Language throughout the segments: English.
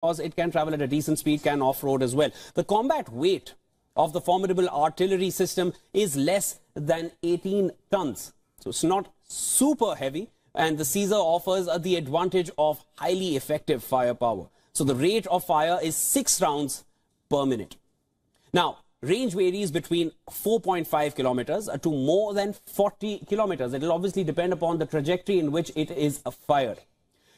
because it can travel at a decent speed, can off-road as well. The combat weight of the formidable artillery system is less than 18 tons. So it's not super heavy, and the Caesar offers uh, the advantage of highly effective firepower. So the rate of fire is 6 rounds per minute. Now, range varies between 4.5 kilometers uh, to more than 40 kilometers. It will obviously depend upon the trajectory in which it is fired.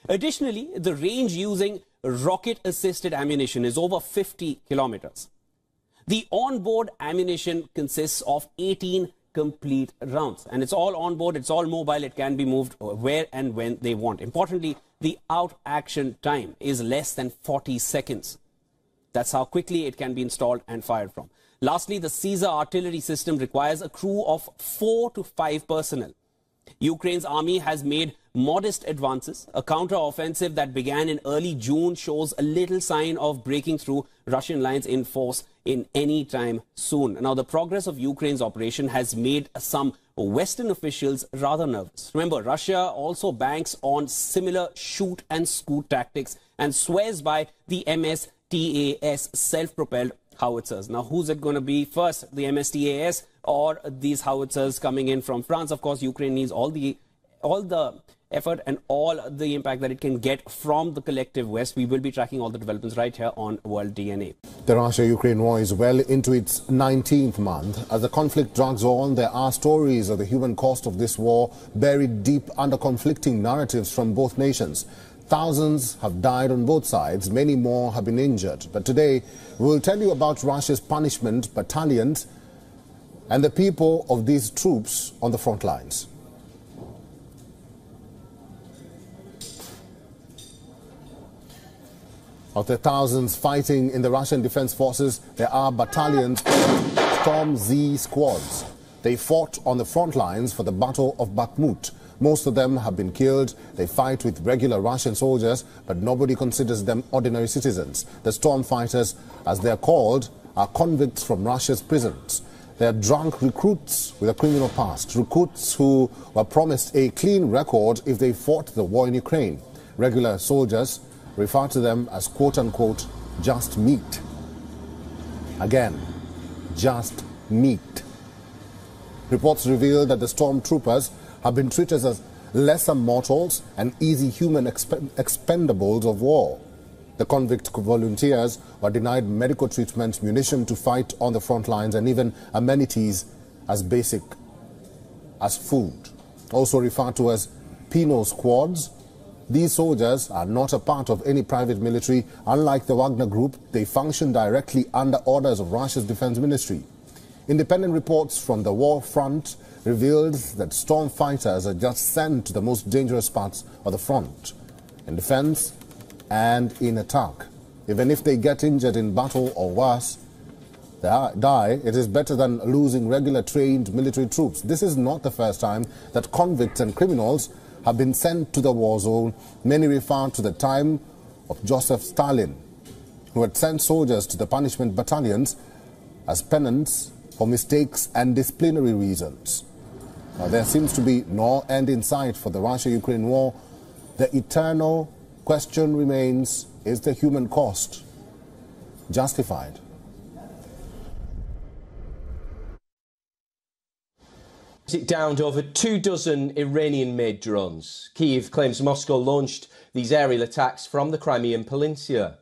Additionally, the range using rocket-assisted ammunition is over 50 kilometers. The onboard ammunition consists of 18 complete rounds and it's all onboard, it's all mobile, it can be moved where and when they want. Importantly, the out action time is less than 40 seconds. That's how quickly it can be installed and fired from. Lastly, the Caesar artillery system requires a crew of four to five personnel. Ukraine's army has made modest advances. A counter-offensive that began in early June shows a little sign of breaking through Russian lines in force in any time soon. Now, the progress of Ukraine's operation has made some Western officials rather nervous. Remember, Russia also banks on similar shoot and scoot tactics and swears by the Msta-S self-propelled howitzers. Now, who's it going to be first, the Msta-S or these howitzers coming in from France? Of course, Ukraine needs all the all the effort and all the impact that it can get from the collective West. We will be tracking all the developments right here on World DNA. The Russia-Ukraine war is well into its 19th month. As the conflict drags on, there are stories of the human cost of this war buried deep under conflicting narratives from both nations. Thousands have died on both sides, many more have been injured. But today, we will tell you about Russia's punishment battalions and the people of these troops on the front lines. Of the thousands fighting in the Russian Defense Forces, there are battalions called Storm Z squads. They fought on the front lines for the Battle of Bakhmut. Most of them have been killed. They fight with regular Russian soldiers, but nobody considers them ordinary citizens. The storm fighters, as they are called, are convicts from Russia's prisons. They are drunk recruits with a criminal past, recruits who were promised a clean record if they fought the war in Ukraine. Regular soldiers refer to them as quote-unquote just meat. Again, just meat. Reports reveal that the stormtroopers have been treated as lesser mortals and easy human exp expendables of war. The convict volunteers were denied medical treatment, munition to fight on the front lines, and even amenities as basic as food. Also referred to as penal squads, these soldiers are not a part of any private military. Unlike the Wagner Group, they function directly under orders of Russia's defense ministry. Independent reports from the war front revealed that storm fighters are just sent to the most dangerous parts of the front, in defense and in attack. Even if they get injured in battle or worse, they die, it is better than losing regular trained military troops. This is not the first time that convicts and criminals have been sent to the war zone. Many refer to the time of Joseph Stalin, who had sent soldiers to the punishment battalions as penance for mistakes and disciplinary reasons. Now, there seems to be no end in sight for the Russia-Ukraine war. The eternal question remains, is the human cost justified? It downed over two dozen Iranian made drones. Kiev claims Moscow launched these aerial attacks from the Crimean Peninsula.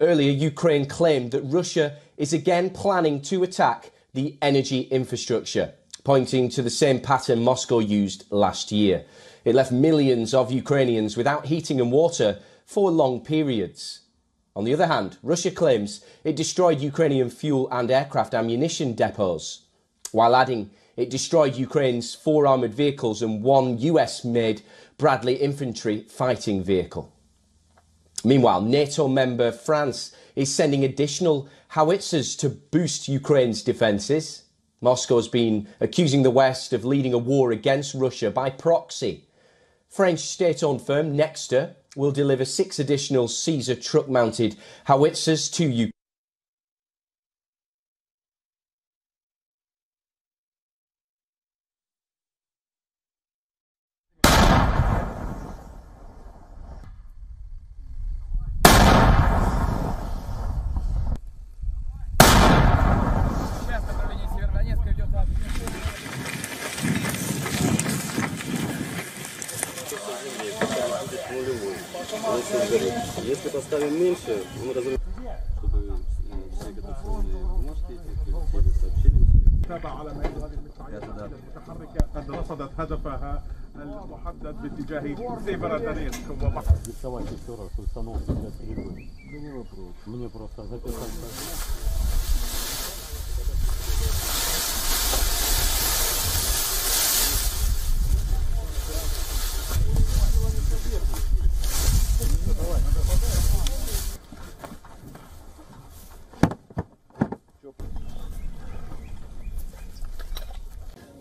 Earlier, Ukraine claimed that Russia is again planning to attack the energy infrastructure, pointing to the same pattern Moscow used last year. It left millions of Ukrainians without heating and water for long periods. On the other hand, Russia claims it destroyed Ukrainian fuel and aircraft ammunition depots, while adding it destroyed Ukraine's four armoured vehicles and one US made Bradley infantry fighting vehicle. Meanwhile, NATO member France is sending additional howitzers to boost Ukraine's defences. Moscow has been accusing the West of leading a war against Russia by proxy. French state owned firm Nexter will deliver six additional Caesar truck mounted howitzers to Ukraine.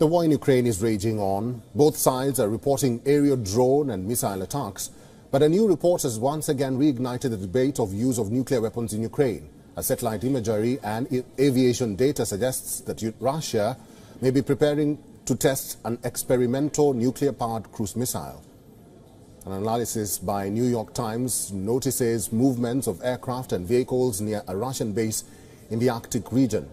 War in Ukraine is raging on. Both sides are reporting aerial drone and missile attacks. But a new report has once again reignited the debate of use of nuclear weapons in Ukraine. A satellite imagery and aviation data suggests that Russia may be preparing to test an experimental nuclear-powered cruise missile. An analysis by New York Times notices movements of aircraft and vehicles near a Russian base in the Arctic region.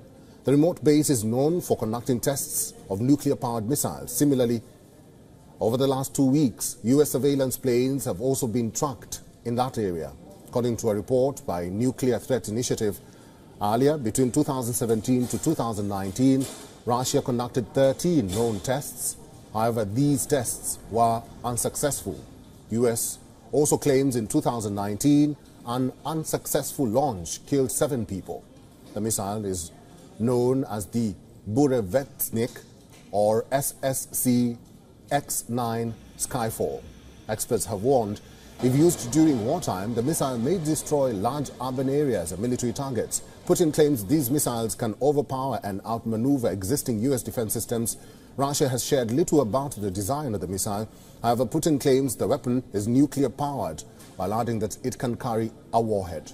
The remote base is known for conducting tests of nuclear-powered missiles. Similarly, over the last two weeks, U.S. surveillance planes have also been tracked in that area. According to a report by Nuclear Threat Initiative, earlier, between 2017 to 2019, Russia conducted 13 known tests. However, these tests were unsuccessful. U.S. also claims in 2019 an unsuccessful launch killed seven people. The missile is known as the Burevestnik or SSC X-9 Skyfall. Experts have warned if used during wartime, the missile may destroy large urban areas and military targets. Putin claims these missiles can overpower and outmaneuver existing U.S. defense systems. Russia has shared little about the design of the missile. However, Putin claims the weapon is nuclear powered, while adding that it can carry a warhead.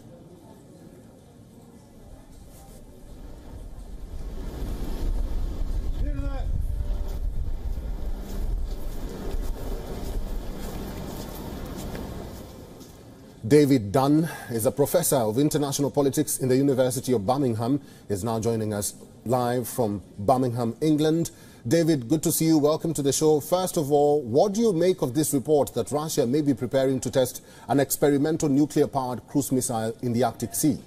David Dunn is a professor of international politics in the University of Birmingham. Is now joining us live from Birmingham, England. David, good to see you. Welcome to the show. First of all, what do you make of this report that Russia may be preparing to test an experimental nuclear-powered cruise missile in the Arctic Sea?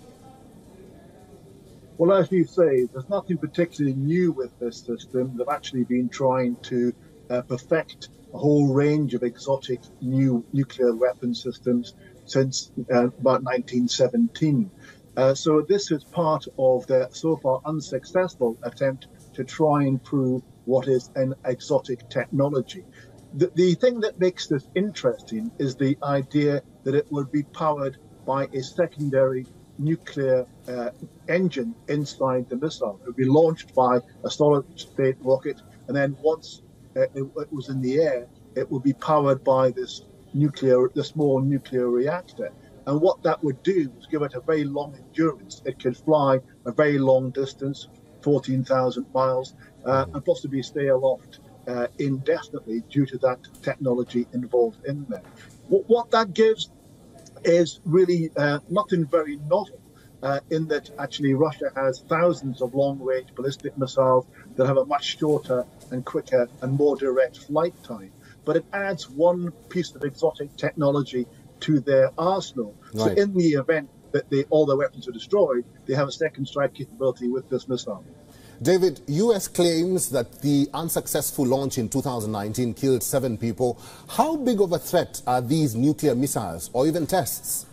Well, as you say, there's nothing particularly new with this system. They've actually been trying to uh, perfect a whole range of exotic new nuclear weapon systems since uh, about 1917. Uh, so this is part of their so far unsuccessful attempt to try and prove what is an exotic technology. The, the thing that makes this interesting is the idea that it would be powered by a secondary nuclear uh, engine inside the missile. It would be launched by a solid state rocket, and then once uh, it, it was in the air, it would be powered by this nuclear, the small nuclear reactor. And what that would do was give it a very long endurance. It could fly a very long distance, 14,000 miles, uh, and possibly stay aloft uh, indefinitely due to that technology involved in there. What, what that gives is really uh, nothing very novel. Uh, in that actually Russia has thousands of long-range ballistic missiles that have a much shorter and quicker and more direct flight time. But it adds one piece of exotic technology to their arsenal. So in the event that they, all their weapons are destroyed, they have a second strike capability with this missile. David, U.S. claims that the unsuccessful launch in 2019 killed seven people. How big of a threat are these nuclear missiles or even tests?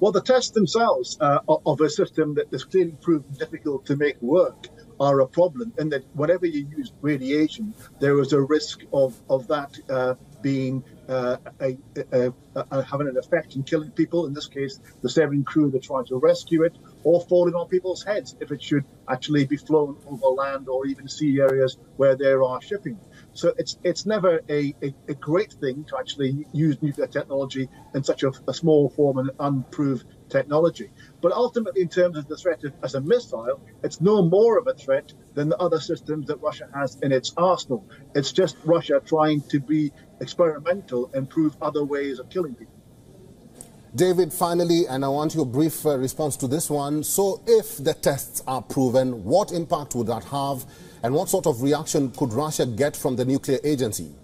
Well, the tests themselves uh, of a system that is clearly proven difficult to make work are a problem and that whenever you use radiation, there is a risk of, of that uh, being uh, a, a, a, having an effect in killing people. In this case, the seven crew that trying to rescue it, or falling on people's heads if it should actually be flown over land or even sea areas where there are shipping. So it's it's never a, a, a great thing to actually use nuclear technology in such a small form and unproved technology. But ultimately, in terms of the threat of, as a missile, it's no more of a threat than the other systems that Russia has in its arsenal. It's just Russia trying to be experimental and prove other ways of killing people. David, finally, and I want your brief uh, response to this one. So, if the tests are proven, what impact would that have, and what sort of reaction could Russia get from the nuclear agency?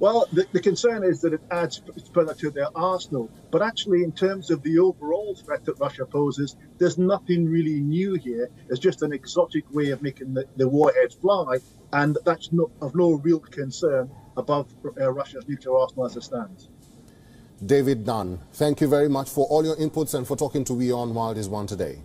Well, the, the concern is that it adds further to their arsenal. But actually, in terms of the overall threat that Russia poses, there's nothing really new here. It's just an exotic way of making the, the warheads fly, and that's no, of no real concern above uh, Russia's nuclear arsenal as it stands. David Dunn, thank you very much for all your inputs and for talking to WION World is One today.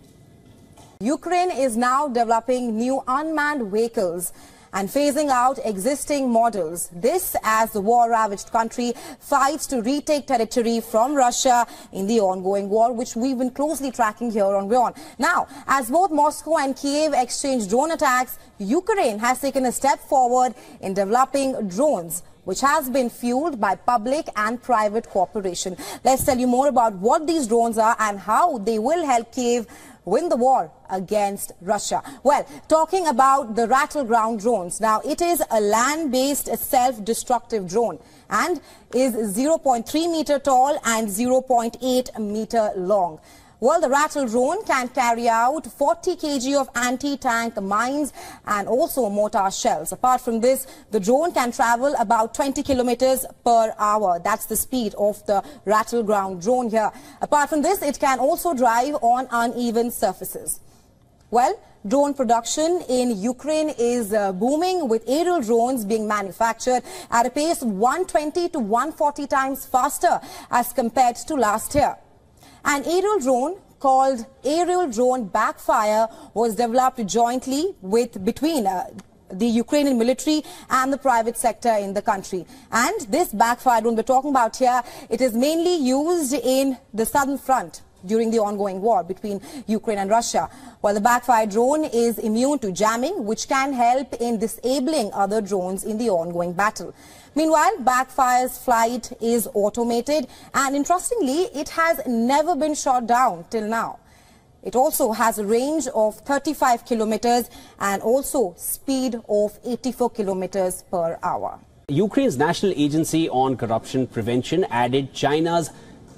Ukraine is now developing new unmanned vehicles and phasing out existing models. This as the war-ravaged country fights to retake territory from Russia in the ongoing war, which we've been closely tracking here on WION. Now, as both Moscow and Kiev exchange drone attacks, Ukraine has taken a step forward in developing drones which has been fueled by public and private cooperation. Let's tell you more about what these drones are and how they will help Kiev win the war against Russia. Well, talking about the Ratel ground drones. Now, it is a land-based self-destructive drone and is 0.3 meter tall and 0.8 meter long. Well, the Ratel drone can carry out 40 kg of anti-tank mines and also mortar shells. Apart from this, the drone can travel about 20 kilometers per hour. That's the speed of the Ratel ground drone here. Apart from this, it can also drive on uneven surfaces. Well, drone production in Ukraine is uh, booming with aerial drones being manufactured at a pace 120 to 140 times faster as compared to last year. An aerial drone called Aerial Drone Backfire was developed jointly with between uh, the Ukrainian military and the private sector in the country. And this backfire drone we're talking about here, it is mainly used in the southern front during the ongoing war between Ukraine and Russia. While the backfire drone is immune to jamming, which can help in disabling other drones in the ongoing battle. Meanwhile, Backfire's flight is automated and interestingly, it has never been shot down till now. It also has a range of 35 kilometers and also speed of 84 kilometers per hour. Ukraine's National Agency on Corruption Prevention added China's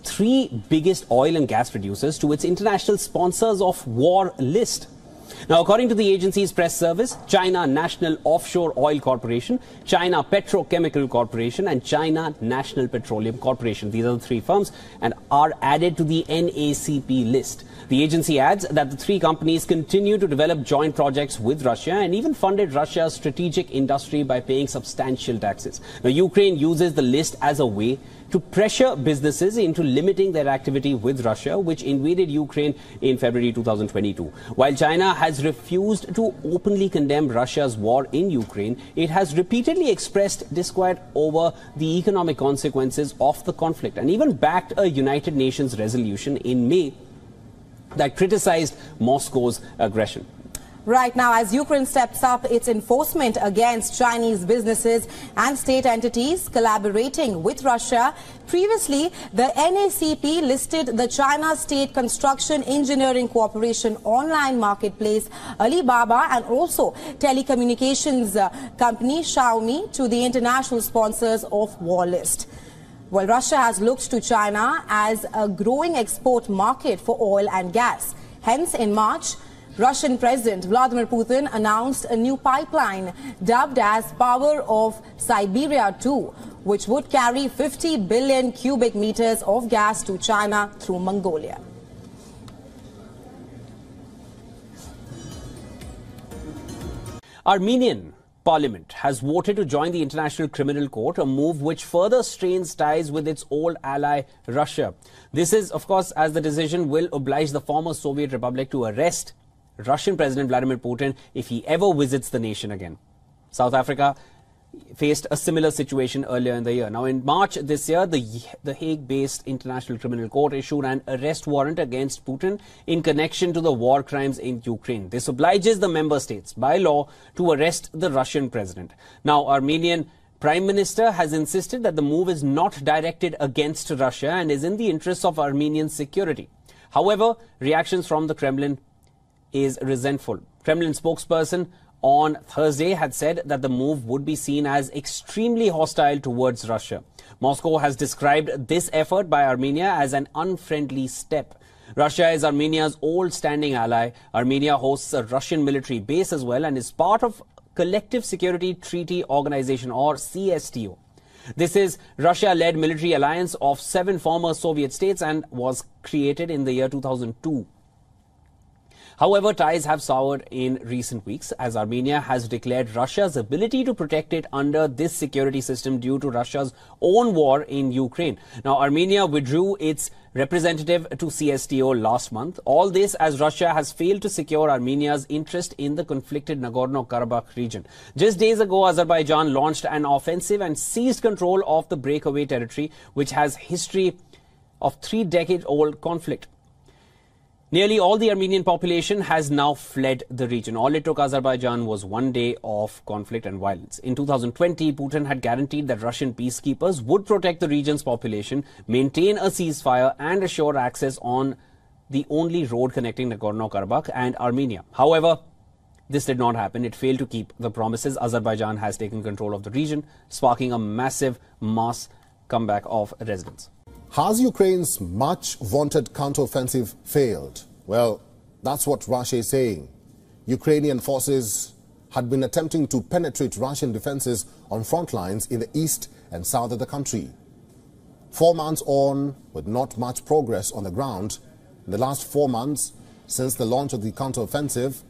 three biggest oil and gas producers to its international sponsors of war list. Now, according to the agency's press service, China National Offshore Oil Corporation, China Petrochemical Corporation, and China National Petroleum Corporation, these are the three firms, and are added to the NACP list. The agency adds that the three companies continue to develop joint projects with Russia and even funded Russia's strategic industry by paying substantial taxes. Now, Ukraine uses the list as a way to pressure businesses into limiting their activity with Russia, which invaded Ukraine in February 2022. While China has refused to openly condemn Russia's war in Ukraine, it has repeatedly expressed disquiet over the economic consequences of the conflict and even backed a United Nations resolution in May that criticized Moscow's aggression. Right now, as Ukraine steps up its enforcement against Chinese businesses and state entities collaborating with Russia, previously the NACP listed the China State Construction Engineering Corporation online marketplace Alibaba and also telecommunications uh, company Xiaomi to the international sponsors of war list. Well, Russia has looked to China as a growing export market for oil and gas. Hence, in March, Russian President Vladimir Putin announced a new pipeline dubbed as Power of Siberia 2, which would carry 50 billion cubic meters of gas to China through Mongolia. Armenian Parliament has voted to join the International Criminal Court, a move which further strains ties with its old ally Russia. This is, of course, as the decision will oblige the former Soviet Republic to arrest Russian President Vladimir Putin if he ever visits the nation again. South Africa faced a similar situation earlier in the year. Now, in March this year, the, the Hague-based International Criminal Court issued an arrest warrant against Putin in connection to the war crimes in Ukraine. This obliges the member states by law to arrest the Russian president. Now, Armenian Prime Minister has insisted that the move is not directed against Russia and is in the interests of Armenian security. However, reactions from the Kremlin is resentful. Kremlin spokesperson on Thursday had said that the move would be seen as extremely hostile towards Russia. Moscow has described this effort by Armenia as an unfriendly step. Russia is Armenia's old standing ally. Armenia hosts a Russian military base as well and is part of Collective Security Treaty Organization or CSTO. This is Russia-led military alliance of seven former Soviet states and was created in the year 2002. However, ties have soured in recent weeks as Armenia has declared Russia's ability to protect it under this security system due to Russia's own war in Ukraine. Now, Armenia withdrew its representative to CSTO last month. All this as Russia has failed to secure Armenia's interest in the conflicted Nagorno-Karabakh region. Just days ago, Azerbaijan launched an offensive and seized control of the breakaway territory, which has history of three-decade-old conflict. Nearly all the Armenian population has now fled the region. All it took Azerbaijan was one day of conflict and violence. In 2020, Putin had guaranteed that Russian peacekeepers would protect the region's population, maintain a ceasefire, and assure access on the only road connecting Nagorno-Karabakh and Armenia. However, this did not happen. It failed to keep the promises. Azerbaijan has taken control of the region, sparking a massive mass comeback of residents. Has Ukraine's much vaunted counteroffensive failed? Well, that's what Russia is saying. Ukrainian forces had been attempting to penetrate Russian defenses on front lines in the east and south of the country. Four months on, with not much progress on the ground, in the last four months since the launch of the counteroffensive,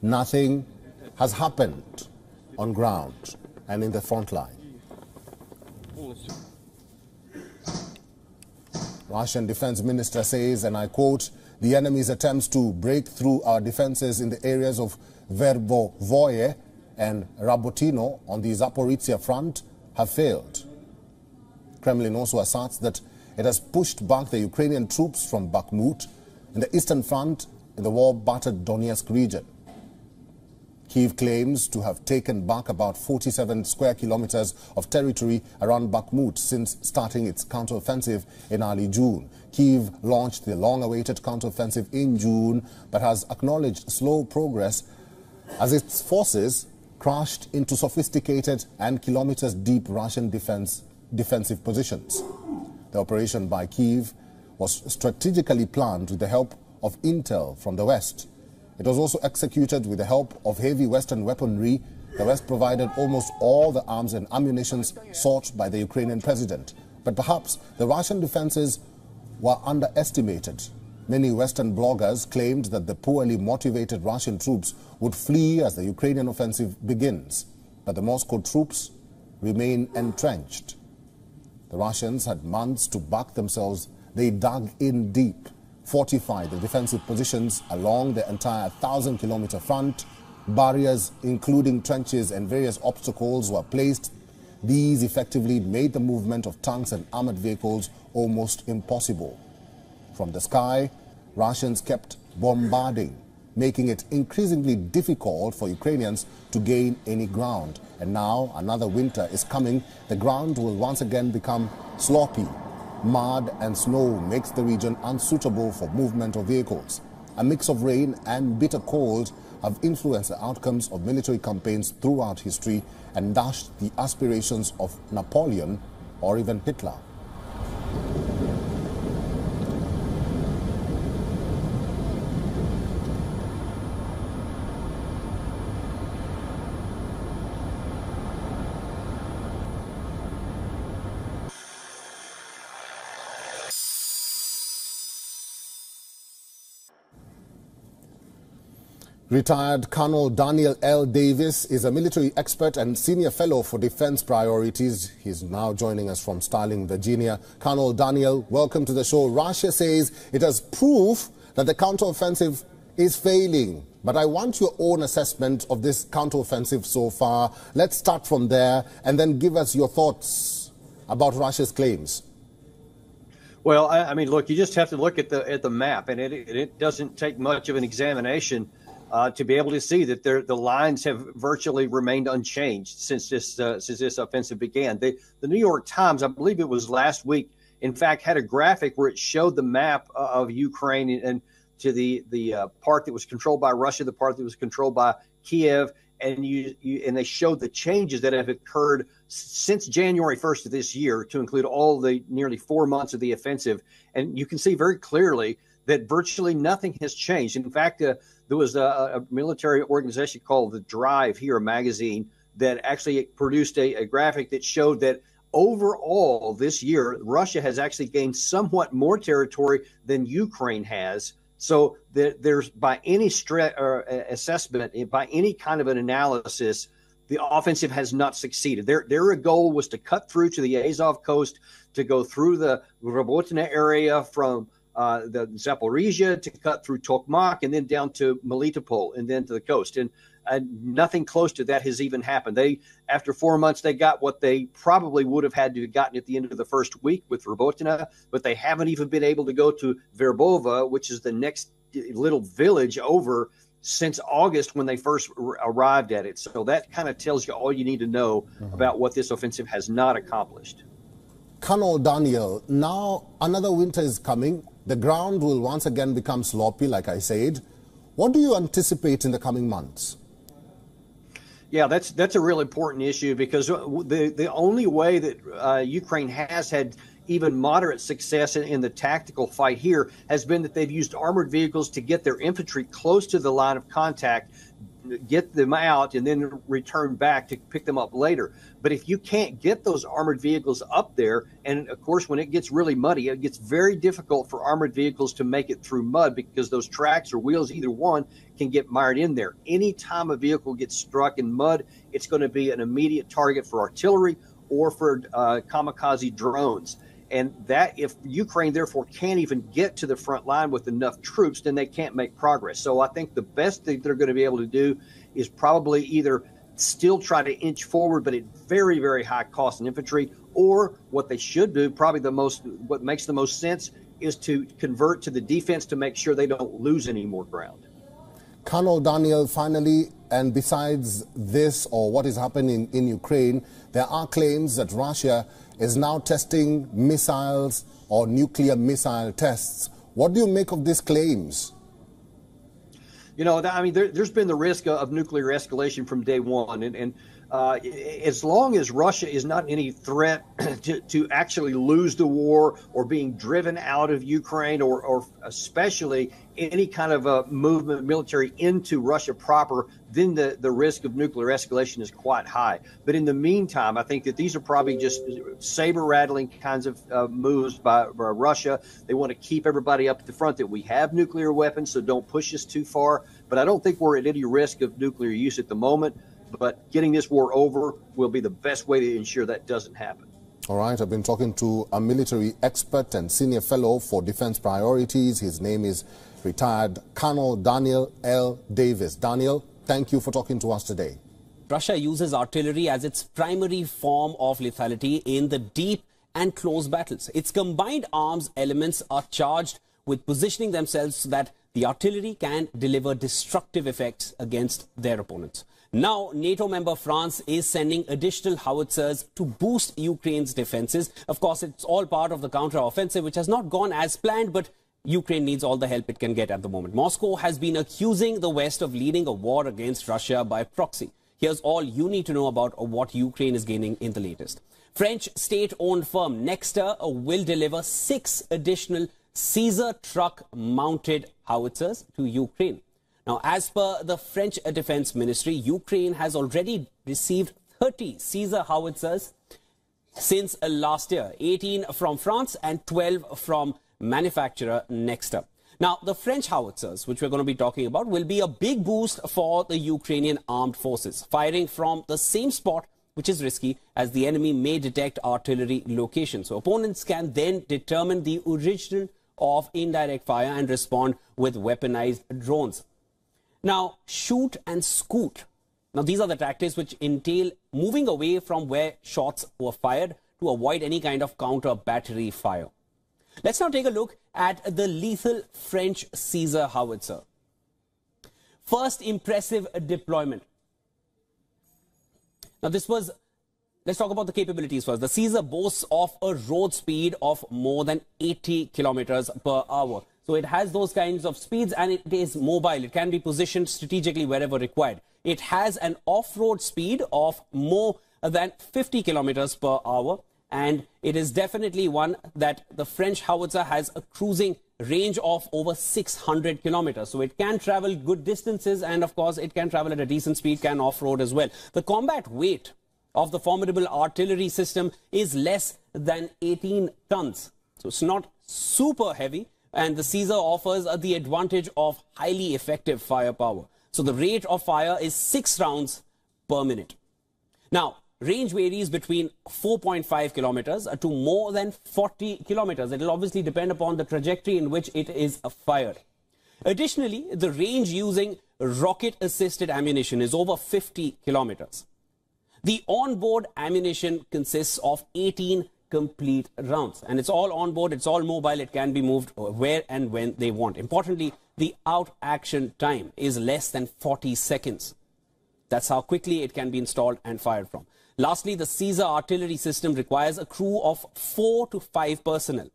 nothing has happened on ground and in the front line. Russian defense minister says, and I quote, the enemy's attempts to break through our defenses in the areas of Verbovoye and Rabotino on the Zaporizhia front have failed. Kremlin also asserts that it has pushed back the Ukrainian troops from Bakhmut in the eastern front in the war-battered Donetsk region. Kiev claims to have taken back about 47 square kilometers of territory around Bakhmut since starting its counteroffensive in early June. Kiev launched the long-awaited counteroffensive in June, but has acknowledged slow progress as its forces crashed into sophisticated and kilometers-deep Russian defense, defensive positions. The operation by Kiev was strategically planned with the help of intel from the West. It was also executed with the help of heavy Western weaponry. The West provided almost all the arms and ammunition sought by the Ukrainian president. But perhaps the Russian defenses were underestimated. Many Western bloggers claimed that the poorly motivated Russian troops would flee as the Ukrainian offensive begins. But the Moscow troops remain entrenched. The Russians had months to back themselves. They dug in deep fortify the defensive positions along the entire 1,000 kilometer front. Barriers, including trenches and various obstacles, were placed. These effectively made the movement of tanks and armored vehicles almost impossible. From the sky, Russians kept bombarding, making it increasingly difficult for Ukrainians to gain any ground. And now another winter is coming. The ground will once again become sloppy Mud and snow makes the region unsuitable for movement of vehicles. A mix of rain and bitter cold have influenced the outcomes of military campaigns throughout history and dashed the aspirations of Napoleon or even Hitler. Retired Colonel Daniel L. Davis is a military expert and senior fellow for defense priorities. He's now joining us from Sterling, Virginia. Colonel Daniel, welcome to the show. Russia says it has proof that the counteroffensive is failing. But I want your own assessment of this counteroffensive so far. Let's start from there and then give us your thoughts about Russia's claims. Well, I, I mean, look, you just have to look at the at the map, and it it doesn't take much of an examination uh, to be able to see that the lines have virtually remained unchanged since this uh, since this offensive began. The, the New York Times, I believe it was last week, in fact, had a graphic where it showed the map of Ukraine and to the the uh, part that was controlled by Russia, the part that was controlled by Kiev, and you, you, and they showed the changes that have occurred since January 1st of this year to include all the nearly four months of the offensive, and you can see very clearly that virtually nothing has changed. In fact, uh, there was a, a, military organization called the Drive here, magazine, that actually produced a, a graphic that showed that overall this year, Russia has actually gained somewhat more territory than Ukraine has. So there, there's by any stre- uh, assessment, by any kind of an analysis, the offensive has not succeeded. Their their goal was to cut through to the Azov coast, to go through the Robotyne area from uh, the Zaporizhia, to cut through Tokmak, and then down to Melitopol, and then to the coast. And uh, nothing close to that has even happened. They, after four months, they got what they probably would have had to have gotten at the end of the first week with Robotyne, but they haven't even been able to go to Verbova, which is the next little village over since August when they first r- arrived at it. So that kind of tells you all you need to know mm-hmm. about what this offensive has not accomplished. Colonel Daniel, now another winter is coming. The ground will once again become sloppy, like I said. What do you anticipate in the coming months? Yeah, that's that's a real important issue because the the only way that uh, Ukraine has had even moderate success in, in, the tactical fight here has been that they've used armored vehicles to get their infantry close to the line of contact, get them out, and then return back to pick them up later. But if you can't get those armored vehicles up there, and of course, when it gets really muddy, it gets very difficult for armored vehicles to make it through mud because those tracks or wheels, either one, can get mired in there. Anytime a vehicle gets struck in mud, it's going to be an immediate target for artillery or for uh, kamikaze drones. And that, if Ukraine therefore can't even get to the front line with enough troops, then they can't make progress. So I think the best thing they're going to be able to do is probably either still try to inch forward, but at very, very high cost in infantry, or what they should do, probably the most, what makes the most sense, is to convert to the defense to make sure they don't lose any more ground. Colonel Daniel, finally, and besides this or what is happening in Ukraine, there are claims that Russia is now testing missiles or nuclear missile tests. What do you make of these claims? You know, I mean, there, has been the risk of nuclear escalation from day one, and, and uh, as long as Russia is not any threat to, to actually lose the war or being driven out of Ukraine or, or especially any kind of a movement military into Russia proper, then the, the risk of nuclear escalation is quite high. But in the meantime, I think that these are probably just saber rattling kinds of uh, moves by, by Russia. They want to keep everybody up at the front that we have nuclear weapons, so don't push us too far. But I don't think we're at any risk of nuclear use at the moment but getting this war over will be the best way to ensure that doesn't happen. All right, I've been talking to a military expert and senior fellow for defense priorities. His name is retired Colonel Daniel L. Davis. Daniel, thank you for talking to us today. Russia uses artillery as its primary form of lethality in the deep and close battles. Its combined arms elements are charged with positioning themselves so that the artillery can deliver destructive effects against their opponents. Now, NATO member France is sending additional howitzers to boost Ukraine's defenses. Of course, it's all part of the counter-offensive, which has not gone as planned, but Ukraine needs all the help it can get at the moment. Moscow has been accusing the West of leading a war against Russia by proxy. Here's all you need to know about what Ukraine is gaining in the latest. French state-owned firm Nexter uh, will deliver six additional Caesar truck-mounted howitzers to Ukraine. Now, as per the French Defense Ministry, Ukraine has already received 30 Caesar howitzers since uh, last year, 18 from France and 12 from manufacturer Nexter. Now, the French howitzers, which we're going to be talking about, will be a big boost for the Ukrainian armed forces, firing from the same spot, which is risky, as the enemy may detect artillery locations. So opponents can then determine the origin of indirect fire and respond with weaponized drones. Now, shoot and scoot. Now, these are the tactics which entail moving away from where shots were fired to avoid any kind of counter battery fire. Let's now take a look at the lethal French Caesar howitzer. First impressive deployment. Now, this was, let's talk about the capabilities first. The Caesar boasts of a road speed of more than 80 kilometers per hour. So it has those kinds of speeds and it is mobile. It can be positioned strategically wherever required. It has an off-road speed of more than 50 kilometers per hour and it is definitely one that the French howitzer has a cruising range of over 600 kilometers. So it can travel good distances and of course it can travel at a decent speed, can off-road as well. The combat weight of the formidable artillery system is less than 18 tons. So it's not super heavy and the Caesar offers the advantage of highly effective firepower. So the rate of fire is six rounds per minute. Now, range varies between 4.5 kilometers to more than 40 kilometers. It will obviously depend upon the trajectory in which it is fired. Additionally, the range using rocket-assisted ammunition is over 50 kilometers. The onboard ammunition consists of 18 complete rounds and it's all on board, it's all mobile, it can be moved where and when they want. Importantly, the out action time is less than 40 seconds. That's how quickly it can be installed and fired from. Lastly, the Caesar artillery system requires a crew of four to five personnel.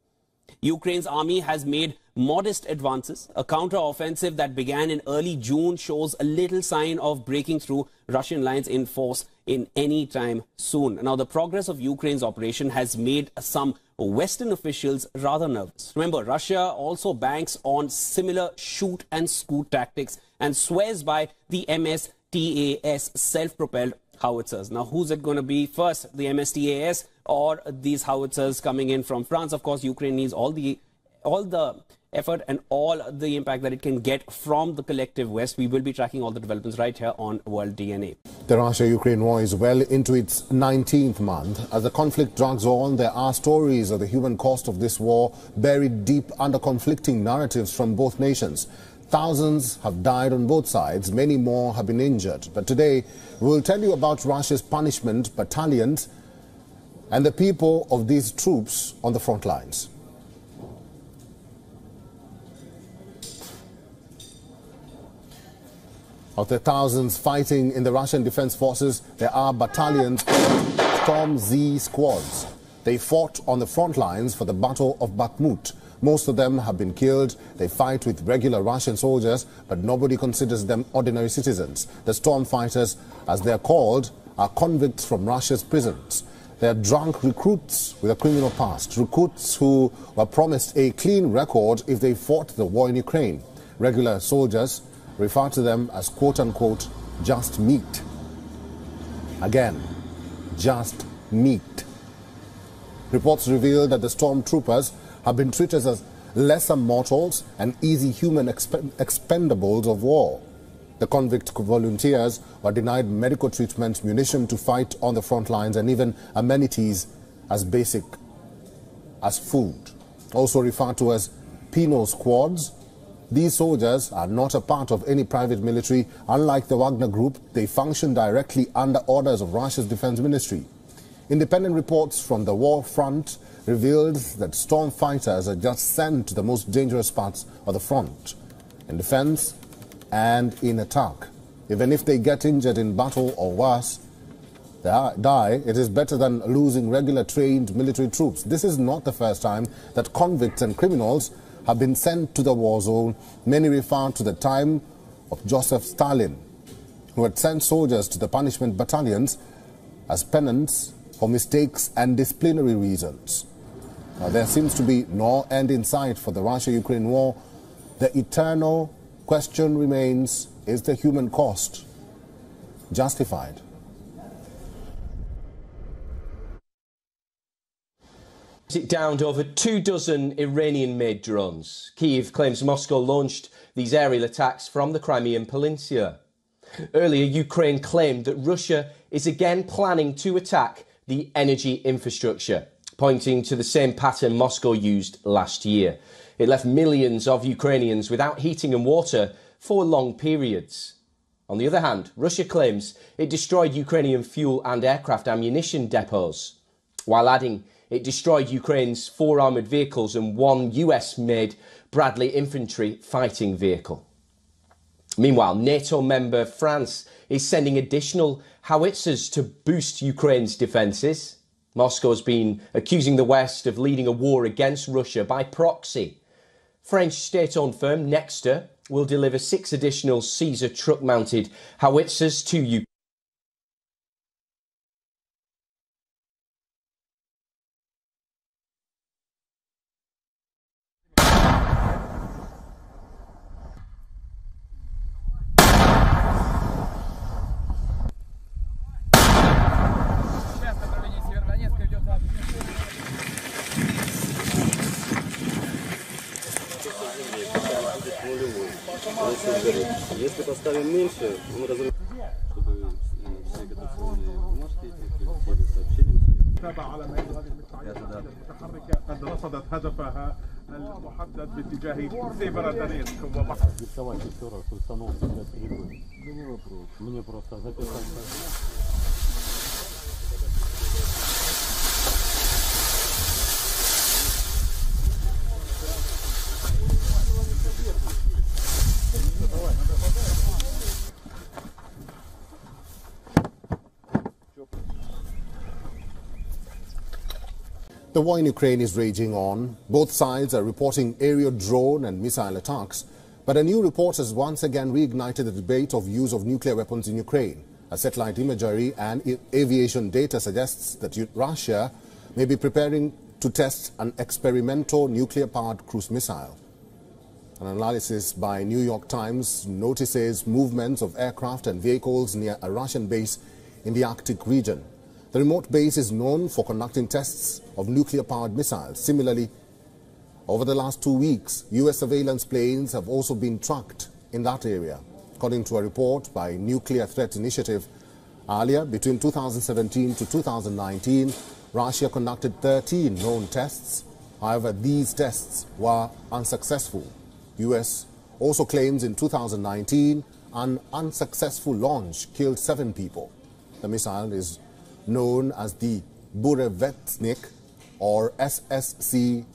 Ukraine's army has made modest advances. A counter-offensive that began in early June shows a little sign of breaking through Russian lines in force in any time soon. Now, the progress of Ukraine's operation has made some Western officials rather nervous. Remember, Russia also banks on similar shoot and scoot tactics and swears by the Msta-S self-propelled howitzers. Now, who's it going to be first, the Msta-S or these howitzers coming in from France? Of course, Ukraine needs all the all the effort and all the impact that it can get from the collective West. We will be tracking all the developments right here on World DNA. The Russia-Ukraine war is well into its 19th month. As the conflict drags on, there are stories of the human cost of this war buried deep under conflicting narratives from both nations. Thousands have died on both sides, many more have been injured. But today, we will tell you about Russia's punishment battalions and the people of these troops on the front lines. Of the thousands fighting in the Russian Defense Forces, there are battalions called Storm Z squads. They fought on the front lines for the Battle of Bakhmut. Most of them have been killed. They fight with regular Russian soldiers, but nobody considers them ordinary citizens. The storm fighters, as they are called, are convicts from Russia's prisons. They are drunk recruits with a criminal past, recruits who were promised a clean record if they fought the war in Ukraine. Regular soldiers refer to them as quote-unquote just meat. Again, just meat. Reports reveal that the stormtroopers have been treated as lesser mortals and easy human exp expendables of war. The convict volunteers were denied medical treatment, munition to fight on the front lines, and even amenities as basic as food. Also referred to as penal squads, these soldiers are not a part of any private military. Unlike the Wagner Group, they function directly under orders of Russia's defense ministry. Independent reports from the war front revealed that storm fighters are just sent to the most dangerous parts of the front, in defense and in attack. Even if they get injured in battle or worse, they die, it is better than losing regular trained military troops. This is not the first time that convicts and criminals have been sent to the war zone. Many refer to the time of Joseph Stalin, who had sent soldiers to the punishment battalions as penance for mistakes and disciplinary reasons. Now, there seems to be no end in sight for the Russia-Ukraine war. The eternal question remains, is the human cost justified? It downed over two dozen Iranian-made drones. Kiev claims Moscow launched these aerial attacks from the Crimean Peninsula. Earlier, Ukraine claimed that Russia is again planning to attack the energy infrastructure, pointing to the same pattern Moscow used last year. It left millions of Ukrainians without heating and water for long periods. On the other hand, Russia claims it destroyed Ukrainian fuel and aircraft ammunition depots, while adding it destroyed Ukraine's four armoured vehicles and one US made Bradley infantry fighting vehicle. Meanwhile, NATO member France is sending additional howitzers to boost Ukraine's defences. Moscow has been accusing the West of leading a war against Russia by proxy. French state owned firm Nexter will deliver six additional Caesar truck mounted howitzers to он все сгорит. Если поставим меньше, он разрушит. Чтобы э, все готовые бумажки эти прилетели, сообщили. قد رصدت هدفها المحدد باتجاه سيبراتانين Диктовать еще раз установку для трибуны. Мне просто записать. The war in Ukraine is raging on. Both sides are reporting aerial drone and missile attacks. But a new report has once again reignited the debate of use of nuclear weapons in Ukraine. A satellite imagery and aviation data suggests that Russia may be preparing to test an experimental nuclear-powered cruise missile. An analysis by New York Times notices movements of aircraft and vehicles near a Russian base in the Arctic region. The remote base is known for conducting tests of nuclear-powered missiles. Similarly, over the last two weeks, U.S. surveillance planes have also been tracked in that area. According to a report by Nuclear Threat Initiative, earlier, between 2017 to 2019, Russia conducted 13 known tests. However, these tests were unsuccessful. U.S. also claims in 2019 an unsuccessful launch killed seven people. The missile is known as the Burevestnik or SSC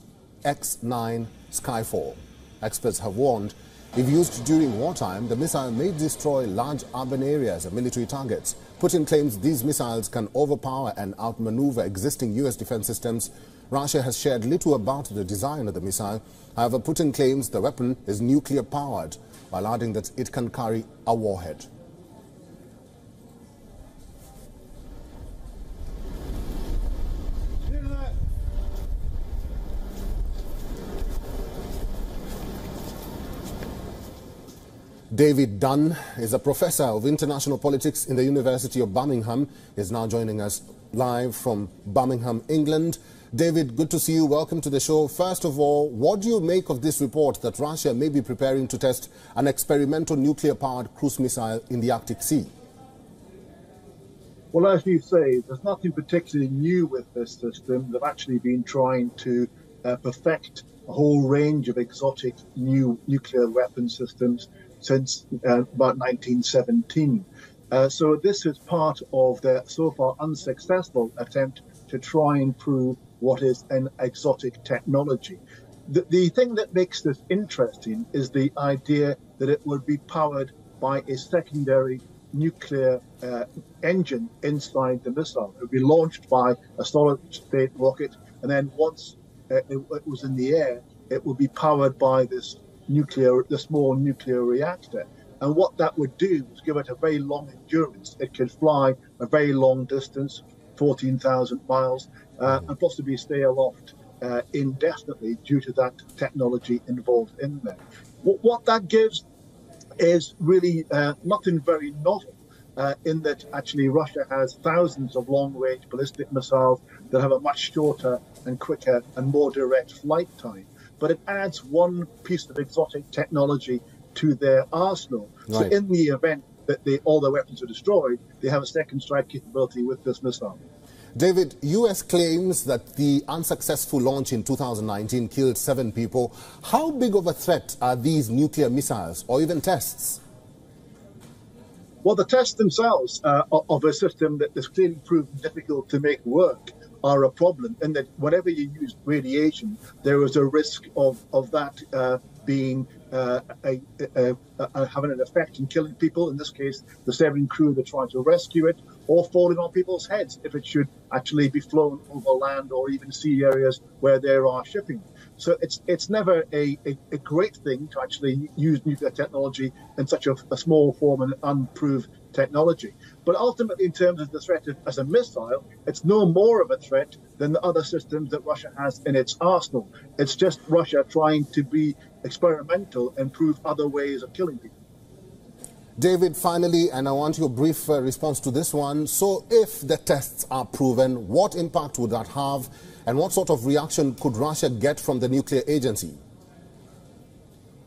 X-9 Skyfall. Experts have warned if used during wartime, the missile may destroy large urban areas and military targets. Putin claims these missiles can overpower and outmaneuver existing U.S. defense systems. Russia has shared little about the design of the missile. However, Putin claims the weapon is nuclear powered, while adding that it can carry a warhead. David Dunn is a professor of international politics in the University of Birmingham. He is now joining us live from Birmingham, England. David, good to see you. Welcome to the show. First of all, what do you make of this report that Russia may be preparing to test an experimental nuclear-powered cruise missile in the Arctic Sea? Well, as you say, there's nothing particularly new with this system. They've actually been trying to uh, perfect a whole range of exotic new nuclear weapon systems since uh, about 1917. Uh, so this is part of their so far unsuccessful attempt to try and prove what is an exotic technology. The, the thing that makes this interesting is the idea that it would be powered by a secondary nuclear uh, engine inside the missile. It would be launched by a solid state rocket, and then once uh, it, it was in the air, it would be powered by this nuclear, the small nuclear reactor. And what that would do was give it a very long endurance. It could fly a very long distance, 14,000 miles, uh, and possibly stay aloft uh, indefinitely due to that technology involved in there. What, what that gives is really uh, nothing very novel. Uh, in that actually Russia has thousands of long-range ballistic missiles that have a much shorter and quicker and more direct flight time. But it adds one piece of exotic technology to their arsenal. So in the event that they, all their weapons are destroyed, they have a second strike capability with this missile. David, U.S. claims that the unsuccessful launch in 2019 killed seven people. How big of a threat are these nuclear missiles or even tests? Well, the tests themselves uh, of a system that that is clearly proven difficult to make work are a problem and that whenever you use radiation, there is a risk of, of that uh, being uh, a, a, a, having an effect in killing people. In this case, the seven crew that tried to rescue it, or falling on people's heads if it should actually be flown over land or even sea areas where there are shipping. So it's it's never a, a, a great thing to actually use nuclear technology in such a, a small form and unproved technology. But ultimately, in terms of the threat of, as a missile, it's no more of a threat than the other systems that Russia has in its arsenal. It's just Russia trying to be experimental and prove other ways of killing people. David, finally, and I want your brief uh, response to this one. So, if the tests are proven, what impact would that have, and what sort of reaction could Russia get from the nuclear agency?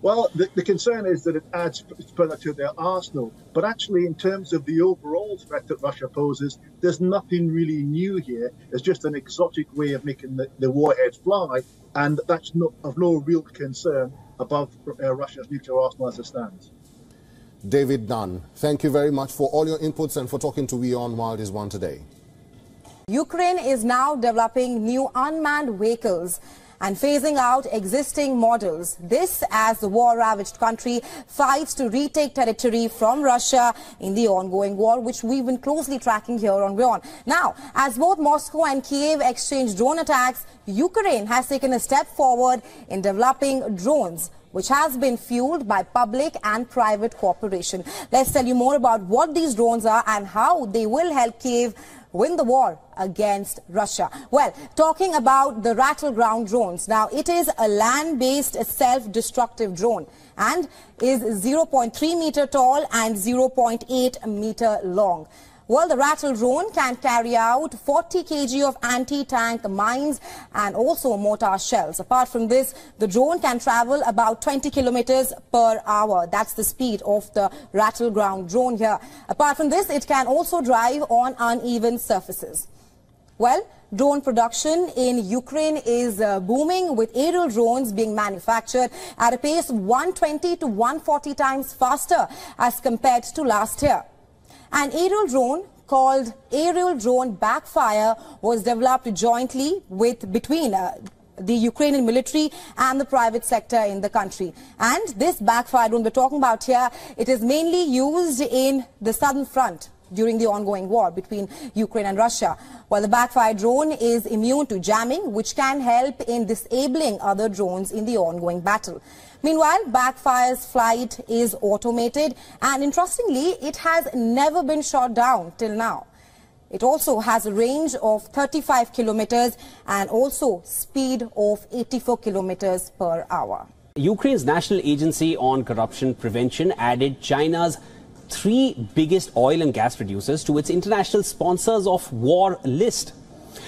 Well, the, the concern is that it adds further to their arsenal. But actually, in terms of the overall threat that Russia poses, there's nothing really new here. It's just an exotic way of making the, the warheads fly, and that's not, of no real concern above uh, Russia's nuclear arsenal as it stands. David Dunn, thank you very much for all your inputs and for talking to WION World is One today. Ukraine is now developing new unmanned vehicles and phasing out existing models. This as the war-ravaged country fights to retake territory from Russia in the ongoing war, which we've been closely tracking here on WION. Now, as both Moscow and Kiev exchange drone attacks, Ukraine has taken a step forward in developing drones which has been fueled by public and private cooperation. Let's tell you more about what these drones are and how they will help Kiev win the war against Russia. Well, talking about the Ratel ground drones. Now, it is a land-based self-destructive drone and is 0.3 meter tall and 0.8 meter long. Well, the Ratel drone can carry out 40 kg of anti-tank mines and also mortar shells. Apart from this, the drone can travel about 20 kilometers per hour. That's the speed of the Ratel ground drone here. Apart from this, it can also drive on uneven surfaces. Well, drone production in Ukraine is uh, booming with aerial drones being manufactured at a pace 120 to 140 times faster as compared to last year. An aerial drone called Aerial Drone Backfire was developed jointly with between uh, the Ukrainian military and the private sector in the country. And this backfire drone we're talking about here, it is mainly used in the southern front during the ongoing war between Ukraine and Russia. While the backfire drone is immune to jamming, which can help in disabling other drones in the ongoing battle. Meanwhile, Backfire's flight is automated and interestingly, it has never been shot down till now. It also has a range of 35 kilometers and also speed of 84 kilometers per hour. Ukraine's National Agency on Corruption Prevention added China's three biggest oil and gas producers to its international sponsors of war list.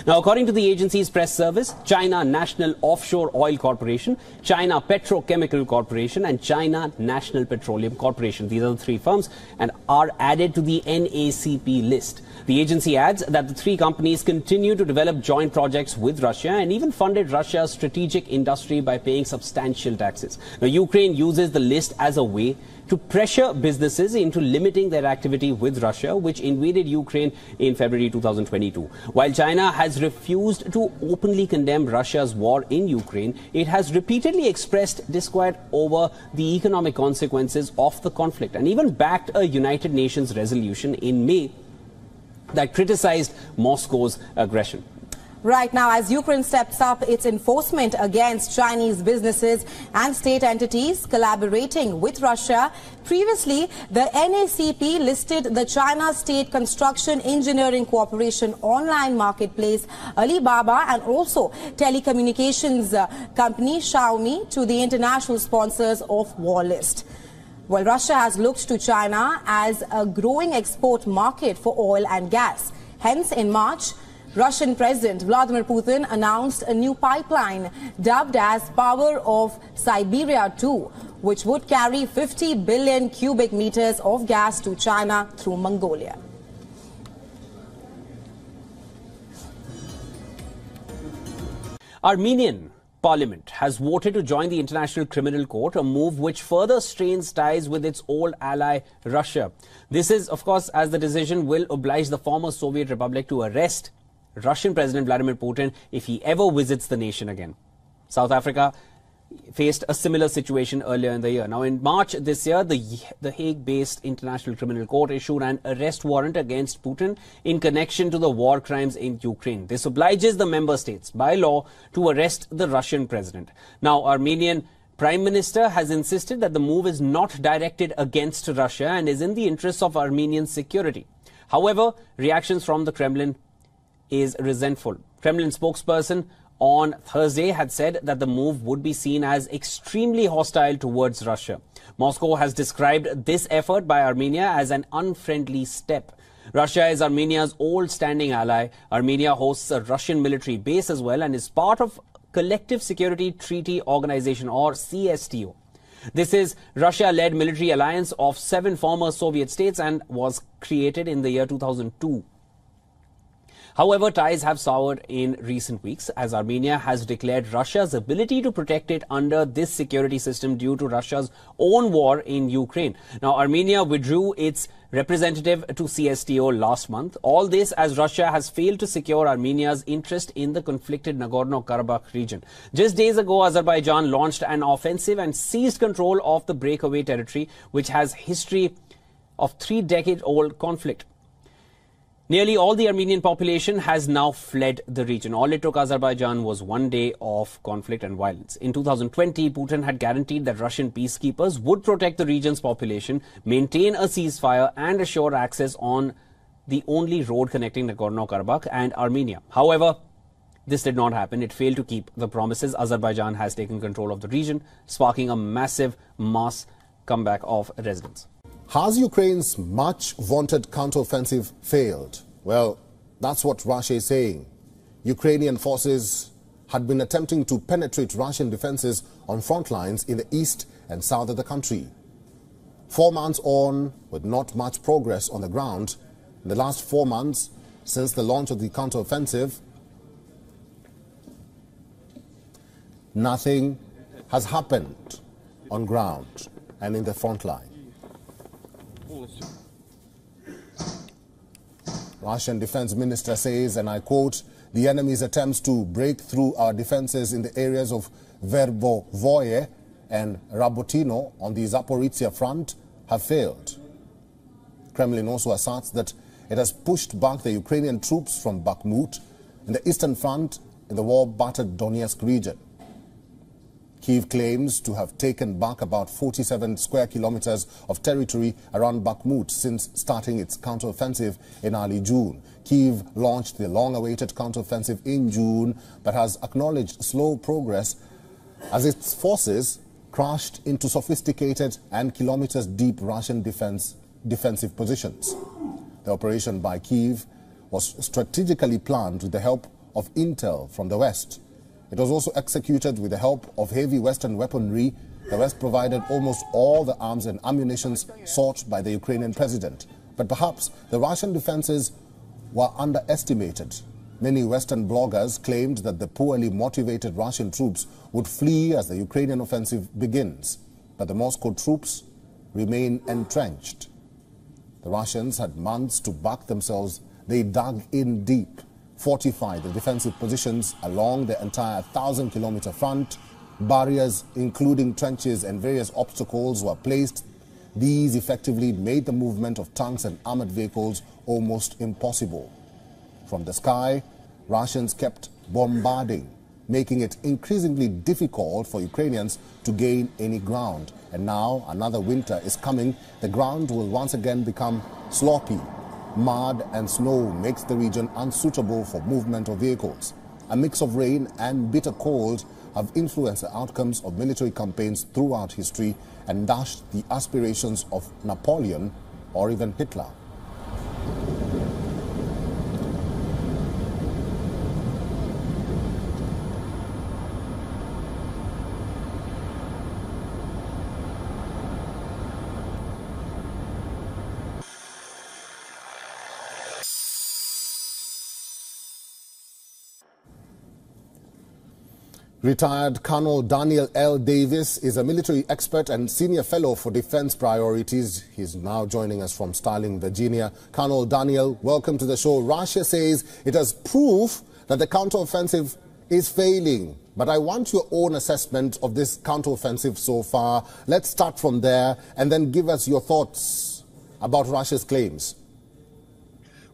Now, according to the agency's press service, China National Offshore Oil Corporation, China Petrochemical Corporation, and China National Petroleum Corporation, these are the three firms, and are added to the NACP list. The agency adds that the three companies continue to develop joint projects with Russia and even funded Russia's strategic industry by paying substantial taxes. Now, Ukraine uses the list as a way to pressure businesses into limiting their activity with Russia, which invaded Ukraine in February 2022. While China has refused to openly condemn Russia's war in Ukraine, it has repeatedly expressed disquiet over the economic consequences of the conflict and even backed a United Nations resolution in May that criticized Moscow's aggression. Right now, as Ukraine steps up its enforcement against Chinese businesses and state entities collaborating with Russia, previously the NACP listed the China State Construction Engineering Corporation online marketplace Alibaba and also telecommunications uh, company Xiaomi to the international sponsors of war list. Well, Russia has looked to China as a growing export market for oil and gas. Hence, in March, Russian President Vladimir Putin announced a new pipeline dubbed as Power of Siberia 2, which would carry 50 billion cubic meters of gas to China through Mongolia. Armenian Parliament has voted to join the International Criminal Court, a move which further strains ties with its old ally Russia. This is, of course, as the decision will oblige the former Soviet Republic to arrest Russian President Vladimir Putin if he ever visits the nation again. South Africa faced a similar situation earlier in the year. Now, in March this year, the, the Hague-based International Criminal Court issued an arrest warrant against Putin in connection to the war crimes in Ukraine. This obliges the member states by law to arrest the Russian president. Now, Armenian Prime Minister has insisted that the move is not directed against Russia and is in the interests of Armenian security. However, reactions from the Kremlin is resentful. Kremlin spokesperson on Thursday had said that the move would be seen as extremely hostile towards Russia. Moscow has described this effort by Armenia as an unfriendly step. Russia is Armenia's old standing ally. Armenia hosts a Russian military base as well and is part of Collective Security Treaty Organization or CSTO. This is Russia-led military alliance of seven former Soviet states and was created in the year 2002. However, ties have soured in recent weeks as Armenia has declared Russia's ability to protect it under this security system due to Russia's own war in Ukraine. Now, Armenia withdrew its representative to CSTO last month. All this as Russia has failed to secure Armenia's interest in the conflicted Nagorno-Karabakh region. Just days ago, Azerbaijan launched an offensive and seized control of the breakaway territory, which has history of three-decade-old conflict. Nearly all the Armenian population has now fled the region. All it took Azerbaijan was one day of conflict and violence. In 2020, Putin had guaranteed that Russian peacekeepers would protect the region's population, maintain a ceasefire, and assure access on the only road connecting Nagorno-Karabakh and Armenia. However, this did not happen. It failed to keep the promises. Azerbaijan has taken control of the region, sparking a massive mass comeback of residents. Has Ukraine's much vaunted counteroffensive failed? Well, that's what Russia is saying. Ukrainian forces had been attempting to penetrate Russian defenses on front lines in the east and south of the country. Four months on, with not much progress on the ground, in the last four months since the launch of the counteroffensive, nothing has happened on ground and in the front line. Russian defense minister says, and I quote, the enemy's attempts to break through our defenses in the areas of Verbovoye and Rabotino on the Zaporizhia front have failed. Kremlin also asserts that it has pushed back the Ukrainian troops from Bakhmut in the eastern front in the war-battered Donetsk region. Kiev claims to have taken back about 47 square kilometers of territory around Bakhmut since starting its counteroffensive in early June. Kiev launched the long-awaited counteroffensive in June, but has acknowledged slow progress as its forces crashed into sophisticated and kilometers-deep Russian defense, defensive positions. The operation by Kiev was strategically planned with the help of intel from the West. It was also executed with the help of heavy Western weaponry. The West provided almost all the arms and ammunition sought by the Ukrainian president. But perhaps the Russian defenses were underestimated. Many Western bloggers claimed that the poorly motivated Russian troops would flee as the Ukrainian offensive begins. But the Moscow troops remain entrenched. The Russians had months to back themselves. They dug in deep fortify the defensive positions along the entire 1,000 kilometer front. Barriers, including trenches and various obstacles, were placed. These effectively made the movement of tanks and armored vehicles almost impossible. From the sky, Russians kept bombarding, making it increasingly difficult for Ukrainians to gain any ground. And now another winter is coming. The ground will once again become sloppy Mud and snow makes the region unsuitable for movement of vehicles. A mix of rain and bitter cold have influenced the outcomes of military campaigns throughout history and dashed the aspirations of Napoleon or even Hitler. Retired Colonel Daniel L. Davis is a military expert and senior fellow for defense priorities. He's now joining us from Sterling, Virginia. Colonel Daniel, welcome to the show. Russia says it has proof that the counteroffensive is failing. But I want your own assessment of this counteroffensive so far. Let's start from there and then give us your thoughts about Russia's claims.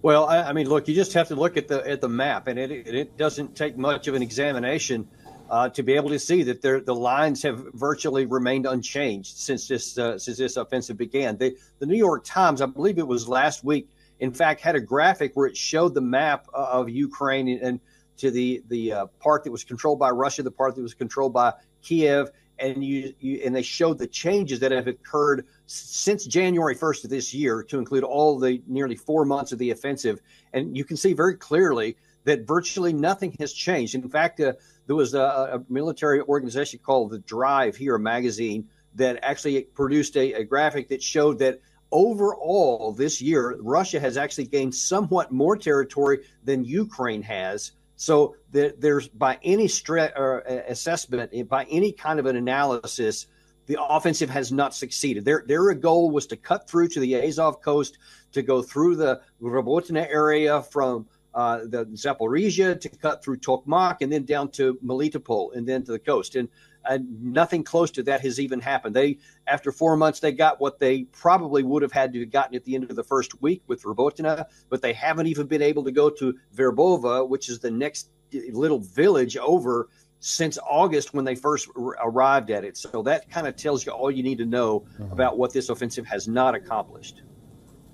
Well, I, I mean, look, you just have to look at the at the map, and it it doesn't take much of an examination uh, to be able to see that the lines have virtually remained unchanged since this uh, since this offensive began. The, the New York Times, I believe it was last week, in fact, had a graphic where it showed the map of Ukraine and, to the the uh, part that was controlled by Russia, the part that was controlled by Kiev, and you, you, and they showed the changes that have occurred since January 1st of this year, to include all the nearly four months of the offensive, and you can see very clearly that virtually nothing has changed. In fact, uh, there was a, a, military organization called the Drive here, magazine that actually produced a, a graphic that showed that overall this year, Russia has actually gained somewhat more territory than Ukraine has. So that there's by any stre- or uh, assessment, by any kind of an analysis, the offensive has not succeeded. Their their goal was to cut through to the Azov coast, to go through the Robotyne area from uh, the Zaporizhia to cut through Tokmak and then down to Melitopol and then to the coast. And uh, nothing close to that has even happened. They, after four months, they got what they probably would have had to have gotten at the end of the first week with Robotyne, but they haven't even been able to go to Verbova, which is the next little village over since August when they first arrived at it. So that kind of tells you all you need to know mm-hmm. about what this offensive has not accomplished.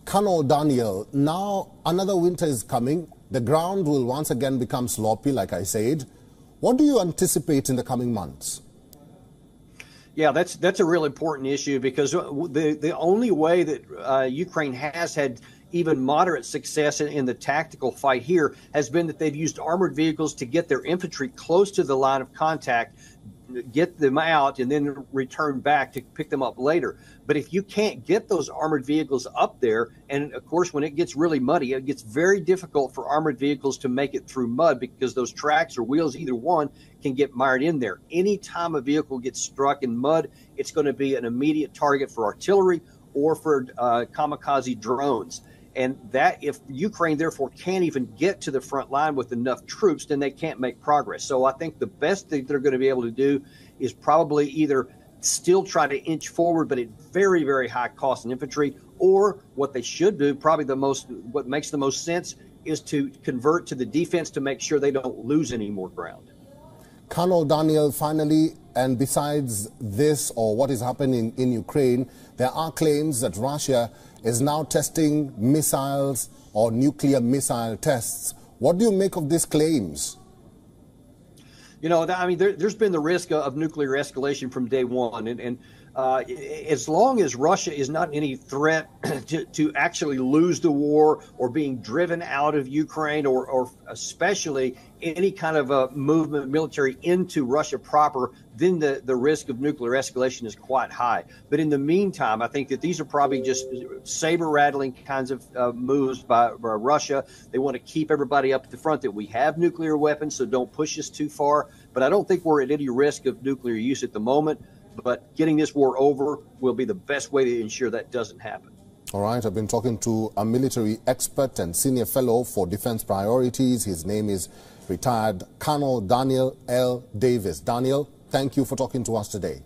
Colonel Daniel, now another winter is coming. The ground will once again become sloppy, like I said. What do you anticipate in the coming months? Yeah, that's that's a real important issue because the the only way that uh, Ukraine has had even moderate success in, in, the tactical fight here has been that they've used armored vehicles to get their infantry close to the line of contact get them out and then return back to pick them up later. But if you can't get those armored vehicles up there, and of course, when it gets really muddy, it gets very difficult for armored vehicles to make it through mud because those tracks or wheels, either one, can get mired in there. Anytime a vehicle gets struck in mud, it's going to be an immediate target for artillery or for uh, kamikaze drones. And that, if Ukraine therefore can't even get to the front line with enough troops, then they can't make progress. So I think the best thing they're going to be able to do is probably either still try to inch forward, but at very, very high cost in infantry, or what they should do, probably the most, what makes the most sense, is to convert to the defense to make sure they don't lose any more ground. Colonel Daniel, finally, and besides this or what is happening in Ukraine, there are claims that Russia is now testing missiles or nuclear missile tests. What do you make of these claims? You know, I mean, there, has been the risk of nuclear escalation from day one, and, and uh, as long as Russia is not any threat to, to, actually lose the war or being driven out of Ukraine or, or especially any kind of a movement military into Russia proper, then the, the risk of nuclear escalation is quite high. But in the meantime, I think that these are probably just saber rattling kinds of uh, moves by, by Russia. They want to keep everybody up at the front that we have nuclear weapons, so don't push us too far. But I don't think we're at any risk of nuclear use at the moment but getting this war over will be the best way to ensure that doesn't happen. All right, I've been talking to a military expert and senior fellow for defense priorities. His name is retired Colonel Daniel L. Davis. Daniel, thank you for talking to us today.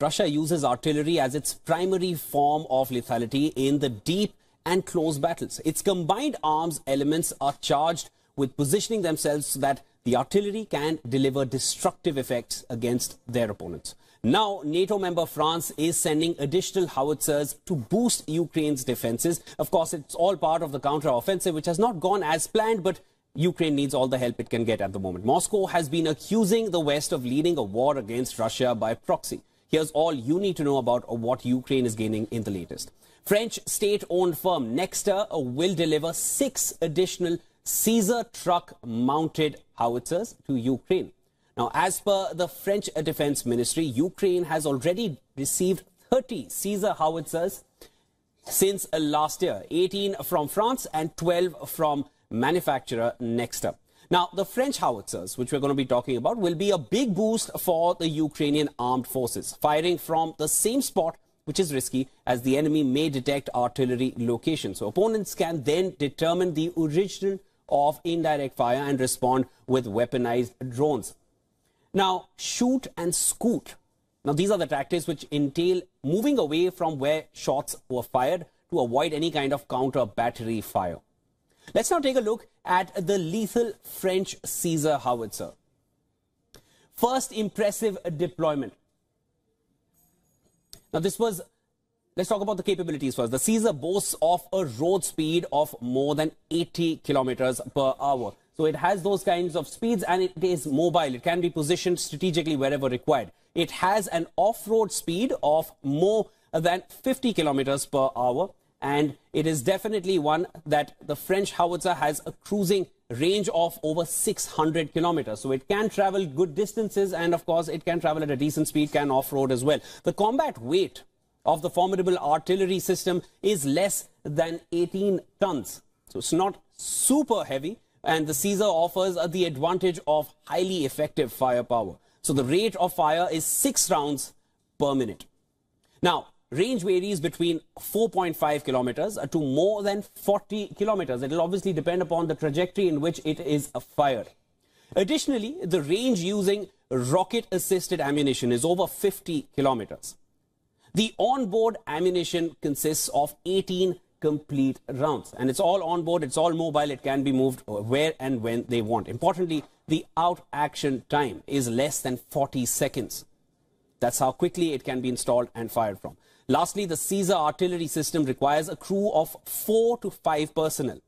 Russia uses artillery as its primary form of lethality in the deep and close battles. Its combined arms elements are charged with positioning themselves so that the artillery can deliver destructive effects against their opponents. Now, NATO member France is sending additional howitzers to boost Ukraine's defenses. Of course, it's all part of the counter-offensive, which has not gone as planned, but Ukraine needs all the help it can get at the moment. Moscow has been accusing the West of leading a war against Russia by proxy. Here's all you need to know about what Ukraine is gaining in the latest. French state-owned firm Nexter uh, will deliver six additional Caesar truck-mounted howitzers to Ukraine. Now, as per the French Defense Ministry, Ukraine has already received 30 Caesar howitzers since uh, last year, 18 from France and 12 from manufacturer Nexter. Now, the French howitzers, which we're going to be talking about, will be a big boost for the Ukrainian armed forces, firing from the same spot, which is risky, as the enemy may detect artillery locations. So opponents can then determine the origin of indirect fire and respond with weaponized drones. Now, shoot and scoot. Now, these are the tactics which entail moving away from where shots were fired to avoid any kind of counter battery fire. Let's now take a look at the lethal French Caesar howitzer. First impressive deployment. Now, this was, let's talk about the capabilities first. The Caesar boasts of a road speed of more than 80 kilometers per hour. So it has those kinds of speeds and it is mobile. It can be positioned strategically wherever required. It has an off-road speed of more than 50 kilometers per hour and it is definitely one that the French howitzer has a cruising range of over 600 kilometers. So it can travel good distances and of course it can travel at a decent speed, can off-road as well. The combat weight of the formidable artillery system is less than 18 tons. So it's not super heavy and the Caesar offers the advantage of highly effective firepower. So the rate of fire is 6 rounds per minute. Now, range varies between 4.5 kilometers to more than 40 kilometers. It will obviously depend upon the trajectory in which it is fired. Additionally, the range using rocket-assisted ammunition is over 50 kilometers. The onboard ammunition consists of 18 complete rounds and it's all on board, it's all mobile, it can be moved where and when they want. Importantly, the out action time is less than 40 seconds. That's how quickly it can be installed and fired from. Lastly, the Caesar artillery system requires a crew of four to five personnel.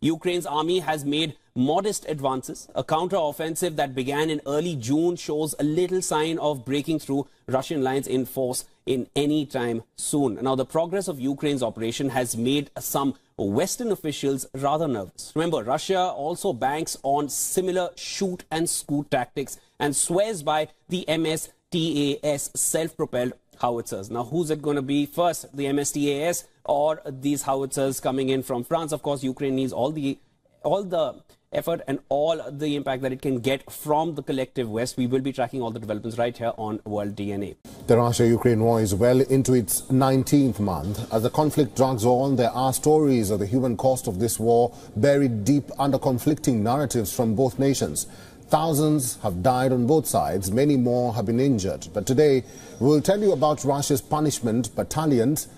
Ukraine's army has made modest advances. A counter-offensive that began in early June shows a little sign of breaking through Russian lines in force in any time soon. Now, the progress of Ukraine's operation has made some Western officials rather nervous. Remember, Russia also banks on similar shoot and scoot tactics and swears by the Msta-S self-propelled howitzers. Now, who's it going to be first, the Msta-S or these howitzers coming in from France? Of course, Ukraine needs all the all the effort and all the impact that it can get from the collective West. We will be tracking all the developments right here on World DNA. The Russia-Ukraine war is well into its 19th month. As the conflict drags on, there are stories of the human cost of this war buried deep under conflicting narratives from both nations. Thousands have died on both sides, many more have been injured. But today, we will tell you about Russia's punishment battalions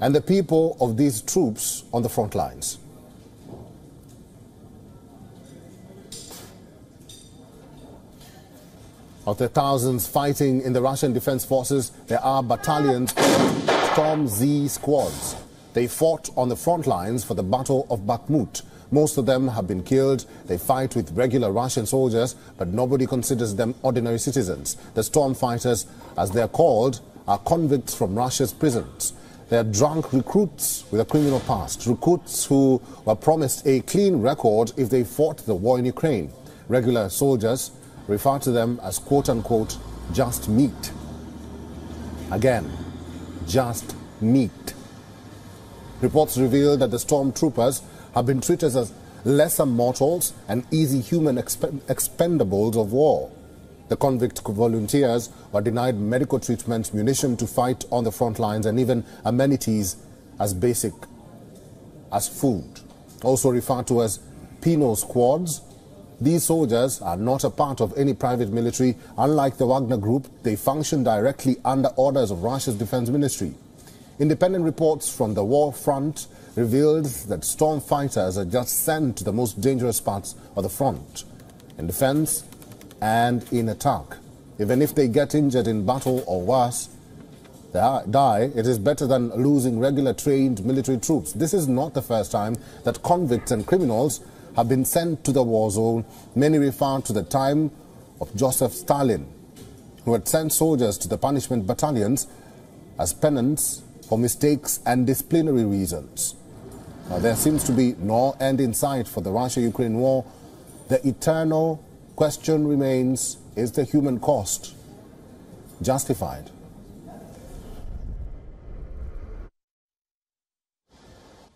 and the people of these troops on the front lines. Of the thousands fighting in the Russian Defense Forces, there are battalions called Storm Z squads. They fought on the front lines for the Battle of Bakhmut. Most of them have been killed. They fight with regular Russian soldiers, but nobody considers them ordinary citizens. The storm fighters, as they are called, are convicts from Russia's prisons. They are drunk recruits with a criminal past, recruits who were promised a clean record if they fought the war in Ukraine. Regular soldiers refer to them as quote-unquote just meat. Again, just meat. Reports reveal that the stormtroopers have been treated as lesser mortals and easy human exp expendables of war. The convict volunteers were denied medical treatment, munition to fight on the front lines, and even amenities as basic as food. Also referred to as penal squads, these soldiers are not a part of any private military. Unlike the Wagner Group, they function directly under orders of Russia's defense ministry. Independent reports from the war front revealed that storm fighters are just sent to the most dangerous parts of the front, in defense and in attack. Even if they get injured in battle or worse, they die, it is better than losing regular trained military troops. This is not the first time that convicts and criminals have been sent to the war zone. Many refer to the time of Joseph Stalin, who had sent soldiers to the punishment battalions as penance for mistakes and disciplinary reasons. Now, there seems to be no end in sight for the Russia-Ukraine war. The eternal question remains, is the human cost justified?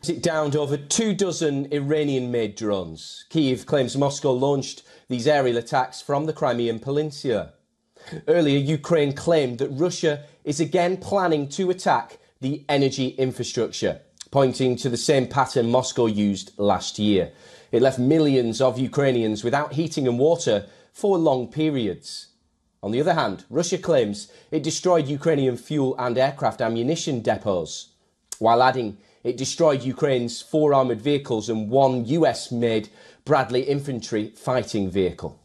It downed over two dozen Iranian-made drones. Kiev claims Moscow launched these aerial attacks from the Crimean Peninsula. Earlier, Ukraine claimed that Russia is again planning to attack the energy infrastructure, pointing to the same pattern Moscow used last year. It left millions of Ukrainians without heating and water for long periods. On the other hand, Russia claims it destroyed Ukrainian fuel and aircraft ammunition depots, while adding it destroyed Ukraine's four armoured vehicles and one US made Bradley infantry fighting vehicle.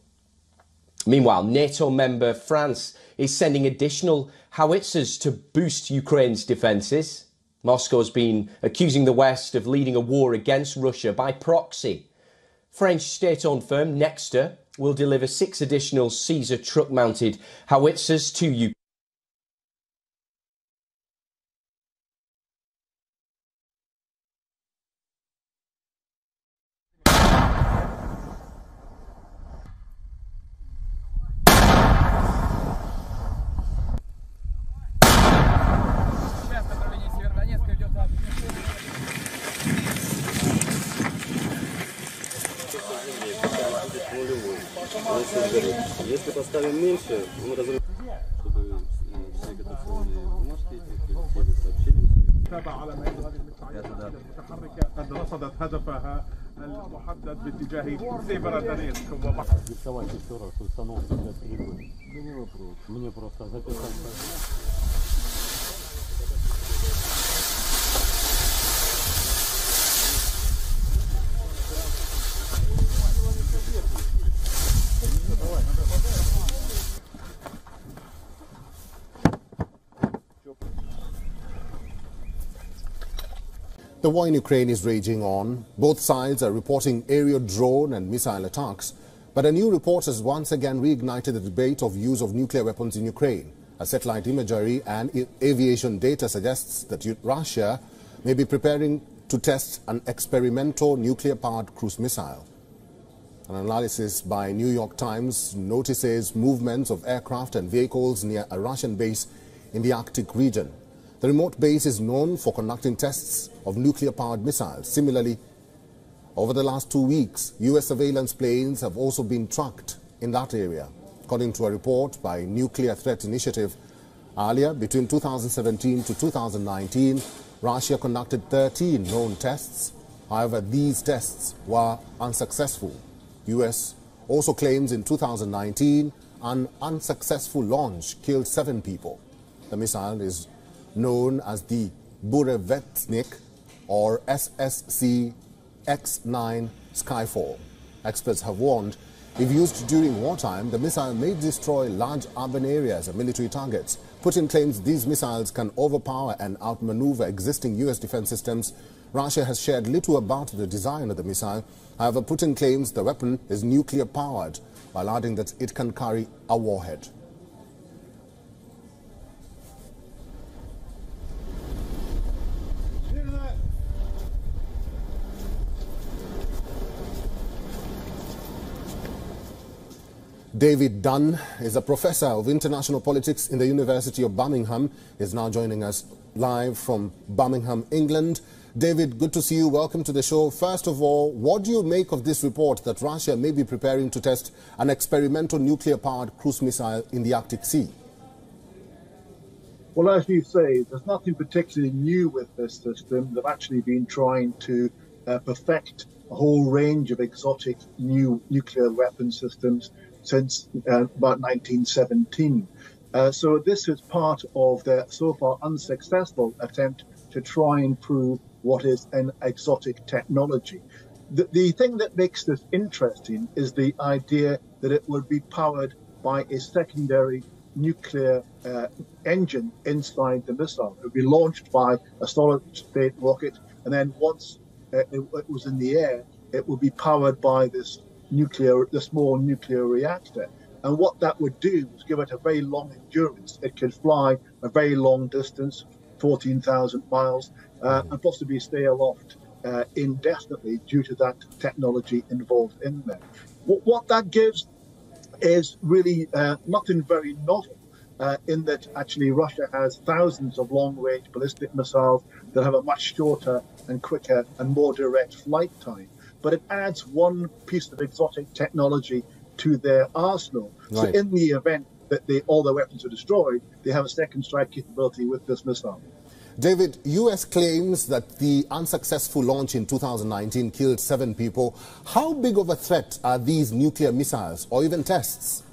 Meanwhile, NATO member France is sending additional howitzers to boost Ukraine's defences. Moscow has been accusing the West of leading a war against Russia by proxy. French state owned firm Nexter will deliver six additional Caesar truck mounted howitzers to Ukraine. The war in Ukraine is raging on. Both sides are reporting aerial drone and missile attacks. But a new report has once again reignited the debate of use of nuclear weapons in Ukraine. A satellite imagery and aviation data suggests that Russia may be preparing to test an experimental nuclear-powered cruise missile. An analysis by New York Times notices movements of aircraft and vehicles near a Russian base in the Arctic region. The remote base is known for conducting tests of nuclear-powered missiles. Similarly, over the last two weeks, U.S. surveillance planes have also been tracked in that area. According to a report by Nuclear Threat Initiative, earlier, between 2017 to 2019, Russia conducted 13 known tests. However, these tests were unsuccessful. U.S. also claims in 2019 an unsuccessful launch killed seven people. The missile is known as the Burevestnik or SSC X-9 Skyfall. Experts have warned if used during wartime, the missile may destroy large urban areas and military targets. Putin claims these missiles can overpower and outmaneuver existing U.S. defense systems. Russia has shared little about the design of the missile. However, Putin claims the weapon is nuclear powered, while adding that it can carry a warhead. David Dunn is a professor of international politics in the University of Birmingham. He is now joining us live from Birmingham, England. David, good to see you. Welcome to the show. First of all, what do you make of this report that Russia may be preparing to test an experimental nuclear-powered cruise missile in the Arctic Sea? Well, as you say, there's nothing particularly new with this system. They've actually been trying to uh, perfect a whole range of exotic new nuclear weapon systems since uh, about 1917. Uh, so this is part of their so far unsuccessful attempt to try and prove what is an exotic technology. The, the thing that makes this interesting is the idea that it would be powered by a secondary nuclear uh, engine inside the missile. It would be launched by a solid state rocket, and then once uh, it, it was in the air, it would be powered by this nuclear, the small nuclear reactor. And what that would do was give it a very long endurance. It could fly a very long distance, 14,000 miles, uh, and possibly stay aloft uh, indefinitely due to that technology involved in there. What, what that gives is really uh, nothing very novel. Uh, in that actually Russia has thousands of long-range ballistic missiles that have a much shorter and quicker and more direct flight time. But it adds one piece of exotic technology to their arsenal. Right. So in the event that they, all their weapons are destroyed, they have a second strike capability with this missile. David, U.S. claims that the unsuccessful launch in 2019 killed seven people. How big of a threat are these nuclear missiles or even tests?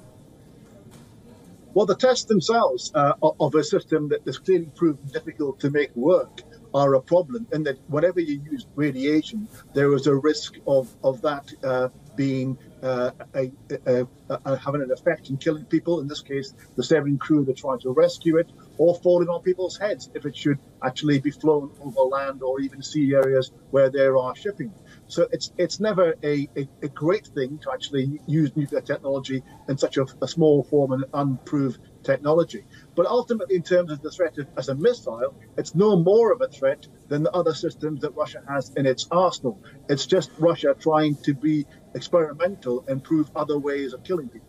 Well, the tests themselves uh, of a system that has clearly proven difficult to make work are a problem and that whenever you use radiation, there is a risk of, of that uh, being uh, a, a, a, having an effect in killing people. In this case, the seven crew that tried to rescue it, or falling on people's heads if it should actually be flown over land or even sea areas where there are shipping. So it's it's never a, a, a great thing to actually use nuclear technology in such a, a small form and unproved technology. But ultimately, in terms of the threat of, as a missile, it's no more of a threat than the other systems that Russia has in its arsenal. It's just Russia trying to be experimental and prove other ways of killing people.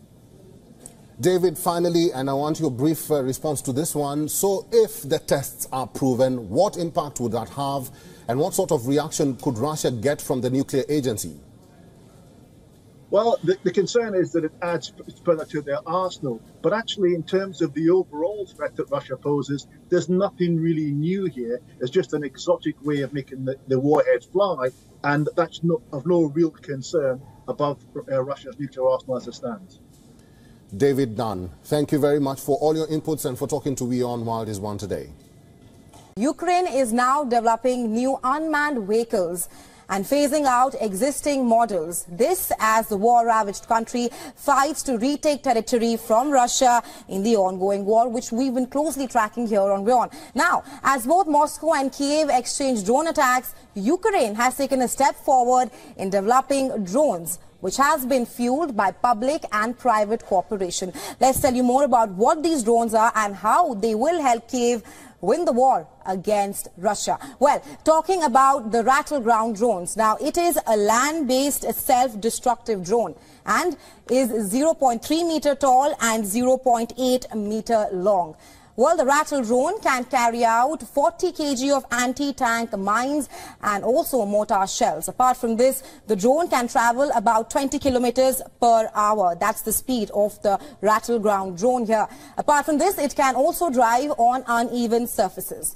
David, finally, and I want your brief uh, response to this one. So, if the tests are proven, what impact would that have, and what sort of reaction could Russia get from the nuclear agency? Well, the, the, concern is that it adds further to their arsenal. But actually, in terms of the overall threat that Russia poses, there's nothing really new here. It's just an exotic way of making the, the warheads fly, and that's not, of no real concern above uh, Russia's nuclear arsenal as it stands. David Dunn, thank you very much for all your inputs and for talking to WION World is One today. Ukraine is now developing new unmanned vehicles and phasing out existing models. This as the war-ravaged country fights to retake territory from Russia in the ongoing war, which we've been closely tracking here on WION. Now, as both Moscow and Kiev exchange drone attacks, Ukraine has taken a step forward in developing drones which has been fueled by public and private cooperation. Let's tell you more about what these drones are and how they will help Kiev win the war against Russia. Well, talking about the Ratel ground drones. Now, it is a land-based self-destructive drone and is 0.3 meter tall and 0.8 meter long. Well, the Ratel drone can carry out 40 kg of anti-tank mines and also mortar shells. Apart from this, the drone can travel about 20 kilometers per hour. That's the speed of the Ratel ground drone here. Apart from this, it can also drive on uneven surfaces.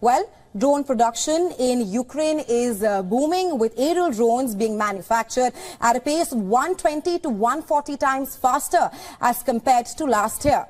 Well, drone production in Ukraine is uh, booming with aerial drones being manufactured at a pace 120 to 140 times faster as compared to last year.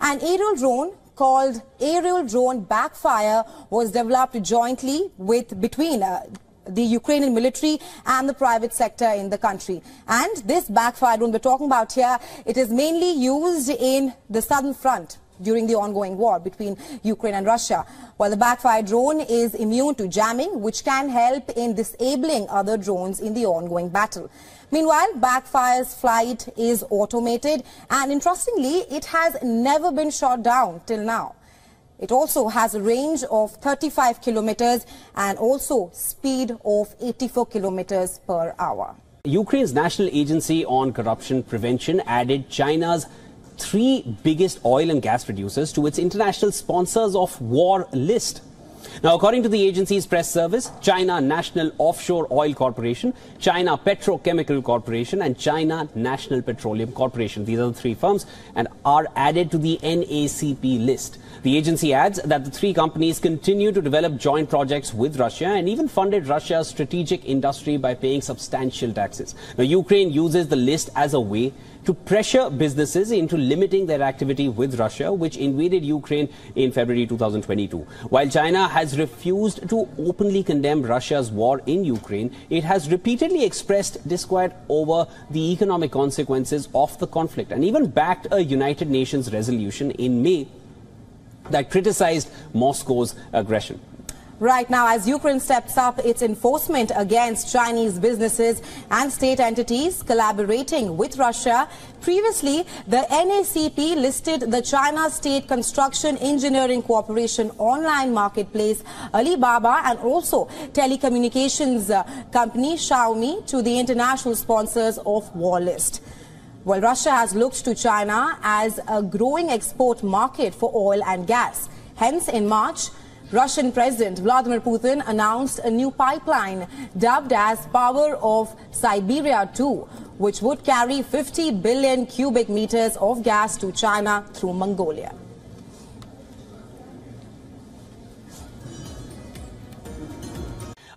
An aerial drone called Aerial Drone Backfire was developed jointly with between uh, the Ukrainian military and the private sector in the country. And this backfire drone we're talking about here, it is mainly used in the southern front during the ongoing war between Ukraine and Russia. While the backfire drone is immune to jamming, which can help in disabling other drones in the ongoing battle. Meanwhile, Backfire's flight is automated and interestingly, it has never been shot down till now. It also has a range of 35 kilometers and also speed of 84 kilometers per hour. Ukraine's National Agency on Corruption Prevention added China's three biggest oil and gas producers to its international sponsors of war list. Now, according to the agency's press service, China National Offshore Oil Corporation, China Petrochemical Corporation, and China National Petroleum Corporation, these are the three firms, and are added to the NACP list. The agency adds that the three companies continue to develop joint projects with Russia and even funded Russia's strategic industry by paying substantial taxes. Now, Ukraine uses the list as a way to pressure businesses into limiting their activity with Russia, which invaded Ukraine in February 2022. While China has refused to openly condemn Russia's war in Ukraine, it has repeatedly expressed disquiet over the economic consequences of the conflict and even backed a United Nations resolution in May that criticized Moscow's aggression. Right now, as Ukraine steps up its enforcement against Chinese businesses and state entities collaborating with Russia, previously the NACP listed the China State Construction Engineering Corporation online marketplace Alibaba and also telecommunications uh, company Xiaomi to the international sponsors of war list. Well, Russia has looked to China as a growing export market for oil and gas. Hence, in March, Russian President Vladimir Putin announced a new pipeline dubbed as Power of Siberia 2, which would carry 50 billion cubic meters of gas to China through Mongolia.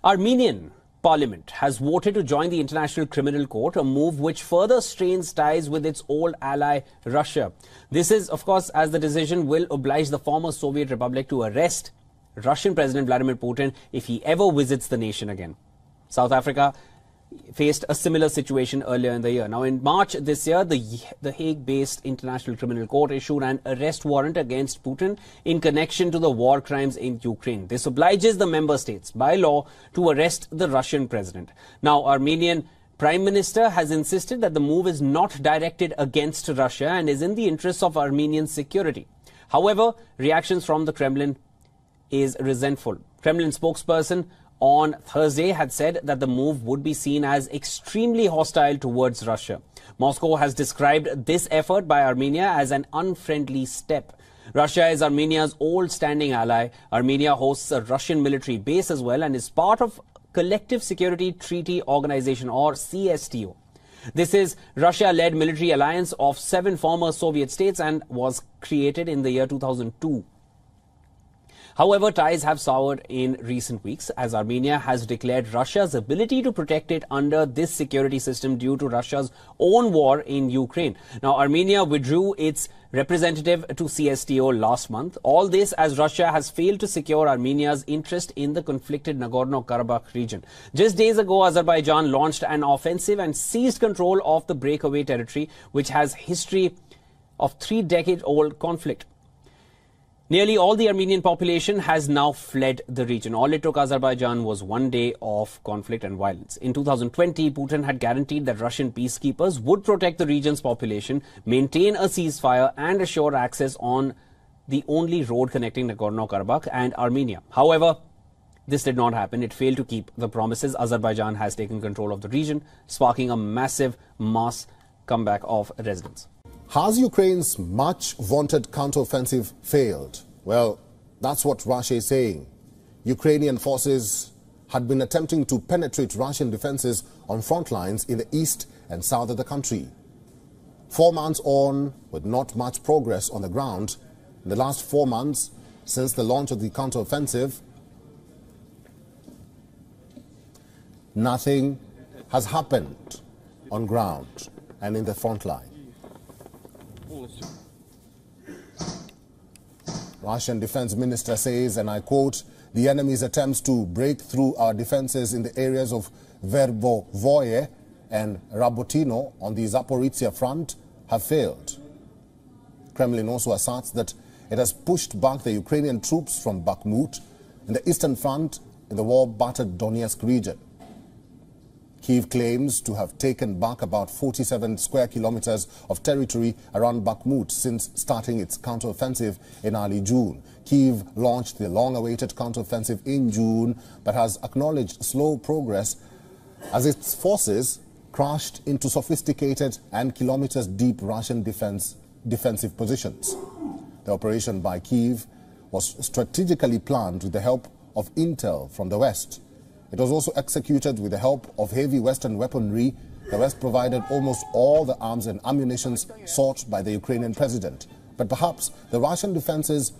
Armenian Parliament has voted to join the International Criminal Court, a move which further strains ties with its old ally Russia. This is, of course, as the decision will oblige the former Soviet Republic to arrest Russian President Vladimir Putin if he ever visits the nation again. South Africa faced a similar situation earlier in the year. Now, in March this year, the, the Hague-based International Criminal Court issued an arrest warrant against Putin in connection to the war crimes in Ukraine. This obliges the member states by law to arrest the Russian president. Now, Armenian Prime Minister has insisted that the move is not directed against Russia and is in the interests of Armenian security. However, reactions from the Kremlin is resentful. Kremlin spokesperson on Thursday had said that the move would be seen as extremely hostile towards Russia. Moscow has described this effort by Armenia as an unfriendly step. Russia is Armenia's old standing ally. Armenia hosts a Russian military base as well and is part of Collective Security Treaty Organization or CSTO. This is Russia-led military alliance of seven former Soviet states and was created in the year 2002. However, ties have soured in recent weeks as Armenia has declared Russia's ability to protect it under this security system due to Russia's own war in Ukraine. Now, Armenia withdrew its representative to CSTO last month. All this as Russia has failed to secure Armenia's interest in the conflicted Nagorno-Karabakh region. Just days ago, Azerbaijan launched an offensive and seized control of the breakaway territory, which has history of three-decade-old conflict. Nearly all the Armenian population has now fled the region. All it took Azerbaijan was one day of conflict and violence. In 2020, Putin had guaranteed that Russian peacekeepers would protect the region's population, maintain a ceasefire, and assure access on the only road connecting Nagorno-Karabakh and Armenia. However, this did not happen. It failed to keep the promises. Azerbaijan has taken control of the region, sparking a massive mass comeback of residents. Has Ukraine's much vaunted counteroffensive failed? Well, that's what Russia is saying. Ukrainian forces had been attempting to penetrate Russian defenses on front lines in the east and south of the country. Four months on, with not much progress on the ground, in the last four months since the launch of the counteroffensive, nothing has happened on ground and in the front line. Russian defense minister says, and I quote, the enemy's attempts to break through our defenses in the areas of Verbovoye and Rabotino on the Zaporizhia front have failed. Kremlin also asserts that it has pushed back the Ukrainian troops from Bakhmut in the eastern front in the war-battered Donetsk region. Kiev claims to have taken back about 47 square kilometers of territory around Bakhmut since starting its counteroffensive in early June. Kiev launched the long-awaited counteroffensive in June, but has acknowledged slow progress as its forces crashed into sophisticated and kilometers-deep Russian defense, defensive positions. The operation by Kiev was strategically planned with the help of intel from the West. It was also executed with the help of heavy Western weaponry. The West provided almost all the arms and ammunition sought by the Ukrainian president. But perhaps the Russian defenses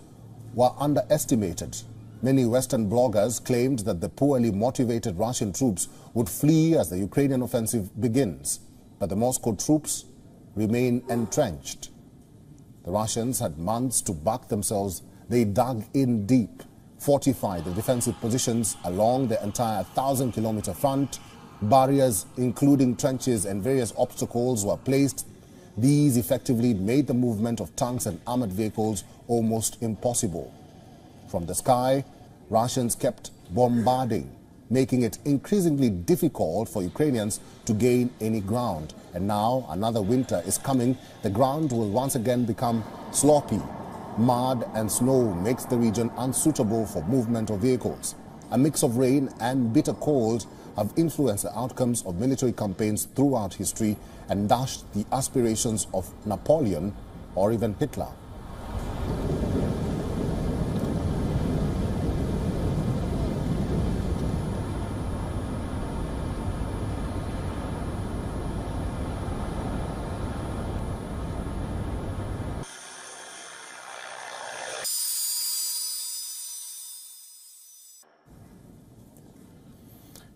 were underestimated. Many Western bloggers claimed that the poorly motivated Russian troops would flee as the Ukrainian offensive begins. But the Moscow troops remain entrenched. The Russians had months to back themselves. They dug in deep fortify the defensive positions along the entire 1,000 kilometer front. Barriers, including trenches and various obstacles, were placed. These effectively made the movement of tanks and armored vehicles almost impossible. From the sky, Russians kept bombarding, making it increasingly difficult for Ukrainians to gain any ground. And now another winter is coming. The ground will once again become sloppy Mud and snow makes the region unsuitable for movement of vehicles. A mix of rain and bitter cold have influenced the outcomes of military campaigns throughout history and dashed the aspirations of Napoleon or even Hitler.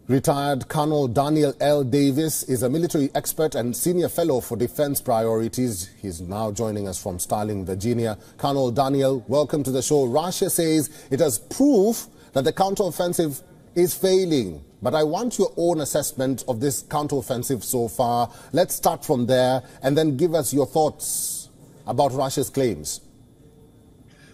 Retired Colonel Daniel L. Davis is a military expert and senior fellow for defense priorities. He's now joining us from Sterling, Virginia. Colonel Daniel, welcome to the show. Russia says it has proof that the counteroffensive is failing. But I want your own assessment of this counteroffensive so far. Let's start from there and then give us your thoughts about Russia's claims.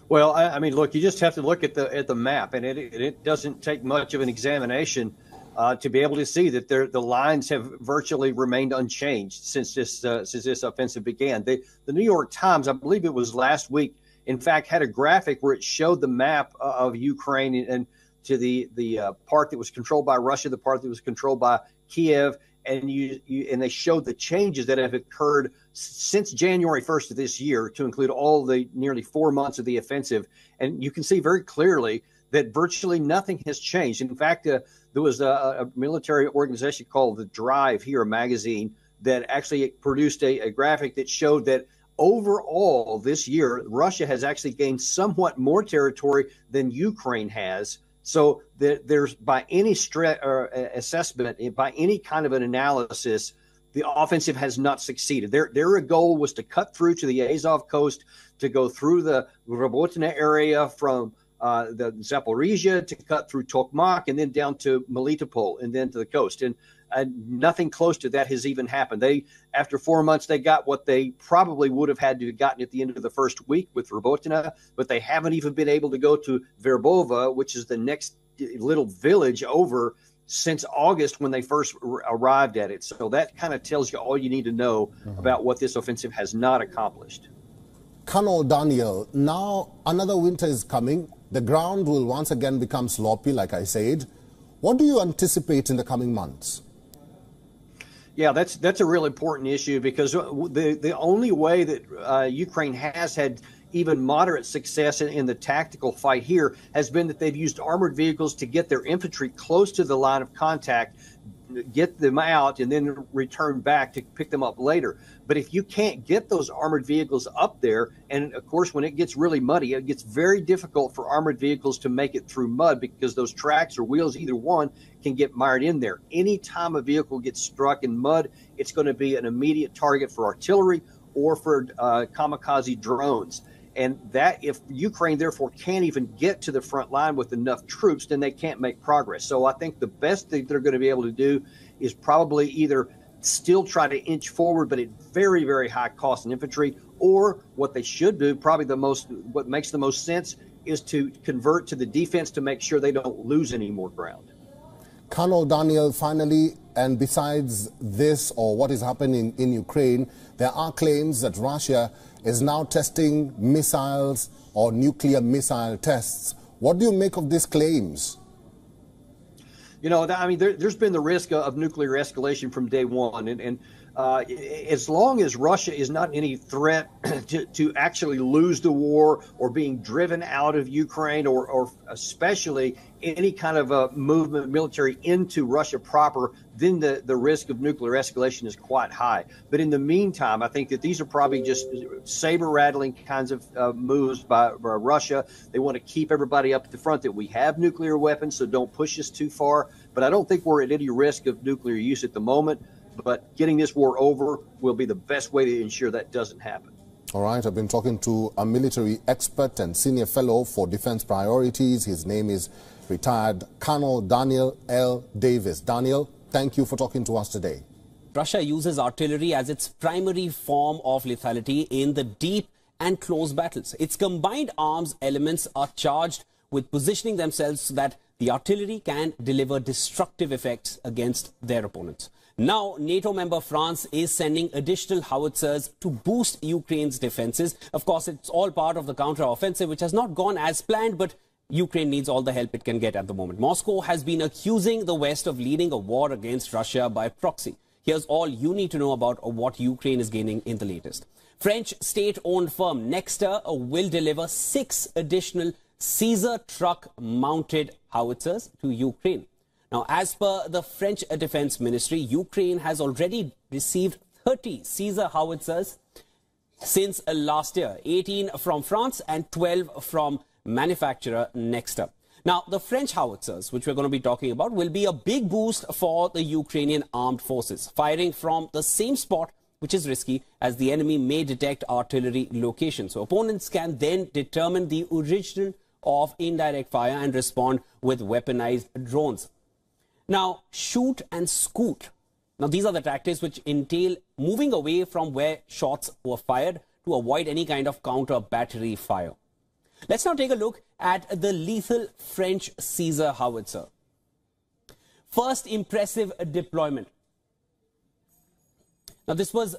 Well, I, I mean, look, you just have to look at the at the map, and it it doesn't take much of an examination uh, to be able to see that the lines have virtually remained unchanged since this uh, since this offensive began. The, the New York Times, I believe it was last week, in fact, had a graphic where it showed the map of Ukraine and to the the uh, part that was controlled by Russia, the part that was controlled by Kiev, and you, you, and they showed the changes that have occurred since January 1st of this year to include all the nearly four months of the offensive, and you can see very clearly that virtually nothing has changed. In fact, uh, there was a, a, military organization called the Drive here, magazine that actually produced a, a graphic that showed that overall this year, Russia has actually gained somewhat more territory than Ukraine has. So there's by any stre- or uh, assessment, by any kind of an analysis, the offensive has not succeeded. Their their goal was to cut through to the Azov coast, to go through the Robotyne area from uh, the Zaporizhia to cut through Tokmak and then down to Melitopol and then to the coast. And uh, nothing close to that has even happened. They, after four months, they got what they probably would have had to have gotten at the end of the first week with Robotyne, but they haven't even been able to go to Verbova, which is the next little village over since August when they first arrived at it. So that kind of tells you all you need to know mm-hmm. about what this offensive has not accomplished. Colonel Daniel, now another winter is coming. The ground will once again become sloppy, like I said. What do you anticipate in the coming months? Yeah, that's that's a real important issue because the the only way that uh, Ukraine has had even moderate success in, in, the tactical fight here has been that they've used armored vehicles to get their infantry close to the line of contact get them out and then return back to pick them up later. But if you can't get those armored vehicles up there, and of course, when it gets really muddy, it gets very difficult for armored vehicles to make it through mud because those tracks or wheels, either one, can get mired in there. Anytime a vehicle gets struck in mud, it's going to be an immediate target for artillery or for uh, kamikaze drones. And that, if Ukraine therefore can't even get to the front line with enough troops, then they can't make progress. So I think the best thing they're going to be able to do is probably either still try to inch forward, but at very, very high cost in infantry, or what they should do, probably the most, what makes the most sense is to convert to the defense to make sure they don't lose any more ground. Colonel Daniel, finally, and besides this or what is happening in Ukraine, there are claims that Russia is now testing missiles or nuclear missile tests. What do you make of these claims? You know, I mean, there, has been the risk of nuclear escalation from day one, and, and uh, as long as Russia is not any threat to, to actually lose the war or being driven out of Ukraine, or, or especially any kind of a movement military into Russia proper, then the, the risk of nuclear escalation is quite high. But in the meantime, I think that these are probably just saber rattling kinds of uh, moves by, by, Russia. They want to keep everybody up at the front that we have nuclear weapons, so don't push us too far. But I don't think we're at any risk of nuclear use at the moment. But getting this war over will be the best way to ensure that doesn't happen. All right, I've been talking to a military expert and senior fellow for defense priorities. His name is retired Colonel Daniel L. Davis. Daniel, thank you for talking to us today. Russia uses artillery as its primary form of lethality in the deep and close battles. Its combined arms elements are charged with positioning themselves so that the artillery can deliver destructive effects against their opponents. Now, NATO member France is sending additional howitzers to boost Ukraine's defenses. Of course, it's all part of the counter-offensive, which has not gone as planned, but Ukraine needs all the help it can get at the moment. Moscow has been accusing the West of leading a war against Russia by proxy. Here's all you need to know about what Ukraine is gaining in the latest. French state-owned firm Nexter uh, will deliver six additional Caesar truck-mounted howitzers to Ukraine. Now, as per the French Defense Ministry, Ukraine has already received 30 Caesar howitzers since uh, last year, 18 from France and 12 from manufacturer Nexter. Now, the French howitzers, which we're going to be talking about, will be a big boost for the Ukrainian armed forces, firing from the same spot, which is risky, as the enemy may detect artillery location. So opponents can then determine the origin of indirect fire and respond with weaponized drones. Now, shoot and scoot. Now, these are the tactics which entail moving away from where shots were fired to avoid any kind of counter battery fire. Let's now take a look at the lethal French Caesar howitzer. First impressive deployment. Now this was,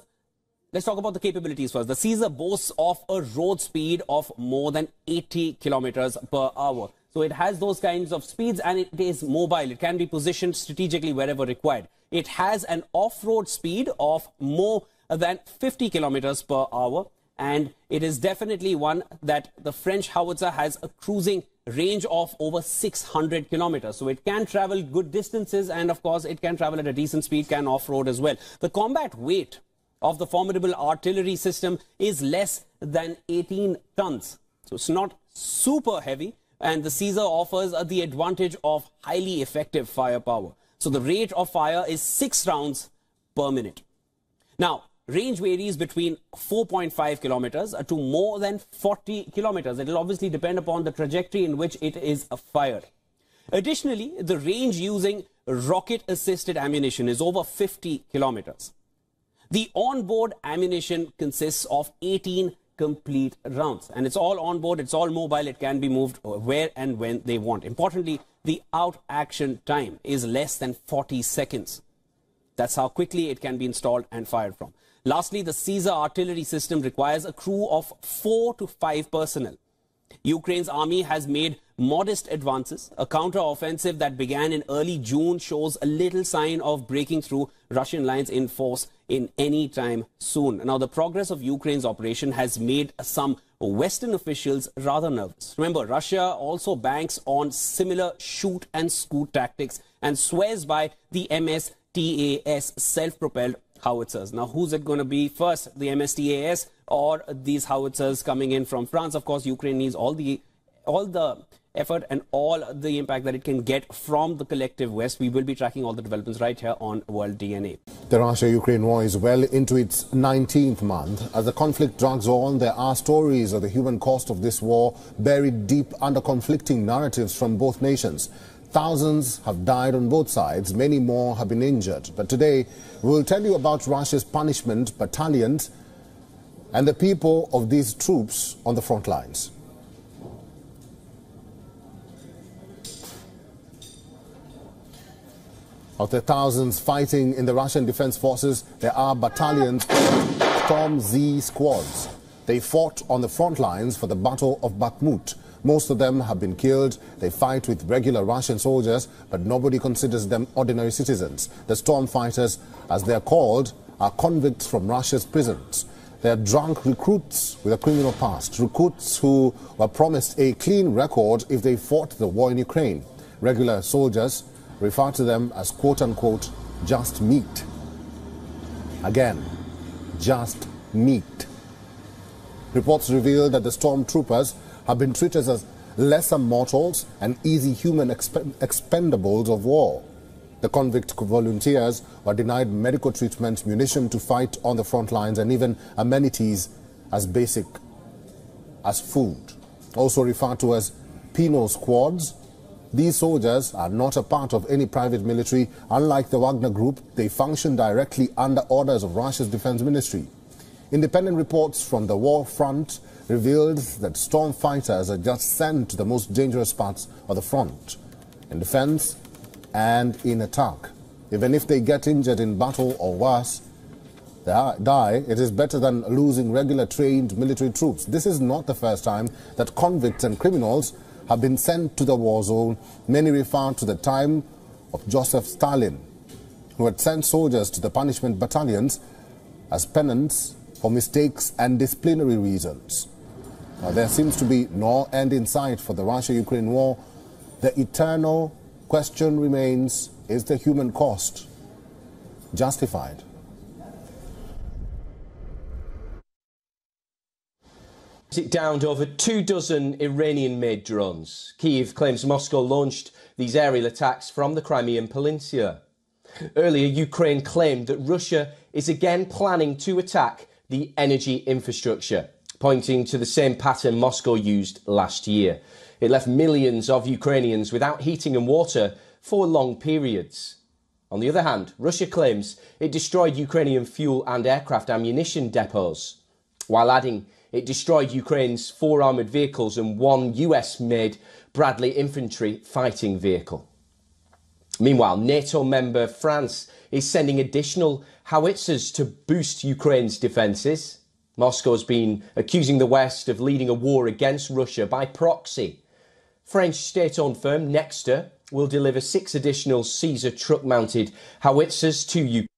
let's talk about the capabilities first. The Caesar boasts of a road speed of more than 80 kilometers per hour. So it has those kinds of speeds and it is mobile. It can be positioned strategically wherever required. It has an off-road speed of more than 50 kilometers per hour and it is definitely one that the French howitzer has a cruising range of over 600 kilometers. So it can travel good distances and of course it can travel at a decent speed, can off-road as well. The combat weight of the formidable artillery system is less than 18 tons. So it's not super heavy and the Caesar offers uh, the advantage of highly effective firepower. So the rate of fire is 6 rounds per minute. Now, range varies between 4.5 kilometers uh, to more than 40 kilometers. It will obviously depend upon the trajectory in which it is fired. Additionally, the range using rocket-assisted ammunition is over 50 kilometers. The onboard ammunition consists of 18 complete rounds and it's all on board, it's all mobile, it can be moved where and when they want. Importantly, the out action time is less than 40 seconds. That's how quickly it can be installed and fired from. Lastly, the Caesar artillery system requires a crew of four to five personnel. Ukraine's army has made modest advances. A counter-offensive that began in early June shows a little sign of breaking through Russian lines in force in any time soon. Now, the progress of Ukraine's operation has made some Western officials rather nervous. Remember, Russia also banks on similar shoot and scoot tactics and swears by the Msta-S self-propelled howitzers. Now, who's it going to be first, the Msta-S or these howitzers coming in from France? Of course, Ukraine needs all the all the effort and all the impact that it can get from the collective West. We will be tracking all the developments right here on World DNA. The Russia-Ukraine war is well into its 19th month. As the conflict drags on, there are stories of the human cost of this war buried deep under conflicting narratives from both nations. Thousands have died on both sides, many more have been injured. But today, we will tell you about Russia's punishment battalions and the people of these troops on the front lines. Of the thousands fighting in the Russian Defense Forces, there are battalions called Storm Z squads. They fought on the front lines for the Battle of Bakhmut. Most of them have been killed. They fight with regular Russian soldiers, but nobody considers them ordinary citizens. The storm fighters, as they are called, are convicts from Russia's prisons. They are drunk recruits with a criminal past, recruits who were promised a clean record if they fought the war in Ukraine. Regular soldiers refer to them as quote-unquote just meat. Again, just meat. Reports reveal that the stormtroopers have been treated as lesser mortals and easy human exp expendables of war. The convict volunteers were denied medical treatment, munition to fight on the front lines, and even amenities as basic as food. Also referred to as penal squads, these soldiers are not a part of any private military. Unlike the Wagner Group, they function directly under orders of Russia's defense ministry. Independent reports from the war front revealed that storm fighters are just sent to the most dangerous parts of the front, in defense and in attack. Even if they get injured in battle or worse, they die, it is better than losing regular trained military troops. This is not the first time that convicts and criminals have been sent to the war zone. Many refer to the time of Joseph Stalin, who had sent soldiers to the punishment battalions as penance for mistakes and disciplinary reasons. Now, there seems to be no end in sight for the Russia-Ukraine war. The eternal question remains, is the human cost justified? It downed over two dozen Iranian made drones. Kiev claims Moscow launched these aerial attacks from the Crimean Peninsula. Earlier, Ukraine claimed that Russia is again planning to attack the energy infrastructure, pointing to the same pattern Moscow used last year. It left millions of Ukrainians without heating and water for long periods. On the other hand, Russia claims it destroyed Ukrainian fuel and aircraft ammunition depots, while adding it destroyed Ukraine's four armoured vehicles and one US made Bradley infantry fighting vehicle. Meanwhile, NATO member France is sending additional howitzers to boost Ukraine's defences. Moscow has been accusing the West of leading a war against Russia by proxy. French state owned firm Nexter will deliver six additional Caesar truck mounted howitzers to Ukraine.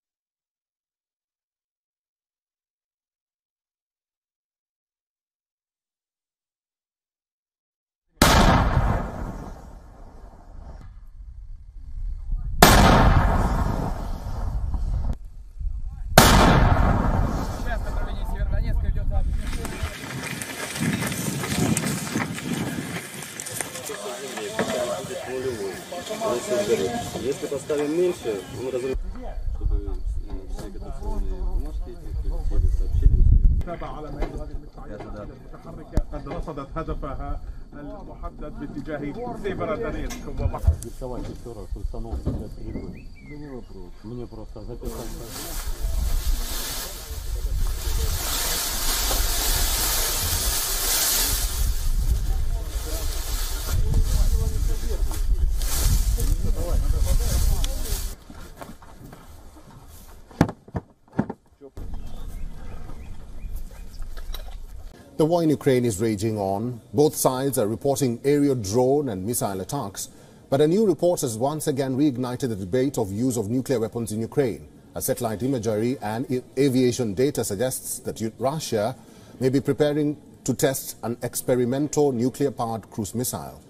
The war in Ukraine is raging on. Both sides are reporting aerial drone and missile attacks. But a new report has once again reignited the debate of use of nuclear weapons in Ukraine. A satellite imagery and aviation data suggests that Russia may be preparing to test an experimental nuclear-powered cruise missile.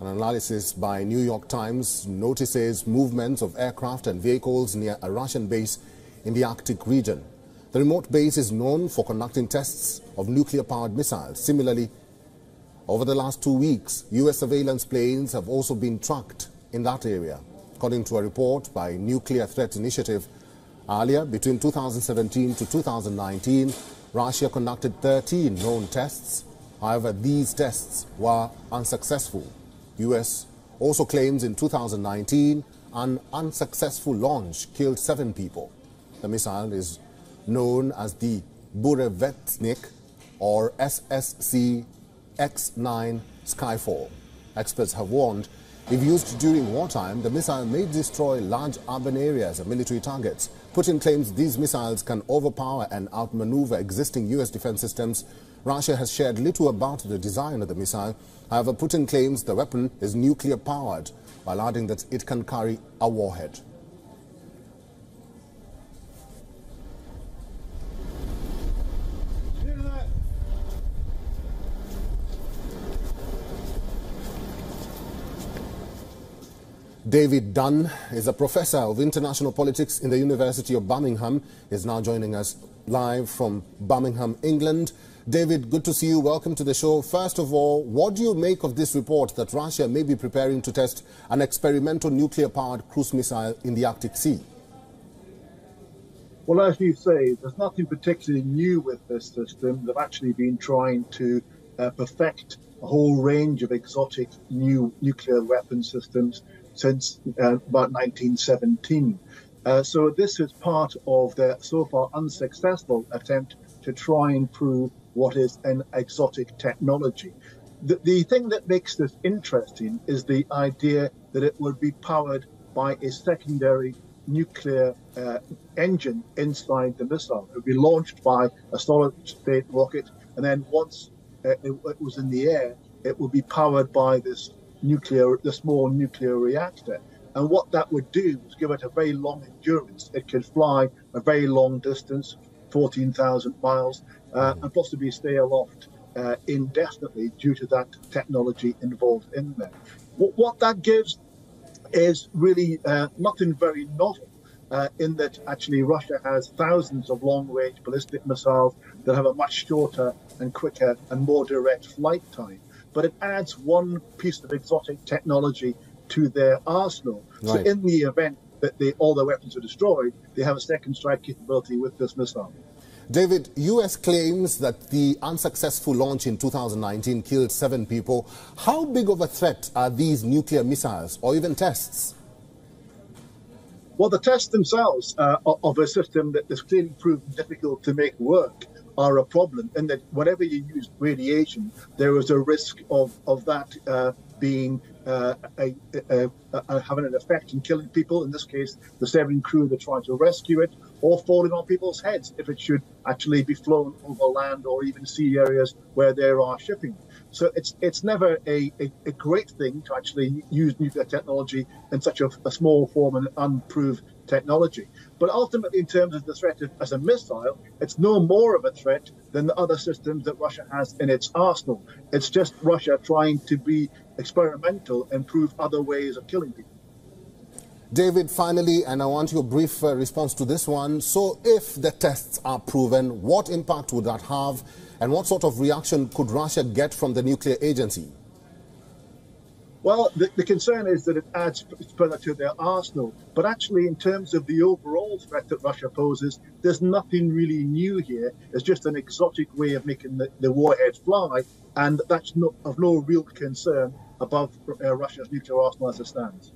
An analysis by New York Times notices movements of aircraft and vehicles near a Russian base in the Arctic region. The remote base is known for conducting tests of nuclear-powered missiles. Similarly, over the last two weeks, U.S. surveillance planes have also been tracked in that area. According to a report by Nuclear Threat Initiative, earlier, between 2017 to 2019, Russia conducted 13 known tests. However, these tests were unsuccessful. U.S. also claims in 2019 an unsuccessful launch killed seven people. The missile is known as the Burevestnik or SSC X-9 Skyfall. Experts have warned if used during wartime, the missile may destroy large urban areas and military targets. Putin claims these missiles can overpower and outmaneuver existing U.S. defense systems. Russia has shared little about the design of the missile. However, Putin claims the weapon is nuclear powered, while adding that it can carry a warhead. David Dunn is a professor of international politics in the University of Birmingham. Is now joining us live from Birmingham, England. David, good to see you. Welcome to the show. First of all, what do you make of this report that Russia may be preparing to test an experimental nuclear-powered cruise missile in the Arctic Sea? Well, as you say, there's nothing particularly new with this system. They've actually been trying to uh, perfect a whole range of exotic new nuclear weapon systems since uh, about 1917. Uh, so this is part of their so far unsuccessful attempt to try and prove what is an exotic technology. The, the thing that makes this interesting is the idea that it would be powered by a secondary nuclear uh, engine inside the missile. It would be launched by a solid state rocket, and then once uh, it, it was in the air, it would be powered by this nuclear, the small nuclear reactor. And what that would do was give it a very long endurance. It could fly a very long distance, 14,000 miles, uh, and possibly stay aloft uh, indefinitely due to that technology involved in there. What, what that gives is really uh, nothing very novel. Uh, in that actually Russia has thousands of long-range ballistic missiles that have a much shorter and quicker and more direct flight time. But it adds one piece of exotic technology to their arsenal. So in the event that they, all their weapons are destroyed, they have a second strike capability with this missile. David, U.S. claims that the unsuccessful launch in 2019 killed seven people. How big of a threat are these nuclear missiles or even tests? Well, the tests themselves uh, of a system that is clearly proven difficult to make work are a problem and that whenever you use radiation, there is a risk of, of that uh, being uh, a, a, a, having an effect in killing people. In this case, the seven crew that try to rescue it, or falling on people's heads if it should actually be flown over land or even sea areas where there are shipping. So it's it's never a, a, a great thing to actually use nuclear technology in such a, a small form and unproved technology. But ultimately, in terms of the threat of, as a missile, it's no more of a threat than the other systems that Russia has in its arsenal. It's just Russia trying to be experimental and prove other ways of killing people. David, finally, and I want your brief uh, response to this one. So, if the tests are proven, what impact would that have, and what sort of reaction could Russia get from the nuclear agency? Well, the, the concern is that it adds further to their arsenal. But actually, in terms of the overall threat that Russia poses, there's nothing really new here. It's just an exotic way of making the, the warheads fly, and that's no, of no real concern above uh, Russia's nuclear arsenal as it stands.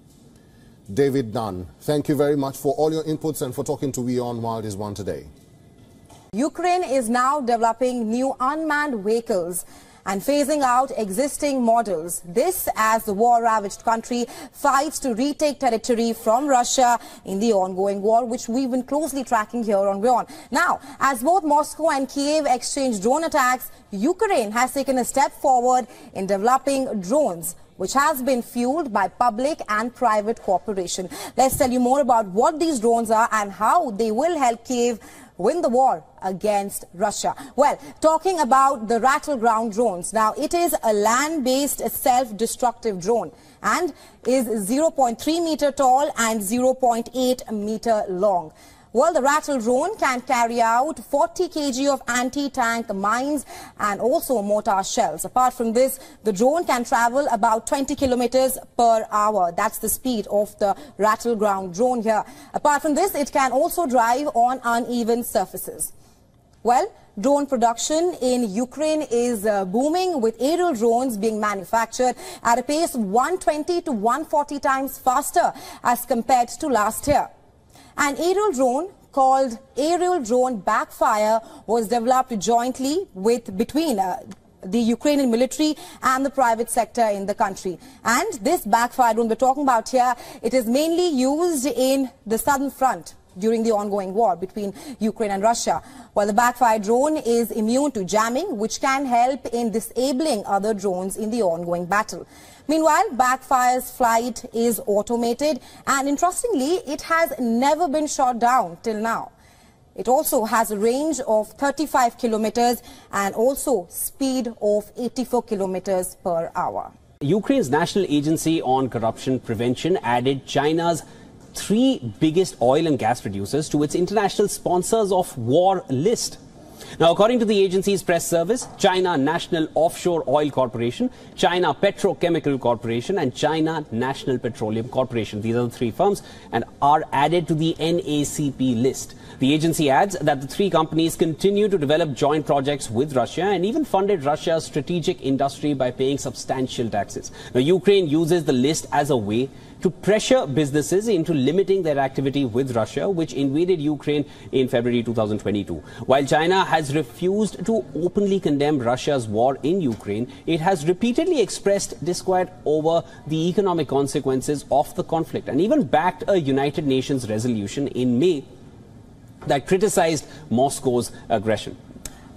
David Dunn, thank you very much for all your inputs and for talking to WION World is One today. Ukraine is now developing new unmanned vehicles and phasing out existing models. This as the war-ravaged country fights to retake territory from Russia in the ongoing war, which we've been closely tracking here on WION. Now, as both Moscow and Kiev exchange drone attacks, Ukraine has taken a step forward in developing drones which has been fueled by public and private cooperation. Let's tell you more about what these drones are and how they will help Kiev win the war against Russia. Well, talking about the Ratel ground drones. Now, it is a land-based self-destructive drone and is 0.3 meter tall and 0.8 meter long. Well, the Ratel drone can carry out 40 kg of anti-tank mines and also mortar shells. Apart from this, the drone can travel about 20 kilometers per hour. That's the speed of the Ratel ground drone here. Apart from this, it can also drive on uneven surfaces. Well, drone production in Ukraine is uh, booming with aerial drones being manufactured at a pace 120 to 140 times faster as compared to last year. An aerial drone called Aerial Drone Backfire was developed jointly with between uh, the Ukrainian military and the private sector in the country. And this backfire drone we're talking about here, it is mainly used in the southern front during the ongoing war between Ukraine and Russia. While the backfire drone is immune to jamming, which can help in disabling other drones in the ongoing battle. Meanwhile, Backfire's flight is automated and interestingly, it has never been shot down till now. It also has a range of 35 kilometers and also speed of 84 kilometers per hour. Ukraine's National Agency on Corruption Prevention added China's three biggest oil and gas producers to its international sponsors of war list. Now, according to the agency's press service, China National Offshore Oil Corporation, China Petrochemical Corporation, and China National Petroleum Corporation, these are the three firms, and are added to the NACP list. The agency adds that the three companies continue to develop joint projects with Russia and even funded Russia's strategic industry by paying substantial taxes. Now, Ukraine uses the list as a way to pressure businesses into limiting their activity with Russia, which invaded Ukraine in February 2022. While China has refused to openly condemn Russia's war in Ukraine, it has repeatedly expressed disquiet over the economic consequences of the conflict and even backed a United Nations resolution in May that criticized Moscow's aggression.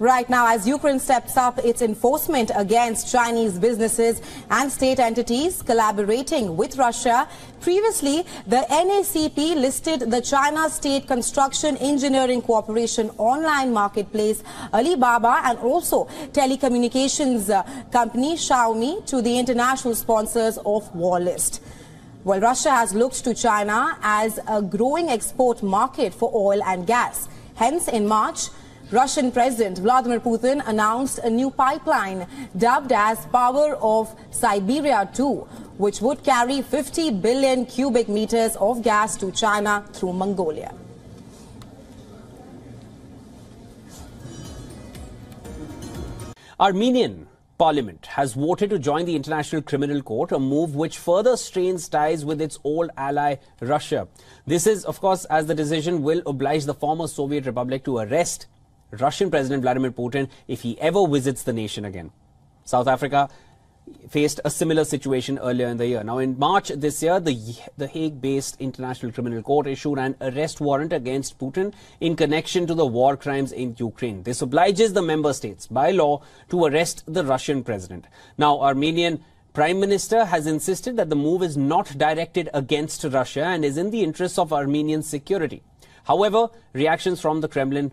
Right now, as Ukraine steps up its enforcement against Chinese businesses and state entities collaborating with Russia, previously the NACP listed the China State Construction Engineering Corporation online marketplace Alibaba and also telecommunications uh, company Xiaomi to the international sponsors of war list. Well, Russia has looked to China as a growing export market for oil and gas. Hence, in March, Russian President Vladimir Putin announced a new pipeline dubbed as Power of Siberia 2, which would carry 50 billion cubic meters of gas to China through Mongolia. Armenian Parliament has voted to join the International Criminal Court, a move which further strains ties with its old ally Russia. This is, of course, as the decision will oblige the former Soviet Republic to arrest Russian President Vladimir Putin if he ever visits the nation again. South Africa faced a similar situation earlier in the year. Now, in March this year, the, the Hague-based International Criminal Court issued an arrest warrant against Putin in connection to the war crimes in Ukraine. This obliges the member states by law to arrest the Russian president. Now, Armenian Prime Minister has insisted that the move is not directed against Russia and is in the interests of Armenian security. However, reactions from the Kremlin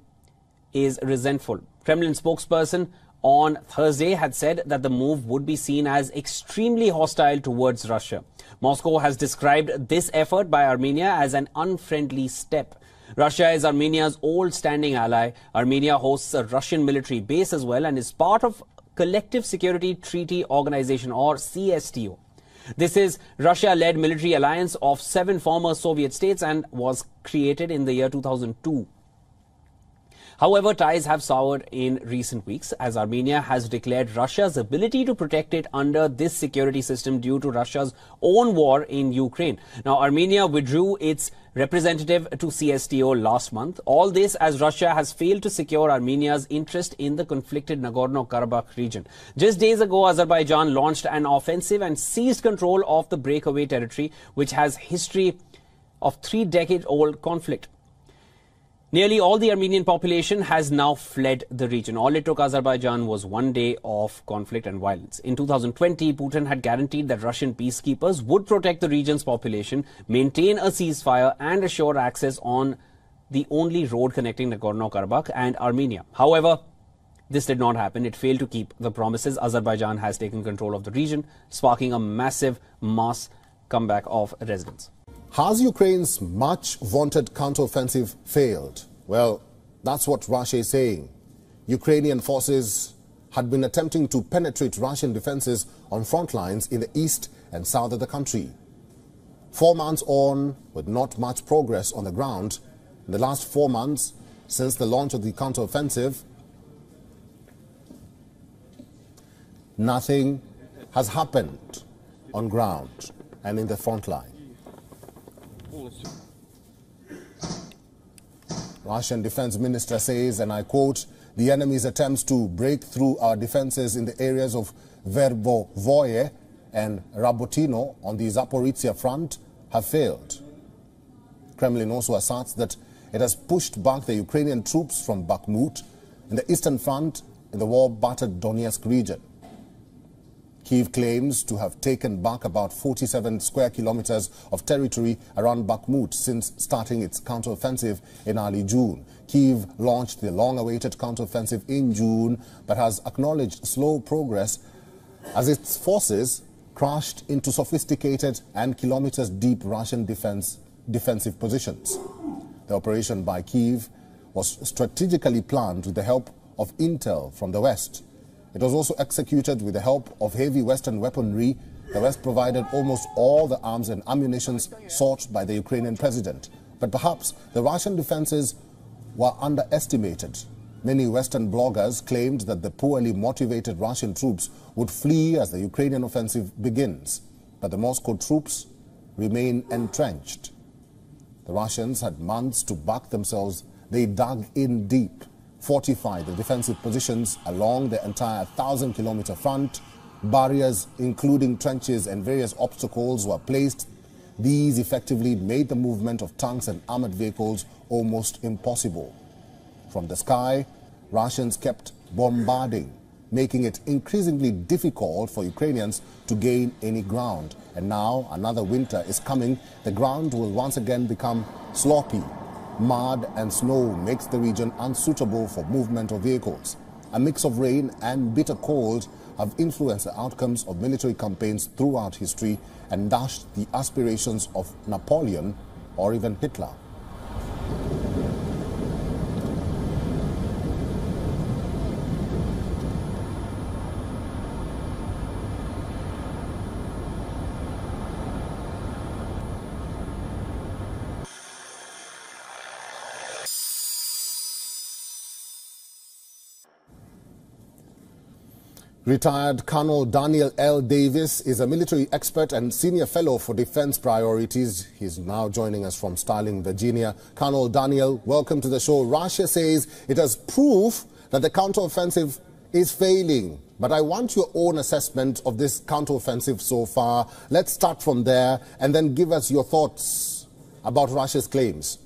is resentful. Kremlin spokesperson on Thursday had said that the move would be seen as extremely hostile towards Russia. Moscow has described this effort by Armenia as an unfriendly step. Russia is Armenia's old standing ally. Armenia hosts a Russian military base as well and is part of Collective Security Treaty Organization or CSTO. This is Russia-led military alliance of seven former Soviet states and was created in the year 2002. However, ties have soured in recent weeks as Armenia has declared Russia's ability to protect it under this security system due to Russia's own war in Ukraine. Now, Armenia withdrew its representative to CSTO last month. All this as Russia has failed to secure Armenia's interest in the conflicted Nagorno-Karabakh region. Just days ago, Azerbaijan launched an offensive and seized control of the breakaway territory, which has history of three-decade-old conflict. Nearly all the Armenian population has now fled the region. All it took Azerbaijan was one day of conflict and violence. In 2020, Putin had guaranteed that Russian peacekeepers would protect the region's population, maintain a ceasefire, and assure access on the only road connecting Nagorno-Karabakh and Armenia. However, this did not happen. It failed to keep the promises. Azerbaijan has taken control of the region, sparking a massive mass comeback of residents. Has Ukraine's much vaunted counteroffensive failed? Well, that's what Russia is saying. Ukrainian forces had been attempting to penetrate Russian defenses on front lines in the east and south of the country. Four months on, with not much progress on the ground, in the last four months since the launch of the counteroffensive, nothing has happened on ground and in the front line. Russian defense minister says, and I quote, the enemy's attempts to break through our defenses in the areas of Verbovoye and Rabotino on the Zaporizhia front have failed. Kremlin also asserts that it has pushed back the Ukrainian troops from Bakhmut in the eastern front in the war-battered Donetsk region. Kiev claims to have taken back about 47 square kilometers of territory around Bakhmut since starting its counteroffensive in early June. Kiev launched the long-awaited counteroffensive in June, but has acknowledged slow progress as its forces crashed into sophisticated and kilometers-deep Russian defense, defensive positions. The operation by Kiev was strategically planned with the help of intel from the West. It was also executed with the help of heavy Western weaponry. The West provided almost all the arms and ammunition sought by the Ukrainian president. But perhaps the Russian defenses were underestimated. Many Western bloggers claimed that the poorly motivated Russian troops would flee as the Ukrainian offensive begins. But the Moscow troops remain entrenched. The Russians had months to back themselves. They dug in deep fortified the defensive positions along the entire 1,000 kilometer front. Barriers, including trenches and various obstacles, were placed. These effectively made the movement of tanks and armored vehicles almost impossible. From the sky, Russians kept bombarding, making it increasingly difficult for Ukrainians to gain any ground. And now another winter is coming. The ground will once again become sloppy Mud and snow makes the region unsuitable for movement of vehicles. A mix of rain and bitter cold have influenced the outcomes of military campaigns throughout history and dashed the aspirations of Napoleon or even Hitler. Retired Colonel Daniel L. Davis is a military expert and senior fellow for defense priorities. He's now joining us from Sterling, Virginia. Colonel Daniel, welcome to the show. Russia says it has proof that the counteroffensive is failing. But I want your own assessment of this counteroffensive so far. Let's start from there and then give us your thoughts about Russia's claims.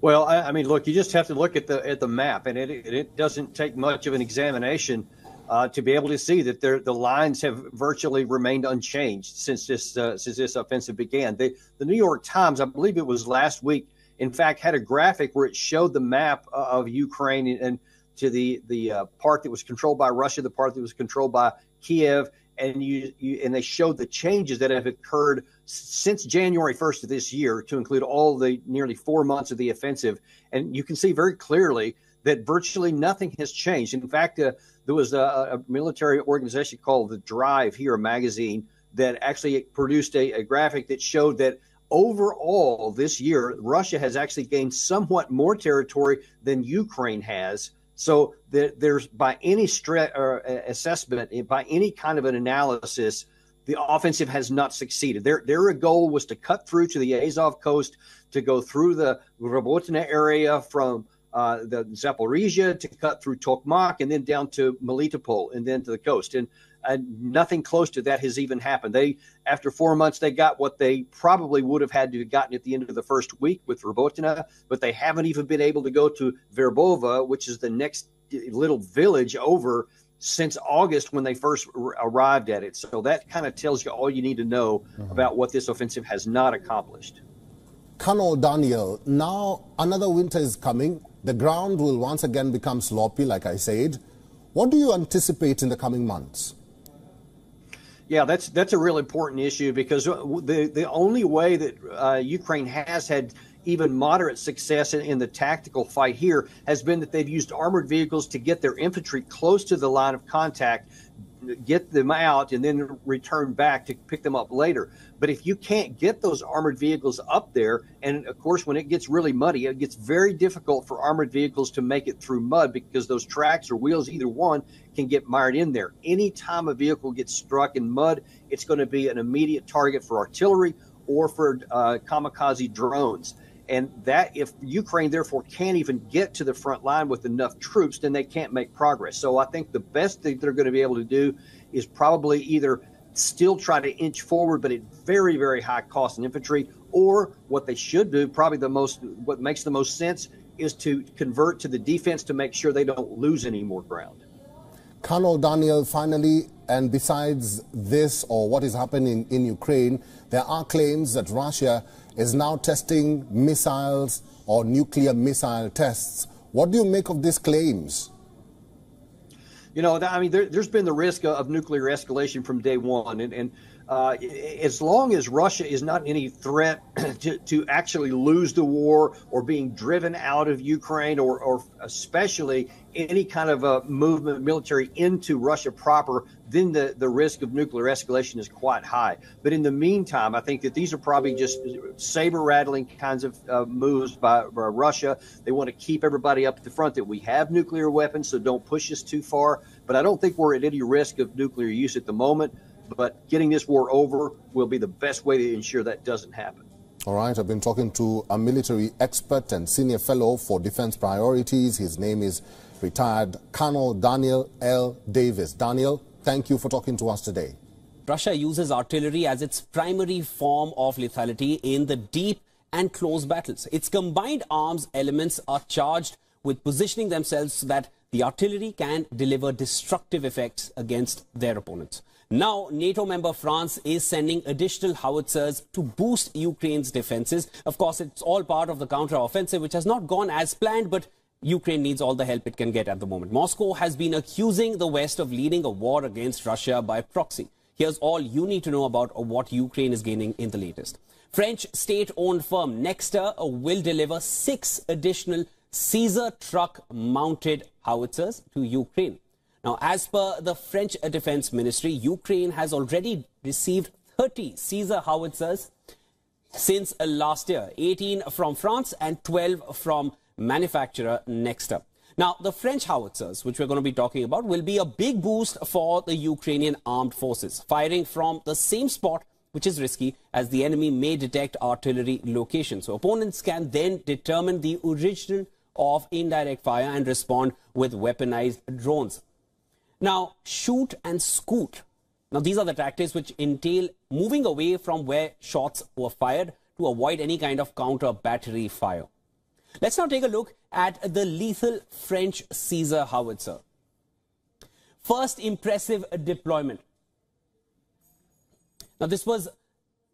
Well, I, I mean, look, you just have to look at the at the map, and it it doesn't take much of an examination uh, to be able to see that the lines have virtually remained unchanged since this uh, since this offensive began. The, the New York Times, I believe it was last week, in fact, had a graphic where it showed the map of Ukraine and, to the the uh, part that was controlled by Russia, the part that was controlled by Kiev, and you, you, and they showed the changes that have occurred since January 1st of this year to include all the nearly four months of the offensive, and you can see very clearly that virtually nothing has changed. In fact, uh, there was a, a, military organization called the Drive here, magazine, that actually produced a, a graphic that showed that overall this year, Russia has actually gained somewhat more territory than Ukraine has. So there, there's by any stre- uh, assessment, by any kind of an analysis, the offensive has not succeeded. Their their goal was to cut through to the Azov coast, to go through the Robotyne area from uh, the Zaporizhia to cut through Tokmak and then down to Melitopol and then to the coast. And uh, nothing close to that has even happened. They, after four months, they got what they probably would have had to have gotten at the end of the first week with Robotyne, but they haven't even been able to go to Verbova, which is the next little village over since August when they first r- arrived at it. So that kind of tells you all you need to know mm-hmm. about what this offensive has not accomplished. Colonel Daniel, now another winter is coming. The ground will once again become sloppy, like I said. What do you anticipate in the coming months? Yeah, that's that's a real important issue because the the only way that uh, Ukraine has had even moderate success in, in, the tactical fight here has been that they've used armored vehicles to get their infantry close to the line of contact get them out and then return back to pick them up later. But if you can't get those armored vehicles up there, and of course, when it gets really muddy, it gets very difficult for armored vehicles to make it through mud because those tracks or wheels, either one, can get mired in there. Anytime a vehicle gets struck in mud, it's going to be an immediate target for artillery or for uh, kamikaze drones. And that, if Ukraine therefore can't even get to the front line with enough troops, then they can't make progress. So I think the best thing they're going to be able to do is probably either still try to inch forward, but at very, very high cost in infantry, or what they should do, probably the most, what makes the most sense, is to convert to the defense to make sure they don't lose any more ground. Colonel Daniel, finally, and besides this or what is happening in Ukraine, there are claims that Russia is now testing missiles or nuclear missile tests. What do you make of these claims? You know, I mean, there, has been the risk of nuclear escalation from day one, and, and uh, as long as Russia is not any threat to, to actually lose the war or being driven out of Ukraine or, or especially any kind of a movement military into Russia proper, then the, the risk of nuclear escalation is quite high. But in the meantime, I think that these are probably just saber rattling kinds of uh, moves by, by Russia. They want to keep everybody up at the front that we have nuclear weapons, so don't push us too far. But I don't think we're at any risk of nuclear use at the moment but getting this war over will be the best way to ensure that doesn't happen. All right, I've been talking to a military expert and senior fellow for defense priorities. His name is retired Colonel Daniel L. Davis. Daniel, thank you for talking to us today. Russia uses artillery as its primary form of lethality in the deep and close battles. Its combined arms elements are charged with positioning themselves so that the artillery can deliver destructive effects against their opponents. Now, NATO member France is sending additional howitzers to boost Ukraine's defenses. Of course, it's all part of the counter-offensive, which has not gone as planned, but Ukraine needs all the help it can get at the moment. Moscow has been accusing the West of leading a war against Russia by proxy. Here's all you need to know about what Ukraine is gaining in the latest. French state-owned firm Nexter uh, will deliver six additional Caesar truck-mounted howitzers to Ukraine. Now, as per the French Defense Ministry, Ukraine has already received 30 Caesar howitzers since uh, last year, 18 from France and 12 from manufacturer Nexter. Now, the French howitzers, which we're going to be talking about, will be a big boost for the Ukrainian armed forces, firing from the same spot, which is risky, as the enemy may detect artillery locations. So opponents can then determine the origin of indirect fire and respond with weaponized drones. Now, shoot and scoot. Now, these are the tactics which entail moving away from where shots were fired to avoid any kind of counter battery fire. Let's now take a look at the lethal French Caesar howitzer. First impressive deployment. Now, this was,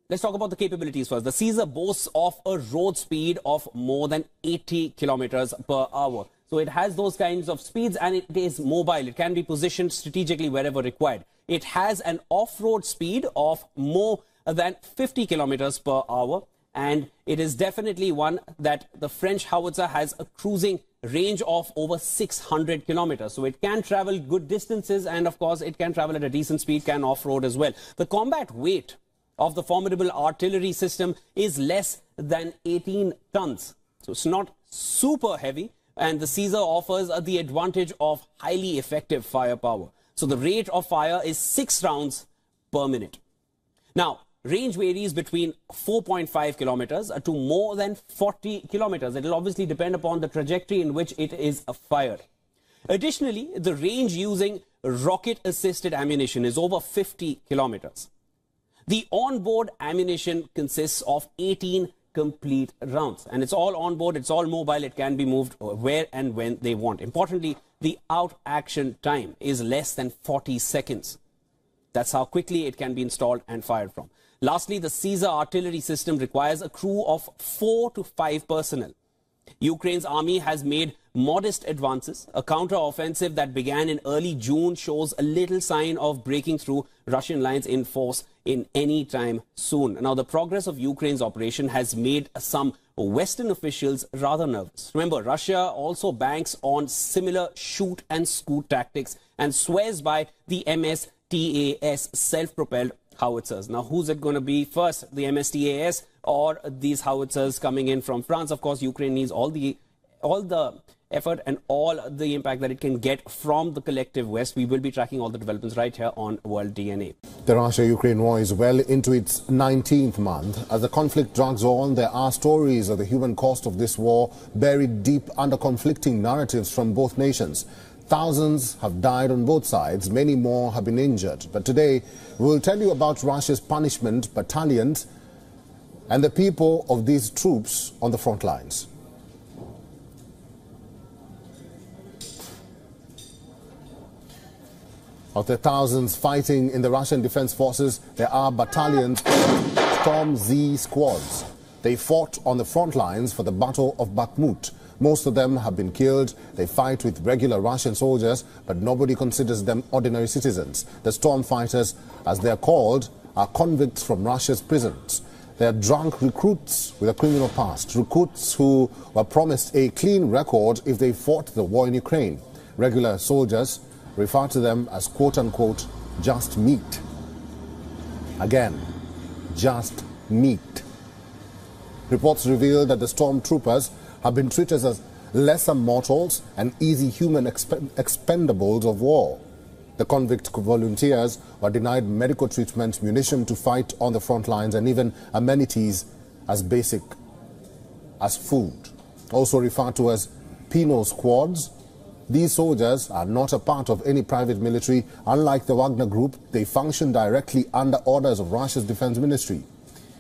let's talk about the capabilities first. The Caesar boasts of a road speed of more than 80 kilometers per hour. So it has those kinds of speeds and it is mobile. It can be positioned strategically wherever required. It has an off-road speed of more than 50 kilometers per hour and it is definitely one that the French howitzer has a cruising range of over 600 kilometers. So it can travel good distances and of course it can travel at a decent speed, can off-road as well. The combat weight of the formidable artillery system is less than 18 tons. So it's not super heavy and the Caesar offers the advantage of highly effective firepower. So the rate of fire is 6 rounds per minute. Now, range varies between 4.5 kilometers to more than 40 kilometers. It will obviously depend upon the trajectory in which it is fired. Additionally, the range using rocket-assisted ammunition is over 50 kilometers. The onboard ammunition consists of 18 complete rounds and it's all on board, it's all mobile, it can be moved where and when they want. Importantly, the out action time is less than 40 seconds. That's how quickly it can be installed and fired from. Lastly, the Caesar artillery system requires a crew of four to five personnel. Ukraine's army has made modest advances. A counter-offensive that began in early June shows a little sign of breaking through Russian lines in force in any time soon. Now, the progress of Ukraine's operation has made some Western officials rather nervous. Remember, Russia also banks on similar shoot and scoot tactics and swears by the Msta-S self-propelled howitzers. Now, who's it going to be first, the Msta-S or these howitzers coming in from France? Of course, Ukraine needs all the all the effort and all the impact that it can get from the collective West. We will be tracking all the developments right here on World DNA. The Russia-Ukraine war is well into its 19th month. As the conflict drags on, there are stories of the human cost of this war buried deep under conflicting narratives from both nations. Thousands have died on both sides, many more have been injured. But today, we'll tell you about Russia's punishment battalions and the people of these troops on the front lines. Of the thousands fighting in the Russian Defense Forces, there are battalions Storm Z squads. They fought on the front lines for the Battle of Bakhmut. Most of them have been killed. They fight with regular Russian soldiers, but nobody considers them ordinary citizens. The storm fighters, as they are called, are convicts from Russia's prisons. They are drunk recruits with a criminal past, recruits who were promised a clean record if they fought the war in Ukraine. Regular soldiers refer to them as quote-unquote just meat. Again, just meat. Reports reveal that the stormtroopers have been treated as lesser mortals and easy human exp expendables of war. The convict volunteers were denied medical treatment, munition to fight on the front lines, and even amenities as basic as food. Also referred to as penal squads, these soldiers are not a part of any private military. Unlike the Wagner Group, they function directly under orders of Russia's defense ministry.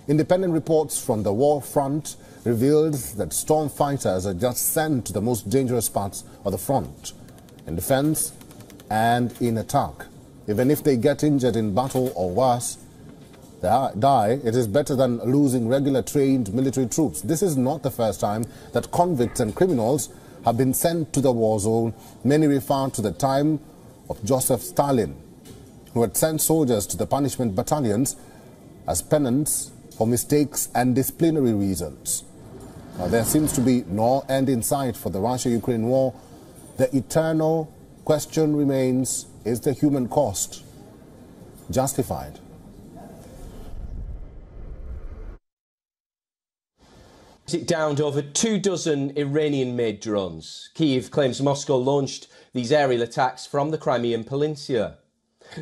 Independent reports from the war front revealed that storm fighters are just sent to the most dangerous parts of the front, in defense and in attack. Even if they get injured in battle or worse, they die, it is better than losing regular trained military troops. This is not the first time that convicts and criminals have been sent to the war zone. Many refer to the time of Joseph Stalin, who had sent soldiers to the punishment battalions as penance for mistakes and disciplinary reasons. Now, there seems to be no end in sight for the Russia-Ukraine war. The eternal question remains, is the human cost justified? It downed over two dozen Iranian-made drones. Kiev claims Moscow launched these aerial attacks from the Crimean Peninsula.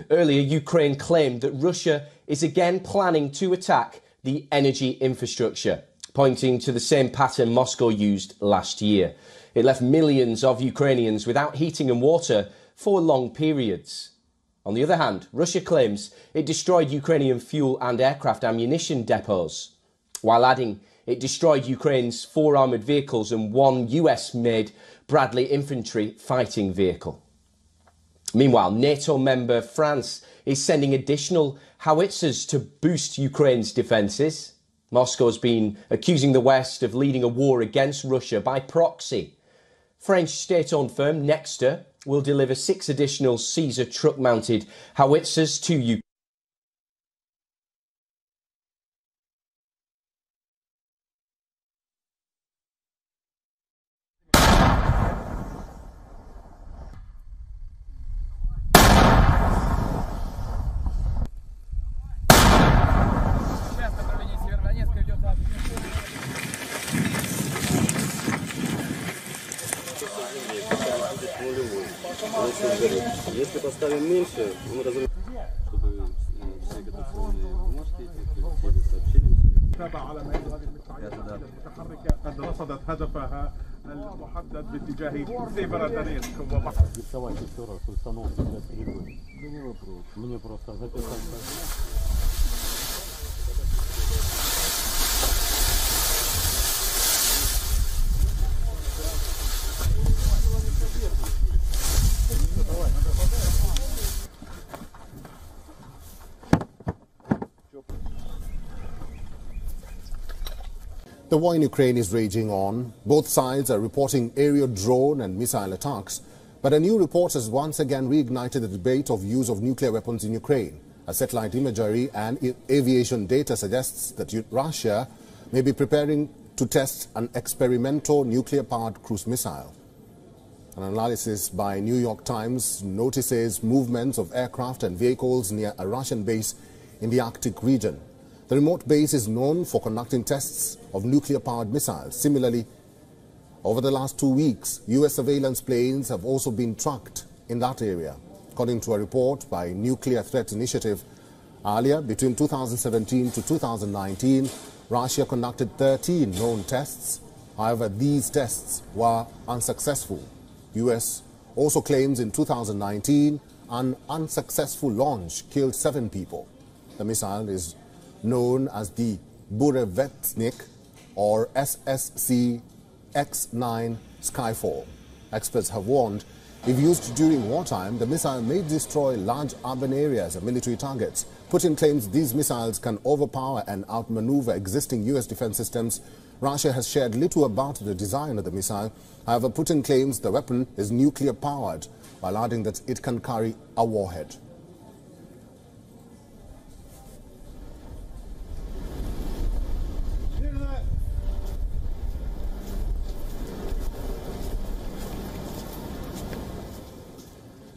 Earlier, Ukraine claimed that Russia is again planning to attack the energy infrastructure, pointing to the same pattern Moscow used last year. It left millions of Ukrainians without heating and water for long periods. On the other hand, Russia claims it destroyed Ukrainian fuel and aircraft ammunition depots, while adding it destroyed Ukraine's four armoured vehicles and one US made Bradley infantry fighting vehicle. Meanwhile, NATO member France is sending additional howitzers to boost Ukraine's defences. Moscow's been accusing the West of leading a war against Russia by proxy. French state owned firm Nexter will deliver six additional Caesar truck mounted howitzers to все, он разрушил, чтобы все готовные бумажки эти, сообщения. تابع على ميادين المتحركة قد رصدت هدفها المحدد باتجاه سيبرا دانيسك Давайте еще раз установку для Мне вопрос. Мне просто записать. The war in Ukraine is raging on. Both sides are reporting aerial drone and missile attacks. But a new report has once again reignited the debate of use of nuclear weapons in Ukraine. A satellite imagery and aviation data suggests that Russia may be preparing to test an experimental nuclear-powered cruise missile. An analysis by New York Times notices movements of aircraft and vehicles near a Russian base in the Arctic region. The remote base is known for conducting tests of nuclear-powered missiles. Similarly, over the last two weeks, U.S. surveillance planes have also been tracked in that area. According to a report by Nuclear Threat Initiative, earlier, between 2017 to 2019, Russia conducted 13 known tests. However, these tests were unsuccessful. U.S. also claims in 2019 an unsuccessful launch killed seven people. The missile is known as the Burevestnik or SSC X-9 Skyfall. Experts have warned if used during wartime, the missile may destroy large urban areas and military targets. Putin claims these missiles can overpower and outmaneuver existing U.S. defense systems. Russia has shared little about the design of the missile. However, Putin claims the weapon is nuclear powered, while adding that it can carry a warhead.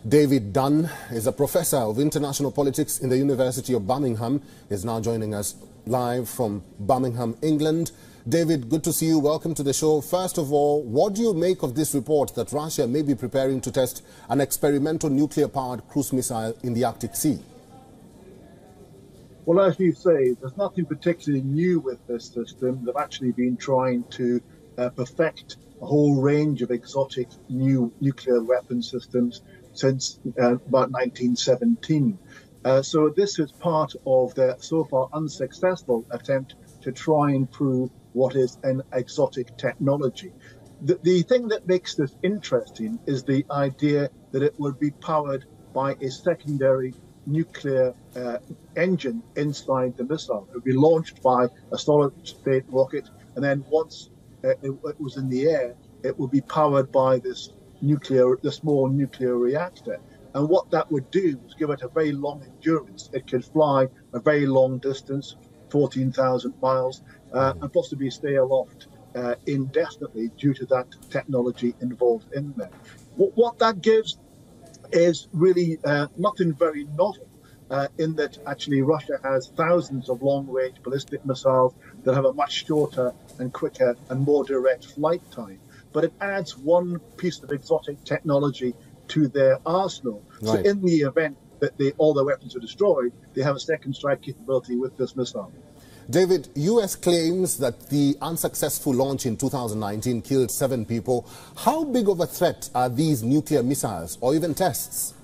David Dunn is a professor of international politics in the University of Birmingham. Is now joining us live from Birmingham, England. David, good to see you. Welcome to the show. First of all, what do you make of this report that Russia may be preparing to test an experimental nuclear-powered cruise missile in the Arctic Sea? Well, as you say, there's nothing particularly new with this system. They've actually been trying to uh, perfect a whole range of exotic new nuclear weapon systems since uh, about 1917. Uh, so this is part of their so far unsuccessful attempt to try and prove what is an exotic technology. The, the thing that makes this interesting is the idea that it would be powered by a secondary nuclear uh, engine inside the missile. It would be launched by a solid state rocket, and then once uh, it, it was in the air, it would be powered by this nuclear, the small nuclear reactor. And what that would do is give it a very long endurance. It could fly a very long distance, 14,000 miles, uh, and possibly stay aloft uh, indefinitely due to that technology involved in there. What, what that gives is really uh, nothing very novel. Uh, in that actually Russia has thousands of long-range ballistic missiles that have a much shorter and quicker and more direct flight time. But it adds one piece of exotic technology to their arsenal. Right. So in the event that they, all their weapons are destroyed, they have a second strike capability with this missile. David, U.S. claims that the unsuccessful launch in 2019 killed seven people. How big of a threat are these nuclear missiles or even tests?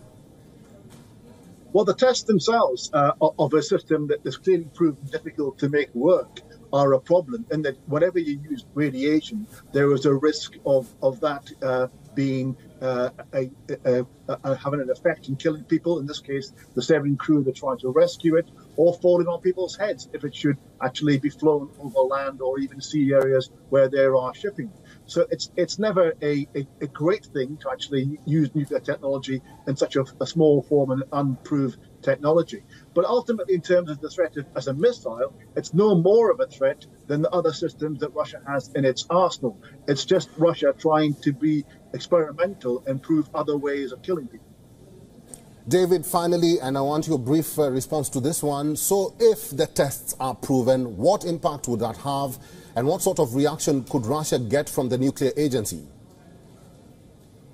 Well, the tests themselves uh, of a system that is clearly proven difficult to make work are a problem and that whenever you use radiation, there is a risk of, of that uh, being uh, a, a, a, having an effect in killing people. In this case, the seven crew that tried to rescue it, or falling on people's heads if it should actually be flown over land or even sea areas where there are shipping. So it's it's never a, a, a great thing to actually use nuclear technology in such a, a small form and unproved technology. But ultimately, in terms of the threat of, as a missile, it's no more of a threat than the other systems that Russia has in its arsenal. It's just Russia trying to be experimental and prove other ways of killing people. David, finally, and I want your brief uh, response to this one. So, if the tests are proven, what impact would that have, and what sort of reaction could Russia get from the nuclear agency?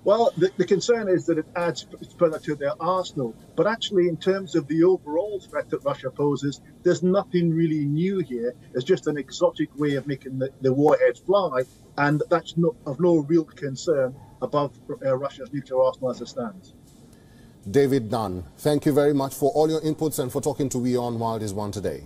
Well, the, the, concern is that it adds further to their arsenal. But actually, in terms of the overall threat that Russia poses, there's nothing really new here. It's just an exotic way of making the, the warheads fly, and that's not, of no real concern above uh, Russia's nuclear arsenal as it stands. David Dunn, thank you very much for all your inputs and for talking to WION World is One today.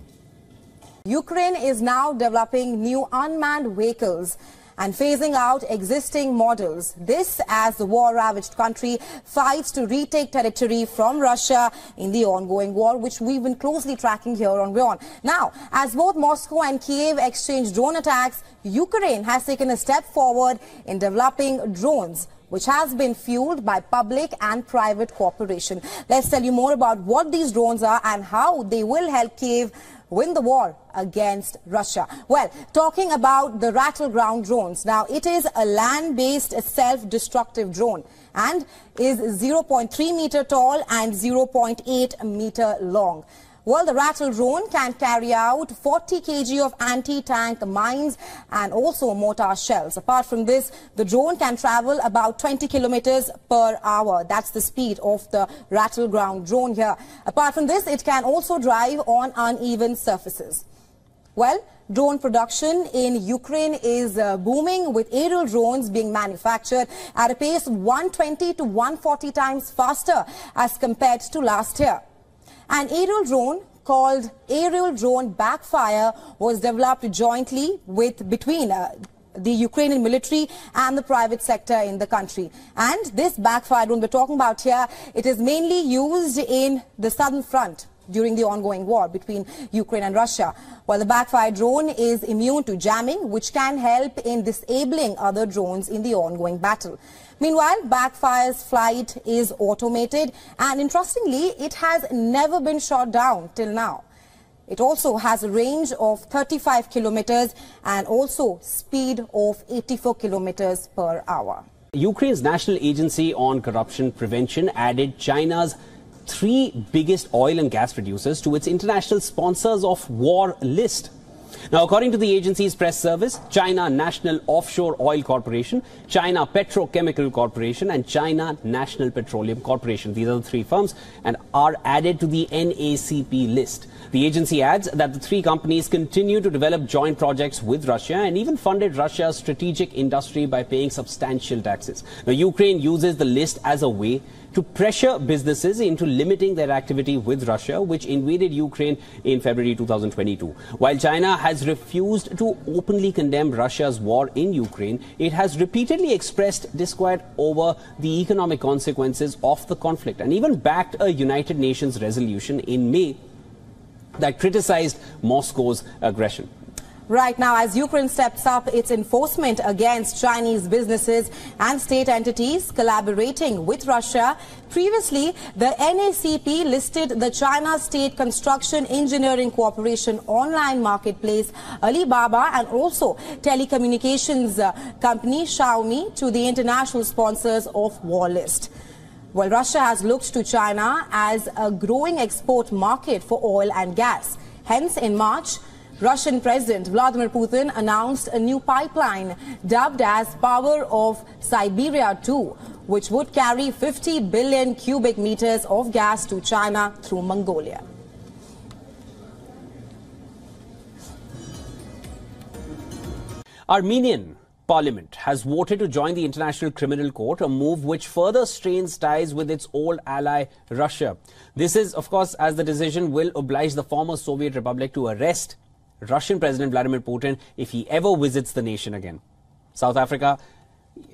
Ukraine is now developing new unmanned vehicles and phasing out existing models. This as the war-ravaged country fights to retake territory from Russia in the ongoing war, which we've been closely tracking here on WION. Now, as both Moscow and Kiev exchange drone attacks, Ukraine has taken a step forward in developing drones which has been fueled by public and private cooperation. Let's tell you more about what these drones are and how they will help Kiev win the war against Russia. Well, talking about the Ratel ground drones. Now, it is a land-based self-destructive drone and is 0.3 meter tall and 0.8 meter long. Well, the Ratel drone can carry out 40 kg of anti-tank mines and also mortar shells. Apart from this, the drone can travel about 20 kilometers per hour. That's the speed of the Ratel ground drone here. Apart from this, it can also drive on uneven surfaces. Well, drone production in Ukraine is uh, booming with aerial drones being manufactured at a pace 120 to 140 times faster as compared to last year. An aerial drone called Aerial Drone Backfire was developed jointly with between uh, the Ukrainian military and the private sector in the country. And this backfire drone we're talking about here, it is mainly used in the southern front during the ongoing war between Ukraine and Russia. While the backfire drone is immune to jamming, which can help in disabling other drones in the ongoing battle. Meanwhile, Backfire's flight is automated and interestingly, it has never been shot down till now. It also has a range of 35 kilometers and also speed of 84 kilometers per hour. Ukraine's National Agency on Corruption Prevention added China's three biggest oil and gas producers to its international sponsors of war list. Now, according to the agency's press service, China National Offshore Oil Corporation, China Petrochemical Corporation, and China National Petroleum Corporation. These are the three firms and are added to the NACP list. The agency adds that the three companies continue to develop joint projects with Russia and even funded Russia's strategic industry by paying substantial taxes. Now, Ukraine uses the list as a way to pressure businesses into limiting their activity with Russia, which invaded Ukraine in February 2022. While China has refused to openly condemn Russia's war in Ukraine, it has repeatedly expressed disquiet over the economic consequences of the conflict and even backed a United Nations resolution in May that criticized Moscow's aggression. Right now, as Ukraine steps up its enforcement against Chinese businesses and state entities collaborating with Russia, previously the NACP listed the China State Construction Engineering Corporation online marketplace Alibaba and also telecommunications uh, company Xiaomi to the international sponsors of war list. Well, Russia has looked to China as a growing export market for oil and gas. Hence, in March, Russian President Vladimir Putin announced a new pipeline dubbed as Power of Siberia 2, which would carry 50 billion cubic meters of gas to China through Mongolia. Armenian Parliament has voted to join the International Criminal Court, a move which further strains ties with its old ally Russia. This is, of course, as the decision will oblige the former Soviet Republic to arrest Russian President Vladimir Putin if he ever visits the nation again. South Africa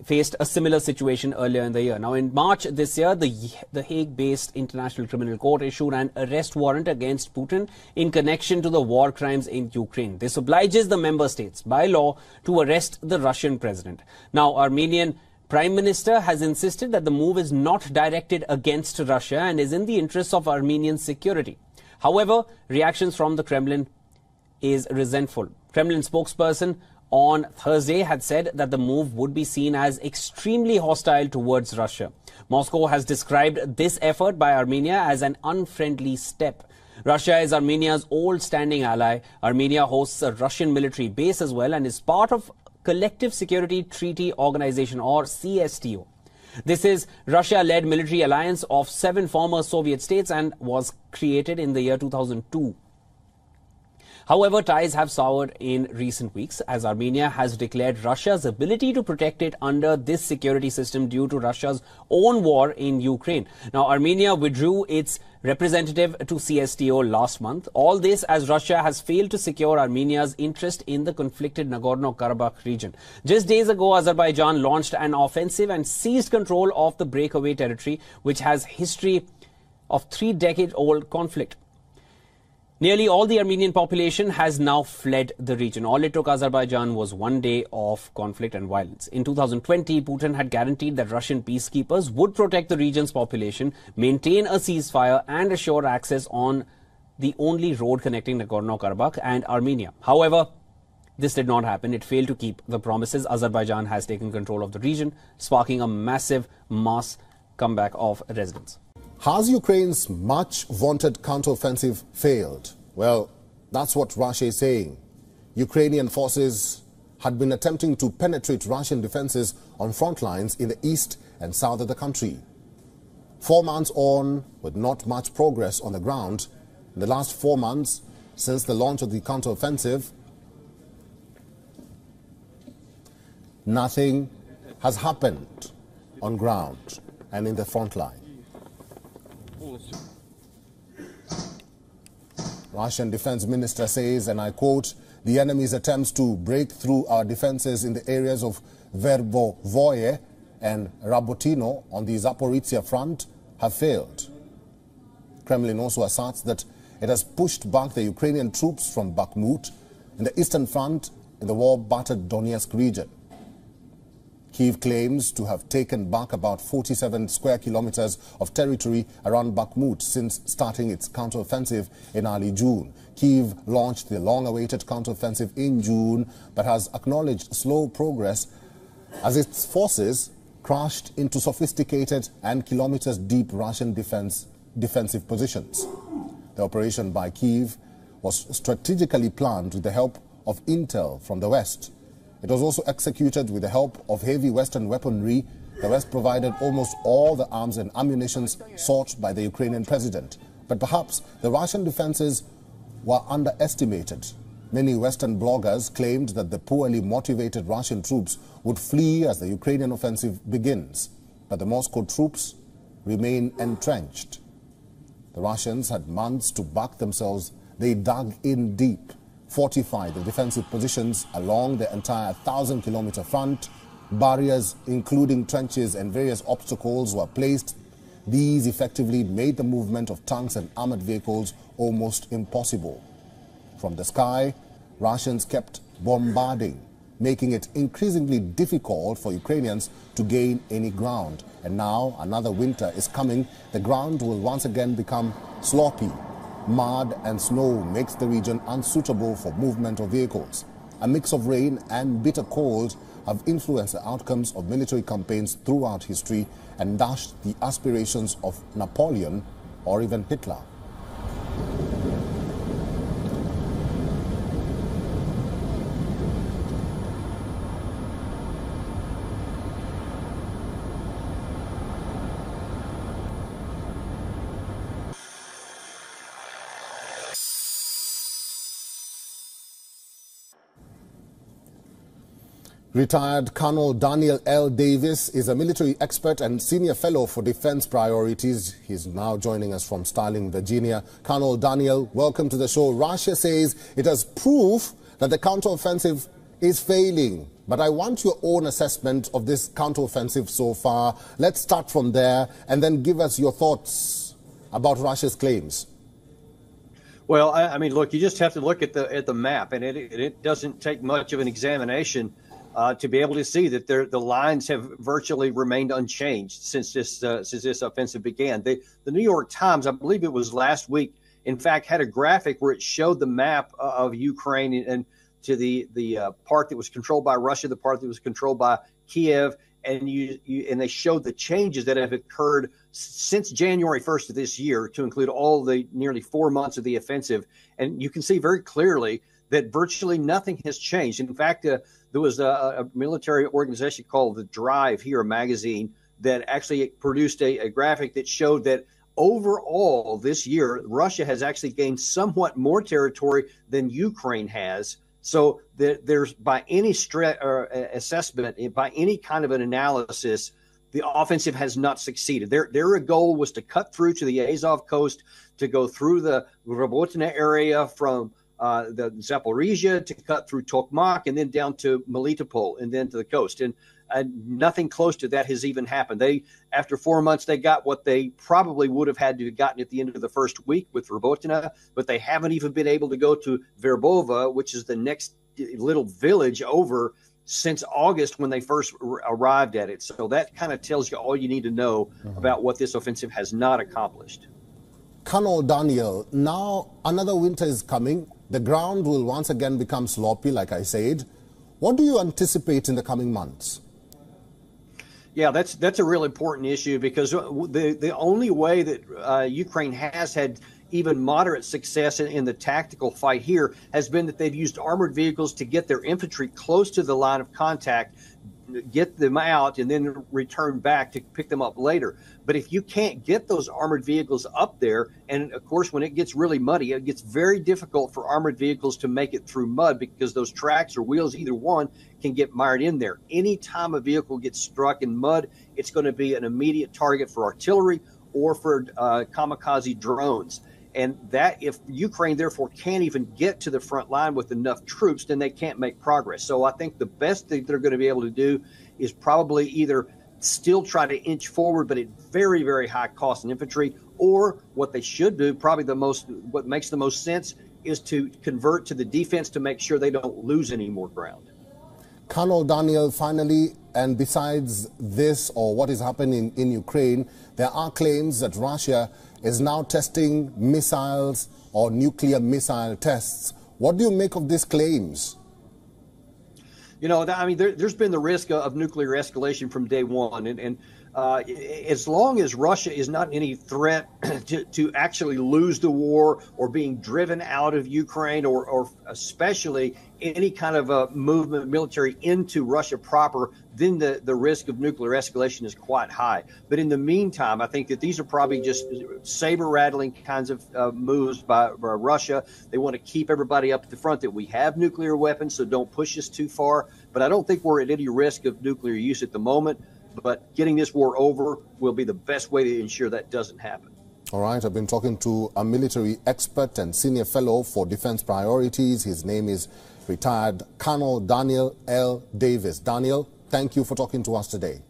faced a similar situation earlier in the year. Now, in March this year, the, the Hague-based International Criminal Court issued an arrest warrant against Putin in connection to the war crimes in Ukraine. This obliges the member states by law to arrest the Russian president. Now, Armenian Prime Minister has insisted that the move is not directed against Russia and is in the interests of Armenian security. However, reactions from the Kremlin is resentful. Kremlin spokesperson on Thursday had said that the move would be seen as extremely hostile towards Russia. Moscow has described this effort by Armenia as an unfriendly step. Russia is Armenia's old standing ally. Armenia hosts a Russian military base as well and is part of Collective Security Treaty Organization or CSTO. This is Russia-led military alliance of seven former Soviet states and was created in the year 2002. However, ties have soured in recent weeks as Armenia has declared Russia's ability to protect it under this security system due to Russia's own war in Ukraine. Now, Armenia withdrew its representative to CSTO last month. All this as Russia has failed to secure Armenia's interest in the conflicted Nagorno-Karabakh region. Just days ago, Azerbaijan launched an offensive and seized control of the breakaway territory, which has history of three-decade-old conflict. Nearly all the Armenian population has now fled the region. All it took Azerbaijan was one day of conflict and violence. In 2020, Putin had guaranteed that Russian peacekeepers would protect the region's population, maintain a ceasefire, and assure access on the only road connecting Nagorno-Karabakh and Armenia. However, this did not happen. It failed to keep the promises. Azerbaijan has taken control of the region, sparking a massive mass comeback of residents. Has Ukraine's much vaunted counteroffensive failed? Well, that's what Russia is saying. Ukrainian forces had been attempting to penetrate Russian defenses on front lines in the east and south of the country. Four months on, with not much progress on the ground, in the last four months since the launch of the counteroffensive, nothing has happened on ground and in the front line. Russian defense minister says, and I quote, the enemy's attempts to break through our defenses in the areas of Verbovoye and Rabotino on the Zaporizhia front have failed. Kremlin also asserts that it has pushed back the Ukrainian troops from Bakhmut in the eastern front in the war-battered Donetsk region. Kiev claims to have taken back about 47 square kilometers of territory around Bakhmut since starting its counteroffensive in early June. Kiev launched the long-awaited counteroffensive in June, but has acknowledged slow progress as its forces crashed into sophisticated and kilometers-deep Russian defense, defensive positions. The operation by Kiev was strategically planned with the help of intel from the West. It was also executed with the help of heavy Western weaponry. The West provided almost all the arms and ammunition sought by the Ukrainian president. But perhaps the Russian defenses were underestimated. Many Western bloggers claimed that the poorly motivated Russian troops would flee as the Ukrainian offensive begins. But the Moscow troops remain entrenched. The Russians had months to back themselves. They dug in deep fortified the defensive positions along the entire 1,000 kilometer front. Barriers, including trenches and various obstacles, were placed. These effectively made the movement of tanks and armored vehicles almost impossible. From the sky, Russians kept bombarding, making it increasingly difficult for Ukrainians to gain any ground. And now another winter is coming. The ground will once again become sloppy Mud and snow makes the region unsuitable for movement of vehicles. A mix of rain and bitter cold have influenced the outcomes of military campaigns throughout history and dashed the aspirations of Napoleon or even Hitler. Retired Colonel Daniel L. Davis is a military expert and senior fellow for defense priorities. He's now joining us from Sterling, Virginia. Colonel Daniel, welcome to the show. Russia says it has proof that the counteroffensive is failing. But I want your own assessment of this counteroffensive so far. Let's start from there and then give us your thoughts about Russia's claims. Well, I, I mean, look, you just have to look at the at the map, and it it doesn't take much of an examination uh, to be able to see that the lines have virtually remained unchanged since this uh, since this offensive began. The, the New York Times, I believe it was last week, in fact, had a graphic where it showed the map of Ukraine and, and to the the uh, part that was controlled by Russia, the part that was controlled by Kiev, and you, you, and they showed the changes that have occurred since January 1st of this year, to include all the nearly four months of the offensive, and you can see very clearly that virtually nothing has changed. In fact, uh, there was a, a, military organization called the Drive here, magazine that actually produced a, a graphic that showed that overall this year, Russia has actually gained somewhat more territory than Ukraine has. So that there's by any stre- or uh, assessment, by any kind of an analysis, the offensive has not succeeded. Their their goal was to cut through to the Azov coast, to go through the Robotyne area from uh, the Zaporizhia to cut through Tokmak and then down to Melitopol and then to the coast. And nothing close to that has even happened. They, after four months, they got what they probably would have had to have gotten at the end of the first week with Robotyne, but they haven't even been able to go to Verbova, which is the next little village over since August when they first arrived at it. So that kind of tells you all you need to know mm-hmm. about what this offensive has not accomplished. Colonel Daniel, now another winter is coming. The ground will once again become sloppy, like I said. What do you anticipate in the coming months? Yeah, that's that's a real important issue because the the only way that uh, Ukraine has had even moderate success in, in, the tactical fight here has been that they've used armored vehicles to get their infantry close to the line of contact get them out and then return back to pick them up later. But if you can't get those armored vehicles up there, and of course, when it gets really muddy, it gets very difficult for armored vehicles to make it through mud because those tracks or wheels, either one, can get mired in there. Anytime a vehicle gets struck in mud, it's going to be an immediate target for artillery or for uh, kamikaze drones. And that, if Ukraine therefore can't even get to the front line with enough troops, then they can't make progress. So I think the best thing they're going to be able to do is probably either still try to inch forward, but at very, very high cost in infantry, or what they should do, probably the most, what makes the most sense, is to convert to the defense to make sure they don't lose any more ground. Colonel Daniel, finally, and besides this or what is happening in Ukraine, there are claims that Russia is now testing missiles or nuclear missile tests. What do you make of these claims? You know, I mean, there, has been the risk of nuclear escalation from day one, and, and uh, as long as Russia is not any threat to, to, actually lose the war or being driven out of Ukraine or, or especially any kind of a movement military into Russia proper, then the, the risk of nuclear escalation is quite high. But in the meantime, I think that these are probably just saber rattling kinds of uh, moves by, by Russia. They want to keep everybody up at the front that we have nuclear weapons, so don't push us too far. But I don't think we're at any risk of nuclear use at the moment. But getting this war over will be the best way to ensure that doesn't happen. All right, I've been talking to a military expert and senior fellow for defense priorities. His name is retired Colonel Daniel L. Davis. Daniel, thank you for talking to us today.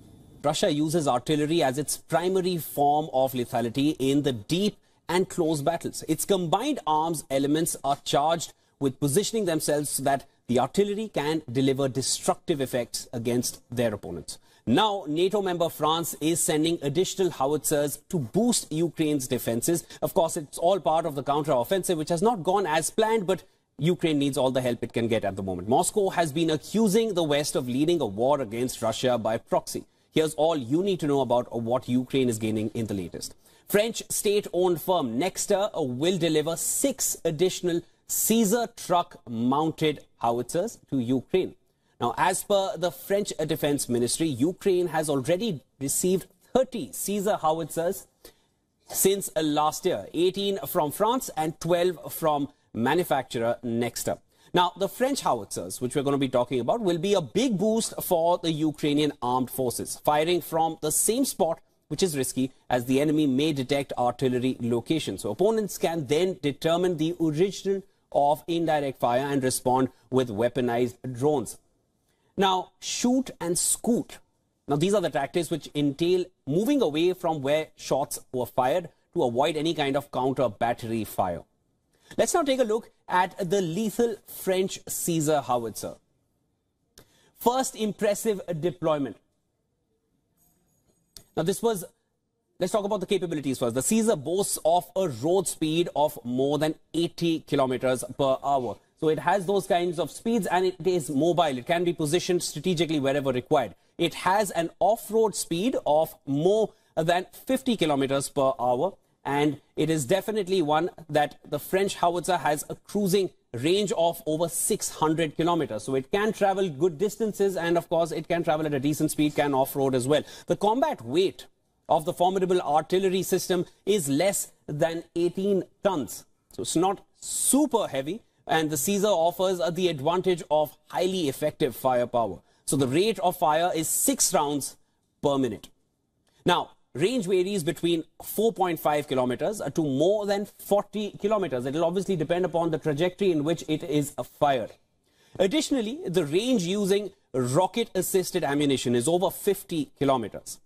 Russia uses artillery as its primary form of lethality in the deep and close battles. Its combined arms elements are charged with positioning themselves so that the artillery can deliver destructive effects against their opponents. Now, NATO member France is sending additional howitzers to boost Ukraine's defenses. Of course, it's all part of the counter-offensive, which has not gone as planned, but Ukraine needs all the help it can get at the moment. Moscow has been accusing the West of leading a war against Russia by proxy. Here's all you need to know about what Ukraine is gaining in the latest. French state-owned firm Nexter uh, will deliver six additional Caesar truck-mounted howitzers to Ukraine. Now, as per the French Defense Ministry, Ukraine has already received 30 Caesar howitzers since uh, last year, 18 from France and 12 from manufacturer Nexter. Now, the French howitzers, which we're going to be talking about, will be a big boost for the Ukrainian armed forces. Firing from the same spot, which is risky, as the enemy may detect artillery locations. So opponents can then determine the origin of indirect fire and respond with weaponized drones. Now, shoot and scoot. Now, these are the tactics which entail moving away from where shots were fired to avoid any kind of counter battery fire. Let's now take a look at the lethal French Caesar howitzer. First impressive deployment. Now this was, let's talk about the capabilities first. The Caesar boasts of a road speed of more than 80 kilometers per hour. So it has those kinds of speeds and it is mobile. It can be positioned strategically wherever required. It has an off-road speed of more than 50 kilometers per hour and it is definitely one that the French howitzer has a cruising range of over 600 kilometers. So it can travel good distances and of course it can travel at a decent speed, can off-road as well. The combat weight of the formidable artillery system is less than 18 tons. So it's not super heavy and the Caesar offers uh, the advantage of highly effective firepower. So the rate of fire is six rounds per minute. Now, range varies between 4.5 kilometers uh, to more than 40 kilometers. It will obviously depend upon the trajectory in which it is fired. Additionally, the range using rocket-assisted ammunition is over 50 kilometers.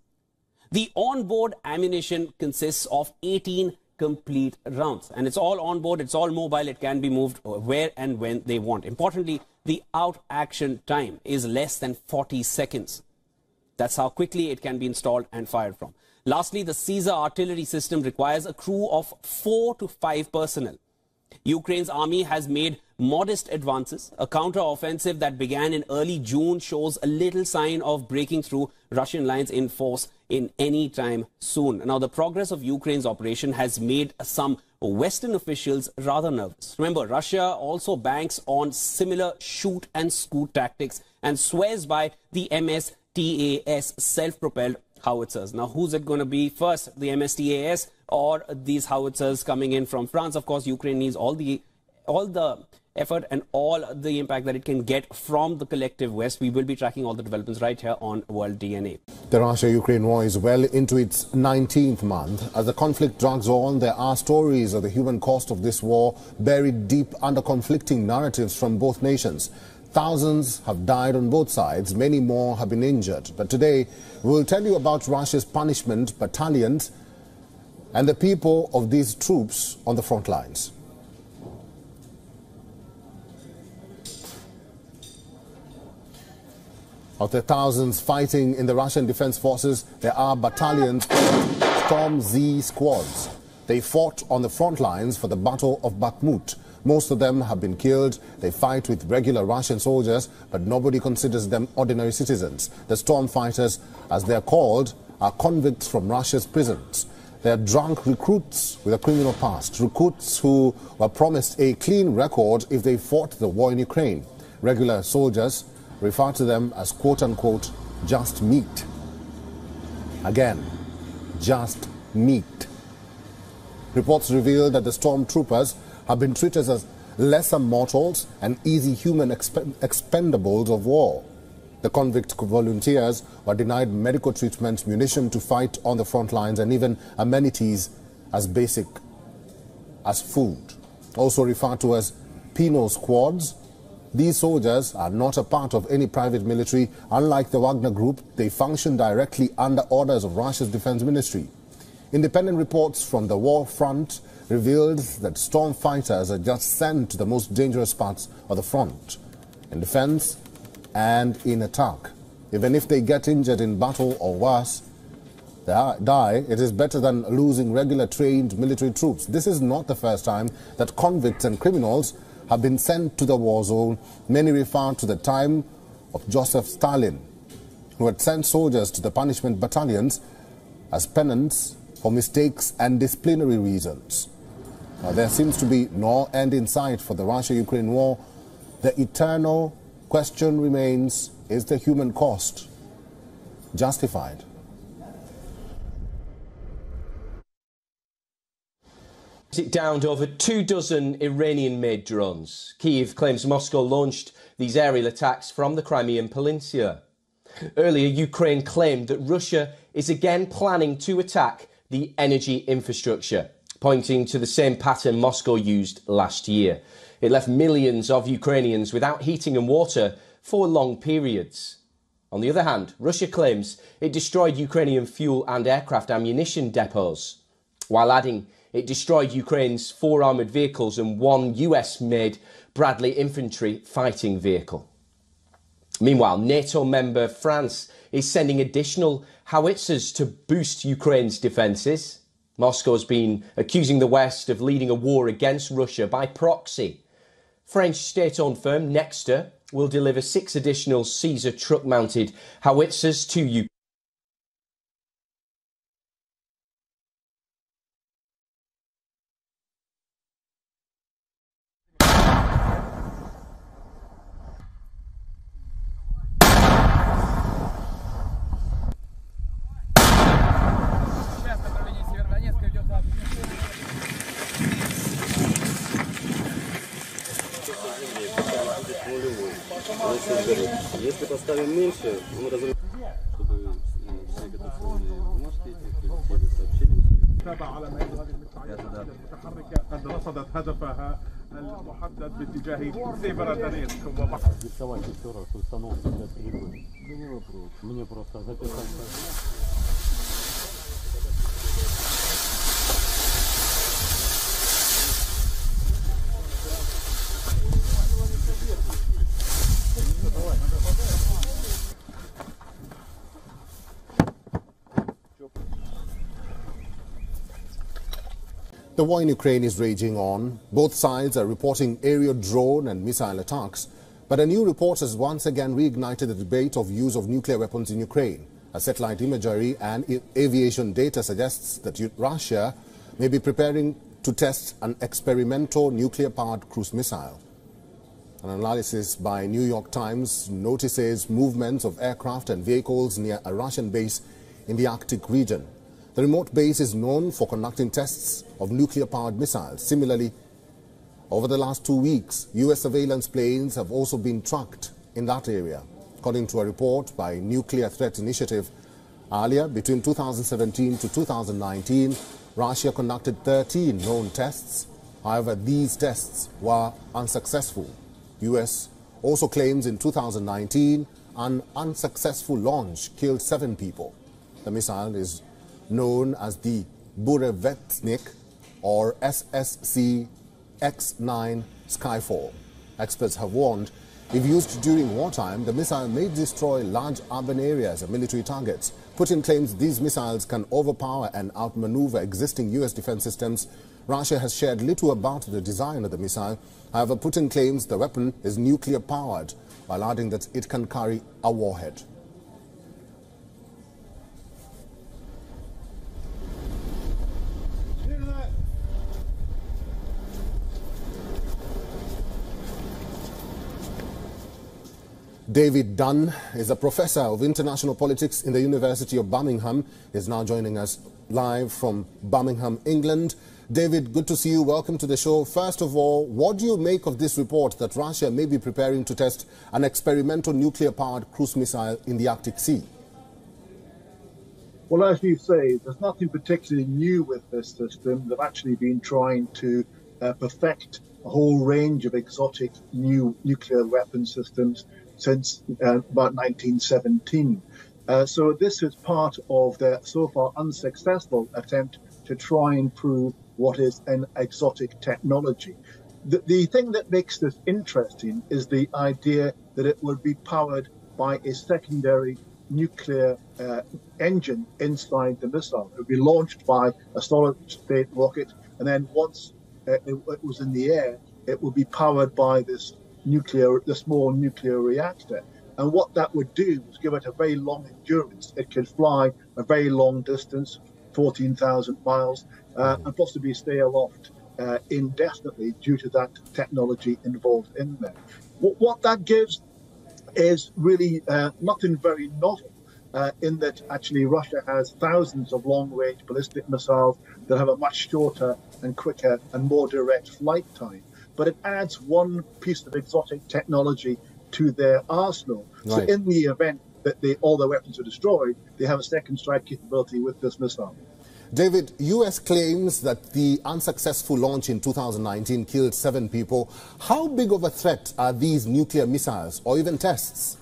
The onboard ammunition consists of 18 complete rounds. And it's all on board it's all mobile it can be moved where and when they want. Importantly the out action time is less than 40 seconds. That's how quickly it can be installed and fired from. Lastly, the Caesar artillery system requires a crew of four to five personnel. Ukraine's army has made modest advances. A counter-offensive that began in early June shows a little sign of breaking through Russian lines in force in any time soon. Now, the progress of Ukraine's operation has made some Western officials rather nervous. Remember, Russia also banks on similar shoot and scoot tactics and swears by the Msta-S self-propelled howitzers. Now, who's it going to be first, the Msta-S or these howitzers coming in from France? Of course, Ukraine needs all the all the effort and all the impact that it can get from the collective West. We will be tracking all the developments right here on World DNA. The Russia-Ukraine war is well into its 19th month. As the conflict drags on, there are stories of the human cost of this war buried deep under conflicting narratives from both nations. Thousands have died on both sides, many more have been injured. But today, we will tell you about Russia's punishment battalions and the people of these troops on the front lines. Of the thousands fighting in the Russian Defense Forces, there are battalions called Storm Z squads. They fought on the front lines for the Battle of Bakhmut. Most of them have been killed. They fight with regular Russian soldiers, but nobody considers them ordinary citizens. The storm fighters, as they are called, are convicts from Russia's prisons. They are drunk recruits with a criminal past, recruits who were promised a clean record if they fought the war in Ukraine. Regular soldiers refer to them as quote-unquote just meat. Again, just meat. Reports reveal that the stormtroopers have been treated as lesser mortals and easy human expendables of war. The convict volunteers were denied medical treatment, munition to fight on the front lines, and even amenities as basic as food. Also referred to as penal squads, these soldiers are not a part of any private military. Unlike the Wagner Group, they function directly under orders of Russia's defense ministry. Independent reports from the war front revealed that storm fighters are just sent to the most dangerous parts of the front, in defense and in attack. Even if they get injured in battle or worse, they die, it is better than losing regular trained military troops. This is not the first time that convicts and criminals have been sent to the war zone. Many refer to the time of Joseph Stalin, who had sent soldiers to the punishment battalions as penance for mistakes and disciplinary reasons. Now, there seems to be no end in sight for the Russia-Ukraine war. The eternal question remains, is the human cost justified? It downed over two dozen Iranian-made drones. Kiev claims Moscow launched these aerial attacks from the Crimean Peninsula. Earlier, Ukraine claimed that Russia is again planning to attack the energy infrastructure pointing to the same pattern Moscow used last year. It left millions of Ukrainians without heating and water for long periods. On the other hand, Russia claims it destroyed Ukrainian fuel and aircraft ammunition depots, while adding it destroyed Ukraine's four armoured vehicles and one US made Bradley infantry fighting vehicle. Meanwhile, NATO member France is sending additional howitzers to boost Ukraine's defences. Moscow has been accusing the West of leading a war against Russia by proxy. French state owned firm Nexter will deliver six additional Caesar truck mounted howitzers to Ukraine. War in Ukraine is raging on. Both sides are reporting aerial drone and missile attacks. But a new report has once again reignited the debate of use of nuclear weapons in Ukraine. A satellite imagery and aviation data suggests that Russia may be preparing to test an experimental nuclear-powered cruise missile. An analysis by New York Times notices movements of aircraft and vehicles near a Russian base in the Arctic region. The remote base is known for conducting tests of nuclear-powered missiles. Similarly, over the last two weeks, U.S. surveillance planes have also been tracked in that area. According to a report by Nuclear Threat Initiative, earlier, between 2017 to 2019, Russia conducted 13 known tests. However, these tests were unsuccessful. U.S. also claims in 2019 an unsuccessful launch killed seven people. The missile is known as the Burevestnik or SSC X-9 Skyfall. Experts have warned if used during wartime, the missile may destroy large urban areas and military targets. Putin claims these missiles can overpower and outmaneuver existing U.S. defense systems. Russia has shared little about the design of the missile. However, Putin claims the weapon is nuclear powered, while adding that it can carry a warhead. David Dunn is a professor of international politics in the University of Birmingham. He is now joining us live from Birmingham, England. David, good to see you. Welcome to the show. First of all, what do you make of this report that Russia may be preparing to test an experimental nuclear-powered cruise missile in the Arctic Sea? Well, as you say, there's nothing particularly new with this system. They've actually been trying to uh, perfect a whole range of exotic new nuclear weapon systems since uh, about 1917. Uh, so this is part of their so far unsuccessful attempt to try and prove what is an exotic technology. The, the thing that makes this interesting is the idea that it would be powered by a secondary nuclear uh, engine inside the missile. It would be launched by a solid state rocket, and then once uh, it, it was in the air, it would be powered by this nuclear, the small nuclear reactor. And what that would do was give it a very long endurance. It could fly a very long distance, 14,000 miles, uh, and possibly stay aloft uh, indefinitely due to that technology involved in there. What, what that gives is really uh, nothing very novel. Uh, in that actually Russia has thousands of long-range ballistic missiles that have a much shorter and quicker and more direct flight time. But it adds one piece of exotic technology to their arsenal. Right. So in the event that they, all their weapons are destroyed, they have a second strike capability with this missile. David, U.S. claims that the unsuccessful launch in 2019 killed seven people. How big of a threat are these nuclear missiles or even tests?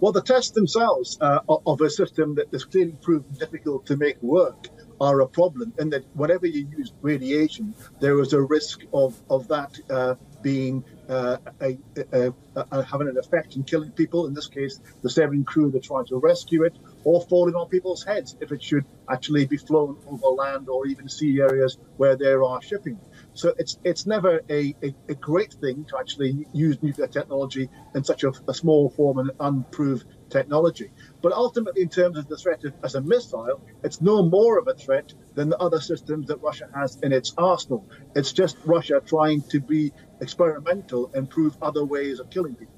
Well, the tests themselves uh, of a system that has clearly proven difficult to make work are a problem in that whenever you use radiation, there is a risk of, of that uh, being uh, a, a, a, having an effect in killing people. In this case, the seven crew that tried to rescue it, or falling on people's heads if it should actually be flown over land or even sea areas where there are shipping. So it's it's never a, a, a great thing to actually use nuclear technology in such a, a small form and unproved technology. But ultimately, in terms of the threat of, as a missile, it's no more of a threat than the other systems that Russia has in its arsenal. It's just Russia trying to be experimental and prove other ways of killing people.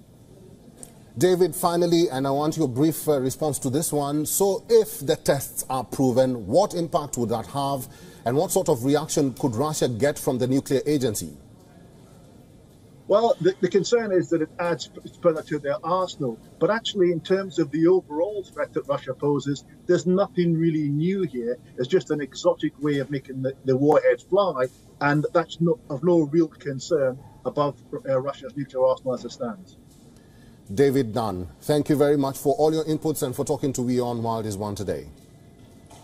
David, finally, and I want your brief uh, response to this one. So, if the tests are proven, what impact would that have, and what sort of reaction could Russia get from the nuclear agency? Well, the, the, concern is that it adds further to their arsenal. But actually, in terms of the overall threat that Russia poses, there's nothing really new here. It's just an exotic way of making the, the warheads fly, and that's not, of no real concern above uh, Russia's nuclear arsenal as it stands. David Dunn, thank you very much for all your inputs and for talking to WION World is One today.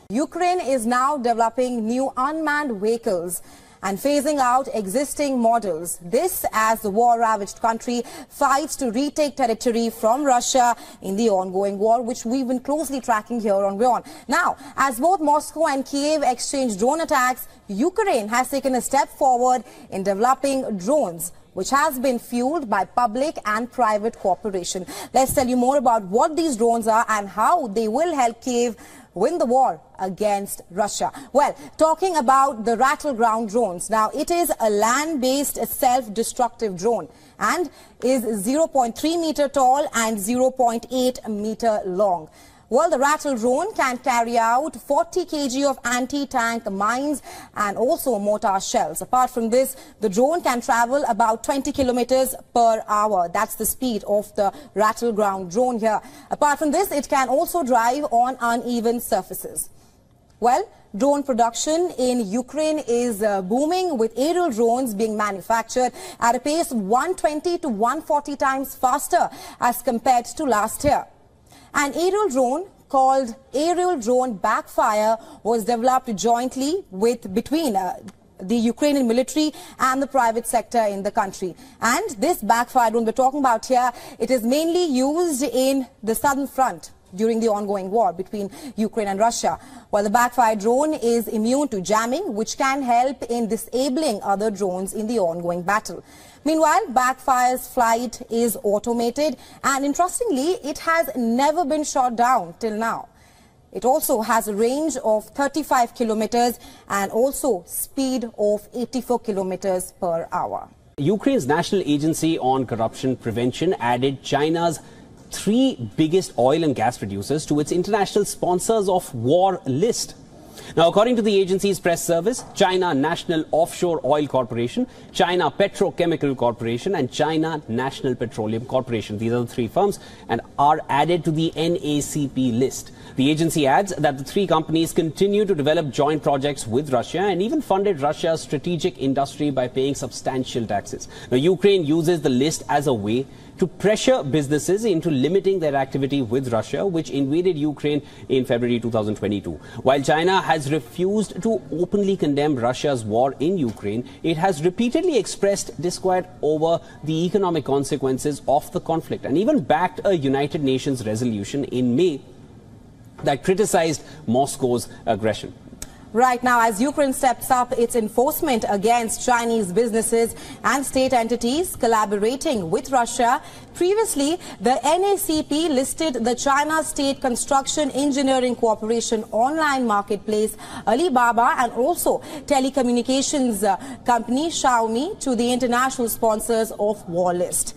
Ukraine is now developing new unmanned vehicles and phasing out existing models. This as the war-ravaged country fights to retake territory from Russia in the ongoing war, which we've been closely tracking here on WION. Now, as both Moscow and Kiev exchange drone attacks, Ukraine has taken a step forward in developing drones which has been fueled by public and private cooperation. Let's tell you more about what these drones are and how they will help Kiev win the war against Russia. Well, talking about the Ratel ground drones. Now, it is a land-based self-destructive drone and is 0.3 meter tall and 0.8 meter long. Well, the Ratel drone can carry out 40 kg of anti-tank mines and also mortar shells. Apart from this, the drone can travel about 20 kilometers per hour. That's the speed of the Ratel ground drone here. Apart from this, it can also drive on uneven surfaces. Well, drone production in Ukraine is uh, booming with aerial drones being manufactured at a pace 120 to 140 times faster as compared to last year. An aerial drone called Aerial Drone Backfire was developed jointly with between uh, the Ukrainian military and the private sector in the country. And this backfire drone we're talking about here, it is mainly used in the southern front during the ongoing war between Ukraine and Russia. While the backfire drone is immune to jamming, which can help in disabling other drones in the ongoing battle. Meanwhile, Backfire's flight is automated and interestingly, it has never been shot down till now. It also has a range of 35 kilometers and also speed of 84 kilometers per hour. Ukraine's National Agency on Corruption Prevention added China's three biggest oil and gas producers to its international sponsors of war list. Now, according to the agency's press service, China National Offshore Oil Corporation, China Petrochemical Corporation, and China National Petroleum Corporation, these are the three firms, and are added to the NACP list. The agency adds that the three companies continue to develop joint projects with Russia and even funded Russia's strategic industry by paying substantial taxes. Now, Ukraine uses the list as a way to pressure businesses into limiting their activity with Russia, which invaded Ukraine in February 2022. While China has refused to openly condemn Russia's war in Ukraine, it has repeatedly expressed disquiet over the economic consequences of the conflict and even backed a United Nations resolution in May that criticized Moscow's aggression. Right now, as Ukraine steps up its enforcement against Chinese businesses and state entities collaborating with Russia, previously the NACP listed the China State Construction Engineering Corporation online marketplace Alibaba and also telecommunications uh, company Xiaomi to the international sponsors of war list.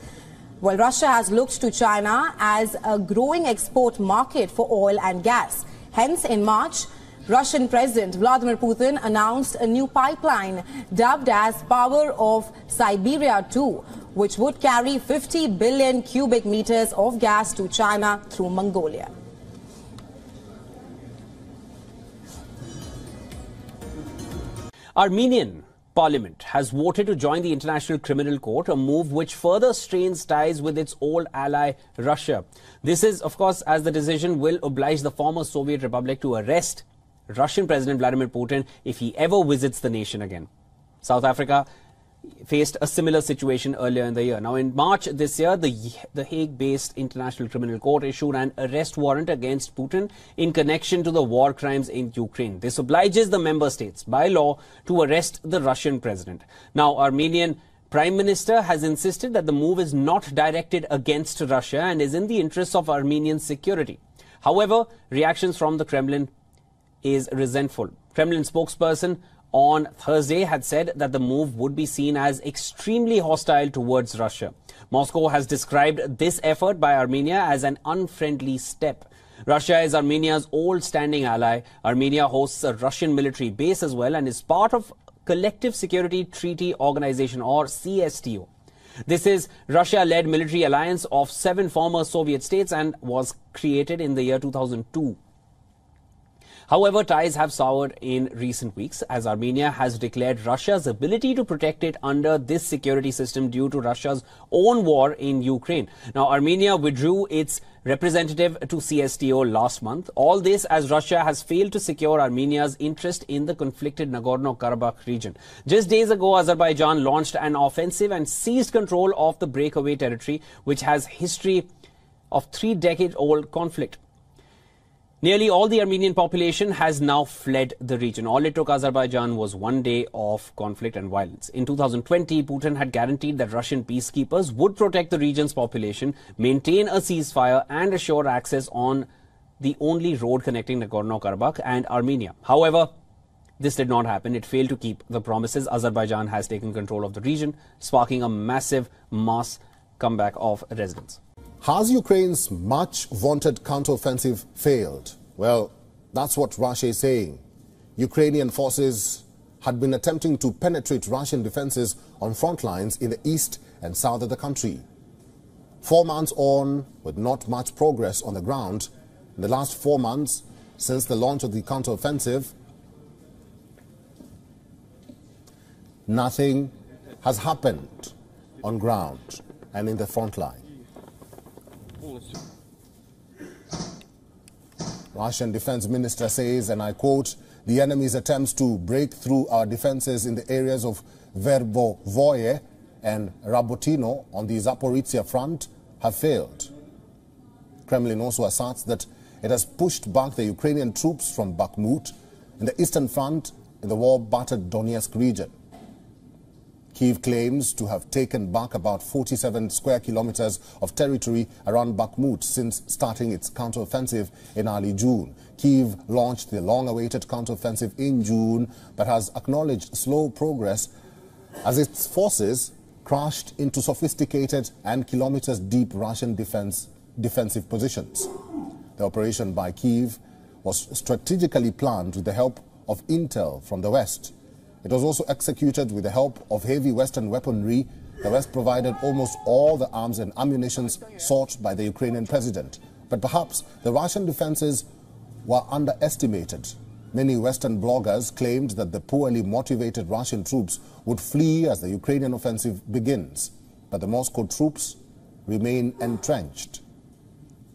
Well, Russia has looked to China as a growing export market for oil and gas. Hence, in March, Russian President Vladimir Putin announced a new pipeline dubbed as Power of Siberia 2, which would carry 50 billion cubic meters of gas to China through Mongolia. Armenian Parliament has voted to join the International Criminal Court, a move which further strains ties with its old ally Russia. This is, of course, as the decision will oblige the former Soviet Republic to arrest Russian President Vladimir Putin if he ever visits the nation again. South Africa faced a similar situation earlier in the year. Now, in March this year, the, the Hague-based International Criminal Court issued an arrest warrant against Putin in connection to the war crimes in Ukraine. This obliges the member states by law to arrest the Russian president. Now, Armenian Prime Minister has insisted that the move is not directed against Russia and is in the interests of Armenian security. However, reactions from the Kremlin is resentful. Kremlin spokesperson on Thursday had said that the move would be seen as extremely hostile towards Russia. Moscow has described this effort by Armenia as an unfriendly step. Russia is Armenia's old standing ally. Armenia hosts a Russian military base as well and is part of Collective Security Treaty Organization or CSTO. This is Russia-led military alliance of seven former Soviet states and was created in the year 2002. However, ties have soured in recent weeks as Armenia has declared Russia's ability to protect it under this security system due to Russia's own war in Ukraine. Now, Armenia withdrew its representative to CSTO last month. All this as Russia has failed to secure Armenia's interest in the conflicted Nagorno-Karabakh region. Just days ago, Azerbaijan launched an offensive and seized control of the breakaway territory, which has history of three-decade-old conflict. Nearly all the Armenian population has now fled the region. All it took Azerbaijan was one day of conflict and violence. In 2020, Putin had guaranteed that Russian peacekeepers would protect the region's population, maintain a ceasefire, and assure access on the only road connecting Nagorno-Karabakh and Armenia. However, this did not happen. It failed to keep the promises. Azerbaijan has taken control of the region, sparking a massive mass comeback of residents. Has Ukraine's much vaunted counteroffensive failed? Well, that's what Russia is saying. Ukrainian forces had been attempting to penetrate Russian defenses on front lines in the east and south of the country. Four months on, with not much progress on the ground, in the last four months since the launch of the counteroffensive, nothing has happened on ground and in the front line. Russian defense minister says, and I quote, the enemy's attempts to break through our defenses in the areas of Verbovoye and Rabotino on the Zaporizhia front have failed. Kremlin also asserts that it has pushed back the Ukrainian troops from Bakhmut in the eastern front in the war-battered Donetsk region. Kiev claims to have taken back about 47 square kilometers of territory around Bakhmut since starting its counteroffensive in early June. Kiev launched the long-awaited counteroffensive in June, but has acknowledged slow progress as its forces crashed into sophisticated and kilometers deep Russian defense, defensive positions. The operation by Kiev was strategically planned with the help of intel from the West. It was also executed with the help of heavy Western weaponry. The West provided almost all the arms and ammunition sought by the Ukrainian president. But perhaps the Russian defenses were underestimated. Many Western bloggers claimed that the poorly motivated Russian troops would flee as the Ukrainian offensive begins. But the Moscow troops remain entrenched.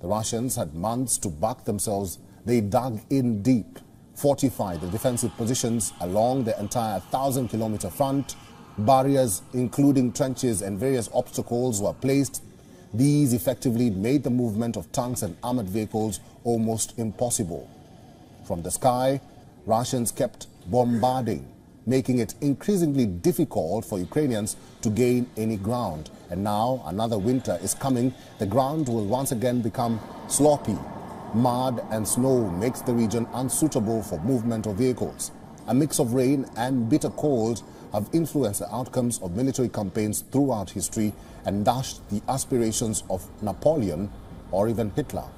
The Russians had months to back themselves. They dug in deep fortify the defensive positions along the entire 1,000 kilometer front. Barriers, including trenches and various obstacles, were placed. These effectively made the movement of tanks and armored vehicles almost impossible. From the sky, Russians kept bombarding, making it increasingly difficult for Ukrainians to gain any ground. And now another winter is coming. The ground will once again become sloppy Mud and snow makes the region unsuitable for movement of vehicles. A mix of rain and bitter cold have influenced the outcomes of military campaigns throughout history and dashed the aspirations of Napoleon or even Hitler.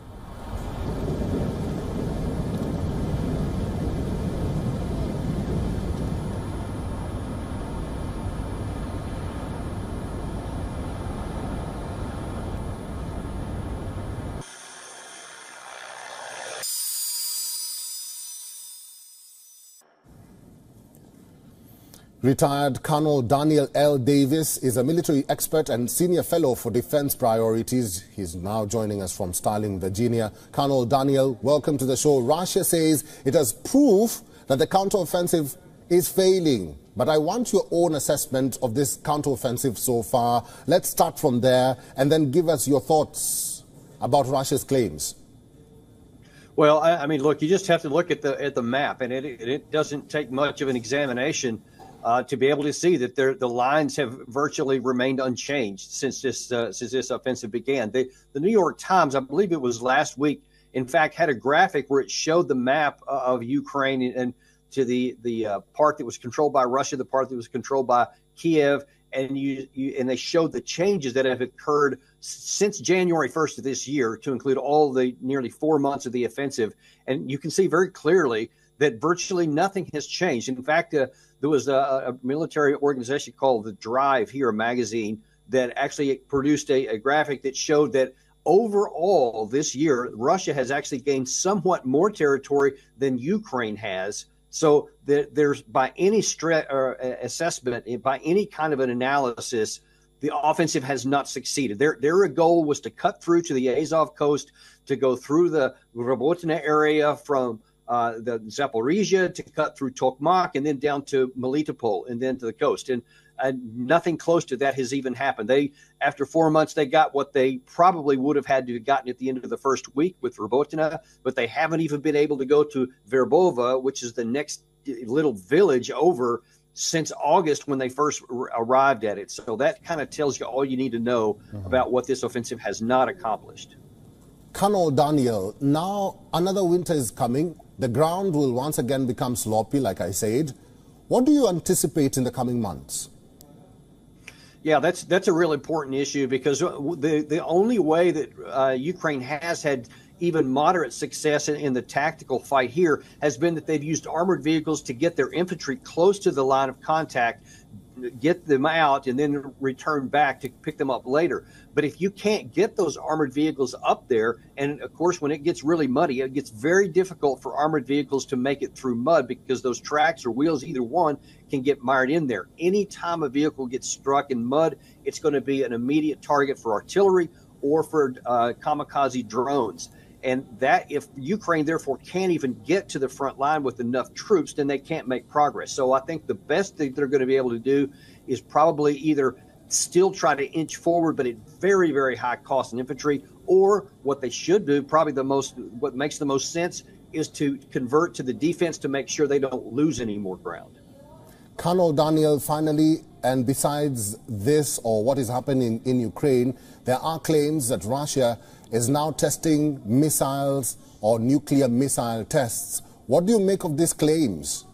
Retired Colonel Daniel L. Davis is a military expert and senior fellow for defense priorities. He's now joining us from Sterling, Virginia. Colonel Daniel, welcome to the show. Russia says it has proof that the counteroffensive is failing. But I want your own assessment of this counteroffensive so far. Let's start from there and then give us your thoughts about Russia's claims. Well, I, I mean, look, you just have to look at the at the map, and it it doesn't take much of an examination uh, to be able to see that the lines have virtually remained unchanged since this uh, since this offensive began. The, the New York Times, I believe it was last week, in fact, had a graphic where it showed the map of Ukraine and to the the uh, part that was controlled by Russia, the part that was controlled by Kiev, and you, you and they showed the changes that have occurred since January 1st of this year, to include all the nearly four months of the offensive, and you can see very clearly that virtually nothing has changed. In fact, uh, there was a, a, military organization called the Drive here, magazine that actually produced a, a graphic that showed that overall this year, Russia has actually gained somewhat more territory than Ukraine has. So there's by any stre- or uh, assessment, by any kind of an analysis, the offensive has not succeeded. Their their goal was to cut through to the Azov coast, to go through the Robotyne area from uh, the Zaporizhia to cut through Tokmak and then down to Melitopol and then to the coast. And uh, nothing close to that has even happened. They, after four months, they got what they probably would have had to have gotten at the end of the first week with Robotyne, but they haven't even been able to go to Verbova, which is the next little village over since August when they first arrived at it. So that kind of tells you all you need to know mm-hmm. about what this offensive has not accomplished. Colonel Daniel, now another winter is coming. The ground will once again become sloppy, like I said. What do you anticipate in the coming months? Yeah, that's that's a real important issue because the the only way that uh, Ukraine has had even moderate success in, in, the tactical fight here has been that they've used armored vehicles to get their infantry close to the line of contact, get them out, and then return back to pick them up later. But if you can't get those armored vehicles up there, and of course, when it gets really muddy, it gets very difficult for armored vehicles to make it through mud because those tracks or wheels, either one, can get mired in there. Anytime a vehicle gets struck in mud, it's going to be an immediate target for artillery or for uh, kamikaze drones. And that, if Ukraine therefore can't even get to the front line with enough troops, then they can't make progress. So I think the best thing they're going to be able to do is probably either still try to inch forward, but at very, very high cost in infantry, or what they should do, probably the most, what makes the most sense, is to convert to the defense to make sure they don't lose any more ground. Colonel Daniel, finally, and besides this or what is happening in Ukraine, there are claims that Russia is now testing missiles or nuclear missile tests. What do you make of these claims?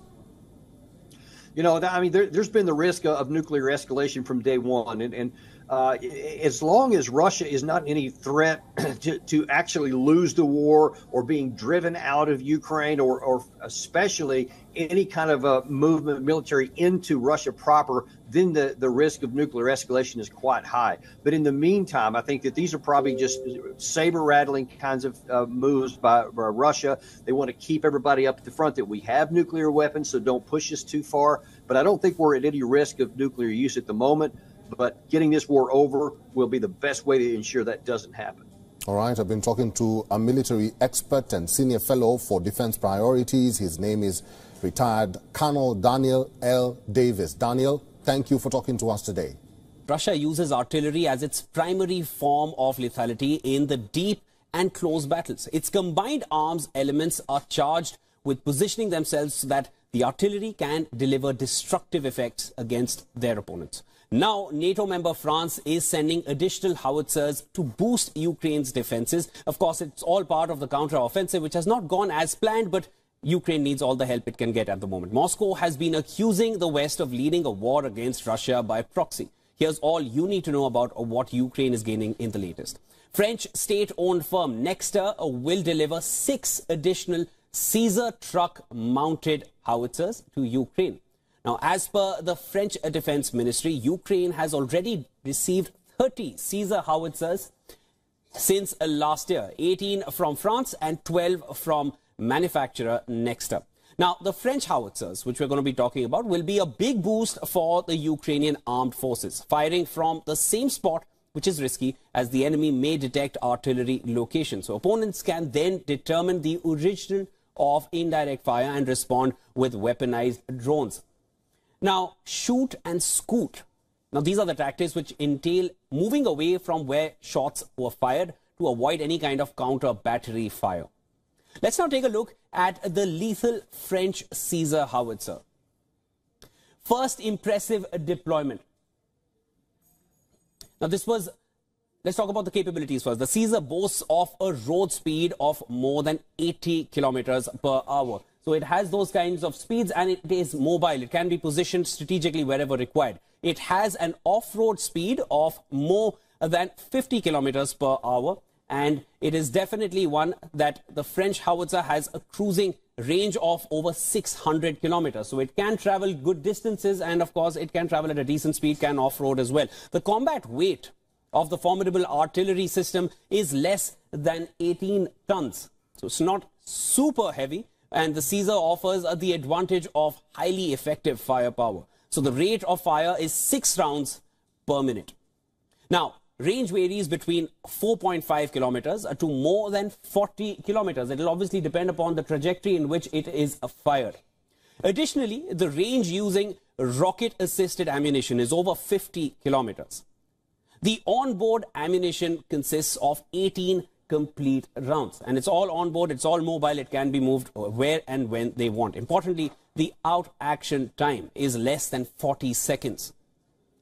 You know, I mean, there, has been the risk of nuclear escalation from day one, and, and uh, as long as Russia is not any threat to, to actually lose the war or being driven out of Ukraine or, or especially any kind of a movement military into Russia proper, then the, the risk of nuclear escalation is quite high. But in the meantime, I think that these are probably just saber rattling kinds of uh, moves by, by Russia. They want to keep everybody up at the front that we have nuclear weapons, so don't push us too far. But I don't think we're at any risk of nuclear use at the moment. But getting this war over will be the best way to ensure that doesn't happen. All right, I've been talking to a military expert and senior fellow for defense priorities. His name is retired Colonel Daniel L. Davis. Daniel, thank you for talking to us today. Russia uses artillery as its primary form of lethality in the deep and close battles. Its combined arms elements are charged with positioning themselves so that the artillery can deliver destructive effects against their opponents. Now, NATO member France is sending additional howitzers to boost Ukraine's defenses. Of course, it's all part of the counter-offensive, which has not gone as planned, but Ukraine needs all the help it can get at the moment. Moscow has been accusing the West of leading a war against Russia by proxy. Here's all you need to know about what Ukraine is gaining in the latest. French state-owned firm Nexter uh, will deliver six additional Caesar truck-mounted howitzers to Ukraine. Now, as per the French Defense Ministry, Ukraine has already received 30 Caesar howitzers since uh, last year, 18 from France and 12 from manufacturer Nexter. Now, the French howitzers, which we're going to be talking about, will be a big boost for the Ukrainian armed forces, firing from the same spot, which is risky, as the enemy may detect artillery location. So opponents can then determine the origin of indirect fire and respond with weaponized drones. Now, shoot and scoot. Now, these are the tactics which entail moving away from where shots were fired to avoid any kind of counter battery fire. Let's now take a look at the lethal French Caesar howitzer. First impressive deployment. Now, this was, let's talk about the capabilities first. The Caesar boasts of a road speed of more than 80 kilometers per hour. So it has those kinds of speeds and it is mobile. It can be positioned strategically wherever required. It has an off-road speed of more than 50 kilometers per hour and it is definitely one that the French howitzer has a cruising range of over 600 kilometers. So it can travel good distances and of course it can travel at a decent speed, can off-road as well. The combat weight of the formidable artillery system is less than 18 tons. So it's not super heavy and the Caesar offers the advantage of highly effective firepower. So the rate of fire is 6 rounds per minute. Now, range varies between 4.5 kilometers uh, to more than 40 kilometers. It will obviously depend upon the trajectory in which it is fired. Additionally, the range using rocket-assisted ammunition is over 50 kilometers. The onboard ammunition consists of 18 complete rounds and it's all onboard, it's all mobile, it can be moved uh, where and when they want. Importantly, the out action time is less than 40 seconds.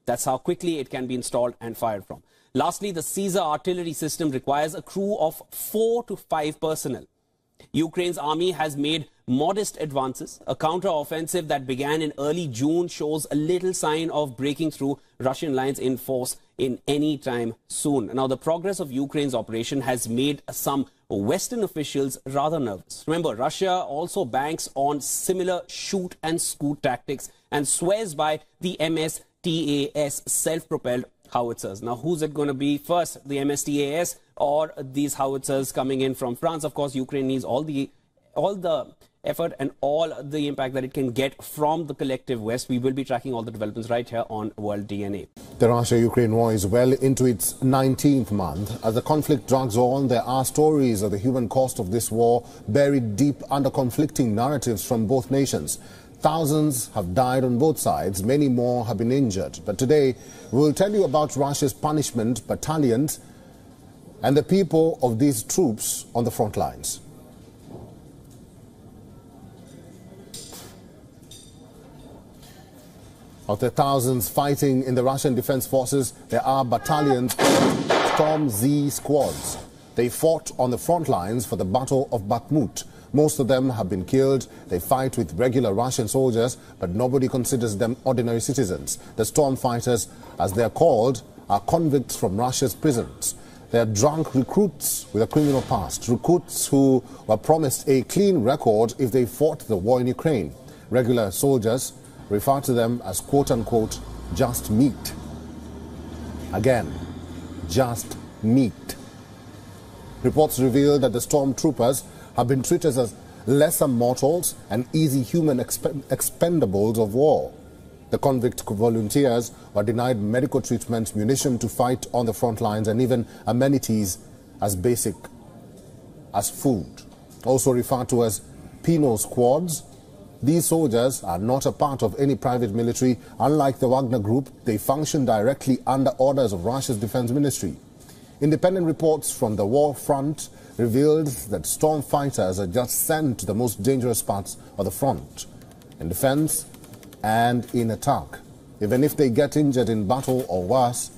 That's how quickly it can be installed and fired from. Lastly, the Caesar artillery system requires a crew of four to five personnel. Ukraine's army has made modest advances. A counter-offensive that began in early June shows a little sign of breaking through Russian lines in force in any time soon. Now, the progress of Ukraine's operation has made some Western officials rather nervous. Remember, Russia also banks on similar shoot and scoot tactics and swears by the Msta-S self-propelled howitzers. Now, who's it going to be first, the Msta-S or these howitzers coming in from France? Of course, Ukraine needs all the all the effort and all the impact that it can get from the collective West. We will be tracking all the developments right here on World DNA. The Russia-Ukraine war is well into its 19th month. As the conflict drags on, there are stories of the human cost of this war buried deep under conflicting narratives from both nations. Thousands have died on both sides, many more have been injured. But today, we'll tell you about Russia's punishment battalions and the people of these troops on the front lines. Of the thousands fighting in the Russian Defense Forces, there are battalions Storm Z squads. They fought on the front lines for the Battle of Bakhmut. Most of them have been killed. They fight with regular Russian soldiers, but nobody considers them ordinary citizens. The storm fighters, as they are called, are convicts from Russia's prisons. They are drunk recruits with a criminal past, recruits who were promised a clean record if they fought the war in Ukraine. Regular soldiers refer to them as quote-unquote just meat. Again, just meat. Reports reveal that the stormtroopers have been treated as lesser mortals and easy human exp expendables of war. The convict volunteers were denied medical treatment, munition to fight on the front lines, and even amenities as basic as food. Also referred to as penal squads, these soldiers are not a part of any private military. Unlike the Wagner Group, they function directly under orders of Russia's defense ministry. Independent reports from the war front revealed that storm fighters are just sent to the most dangerous parts of the front, in defense and in attack. Even if they get injured in battle or worse,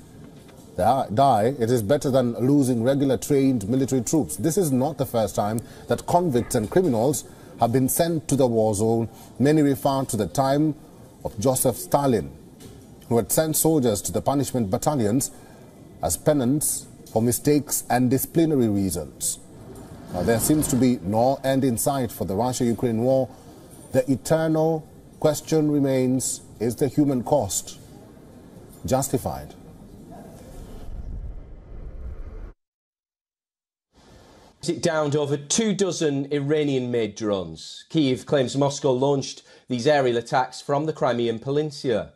they die, it is better than losing regular trained military troops. This is not the first time that convicts and criminals have been sent to the war zone. Many refer to the time of Joseph Stalin, who had sent soldiers to the punishment battalions as penance for mistakes and disciplinary reasons. There seems to be no end in sight for the Russia-Ukraine war. The eternal question remains, is the human cost justified? It downed over two dozen Iranian made drones. Kiev claims Moscow launched these aerial attacks from the Crimean Peninsula.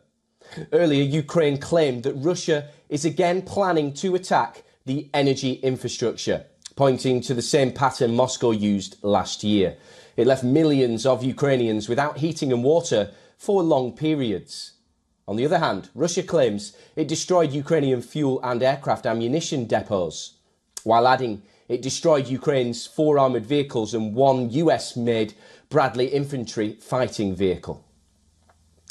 Earlier, Ukraine claimed that Russia is again planning to attack the energy infrastructure, pointing to the same pattern Moscow used last year. It left millions of Ukrainians without heating and water for long periods. On the other hand, Russia claims it destroyed Ukrainian fuel and aircraft ammunition depots, while adding it destroyed Ukraine's four armoured vehicles and one US made Bradley infantry fighting vehicle.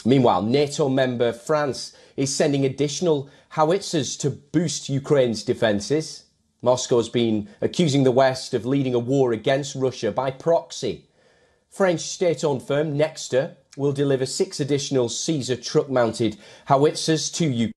Meanwhile, NATO member France is sending additional howitzers to boost Ukraine's defences. Moscow has been accusing the West of leading a war against Russia by proxy. French state owned firm Nexter will deliver six additional Caesar truck mounted howitzers to Ukraine.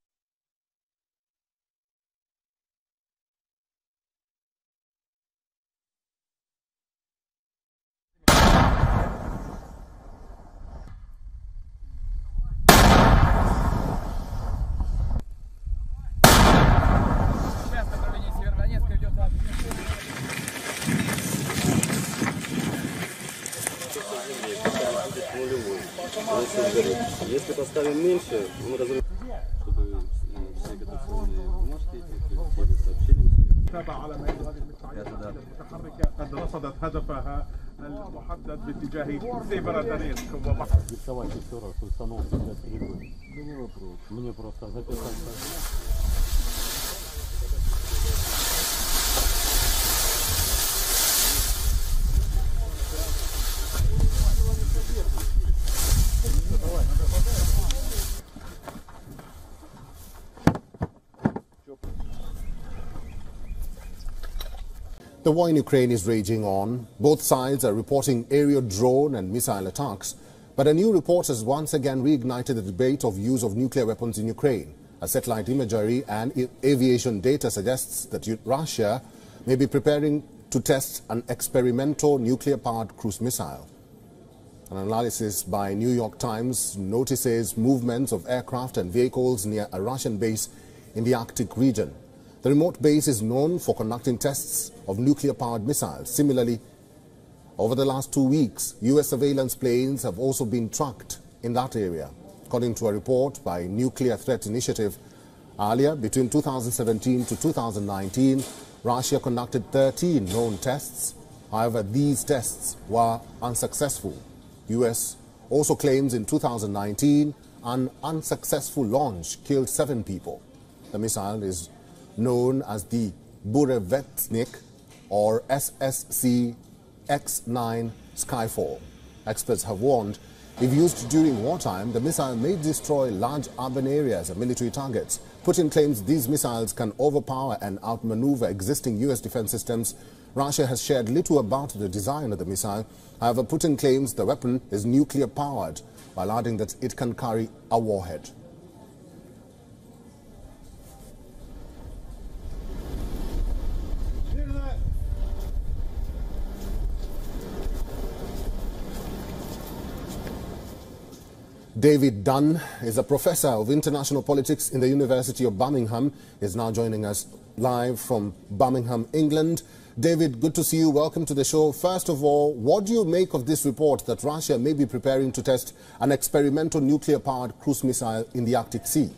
The war in Ukraine is raging on. Both sides are reporting aerial drone and missile attacks. But a new report has once again reignited the debate of use of nuclear weapons in Ukraine. A satellite imagery and aviation data suggests that Russia may be preparing to test an experimental nuclear-powered cruise missile. An analysis by New York Times notices movements of aircraft and vehicles near a Russian base in the Arctic region. The remote base is known for conducting tests of nuclear-powered missiles. Similarly, over the last two weeks, U.S. surveillance planes have also been tracked in that area. According to a report by Nuclear Threat Initiative, earlier between 2017 to 2019, Russia conducted 13 known tests. However, these tests were unsuccessful. U.S. also claims in 2019 an unsuccessful launch killed seven people. The missile is known as the Burevestnik or SSC X-9 Skyfall. Experts have warned if used during wartime, the missile may destroy large urban areas and military targets. Putin claims these missiles can overpower and outmaneuver existing U.S. defense systems. Russia has shared little about the design of the missile. However, Putin claims the weapon is nuclear powered, while adding that it can carry a warhead. David Dunn is a professor of international politics in the University of Birmingham. He is now joining us live from Birmingham, England. David, good to see you. Welcome to the show. First of all, what do you make of this report that Russia may be preparing to test an experimental nuclear-powered cruise missile in the Arctic Sea?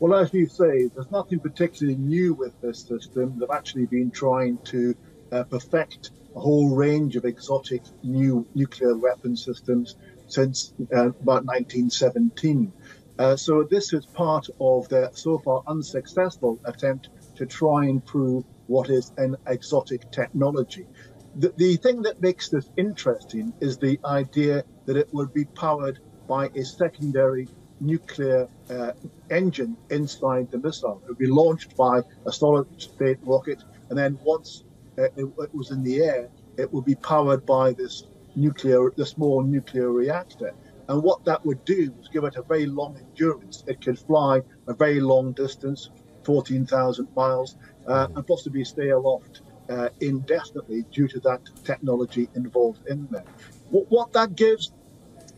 Well, as you say, there's nothing particularly new with this system. They've actually been trying to uh, perfect a whole range of exotic new nuclear weapon systems since uh, about 1917. Uh, so this is part of their so far unsuccessful attempt to try and prove what is an exotic technology. The, the thing that makes this interesting is the idea that it would be powered by a secondary nuclear uh, engine inside the missile. It would be launched by a solid state rocket, and then once uh, it, it was in the air, it would be powered by this nuclear, the small nuclear reactor. And what that would do was give it a very long endurance. It could fly a very long distance, 14,000 miles, uh, and possibly stay aloft uh, indefinitely due to that technology involved in there. What, what that gives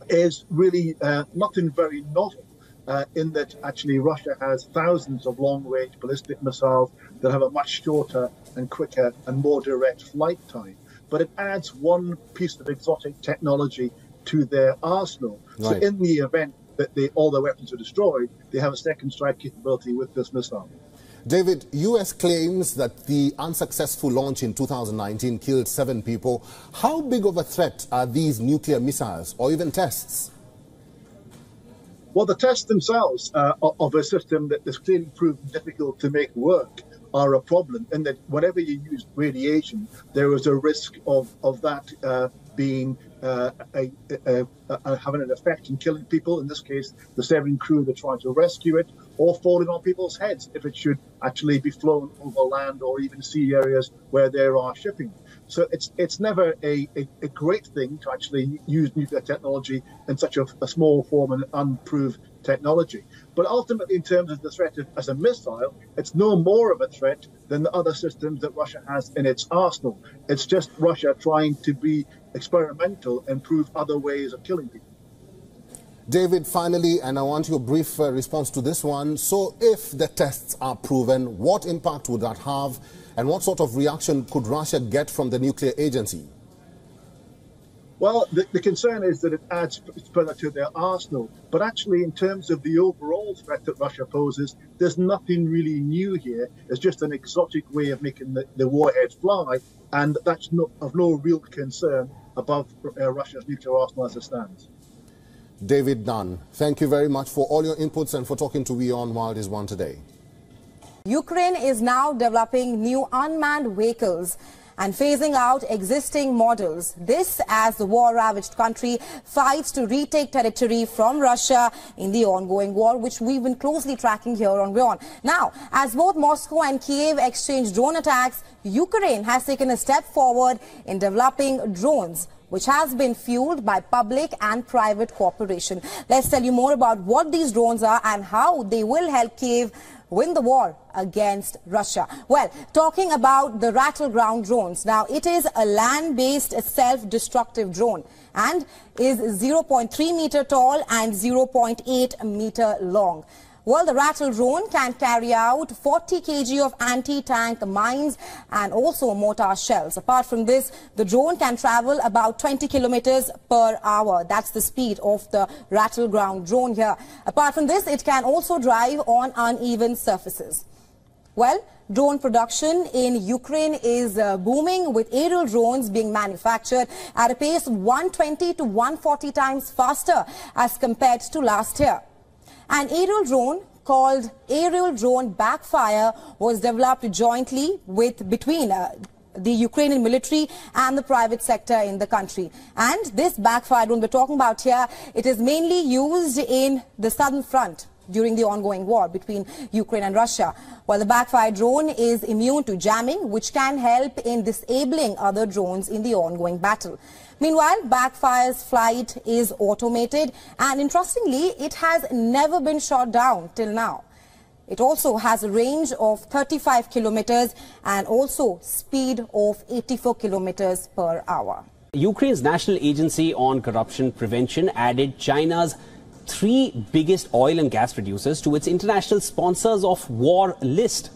is really uh, nothing very novel. Uh, in that actually Russia has thousands of long-range ballistic missiles that have a much shorter and quicker and more direct flight time. But it adds one piece of exotic technology to their arsenal. So in the event that they, all their weapons are destroyed, they have a second strike capability with this missile. David, U.S. claims that the unsuccessful launch in 2019 killed seven people. How big of a threat are these nuclear missiles or even tests? Well, the tests themselves uh, of a system that is clearly proven difficult to make work are a problem in that whenever you use radiation, there is a risk of, of that uh, being uh, a, a, a, having an effect in killing people. In this case, the seven crew that trying to rescue it, or falling on people's heads if it should actually be flown over land or even sea areas where there are shipping. So it's it's never a, a, a great thing to actually use nuclear technology in such a, a small form and unproved technology. But ultimately, in terms of the threat of, as a missile, it's no more of a threat than the other systems that Russia has in its arsenal. It's just Russia trying to be experimental and prove other ways of killing people. David, finally, and I want your brief uh, response to this one. So, if the tests are proven, what impact would that have, and what sort of reaction could Russia get from the nuclear agency? Well, the, the concern is that it adds further to their arsenal. But actually, in terms of the overall threat that Russia poses, there's nothing really new here. It's just an exotic way of making the, the warheads fly, and that's no, of no real concern above uh, Russia's nuclear arsenal as it stands. David Dunn, thank you very much for all your inputs and for talking to WION World is One today. Ukraine is now developing new unmanned vehicles and phasing out existing models. This as the war-ravaged country fights to retake territory from Russia in the ongoing war, which we've been closely tracking here on WION. Now, as both Moscow and Kiev exchange drone attacks, Ukraine has taken a step forward in developing drones which has been fueled by public and private cooperation. Let's tell you more about what these drones are and how they will help Kiev win the war against Russia. Well, talking about the Ratel ground drones. Now, it is a land-based self-destructive drone and is 0.3 meter tall and 0.8 meter long. Well, the Ratel drone can carry out 40 kg of anti-tank mines and also mortar shells. Apart from this, the drone can travel about 20 kilometers per hour. That's the speed of the Ratel ground drone here. Apart from this, it can also drive on uneven surfaces. Well, drone production in Ukraine is uh, booming with aerial drones being manufactured at a pace 120 to 140 times faster as compared to last year. An aerial drone called Aerial Drone Backfire was developed jointly with between uh, the Ukrainian military and the private sector in the country. And this backfire drone we're talking about here, it is mainly used in the southern front during the ongoing war between Ukraine and Russia. While the backfire drone is immune to jamming, which can help in disabling other drones in the ongoing battle. Meanwhile, Backfire's flight is automated and interestingly, it has never been shot down till now. It also has a range of 35 kilometers and also speed of 84 kilometers per hour. Ukraine's National Agency on Corruption Prevention added China's three biggest oil and gas producers to its international sponsors of war list.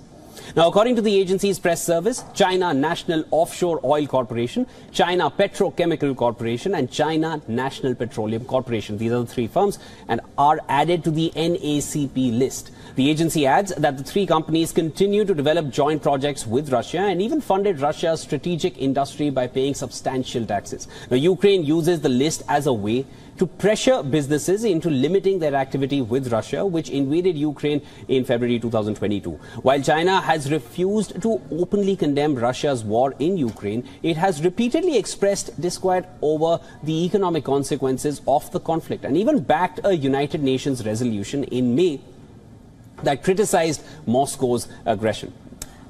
Now, according to the agency's press service, China National Offshore Oil Corporation, China Petrochemical Corporation, and China National Petroleum Corporation. These are the three firms and are added to the NACP list. The agency adds that the three companies continue to develop joint projects with Russia and even funded Russia's strategic industry by paying substantial taxes. Now, Ukraine uses the list as a way to pressure businesses into limiting their activity with Russia, which invaded Ukraine in February 2022. While China has refused to openly condemn Russia's war in Ukraine, it has repeatedly expressed disquiet over the economic consequences of the conflict and even backed a United Nations resolution in May that criticized Moscow's aggression.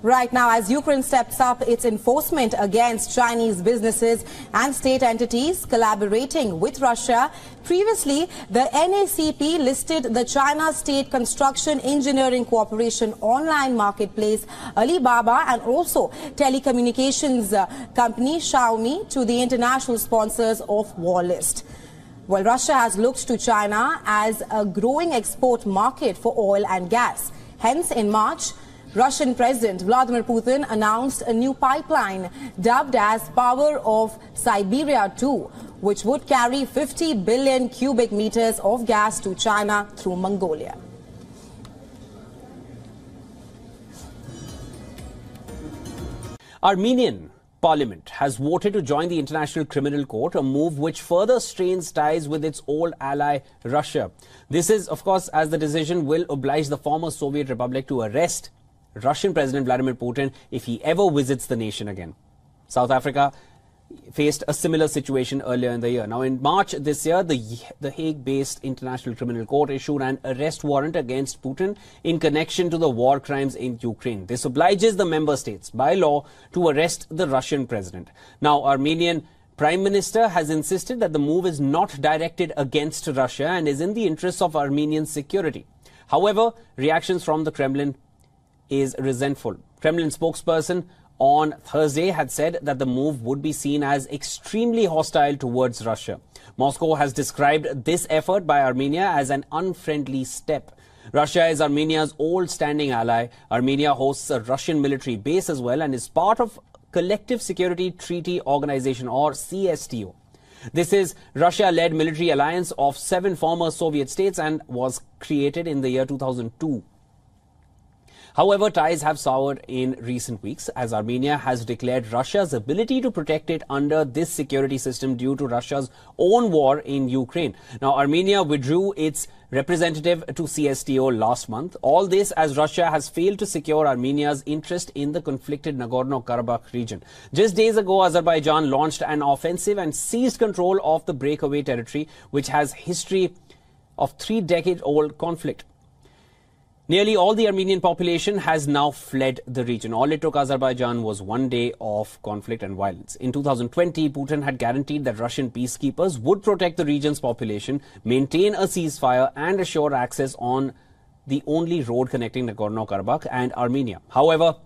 Right now, as Ukraine steps up its enforcement against Chinese businesses and state entities collaborating with Russia, previously the NACP listed the China State Construction Engineering Corporation online marketplace Alibaba and also telecommunications uh, company Xiaomi to the international sponsors of war list. Well, Russia has looked to China as a growing export market for oil and gas. Hence, in March, Russian President Vladimir Putin announced a new pipeline dubbed as Power of Siberia 2, which would carry 50 billion cubic meters of gas to China through Mongolia. Armenian Parliament has voted to join the International Criminal Court, a move which further strains ties with its old ally Russia. This is, of course, as the decision will oblige the former Soviet Republic to arrest Russian President Vladimir Putin if he ever visits the nation again. South Africa faced a similar situation earlier in the year. Now, in March this year, the, the Hague-based International Criminal Court issued an arrest warrant against Putin in connection to the war crimes in Ukraine. This obliges the member states by law to arrest the Russian president. Now, Armenian Prime Minister has insisted that the move is not directed against Russia and is in the interests of Armenian security. However, reactions from the Kremlin is resentful. Kremlin spokesperson on Thursday had said that the move would be seen as extremely hostile towards Russia. Moscow has described this effort by Armenia as an unfriendly step. Russia is Armenia's old standing ally. Armenia hosts a Russian military base as well and is part of Collective Security Treaty Organization or CSTO. This is Russia-led military alliance of seven former Soviet states and was created in the year 2002. However, ties have soured in recent weeks as Armenia has declared Russia's ability to protect it under this security system due to Russia's own war in Ukraine. Now, Armenia withdrew its representative to CSTO last month. All this as Russia has failed to secure Armenia's interest in the conflicted Nagorno-Karabakh region. Just days ago, Azerbaijan launched an offensive and seized control of the breakaway territory, which has history of three-decade-old conflict. Nearly all the Armenian population has now fled the region. All it took Azerbaijan was one day of conflict and violence. In 2020, Putin had guaranteed that Russian peacekeepers would protect the region's population, maintain a ceasefire, and assure access on the only road connecting Nagorno-Karabakh and Armenia. However,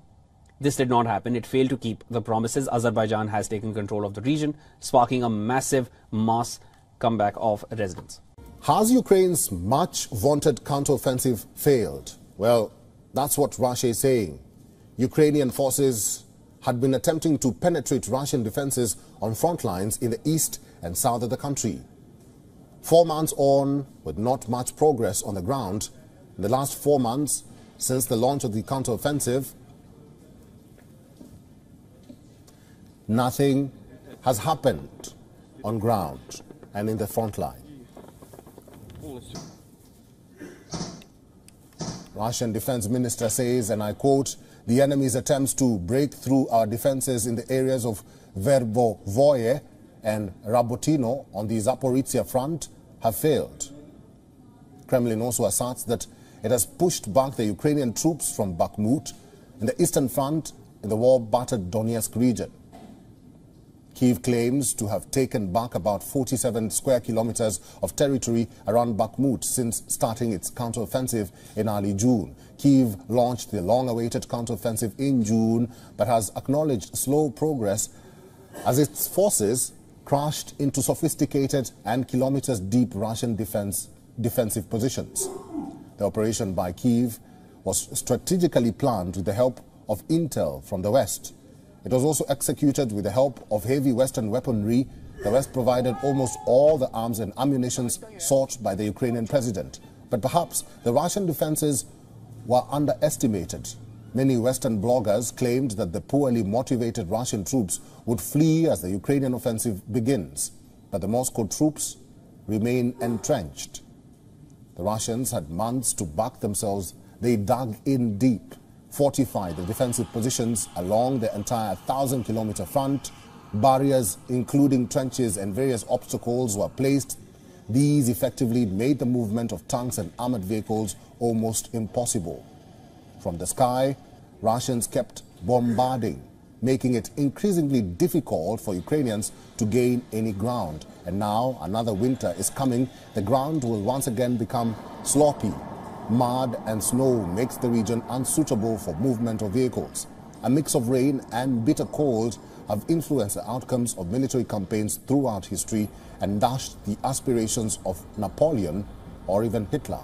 this did not happen. It failed to keep the promises. Azerbaijan has taken control of the region, sparking a massive mass comeback of residents. Has Ukraine's much vaunted counteroffensive failed? Well, that's what Russia is saying. Ukrainian forces had been attempting to penetrate Russian defenses on front lines in the east and south of the country. Four months on, with not much progress on the ground, in the last four months since the launch of the counteroffensive, nothing has happened on ground and in the front line. Russian defense minister says, and I quote, the enemy's attempts to break through our defenses in the areas of Verbovoye and Rabotino on the Zaporizhia front have failed. Kremlin also asserts that it has pushed back the Ukrainian troops from Bakhmut in the eastern front in the war-battered Donetsk region. Kiev claims to have taken back about 47 square kilometers of territory around Bakhmut since starting its counteroffensive in early June. Kiev launched the long-awaited counteroffensive in June, but has acknowledged slow progress as its forces crashed into sophisticated and kilometers-deep Russian defense, defensive positions. The operation by Kiev was strategically planned with the help of intel from the West. It was also executed with the help of heavy Western weaponry. The West provided almost all the arms and ammunition sought by the Ukrainian president. But perhaps the Russian defenses were underestimated. Many Western bloggers claimed that the poorly motivated Russian troops would flee as the Ukrainian offensive begins. But the Moscow troops remain entrenched. The Russians had months to back themselves. They dug in deep fortified the defensive positions along the entire 1,000 kilometer front. Barriers, including trenches and various obstacles, were placed. These effectively made the movement of tanks and armored vehicles almost impossible. From the sky, Russians kept bombarding, making it increasingly difficult for Ukrainians to gain any ground. And now another winter is coming. The ground will once again become sloppy Mud and snow makes the region unsuitable for movement of vehicles. A mix of rain and bitter cold have influenced the outcomes of military campaigns throughout history and dashed the aspirations of Napoleon or even Hitler.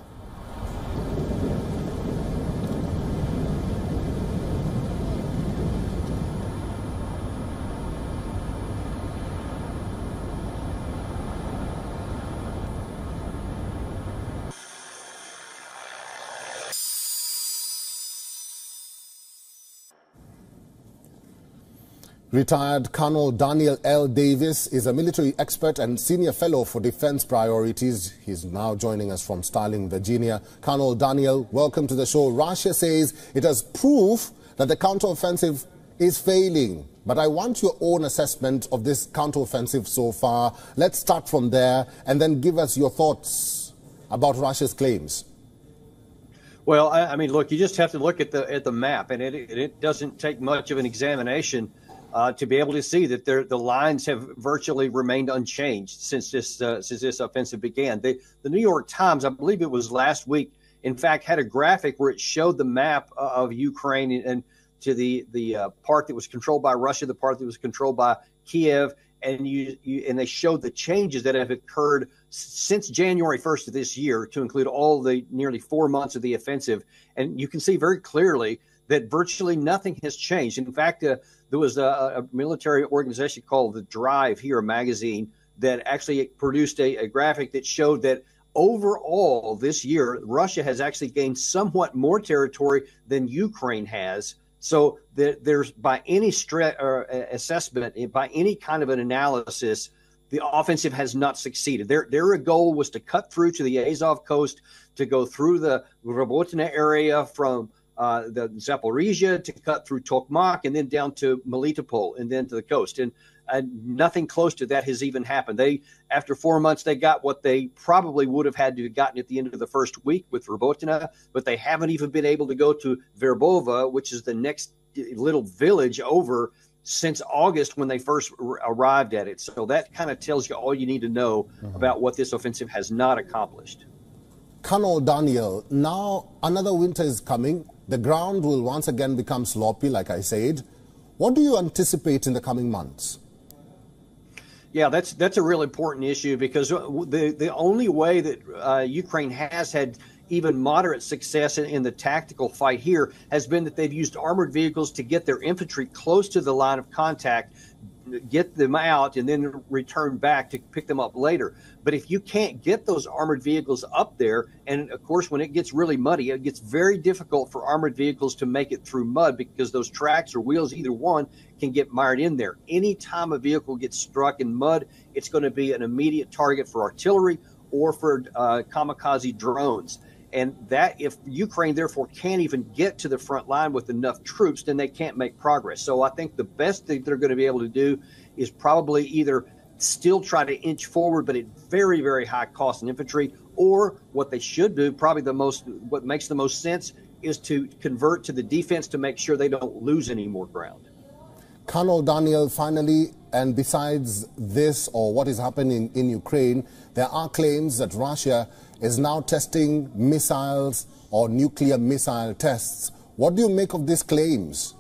Retired Colonel Daniel L. Davis is a military expert and senior fellow for defense priorities. He's now joining us from Sterling, Virginia. Colonel Daniel, welcome to the show. Russia says it has proof that the counteroffensive is failing. But I want your own assessment of this counteroffensive so far. Let's start from there and then give us your thoughts about Russia's claims. Well, I, I mean, look, you just have to look at the at the map, and it it doesn't take much of an examination uh, to be able to see that the lines have virtually remained unchanged since this uh, since this offensive began. The, the New York Times, I believe it was last week, in fact, had a graphic where it showed the map of Ukraine and to the the uh, part that was controlled by Russia, the part that was controlled by Kiev, and you, you, and they showed the changes that have occurred since January 1st of this year to include all the nearly four months of the offensive, and you can see very clearly that virtually nothing has changed. In fact, uh, there was a, a, military organization called the Drive here, magazine that actually produced a, a graphic that showed that overall this year, Russia has actually gained somewhat more territory than Ukraine has. So there, there's by any stre- uh, assessment, by any kind of an analysis, the offensive has not succeeded. Their their goal was to cut through to the Azov coast, to go through the Robotyne area from uh, the Zaporizhia to cut through Tokmak and then down to Melitopol and then to the coast. And uh, nothing close to that has even happened. They, after four months, they got what they probably would have had to have gotten at the end of the first week with Robotyne, but they haven't even been able to go to Verbova, which is the next little village over since August when they first arrived at it. So that kind of tells you all you need to know mm-hmm. about what this offensive has not accomplished. Colonel Daniel, now another winter is coming. The ground will once again become sloppy, like I said. What do you anticipate in the coming months? Yeah, that's that's a real important issue because the the only way that uh, Ukraine has had even moderate success in, in, the tactical fight here has been that they've used armored vehicles to get their infantry close to the line of contact get them out and then return back to pick them up later. But if you can't get those armored vehicles up there, and of course, when it gets really muddy, it gets very difficult for armored vehicles to make it through mud because those tracks or wheels, either one, can get mired in there. Anytime a vehicle gets struck in mud, it's going to be an immediate target for artillery or for uh, kamikaze drones. And that, if Ukraine therefore can't even get to the front line with enough troops, then they can't make progress. So I think the best thing they're going to be able to do is probably either still try to inch forward, but at very, very high cost in infantry, or what they should do, probably the most, what makes the most sense, is to convert to the defense to make sure they don't lose any more ground. Colonel Daniel, finally, and besides this or what is happening in Ukraine, there are claims that Russia is now testing missiles or nuclear missile tests. What do you make of these claims?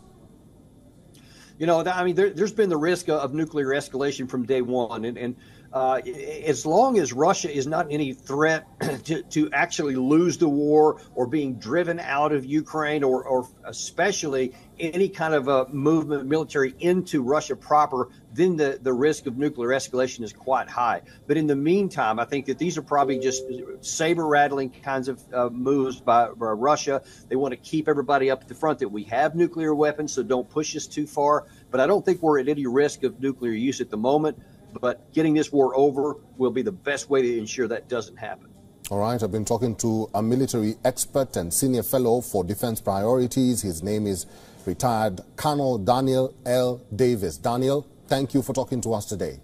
You know, I mean, there, has been the risk of nuclear escalation from day one, and, and uh, as long as Russia is not any threat to, to actually lose the war or being driven out of Ukraine or, or especially any kind of a movement military into Russia proper, then the, the risk of nuclear escalation is quite high. But in the meantime, I think that these are probably just saber rattling kinds of uh, moves by, by Russia. They want to keep everybody up at the front that we have nuclear weapons, so don't push us too far. But I don't think we're at any risk of nuclear use at the moment but getting this war over will be the best way to ensure that doesn't happen. All right, I've been talking to a military expert and senior fellow for defense priorities. His name is retired Colonel Daniel L. Davis. Daniel, thank you for talking to us today.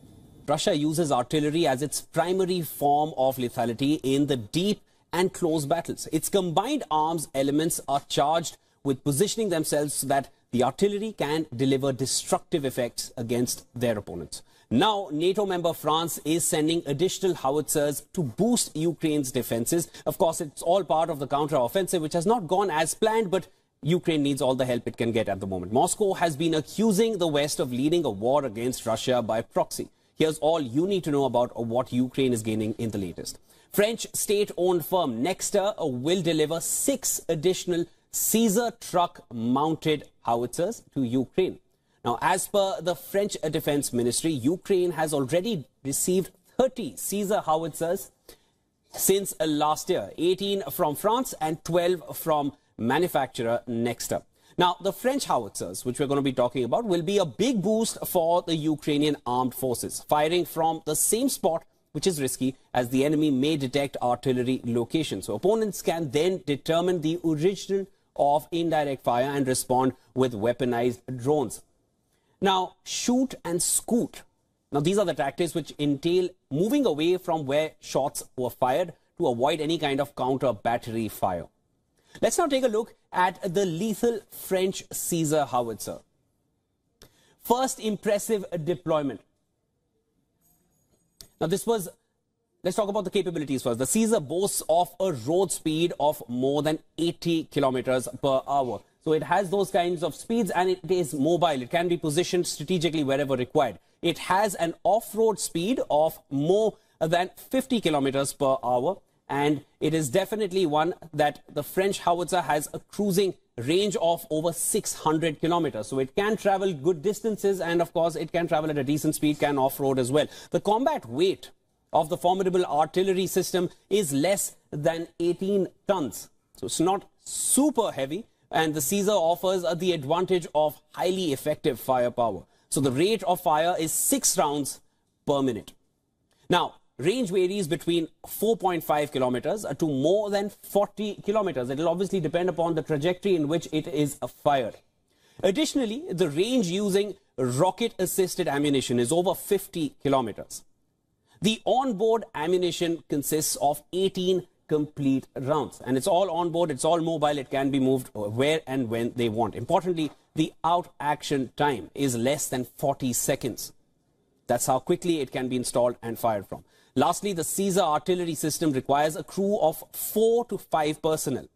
Russia uses artillery as its primary form of lethality in the deep and close battles. Its combined arms elements are charged with positioning themselves so that the artillery can deliver destructive effects against their opponents. Now, NATO member France is sending additional howitzers to boost Ukraine's defenses. Of course, it's all part of the counter-offensive, which has not gone as planned, but Ukraine needs all the help it can get at the moment. Moscow has been accusing the West of leading a war against Russia by proxy. Here's all you need to know about what Ukraine is gaining in the latest. French state-owned firm Nexter uh, will deliver six additional Caesar truck-mounted howitzers to Ukraine. Now, as per the French Defense Ministry, Ukraine has already received 30 Caesar howitzers since uh, last year, 18 from France and 12 from manufacturer Nexter. Now, the French howitzers, which we're going to be talking about, will be a big boost for the Ukrainian armed forces, firing from the same spot, which is risky, as the enemy may detect artillery locations. So opponents can then determine the origin of indirect fire and respond with weaponized drones. Now, shoot and scoot. Now, these are the tactics which entail moving away from where shots were fired to avoid any kind of counter battery fire. Let's now take a look at the lethal French Caesar howitzer. First impressive deployment. Now, this was, let's talk about the capabilities first. The Caesar boasts of a road speed of more than 80 kilometers per hour. So it has those kinds of speeds and it is mobile. It can be positioned strategically wherever required. It has an off-road speed of more than 50 kilometers per hour and it is definitely one that the French howitzer has a cruising range of over 600 kilometers. So it can travel good distances and of course it can travel at a decent speed, can off-road as well. The combat weight of the formidable artillery system is less than 18 tons. So it's not super heavy and the Caesar offers the advantage of highly effective firepower. So the rate of fire is 6 rounds per minute. Now, range varies between 4.5 kilometers to more than 40 kilometers. It will obviously depend upon the trajectory in which it is fired. Additionally, the range using rocket-assisted ammunition is over 50 kilometers. The onboard ammunition consists of 18 complete rounds. And it's all on board, it's all mobile, it can be moved where and when they want. Importantly, the out action time is less than 40 seconds. That's how quickly it can be installed and fired from. Lastly, the Caesar artillery system requires a crew of four to five personnel.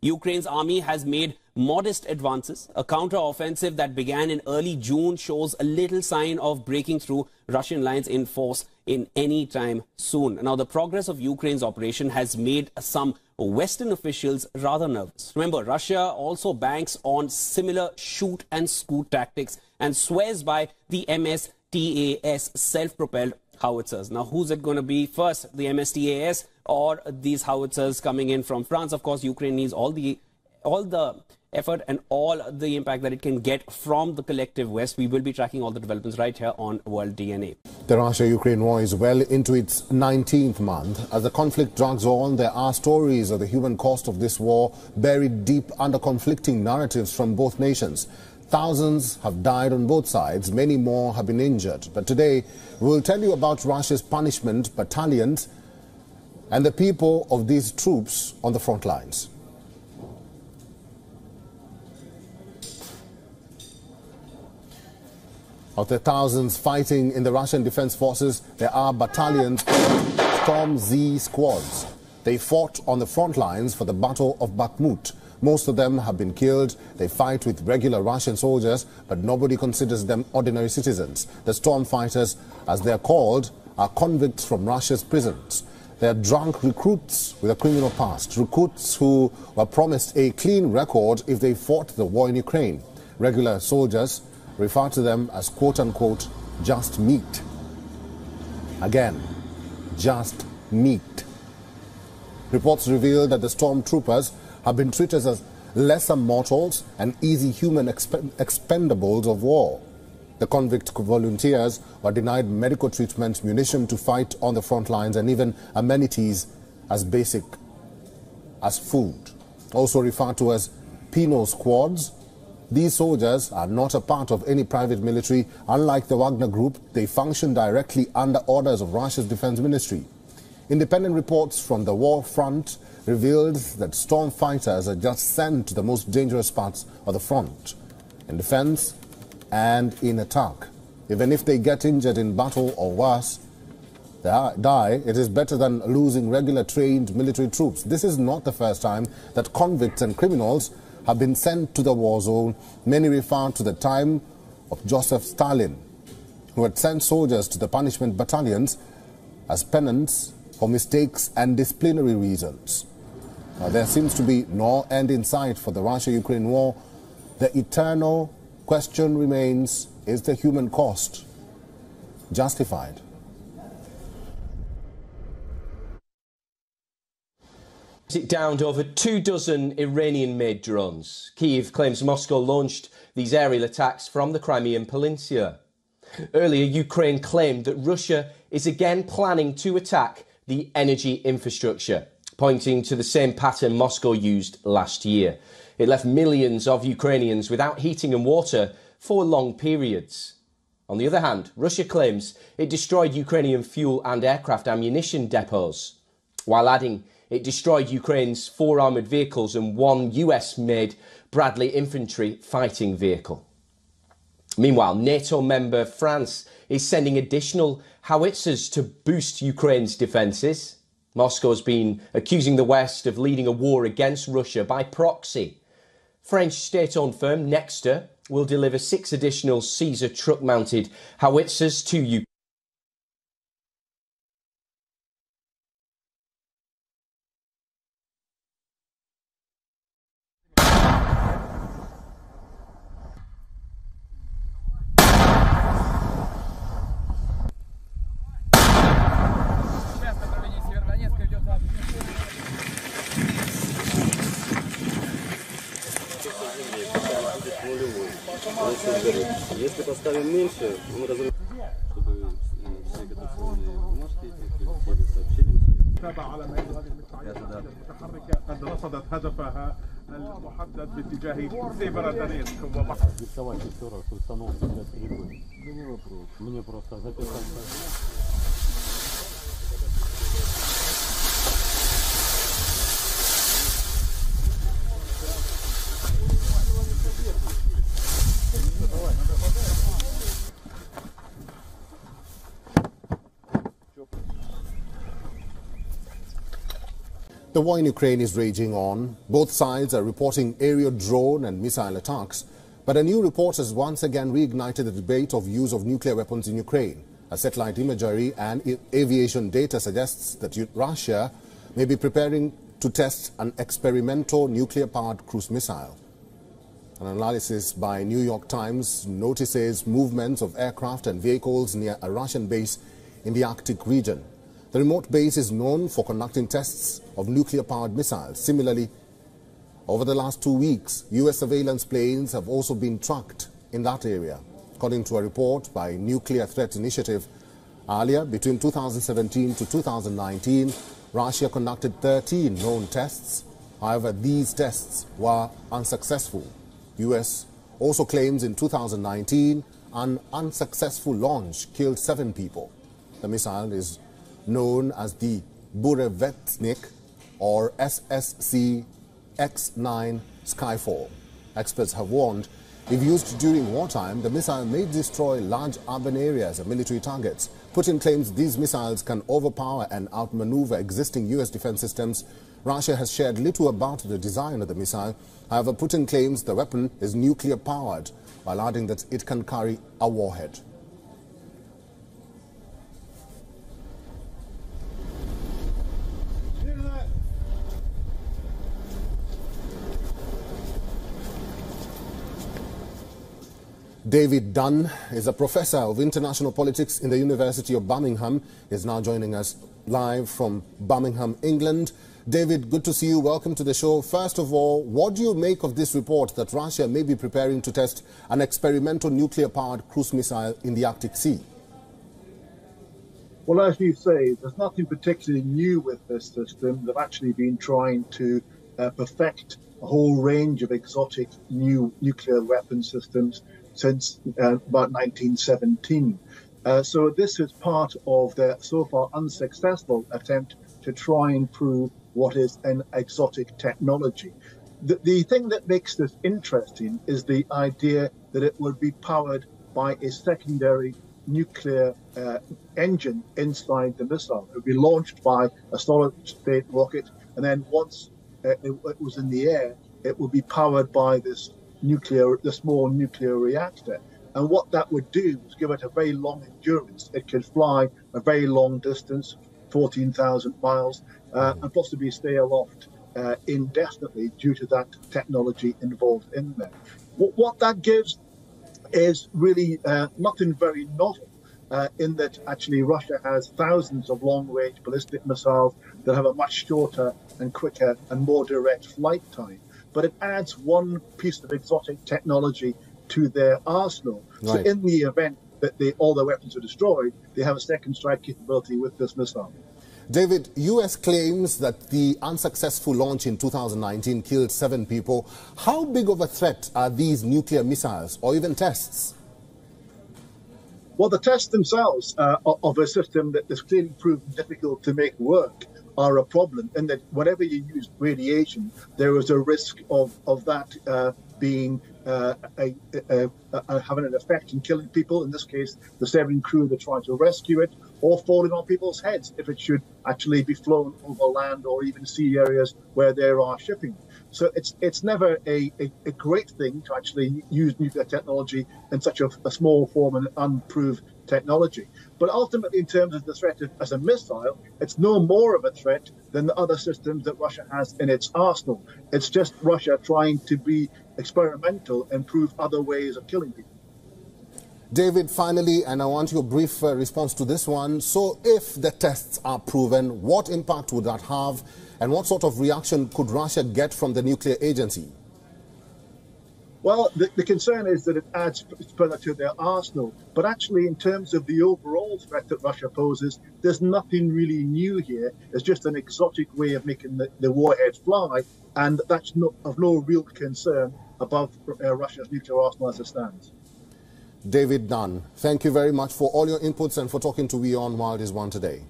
Ukraine's army has made modest advances. A counter-offensive that began in early June shows a little sign of breaking through Russian lines in force in any time soon. Now, the progress of Ukraine's operation has made some Western officials rather nervous. Remember, Russia also banks on similar shoot and scoot tactics and swears by the Msta-S self-propelled howitzers. Now, who's it going to be first, the Msta-S or these howitzers coming in from France? Of course, Ukraine needs all the all the effort and all the impact that it can get from the collective West. We will be tracking all the developments right here on World DNA. The Russia-Ukraine war is well into its 19th month. As the conflict drags on, there are stories of the human cost of this war buried deep under conflicting narratives from both nations. Thousands have died on both sides, many more have been injured. But today, we will tell you about Russia's punishment battalions and the people of these troops on the front lines. Of the thousands fighting in the Russian Defense Forces, there are battalions Storm Z squads. They fought on the front lines for the Battle of Bakhmut. Most of them have been killed. They fight with regular Russian soldiers, but nobody considers them ordinary citizens. The storm fighters, as they are called, are convicts from Russia's prisons. They are drunk recruits with a criminal past, recruits who were promised a clean record if they fought the war in Ukraine. Regular soldiers refer to them as quote-unquote just meat. Again, just meat. Reports reveal that the stormtroopers have been treated as lesser mortals and easy human exp expendables of war. The convict volunteers were denied medical treatment, munition to fight on the front lines, and even amenities as basic as food. Also referred to as penal squads, these soldiers are not a part of any private military. Unlike the Wagner Group, they function directly under orders of Russia's defense ministry. Independent reports from the war front revealed that storm fighters are just sent to the most dangerous parts of the front, in defense and in attack. Even if they get injured in battle or worse, they die, it is better than losing regular trained military troops. This is not the first time that convicts and criminals have been sent to the war zone. Many refer to the time of Joseph Stalin, who had sent soldiers to the punishment battalions as penance for mistakes and disciplinary reasons. Now, there seems to be no end in sight for the Russia-Ukraine war. The eternal question remains, is the human cost justified? It downed over two dozen Iranian-made drones. Kiev claims Moscow launched these aerial attacks from the Crimean Peninsula. Earlier, Ukraine claimed that Russia is again planning to attack the energy infrastructure, pointing to the same pattern Moscow used last year. It left millions of Ukrainians without heating and water for long periods. On the other hand, Russia claims it destroyed Ukrainian fuel and aircraft ammunition depots, while adding it destroyed Ukraine's four armoured vehicles and one US made Bradley infantry fighting vehicle. Meanwhile, NATO member France is sending additional howitzers to boost Ukraine's defences. Moscow has been accusing the West of leading a war against Russia by proxy. French state owned firm Nexter will deliver six additional Caesar truck mounted howitzers to Ukraine. 对，我们。The war in Ukraine is raging on. Both sides are reporting aerial drone and missile attacks. But a new report has once again reignited the debate of use of nuclear weapons in Ukraine. A satellite imagery and aviation data suggests that Russia may be preparing to test an experimental nuclear-powered cruise missile. An analysis by New York Times notices movements of aircraft and vehicles near a Russian base in the Arctic region. The remote base is known for conducting tests of nuclear-powered missiles. Similarly, over the last two weeks, U.S. surveillance planes have also been tracked in that area. According to a report by Nuclear Threat Initiative, earlier, between 2017 to 2019, Russia conducted 13 known tests. However, these tests were unsuccessful. U.S. also claims in 2019 an unsuccessful launch killed seven people. The missile is known as the Burevestnik or SSC X-9 Skyfall. Experts have warned if used during wartime, the missile may destroy large urban areas and military targets. Putin claims these missiles can overpower and outmaneuver existing U.S. defense systems. Russia has shared little about the design of the missile. However, Putin claims the weapon is nuclear powered, while adding that it can carry a warhead. David Dunn is a professor of international politics in the University of Birmingham. Is now joining us live from Birmingham, England. David, good to see you. Welcome to the show. First of all, what do you make of this report that Russia may be preparing to test an experimental nuclear-powered cruise missile in the Arctic Sea? Well, as you say, there's nothing particularly new with this system. They've actually been trying to uh, perfect a whole range of exotic new nuclear weapon systems since uh, about 1917. Uh, so this is part of their so far unsuccessful attempt to try and prove what is an exotic technology. The, the thing that makes this interesting is the idea that it would be powered by a secondary nuclear uh, engine inside the missile. It would be launched by a solid state rocket, and then once uh, it, it was in the air, it would be powered by this nuclear, the small nuclear reactor. And what that would do is give it a very long endurance. It could fly a very long distance, 14,000 miles, uh, and possibly stay aloft uh, indefinitely due to that technology involved in there. What, what that gives is really uh, nothing very novel. Uh, in that actually Russia has thousands of long-range ballistic missiles that have a much shorter and quicker and more direct flight time. But it adds one piece of exotic technology to their arsenal. Right. So in the event that they, all their weapons are destroyed, they have a second strike capability with this missile. David, U.S. claims that the unsuccessful launch in 2019 killed seven people. How big of a threat are these nuclear missiles or even tests? Well, the tests themselves uh, of a system that is clearly proven difficult to make work are a problem and that whenever you use radiation, there is a risk of, of that uh, being uh, a, a, a, having an effect in killing people. In this case, the seven crew that tried to rescue it, or falling on people's heads if it should actually be flown over land or even sea areas where there are shipping. So it's it's never a, a, a great thing to actually use nuclear technology in such a, a small form and unproved technology. But ultimately, in terms of the threat of, as a missile, it's no more of a threat than the other systems that Russia has in its arsenal. It's just Russia trying to be experimental and prove other ways of killing people. David, finally, and I want your brief uh, response to this one. So, if the tests are proven, what impact would that have, and what sort of reaction could Russia get from the nuclear agency? Well, the, the concern is that it adds further to their arsenal. But actually, in terms of the overall threat that Russia poses, there's nothing really new here. It's just an exotic way of making the, the warheads fly, and that's not, of no real concern above uh, Russia's nuclear arsenal as it stands. David Dunn, thank you very much for all your inputs and for talking to WION World is One today.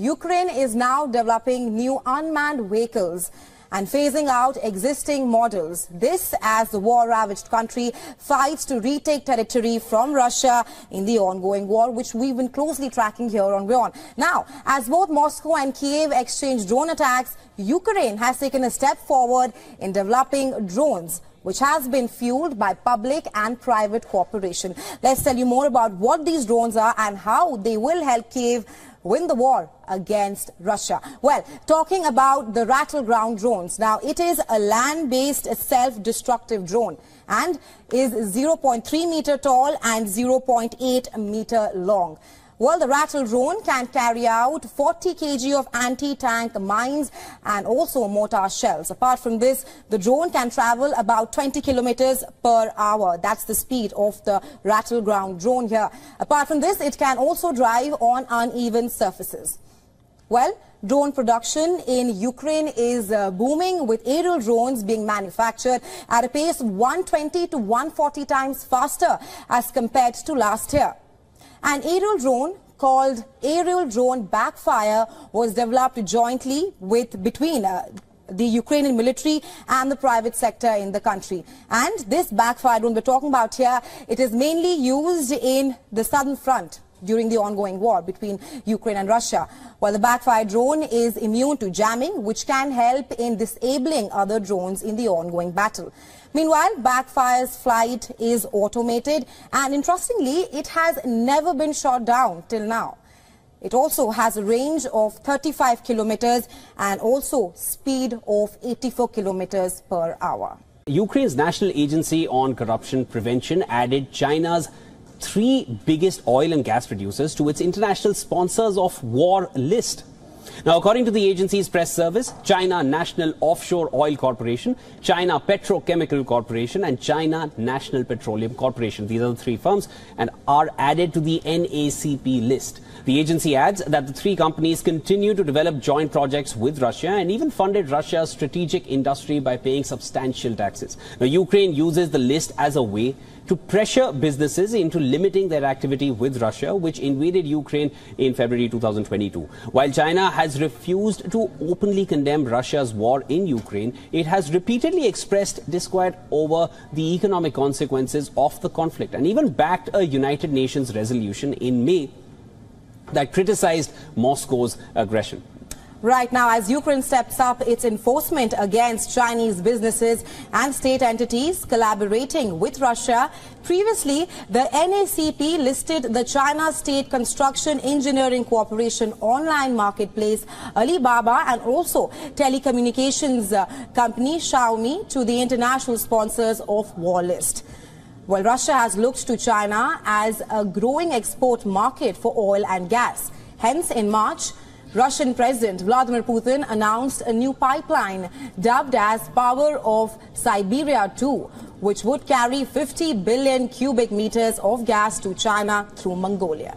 Ukraine is now developing new unmanned vehicles and phasing out existing models. This as the war-ravaged country fights to retake territory from Russia in the ongoing war, which we've been closely tracking here on WION. Now, as both Moscow and Kiev exchange drone attacks, Ukraine has taken a step forward in developing drones which has been fueled by public and private cooperation. Let's tell you more about what these drones are and how they will help Kiev win the war against Russia. Well, talking about the Ratel ground drones. Now, it is a land-based self-destructive drone and is 0.3 meter tall and 0.8 meter long. Well, the Ratel drone can carry out 40 kg of anti-tank mines and also mortar shells. Apart from this, the drone can travel about 20 kilometers per hour. That's the speed of the Ratel ground drone here. Apart from this, it can also drive on uneven surfaces. Well, drone production in Ukraine is uh, booming with aerial drones being manufactured at a pace 120 to 140 times faster as compared to last year. An aerial drone called Aerial Drone Backfire was developed jointly with between uh, the Ukrainian military and the private sector in the country. And this backfire drone we're talking about here, it is mainly used in the southern front during the ongoing war between Ukraine and Russia. While the backfire drone is immune to jamming, which can help in disabling other drones in the ongoing battle. Meanwhile, Backfire's flight is automated and interestingly, it has never been shot down till now. It also has a range of 35 kilometers and also speed of 84 kilometers per hour. Ukraine's National Agency on Corruption Prevention added China's three biggest oil and gas producers to its international sponsors of war list. Now, according to the agency's press service, China National Offshore Oil Corporation, China Petrochemical Corporation, and China National Petroleum Corporation, these are the three firms, and are added to the NACP list. The agency adds that the three companies continue to develop joint projects with Russia and even funded Russia's strategic industry by paying substantial taxes. Now, Ukraine uses the list as a way to pressure businesses into limiting their activity with Russia, which invaded Ukraine in February 2022. While China has refused to openly condemn Russia's war in Ukraine, it has repeatedly expressed disquiet over the economic consequences of the conflict and even backed a United Nations resolution in May that criticized Moscow's aggression. Right now, as Ukraine steps up its enforcement against Chinese businesses and state entities collaborating with Russia, previously the NACP listed the China State Construction Engineering Corporation online marketplace Alibaba and also telecommunications uh, company Xiaomi to the international sponsors of war list. Well, Russia has looked to China as a growing export market for oil and gas. Hence, in March, Russian President Vladimir Putin announced a new pipeline dubbed as Power of Siberia 2, which would carry 50 billion cubic meters of gas to China through Mongolia.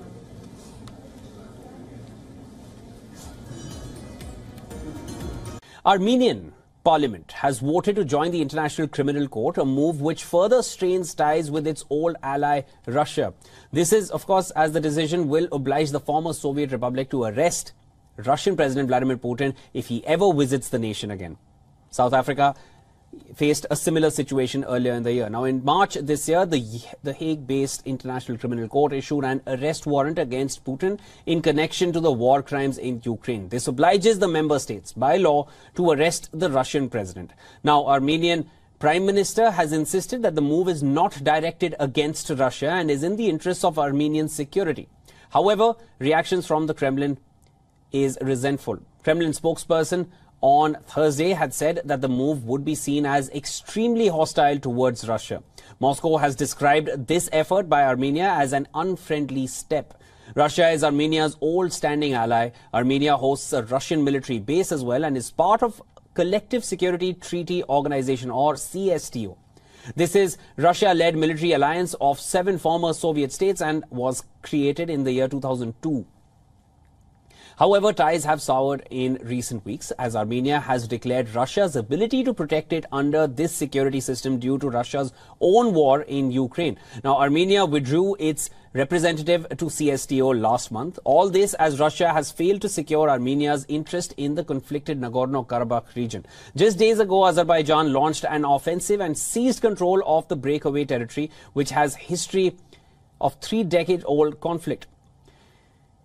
Armenian Parliament has voted to join the International Criminal Court, a move which further strains ties with its old ally Russia. This is, of course, as the decision will oblige the former Soviet Republic to arrest Russian President Vladimir Putin if he ever visits the nation again. South Africa faced a similar situation earlier in the year. Now, in March this year, the, the Hague-based International Criminal Court issued an arrest warrant against Putin in connection to the war crimes in Ukraine. This obliges the member states by law to arrest the Russian president. Now, Armenian Prime Minister has insisted that the move is not directed against Russia and is in the interests of Armenian security. However, reactions from the Kremlin is resentful. Kremlin spokesperson on Thursday had said that the move would be seen as extremely hostile towards Russia. Moscow has described this effort by Armenia as an unfriendly step. Russia is Armenia's old standing ally. Armenia hosts a Russian military base as well and is part of Collective Security Treaty Organization or CSTO. This is Russia-led military alliance of seven former Soviet states and was created in the year 2002. However, ties have soured in recent weeks as Armenia has declared Russia's ability to protect it under this security system due to Russia's own war in Ukraine. Now, Armenia withdrew its representative to CSTO last month. All this as Russia has failed to secure Armenia's interest in the conflicted Nagorno-Karabakh region. Just days ago, Azerbaijan launched an offensive and seized control of the breakaway territory, which has history of three-decade-old conflict.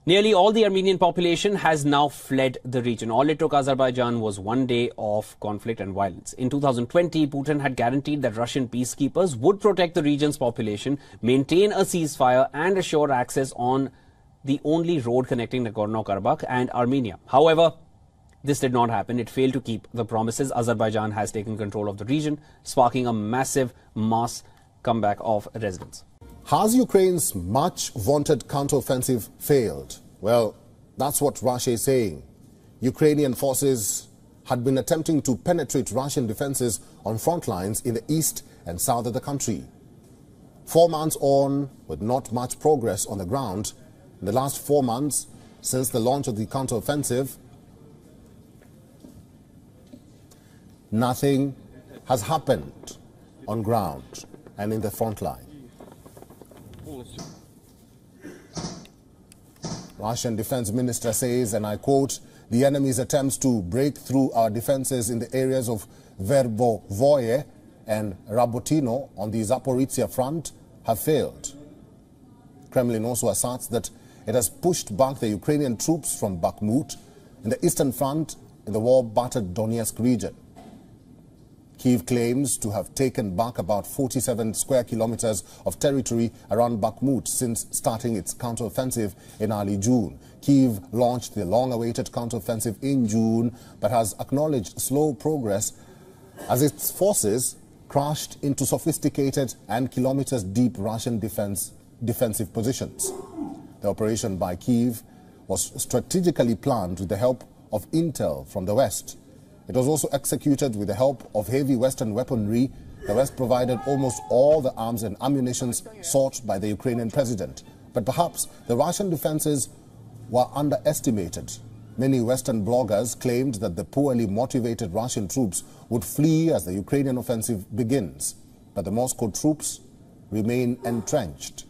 Nearly all the Armenian population has now fled the region. All it took Azerbaijan was one day of conflict and violence. In 2020, Putin had guaranteed that Russian peacekeepers would protect the region's population, maintain a ceasefire, and assure access on the only road connecting Nagorno-Karabakh and Armenia. However, this did not happen. It failed to keep the promises. Azerbaijan has taken control of the region, sparking a massive mass comeback of residents. Has Ukraine's much vaunted counteroffensive failed? Well, that's what Russia is saying. Ukrainian forces had been attempting to penetrate Russian defenses on front lines in the east and south of the country. Four months on, with not much progress on the ground, in the last four months since the launch of the counteroffensive, nothing has happened on ground and in the front line. Russian defense minister says, and I quote, the enemy's attempts to break through our defenses in the areas of Verbovoye and Rabotino on the Zaporizhia front have failed. Kremlin also asserts that it has pushed back the Ukrainian troops from Bakhmut in the eastern front in the war-battered Donetsk region. Kiev claims to have taken back about 47 square kilometers of territory around Bakhmut since starting its counteroffensive in early June. Kiev launched the long-awaited counteroffensive in June, but has acknowledged slow progress as its forces crashed into sophisticated and kilometers-deep Russian defense, defensive positions. The operation by Kiev was strategically planned with the help of intel from the West. It was also executed with the help of heavy Western weaponry. The West provided almost all the arms and ammunition sought by the Ukrainian president. But perhaps the Russian defenses were underestimated. Many Western bloggers claimed that the poorly motivated Russian troops would flee as the Ukrainian offensive begins. But the Moscow troops remain entrenched.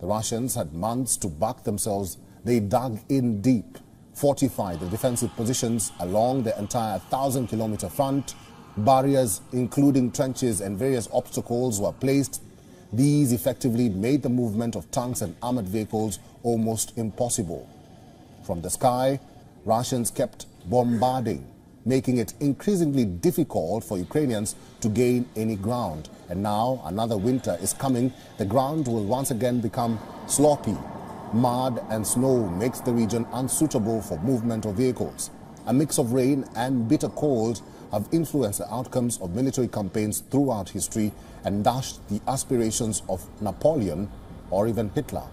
The Russians had months to back themselves. They dug in deep fortify the defensive positions along the entire 1,000 kilometer front. Barriers, including trenches and various obstacles, were placed. These effectively made the movement of tanks and armored vehicles almost impossible. From the sky, Russians kept bombarding, making it increasingly difficult for Ukrainians to gain any ground. And now another winter is coming. The ground will once again become sloppy Mud and snow makes the region unsuitable for movement of vehicles. A mix of rain and bitter cold have influenced the outcomes of military campaigns throughout history and dashed the aspirations of Napoleon or even Hitler.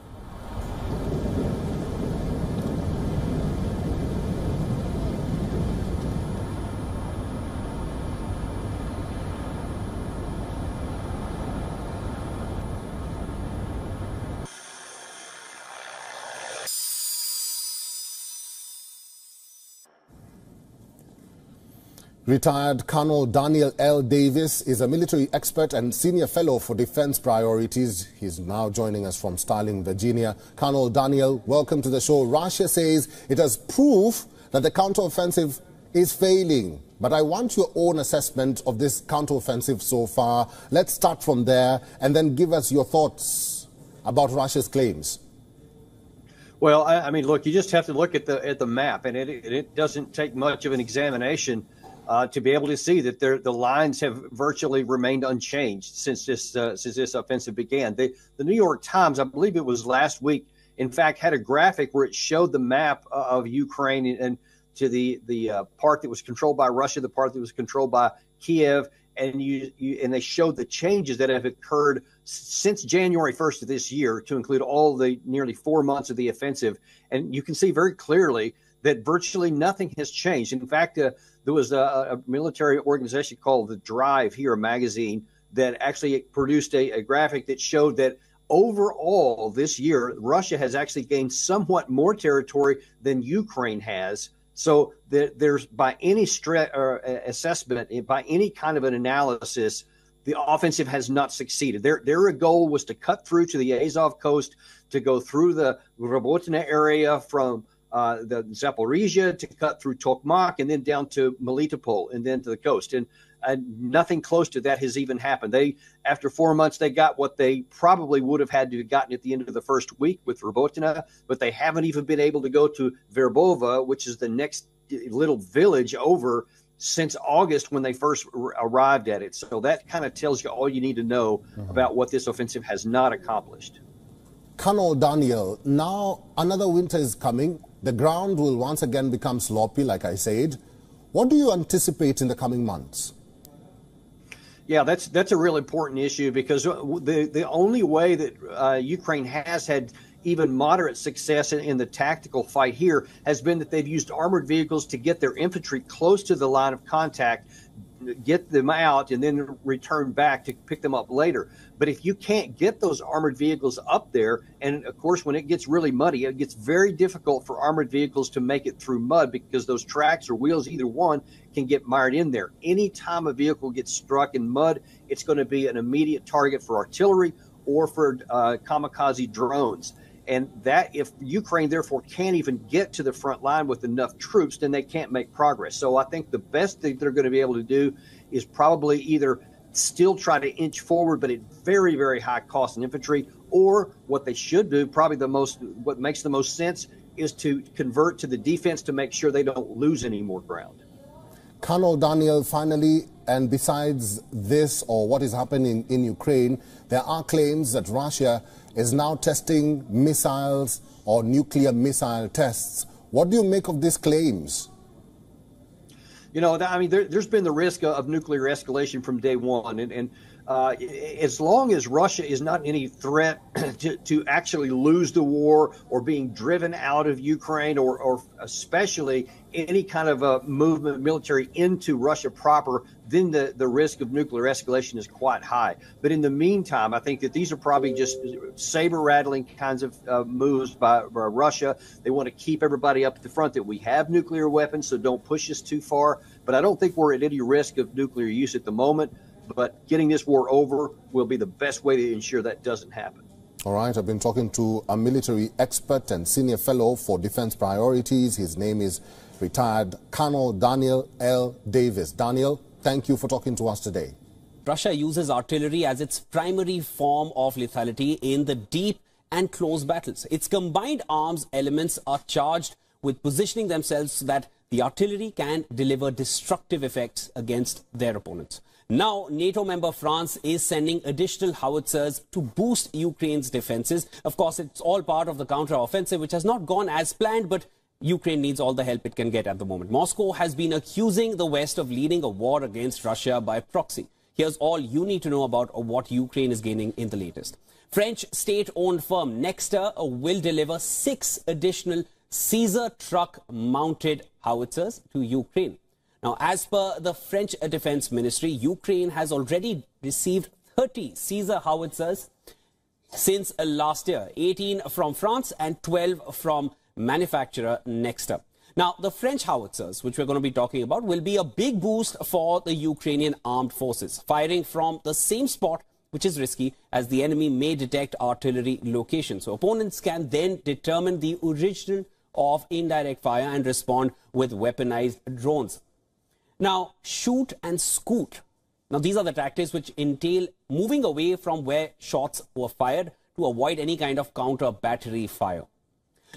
Retired Colonel Daniel L. Davis is a military expert and senior fellow for defense priorities. He's now joining us from Sterling, Virginia. Colonel Daniel, welcome to the show. Russia says it has proof that the counteroffensive is failing. But I want your own assessment of this counteroffensive so far. Let's start from there and then give us your thoughts about Russia's claims. Well, I, I mean, look, you just have to look at the at the map, and it it doesn't take much of an examination uh, to be able to see that the lines have virtually remained unchanged since this uh, since this offensive began. The, the New York Times, I believe it was last week, in fact, had a graphic where it showed the map of Ukraine and, and to the the uh, part that was controlled by Russia, the part that was controlled by Kiev, and you, you, and they showed the changes that have occurred since January 1st of this year, to include all the nearly four months of the offensive, and you can see very clearly that virtually nothing has changed. In fact, uh, there was a, a, military organization called the Drive here, magazine that actually produced a, a graphic that showed that overall this year, Russia has actually gained somewhat more territory than Ukraine has. So that there's by any stre- or uh, assessment, by any kind of an analysis, the offensive has not succeeded. Their their goal was to cut through to the Azov coast, to go through the Robotyne area from uh, the Zaporizhia to cut through Tokmak and then down to Melitopol and then to the coast. And uh, nothing close to that has even happened. They, after four months, they got what they probably would have had to have gotten at the end of the first week with Robotyne, but they haven't even been able to go to Verbova, which is the next little village over since August when they first arrived at it. So that kind of tells you all you need to know mm-hmm. about what this offensive has not accomplished. Colonel Daniel, now another winter is coming. The ground will once again become sloppy, like I said. What do you anticipate in the coming months? Yeah, that's that's a real important issue because the the only way that uh, Ukraine has had even moderate success in, in, the tactical fight here has been that they've used armored vehicles to get their infantry close to the line of contact get them out and then return back to pick them up later. But if you can't get those armored vehicles up there, and of course, when it gets really muddy, it gets very difficult for armored vehicles to make it through mud because those tracks or wheels, either one, can get mired in there. Anytime a vehicle gets struck in mud, it's going to be an immediate target for artillery or for uh, kamikaze drones. And that, if Ukraine therefore can't even get to the front line with enough troops, then they can't make progress. So I think the best thing they're going to be able to do is probably either still try to inch forward, but at very, very high cost in infantry, or what they should do, probably the most, what makes the most sense, is to convert to the defense to make sure they don't lose any more ground. Colonel Daniel, finally, and besides this or what is happening in Ukraine, there are claims that Russia is now testing missiles or nuclear missile tests. What do you make of these claims? You know, I mean, there, has been the risk of nuclear escalation from day one, and, and uh, as long as Russia is not any threat to, to, actually lose the war or being driven out of Ukraine or, or especially any kind of a movement military into Russia proper, then the, the risk of nuclear escalation is quite high. But in the meantime, I think that these are probably just saber rattling kinds of uh, moves by, by Russia. They want to keep everybody up at the front that we have nuclear weapons, so don't push us too far. But I don't think we're at any risk of nuclear use at the moment. But getting this war over will be the best way to ensure that doesn't happen. All right, I've been talking to a military expert and senior fellow for defense priorities. His name is retired Colonel Daniel L. Davis. Daniel, thank you for talking to us today. Russia uses artillery as its primary form of lethality in the deep and close battles. Its combined arms elements are charged with positioning themselves so that the artillery can deliver destructive effects against their opponents. Now, NATO member France is sending additional howitzers to boost Ukraine's defenses. Of course, it's all part of the counter-offensive, which has not gone as planned, but Ukraine needs all the help it can get at the moment. Moscow has been accusing the West of leading a war against Russia by proxy. Here's all you need to know about what Ukraine is gaining in the latest. French state-owned firm Nexter uh, will deliver six additional Caesar truck-mounted howitzers to Ukraine. Now, as per the French Defense Ministry, Ukraine has already received 30 Caesar howitzers since uh, last year, 18 from France and 12 from manufacturer Nexter. Now, the French howitzers, which we're going to be talking about, will be a big boost for the Ukrainian armed forces, firing from the same spot, which is risky, as the enemy may detect artillery locations. So opponents can then determine the origin of indirect fire and respond with weaponized drones. Now, shoot and scoot. Now, these are the tactics which entail moving away from where shots were fired to avoid any kind of counter battery fire.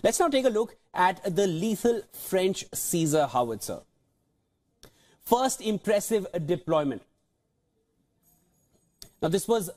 Let's now take a look at the lethal French Caesar howitzer. First impressive deployment. Now, this was,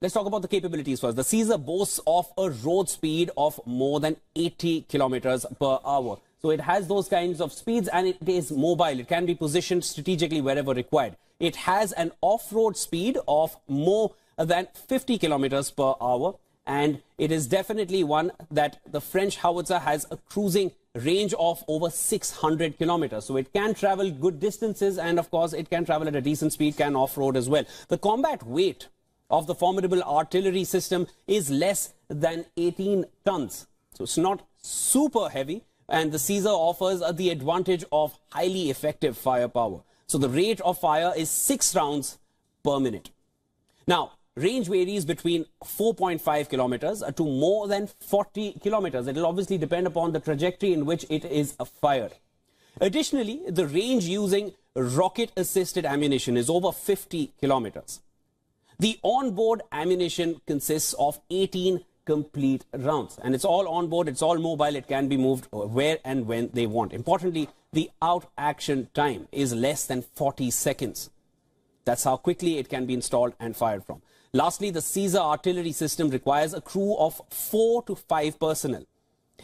let's talk about the capabilities first. The Caesar boasts of a road speed of more than 80 kilometers per hour. So it has those kinds of speeds and it is mobile. It can be positioned strategically wherever required. It has an off-road speed of more than 50 kilometers per hour and it is definitely one that the French howitzer has a cruising range of over 600 kilometers. So it can travel good distances and of course it can travel at a decent speed, can off-road as well. The combat weight of the formidable artillery system is less than 18 tons. So it's not super heavy and the Caesar offers the advantage of highly effective firepower. So the rate of fire is 6 rounds per minute. Now, range varies between 4.5 kilometers uh, to more than 40 kilometers. It will obviously depend upon the trajectory in which it is fired. Additionally, the range using rocket-assisted ammunition is over 50 kilometers. The onboard ammunition consists of 18 complete rounds. And it's all on board it's all mobile it can be moved where and when they want. Importantly the out action time is less than 40 seconds. That's how quickly it can be installed and fired from. Lastly the caesar artillery system requires a crew of 4 to 5 personnel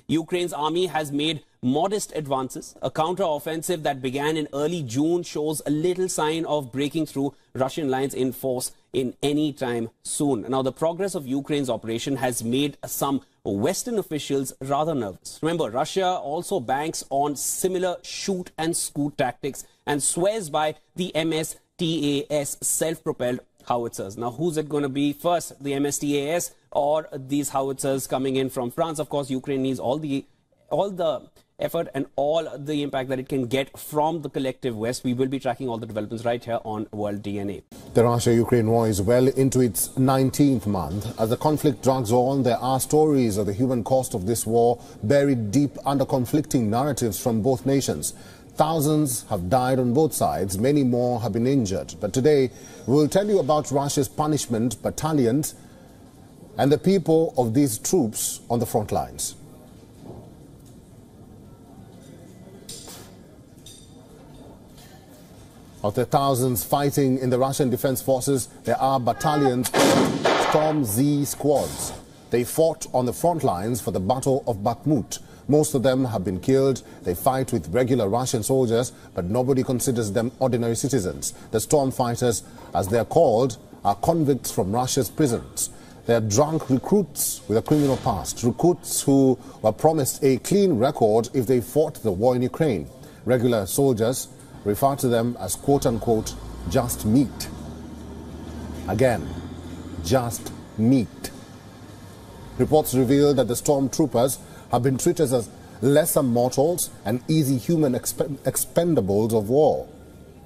ukraine's army has made modest advances a counter-offensive that began in early june shows a little sign of breaking through russian lines in force in any time soon. Now, the progress of Ukraine's operation has made some Western officials rather nervous. Remember, Russia also banks on similar shoot and scoot tactics and swears by the Msta-S self-propelled howitzers. Now, who's it going to be first, the Msta-S or these howitzers coming in from France? Of course, Ukraine needs all the all the effort and all the impact that it can get from the collective West. We will be tracking all the developments right here on World DNA. The Russia-Ukraine war is well into its 19th month. As the conflict drags on, there are stories of the human cost of this war buried deep under conflicting narratives from both nations. Thousands have died on both sides, many more have been injured. But today, we'll tell you about Russia's punishment battalions and the people of these troops on the front lines. Of the thousands fighting in the Russian Defense Forces, there are battalions called Storm Z squads. They fought on the front lines for the Battle of Bakhmut. Most of them have been killed. They fight with regular Russian soldiers, but nobody considers them ordinary citizens. The storm fighters, as they are called, are convicts from Russia's prisons. They are drunk recruits with a criminal past, recruits who were promised a clean record if they fought the war in Ukraine. Regular soldiers refer to them as quote unquote just meat. Again, just meat. Reports reveal that the stormtroopers have been treated as lesser mortals and easy human exp expendables of war.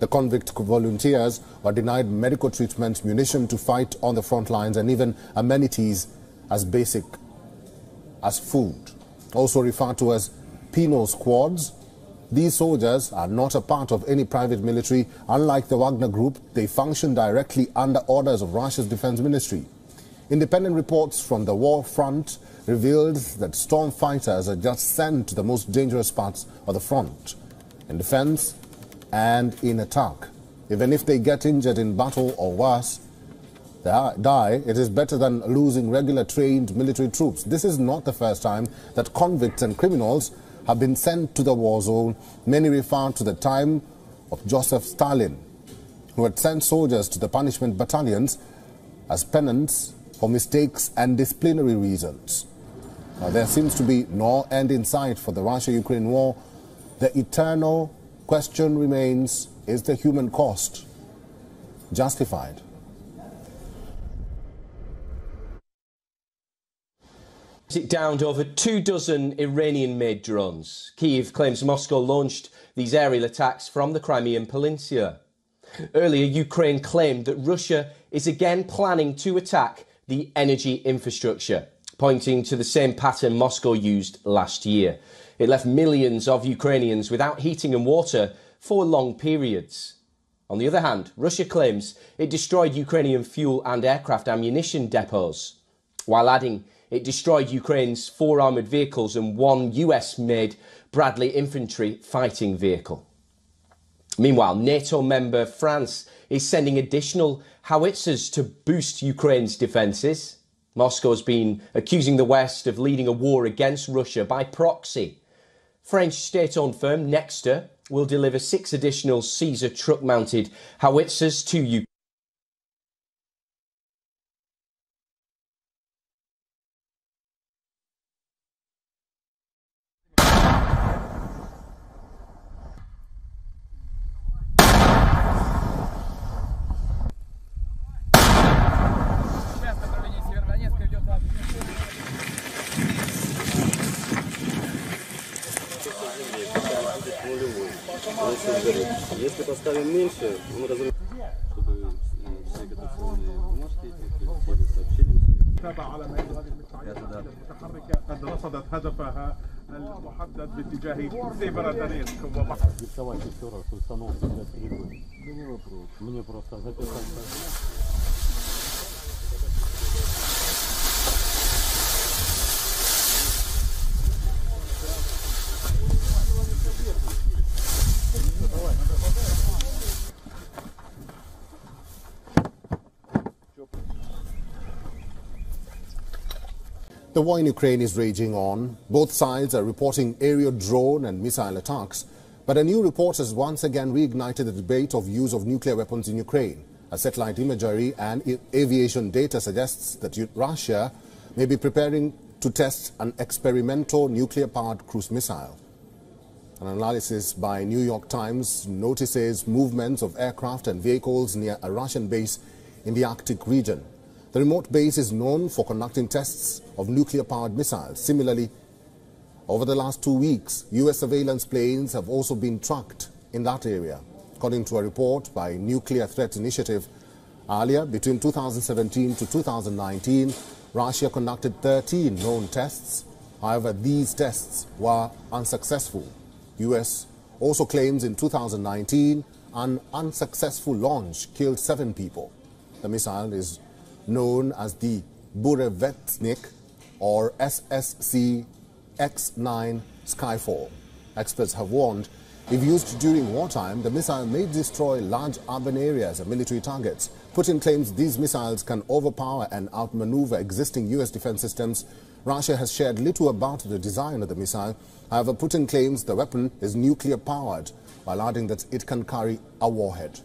The convict volunteers were denied medical treatment, munition to fight on the front lines, and even amenities as basic as food. Also referred to as penal squads, these soldiers are not a part of any private military. Unlike the Wagner Group, they function directly under orders of Russia's defense ministry. Independent reports from the war front revealed that storm fighters are just sent to the most dangerous parts of the front, in defense and in attack. Even if they get injured in battle or worse, they die, it is better than losing regular trained military troops. This is not the first time that convicts and criminals have been sent to the war zone. Many refer to the time of Joseph Stalin, who had sent soldiers to the punishment battalions as penance for mistakes and disciplinary reasons. Now, there seems to be no end in sight for the Russia-Ukraine war. The eternal question remains, is the human cost justified? It downed over two dozen Iranian made drones. Kiev claims Moscow launched these aerial attacks from the Crimean Peninsula. Earlier, Ukraine claimed that Russia is again planning to attack the energy infrastructure, pointing to the same pattern Moscow used last year. It left millions of Ukrainians without heating and water for long periods. On the other hand, Russia claims it destroyed Ukrainian fuel and aircraft ammunition depots, while adding it destroyed Ukraine's four armoured vehicles and one US made Bradley infantry fighting vehicle. Meanwhile, NATO member France is sending additional howitzers to boost Ukraine's defences. Moscow's been accusing the West of leading a war against Russia by proxy. French state owned firm Nexter will deliver six additional Caesar truck mounted howitzers to Ukraine. The war in Ukraine is raging on. Both sides are reporting aerial drone and missile attacks. But a new report has once again reignited the debate of use of nuclear weapons in Ukraine. A satellite imagery and aviation data suggests that Russia may be preparing to test an experimental nuclear-powered cruise missile. An analysis by New York Times notices movements of aircraft and vehicles near a Russian base in the Arctic region. The remote base is known for conducting tests of nuclear-powered missiles. Similarly, over the last two weeks, U.S. surveillance planes have also been tracked in that area. According to a report by Nuclear Threat Initiative, earlier between 2017 to 2019, Russia conducted 13 known tests. However, these tests were unsuccessful. U.S. also claims in 2019 an unsuccessful launch killed seven people. The missile is known as the Burevestnik or SSC X-9 Skyfall. Experts have warned if used during wartime, the missile may destroy large urban areas and military targets. Putin claims these missiles can overpower and outmaneuver existing U.S. defense systems. Russia has shared little about the design of the missile. However, Putin claims the weapon is nuclear powered, while adding that it can carry a warhead.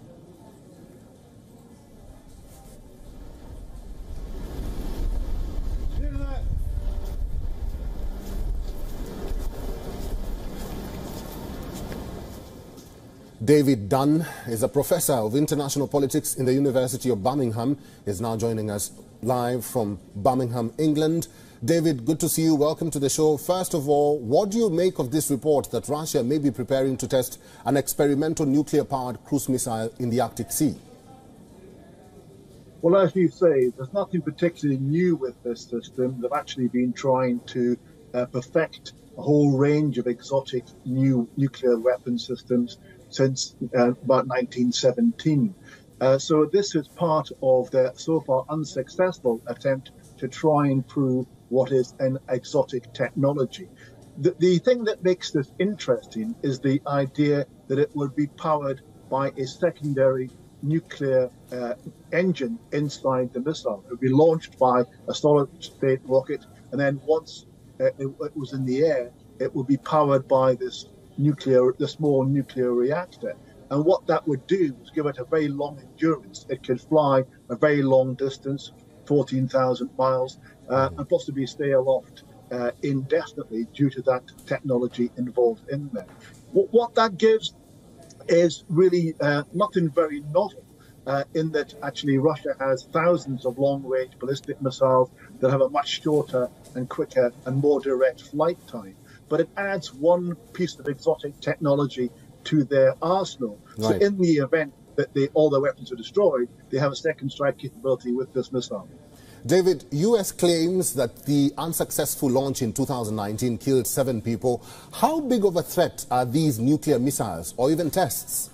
David Dunn is a professor of international politics in the University of Birmingham. Is now joining us live from Birmingham, England. David, good to see you. Welcome to the show. First of all, what do you make of this report that Russia may be preparing to test an experimental nuclear-powered cruise missile in the Arctic Sea? Well, as you say, there's nothing particularly new with this system. They've actually been trying to uh, perfect a whole range of exotic new nuclear weapon systems since uh, about 1917. Uh, so this is part of their so far unsuccessful attempt to try and prove what is an exotic technology. The, the thing that makes this interesting is the idea that it would be powered by a secondary nuclear uh, engine inside the missile. It would be launched by a solid state rocket, and then once uh, it, it was in the air, it would be powered by this nuclear, the small nuclear reactor. And what that would do was give it a very long endurance. It could fly a very long distance, 14,000 miles, uh, and possibly stay aloft uh, indefinitely due to that technology involved in there. What, what that gives is really uh, nothing very novel. Uh, in that actually Russia has thousands of long-range ballistic missiles that have a much shorter and quicker and more direct flight time. But it adds one piece of exotic technology to their arsenal. Right. So in the event that they, all their weapons are destroyed, they have a second strike capability with this missile. David, U.S. claims that the unsuccessful launch in 2019 killed seven people. How big of a threat are these nuclear missiles or even tests?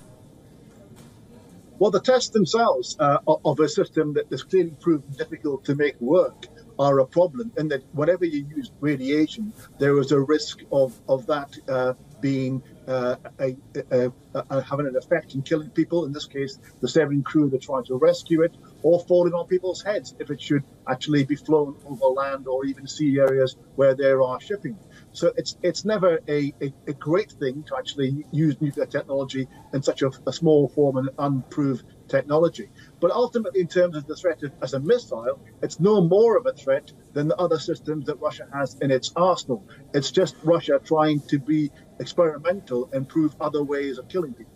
Well, the tests themselves uh, of a system that has clearly proven difficult to make work are a problem and that whenever you use radiation, there is a risk of, of that uh, being uh, a, a, a, having an effect in killing people. In this case, the seven crew that tried to rescue it, or falling on people's heads if it should actually be flown over land or even sea areas where there are shipping. So it's it's never a, a, a great thing to actually use nuclear technology in such a, a small form and unproved technology. But ultimately, in terms of the threat as a missile, it's no more of a threat than the other systems that Russia has in its arsenal. It's just Russia trying to be experimental and prove other ways of killing people.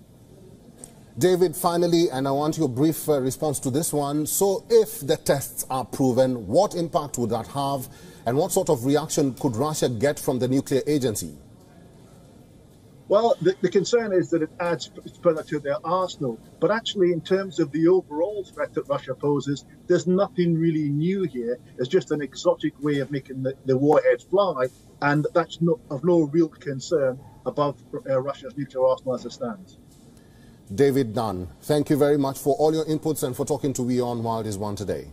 David, finally, and I want your brief uh, response to this one. So, if the tests are proven, what impact would that have, and what sort of reaction could Russia get from the nuclear agency? Well, the, the concern is that it adds further to their arsenal. But actually, in terms of the overall threat that Russia poses, there's nothing really new here. It's just an exotic way of making the, the warhead fly, and that's no, of no real concern above uh, Russia's nuclear arsenal as it stands. David Dunn, thank you very much for all your inputs and for talking to WION World is One today.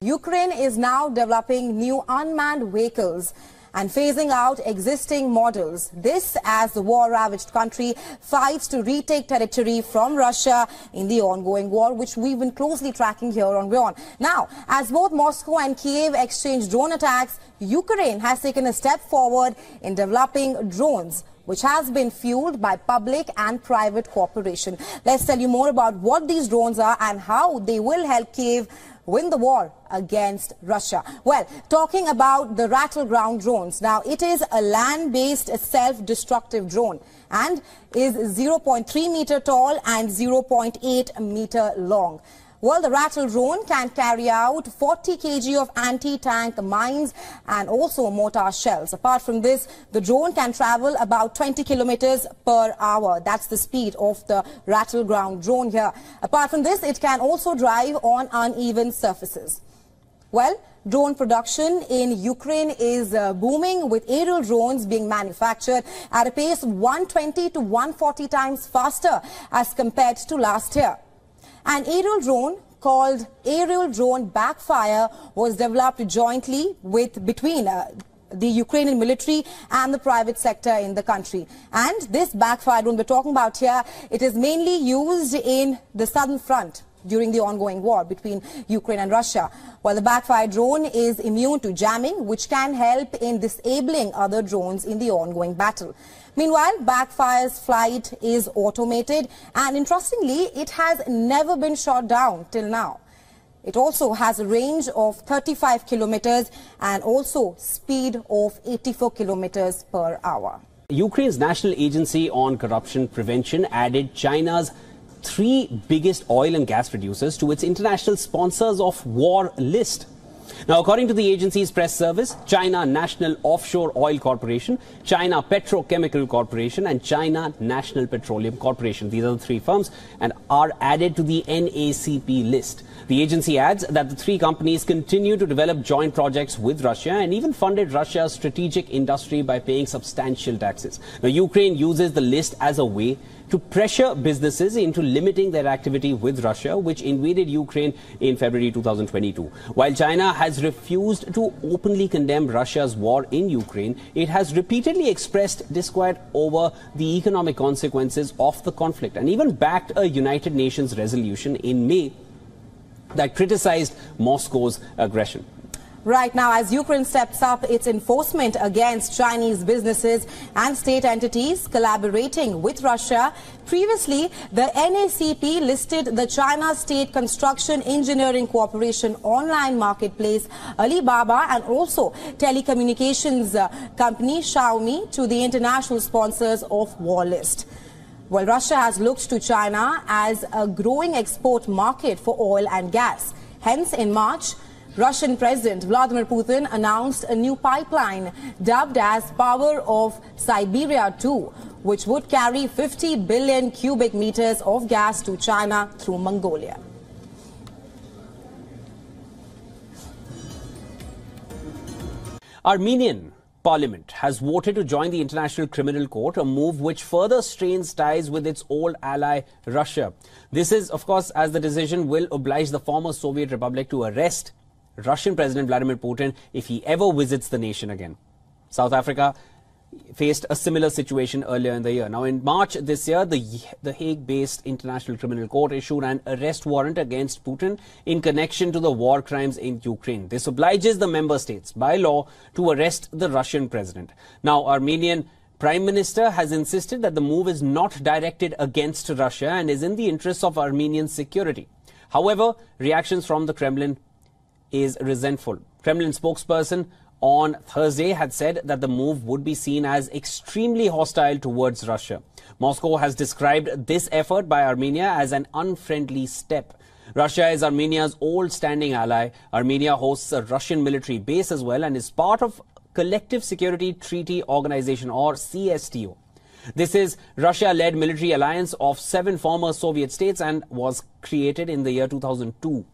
Ukraine is now developing new unmanned vehicles and phasing out existing models. This as the war-ravaged country fights to retake territory from Russia in the ongoing war, which we've been closely tracking here on WION. Now, as both Moscow and Kiev exchange drone attacks, Ukraine has taken a step forward in developing drones which has been fueled by public and private cooperation. Let's tell you more about what these drones are and how they will help Kiev win the war against Russia. Well, talking about the Ratel ground drones. Now, it is a land-based self-destructive drone and is 0.3 meter tall and 0.8 meter long. Well, the Ratel drone can carry out 40 kg of anti-tank mines and also mortar shells. Apart from this, the drone can travel about 20 kilometers per hour. That's the speed of the Ratel ground drone here. Apart from this, it can also drive on uneven surfaces. Well, drone production in Ukraine is uh, booming with aerial drones being manufactured at a pace 120 to 140 times faster as compared to last year. An aerial drone called Aerial Drone Backfire was developed jointly with between uh, the Ukrainian military and the private sector in the country. And this backfire drone we're talking about here, it is mainly used in the southern front during the ongoing war between Ukraine and Russia. While the backfire drone is immune to jamming, which can help in disabling other drones in the ongoing battle. Meanwhile, Backfire's flight is automated and interestingly, it has never been shot down till now. It also has a range of 35 kilometers and also speed of 84 kilometers per hour. Ukraine's National Agency on Corruption Prevention added China's three biggest oil and gas producers to its international sponsors of war list. Now, according to the agency's press service, China National Offshore Oil Corporation, China Petrochemical Corporation, and China National Petroleum Corporation, these are the three firms, and are added to the NACP list. The agency adds that the three companies continue to develop joint projects with Russia and even funded Russia's strategic industry by paying substantial taxes. Now, Ukraine uses the list as a way to pressure businesses into limiting their activity with Russia, which invaded Ukraine in February 2022. While China has refused to openly condemn Russia's war in Ukraine, it has repeatedly expressed disquiet over the economic consequences of the conflict and even backed a United Nations resolution in May that criticized Moscow's aggression. Right now, as Ukraine steps up its enforcement against Chinese businesses and state entities collaborating with Russia, previously the NACP listed the China State Construction Engineering Corporation online marketplace Alibaba and also telecommunications uh, company Xiaomi to the international sponsors of war list. Well, Russia has looked to China as a growing export market for oil and gas. Hence, in March, Russian President Vladimir Putin announced a new pipeline dubbed as Power of Siberia 2, which would carry 50 billion cubic meters of gas to China through Mongolia. Armenian Parliament has voted to join the International Criminal Court, a move which further strains ties with its old ally Russia. This is, of course, as the decision will oblige the former Soviet Republic to arrest Russian President Vladimir Putin if he ever visits the nation again. South Africa faced a similar situation earlier in the year. Now, in March this year, the, the Hague-based International Criminal Court issued an arrest warrant against Putin in connection to the war crimes in Ukraine. This obliges the member states by law to arrest the Russian president. Now, Armenian Prime Minister has insisted that the move is not directed against Russia and is in the interests of Armenian security. However, reactions from the Kremlin is resentful. Kremlin spokesperson on Thursday had said that the move would be seen as extremely hostile towards Russia. Moscow has described this effort by Armenia as an unfriendly step. Russia is Armenia's old standing ally. Armenia hosts a Russian military base as well and is part of Collective Security Treaty Organization or CSTO. This is Russia-led military alliance of seven former Soviet states and was created in the year 2002.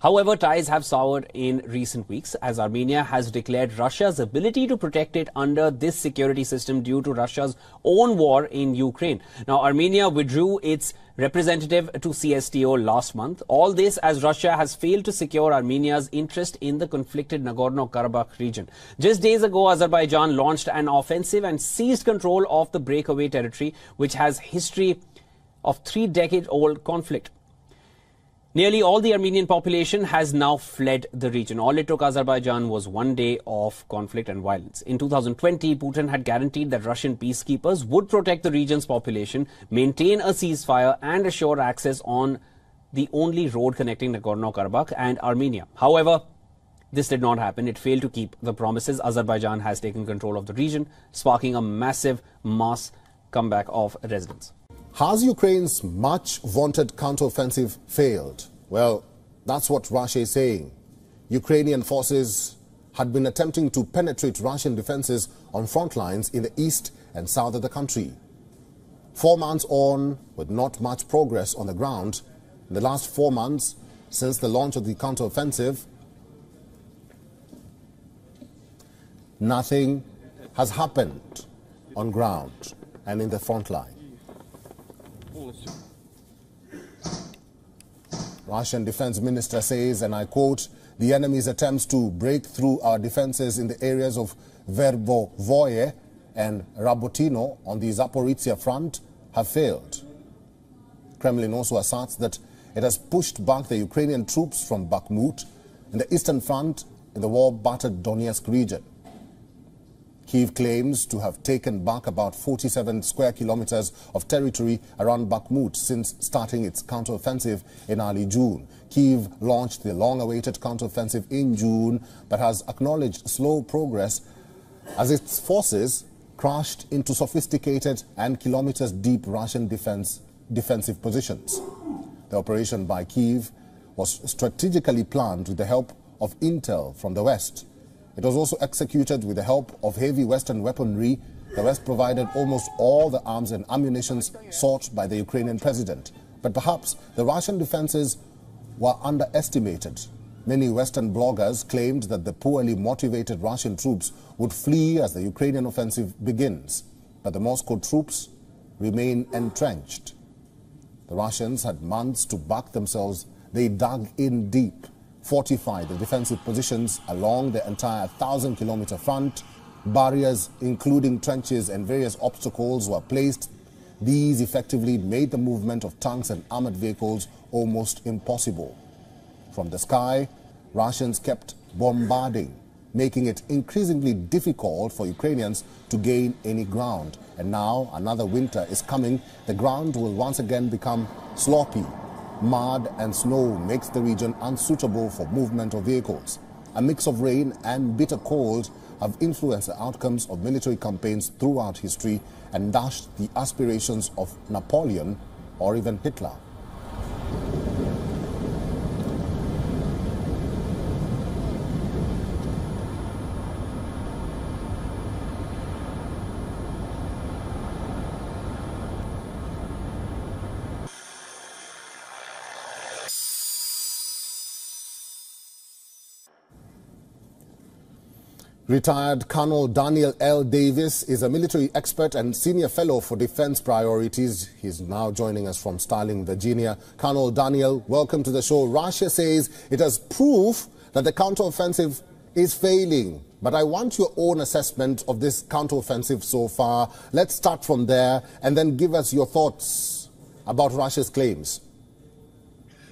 However, ties have soured in recent weeks as Armenia has declared Russia's ability to protect it under this security system due to Russia's own war in Ukraine. Now, Armenia withdrew its representative to CSTO last month. All this as Russia has failed to secure Armenia's interest in the conflicted Nagorno-Karabakh region. Just days ago, Azerbaijan launched an offensive and seized control of the breakaway territory, which has history of three-decade-old conflict. Nearly all the Armenian population has now fled the region. All it took Azerbaijan was one day of conflict and violence. In 2020, Putin had guaranteed that Russian peacekeepers would protect the region's population, maintain a ceasefire, and assure access on the only road connecting Nagorno-Karabakh and Armenia. However, this did not happen. It failed to keep the promises. Azerbaijan has taken control of the region, sparking a massive mass comeback of residents. Has Ukraine's much vaunted counteroffensive failed? Well, that's what Russia is saying. Ukrainian forces had been attempting to penetrate Russian defenses on front lines in the east and south of the country. Four months on, with not much progress on the ground, in the last four months since the launch of the counteroffensive, nothing has happened on ground and in the front line. Russian defense minister says, and I quote, the enemy's attempts to break through our defenses in the areas of Verbovoye and Rabotino on the Zaporizhia front have failed. Kremlin also asserts that it has pushed back the Ukrainian troops from Bakhmut in the eastern front in the war-battered Donetsk region. Kiev claims to have taken back about 47 square kilometers of territory around Bakhmut since starting its counteroffensive in early June. Kiev launched the long-awaited counteroffensive in June, but has acknowledged slow progress as its forces crashed into sophisticated and kilometers-deep Russian defense, defensive positions. The operation by Kiev was strategically planned with the help of intel from the West. It was also executed with the help of heavy Western weaponry. The West provided almost all the arms and ammunition sought by the Ukrainian president. But perhaps the Russian defenses were underestimated. Many Western bloggers claimed that the poorly motivated Russian troops would flee as the Ukrainian offensive begins. But the Moscow troops remain entrenched. The Russians had months to back themselves. They dug in deep fortify the defensive positions along the entire 1,000 kilometer front. Barriers, including trenches and various obstacles, were placed. These effectively made the movement of tanks and armored vehicles almost impossible. From the sky, Russians kept bombarding, making it increasingly difficult for Ukrainians to gain any ground. And now another winter is coming. The ground will once again become sloppy Mud and snow makes the region unsuitable for movement of vehicles. A mix of rain and bitter cold have influenced the outcomes of military campaigns throughout history and dashed the aspirations of Napoleon or even Hitler. Retired Colonel Daniel L. Davis is a military expert and senior fellow for defense priorities. He's now joining us from Sterling, Virginia. Colonel Daniel, welcome to the show. Russia says it has proof that the counteroffensive is failing. But I want your own assessment of this counteroffensive so far. Let's start from there and then give us your thoughts about Russia's claims.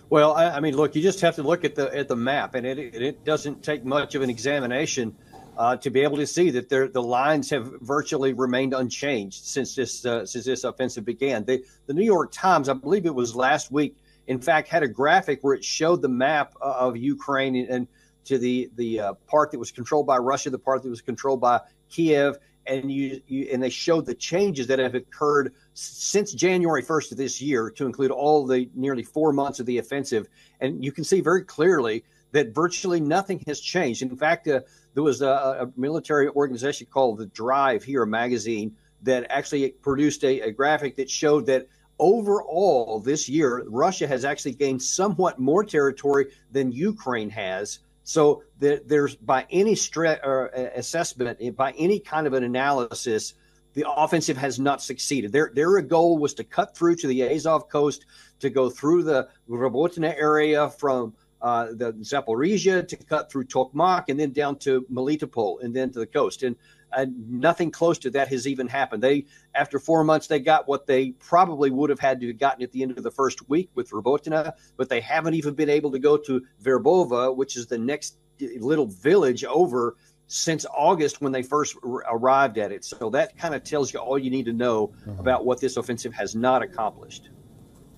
Well, I, I mean, look, you just have to look at the at the map, and it it doesn't take much of an examination uh, to be able to see that the lines have virtually remained unchanged since this uh, since this offensive began. The, the New York Times, I believe it was last week, in fact, had a graphic where it showed the map of Ukraine and to the the uh, part that was controlled by Russia, the part that was controlled by Kiev, and you, you, and they showed the changes that have occurred since January 1st of this year, to include all the nearly four months of the offensive, and you can see very clearly that virtually nothing has changed. In fact, uh, there was a, a, military organization called the Drive here, magazine that actually produced a, a graphic that showed that overall this year, Russia has actually gained somewhat more territory than Ukraine has. So there's by any stre- uh, assessment, by any kind of an analysis, the offensive has not succeeded. Their their goal was to cut through to the Azov coast, to go through the Robotyne area from uh, the Zaporizhia to cut through Tokmak and then down to Melitopol and then to the coast. And uh, nothing close to that has even happened. They, after four months, they got what they probably would have had to have gotten at the end of the first week with Robotyne, but they haven't even been able to go to Verbova, which is the next little village over since August when they first r- arrived at it. So that kind of tells you all you need to know mm-hmm. about what this offensive has not accomplished.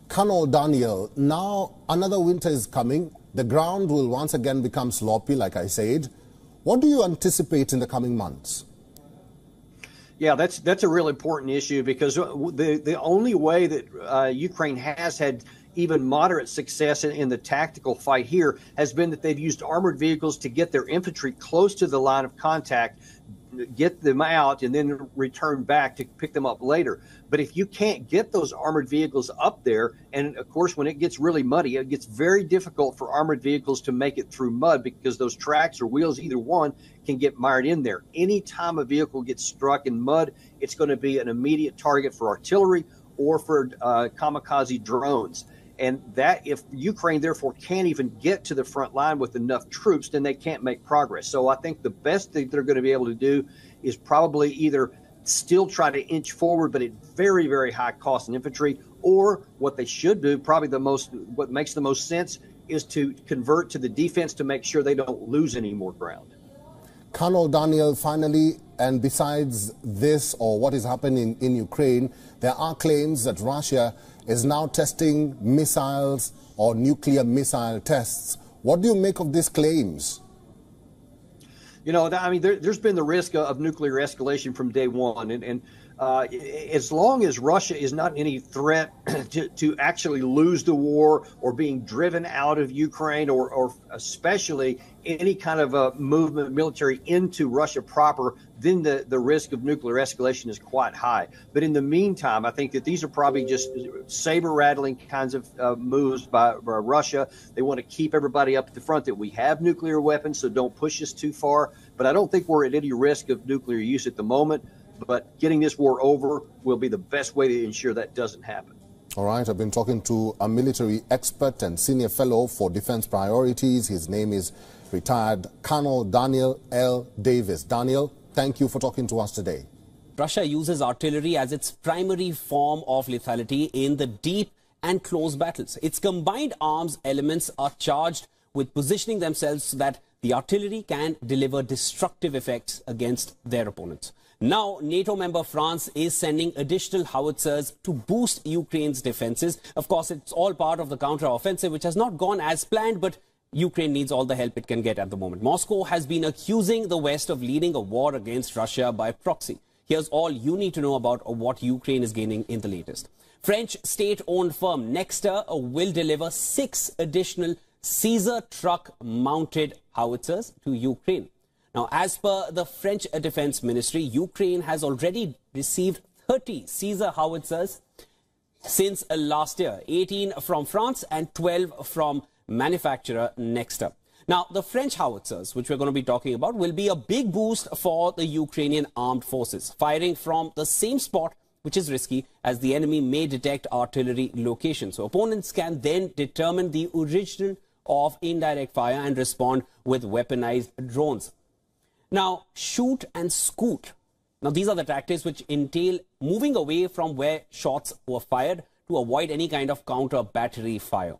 Colonel Daniel, now another winter is coming. The ground will once again become sloppy, like I said. What do you anticipate in the coming months? Yeah, that's that's a real important issue because the the only way that uh, Ukraine has had even moderate success in, in, the tactical fight here has been that they've used armored vehicles to get their infantry close to the line of contact, get them out, and then return back to pick them up later. But if you can't get those armored vehicles up there, and of course, when it gets really muddy, it gets very difficult for armored vehicles to make it through mud because those tracks or wheels, either one, can get mired in there. Anytime a vehicle gets struck in mud, it's going to be an immediate target for artillery or for uh, kamikaze drones. And that, if Ukraine therefore can't even get to the front line with enough troops, then they can't make progress. So I think the best thing they're going to be able to do is probably either still try to inch forward, but at very, very high cost in infantry. Or what they should do, probably the most, what makes the most sense, is to convert to the defense to make sure they don't lose any more ground. Colonel Daniel, finally, and besides this or what is happening in Ukraine, there are claims that Russia is now testing missiles or nuclear missile tests. What do you make of these claims? You know, I mean, there, has been the risk of nuclear escalation from day one, and, and uh, as long as Russia is not any threat to, to actually lose the war or being driven out of Ukraine, or, or especially any kind of a movement military into Russia proper, then the, the risk of nuclear escalation is quite high. But in the meantime, I think that these are probably just saber rattling kinds of uh, moves by, by Russia. They want to keep everybody up at the front that we have nuclear weapons, so don't push us too far. But I don't think we're at any risk of nuclear use at the moment. But getting this war over will be the best way to ensure that doesn't happen. All right, I've been talking to a military expert and senior fellow for defense priorities. His name is retired Colonel Daniel L. Davis. Daniel, thank you for talking to us today. Russia uses artillery as its primary form of lethality in the deep and close battles. Its combined arms elements are charged with positioning themselves so that the artillery can deliver destructive effects against their opponents. Now, NATO member France is sending additional howitzers to boost Ukraine's defenses. Of course, it's all part of the counter-offensive, which has not gone as planned, but Ukraine needs all the help it can get at the moment. Moscow has been accusing the West of leading a war against Russia by proxy. Here's all you need to know about what Ukraine is gaining in the latest. French state-owned firm Nexter uh, will deliver six additional Caesar truck-mounted howitzers to Ukraine. Now, as per the French Defense Ministry, Ukraine has already received 30 Caesar howitzers since uh, last year, 18 from France and 12 from manufacturer Nexter. Now, the French howitzers, which we're going to be talking about, will be a big boost for the Ukrainian armed forces, firing from the same spot, which is risky, as the enemy may detect artillery location. So opponents can then determine the origin of indirect fire and respond with weaponized drones. Now, shoot and scoot. Now, these are the tactics which entail moving away from where shots were fired to avoid any kind of counter battery fire.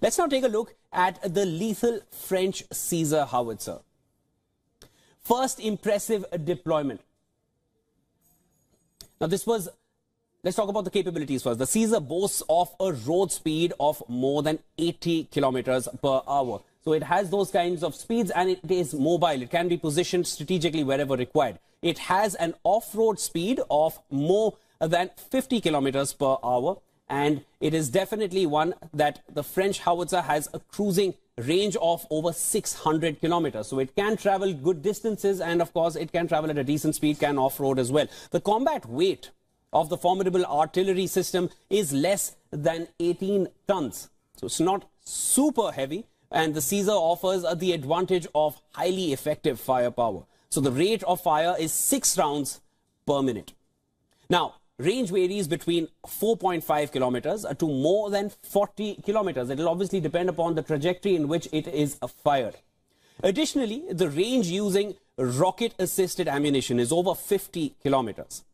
Let's now take a look at the lethal French Caesar howitzer. First impressive deployment. Now, this was, let's talk about the capabilities first. The Caesar boasts of a road speed of more than 80 kilometers per hour. So it has those kinds of speeds and it is mobile. It can be positioned strategically wherever required. It has an off-road speed of more than 50 kilometers per hour and it is definitely one that the French howitzer has a cruising range of over 600 kilometers. So it can travel good distances and of course it can travel at a decent speed, can off-road as well. The combat weight of the formidable artillery system is less than 18 tons. So it's not super heavy and the Caesar offers the advantage of highly effective firepower. So the rate of fire is 6 rounds per minute. Now, range varies between 4.5 kilometers to more than 40 kilometers. It will obviously depend upon the trajectory in which it is fired. Additionally, the range using rocket-assisted ammunition is over 50 kilometers.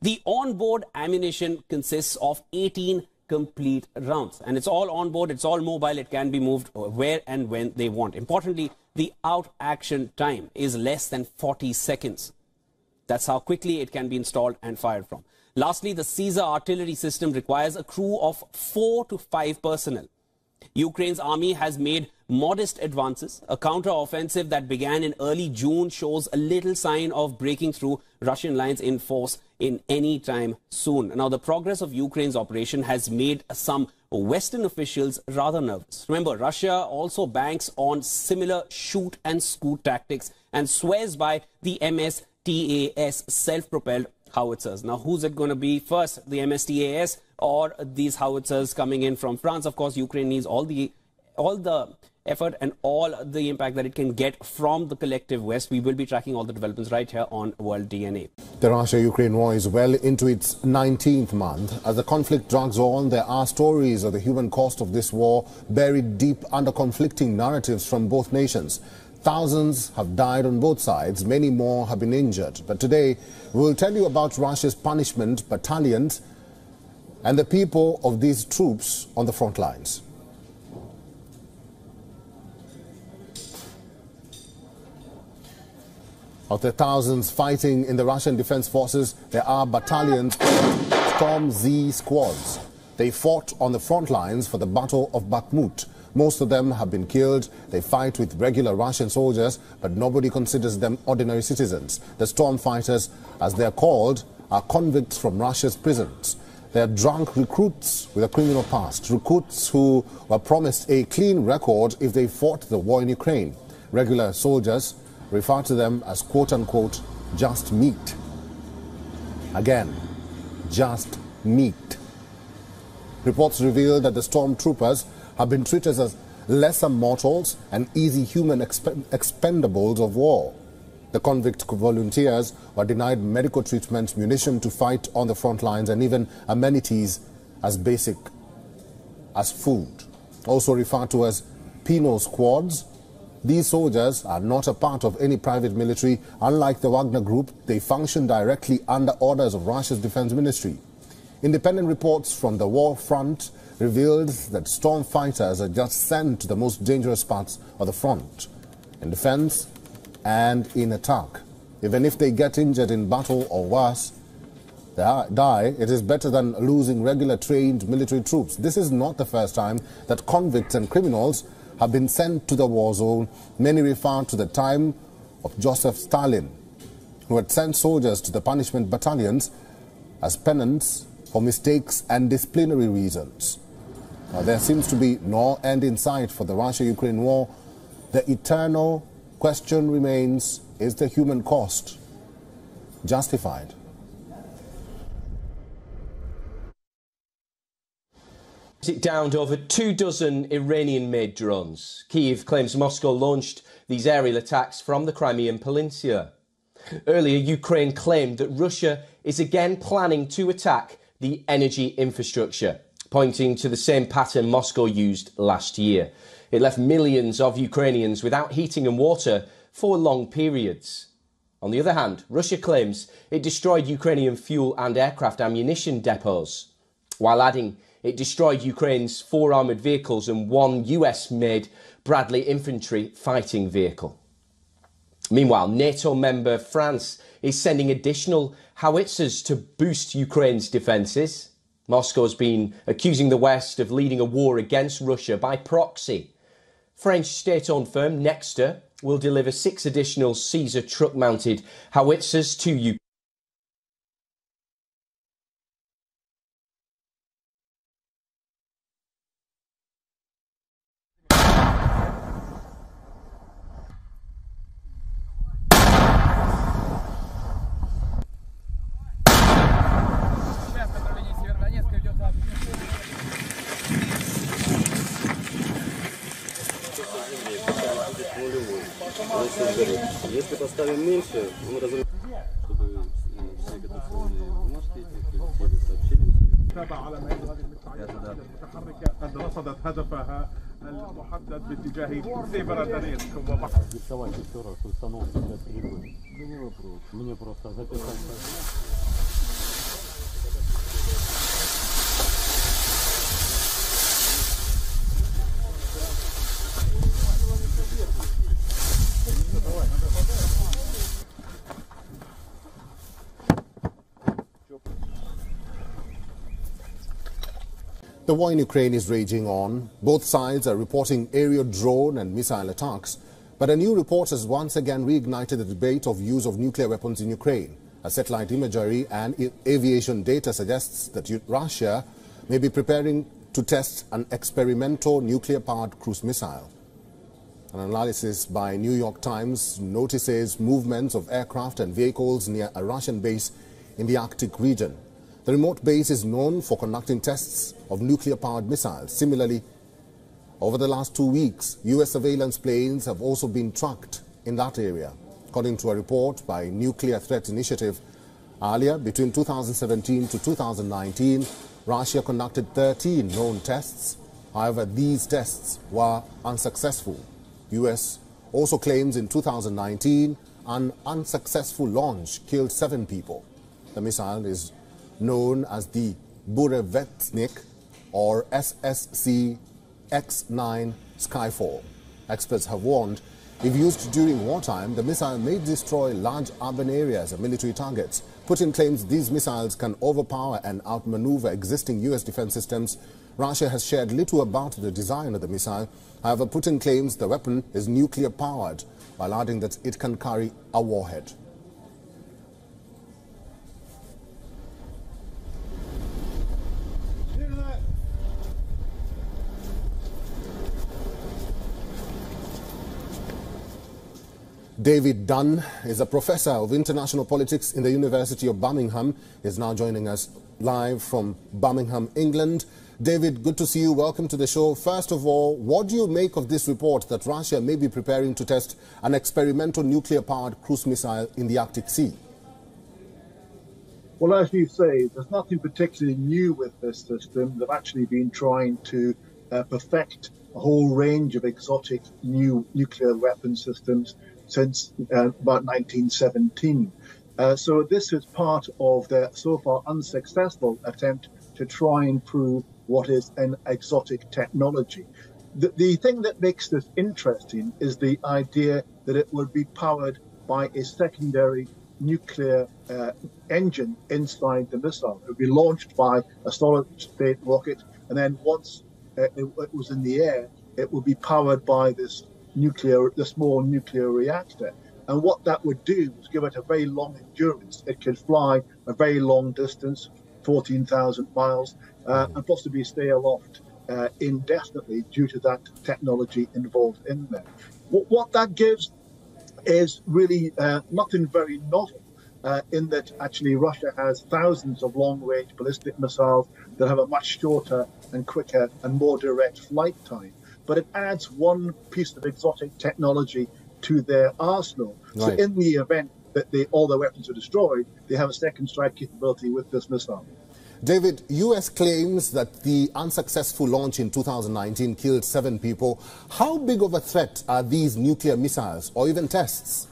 The onboard ammunition consists of 18 complete rounds. And it's all on board, it's all mobile, it can be moved where and when they want. Importantly, the out action time is less than 40 seconds. That's how quickly it can be installed and fired from. Lastly, the Caesar artillery system requires a crew of four to five personnel. Ukraine's army has made modest advances. A counter-offensive that began in early June shows a little sign of breaking through Russian lines in force in any time soon. Now, the progress of Ukraine's operation has made some Western officials rather nervous. Remember, Russia also banks on similar shoot and scoot tactics and swears by the Msta-S self-propelled howitzers. Now, who's it going to be first, the Msta-S or these howitzers coming in from France? Of course, Ukraine needs all the all the effort and all the impact that it can get from the collective West. We will be tracking all the developments right here on World DNA. The Russia-Ukraine war is well into its 19th month. As the conflict drags on, there are stories of the human cost of this war buried deep under conflicting narratives from both nations. Thousands have died on both sides, many more have been injured. But today, we will tell you about Russia's punishment battalions and the people of these troops on the front lines. Of the thousands fighting in the Russian Defense Forces, there are battalions called Storm Z squads. They fought on the front lines for the Battle of Bakhmut. Most of them have been killed. They fight with regular Russian soldiers, but nobody considers them ordinary citizens. The storm fighters, as they are called, are convicts from Russia's prisons. They are drunk recruits with a criminal past, recruits who were promised a clean record if they fought the war in Ukraine. Regular soldiers refer to them as quote-unquote just meat. Again, just meat. Reports reveal that the stormtroopers have been treated as lesser mortals and easy human exp expendables of war. The convict volunteers were denied medical treatment, munition to fight on the front lines, and even amenities as basic as food. Also referred to as penal squads, these soldiers are not a part of any private military. Unlike the Wagner Group, they function directly under orders of Russia's defense ministry. Independent reports from the war front revealed that storm fighters are just sent to the most dangerous parts of the front, in defense and in attack. Even if they get injured in battle or worse, they die, it is better than losing regular trained military troops. This is not the first time that convicts and criminals have been sent to the war zone. Many refer to the time of Joseph Stalin, who had sent soldiers to the punishment battalions as penance for mistakes and disciplinary reasons. There seems to be no end in sight for the Russia-Ukraine war. The eternal question remains, is the human cost justified? It downed over two dozen Iranian made drones. Kiev claims Moscow launched these aerial attacks from the Crimean Peninsula. Earlier, Ukraine claimed that Russia is again planning to attack the energy infrastructure, pointing to the same pattern Moscow used last year. It left millions of Ukrainians without heating and water for long periods. On the other hand, Russia claims it destroyed Ukrainian fuel and aircraft ammunition depots, while adding it destroyed Ukraine's four armoured vehicles and one US made Bradley infantry fighting vehicle. Meanwhile, NATO member France is sending additional howitzers to boost Ukraine's defences. Moscow has been accusing the West of leading a war against Russia by proxy. French state owned firm Nexter will deliver six additional Caesar truck mounted howitzers to Ukraine. The war in Ukraine is raging on. Both sides are reporting aerial drone and missile attacks. But a new report has once again reignited the debate of use of nuclear weapons in Ukraine. A satellite imagery and aviation data suggests that Russia may be preparing to test an experimental nuclear-powered cruise missile. An analysis by New York Times notices movements of aircraft and vehicles near a Russian base in the Arctic region. The remote base is known for conducting tests of nuclear-powered missiles. Similarly, over the last two weeks, U.S. surveillance planes have also been tracked in that area. According to a report by Nuclear Threat Initiative, earlier between 2017 to 2019, Russia conducted 13 known tests. However, these tests were unsuccessful. U.S. also claims in 2019 an unsuccessful launch killed seven people. The missile is known as the Burevestnik or SSC X-9 Skyfall. Experts have warned if used during wartime, the missile may destroy large urban areas and military targets. Putin claims these missiles can overpower and outmaneuver existing U.S. defense systems. Russia has shared little about the design of the missile. However, Putin claims the weapon is nuclear powered, while adding that it can carry a warhead. David Dunn is a professor of international politics in the University of Birmingham. He is now joining us live from Birmingham, England. David, good to see you. Welcome to the show. First of all, what do you make of this report that Russia may be preparing to test an experimental nuclear-powered cruise missile in the Arctic Sea? Well, as you say, there's nothing particularly new with this system. They've actually been trying to uh, perfect a whole range of exotic new nuclear weapon systems since uh, about 1917. Uh, so this is part of their so far unsuccessful attempt to try and prove what is an exotic technology. The, the thing that makes this interesting is the idea that it would be powered by a secondary nuclear uh, engine inside the missile. It would be launched by a solid state rocket, and then once uh, it, it was in the air, it would be powered by this nuclear, the small nuclear reactor. And what that would do is give it a very long endurance. It could fly a very long distance, 14,000 miles, uh, and possibly stay aloft uh, indefinitely due to that technology involved in there. What, what that gives is really uh, nothing very novel. Uh, in that actually Russia has thousands of long-range ballistic missiles that have a much shorter and quicker and more direct flight time. But it adds one piece of exotic technology to their arsenal. So in the event that they, all their weapons are destroyed, they have a second strike capability with this missile. David, U.S. claims that the unsuccessful launch in 2019 killed seven people. How big of a threat are these nuclear missiles or even tests?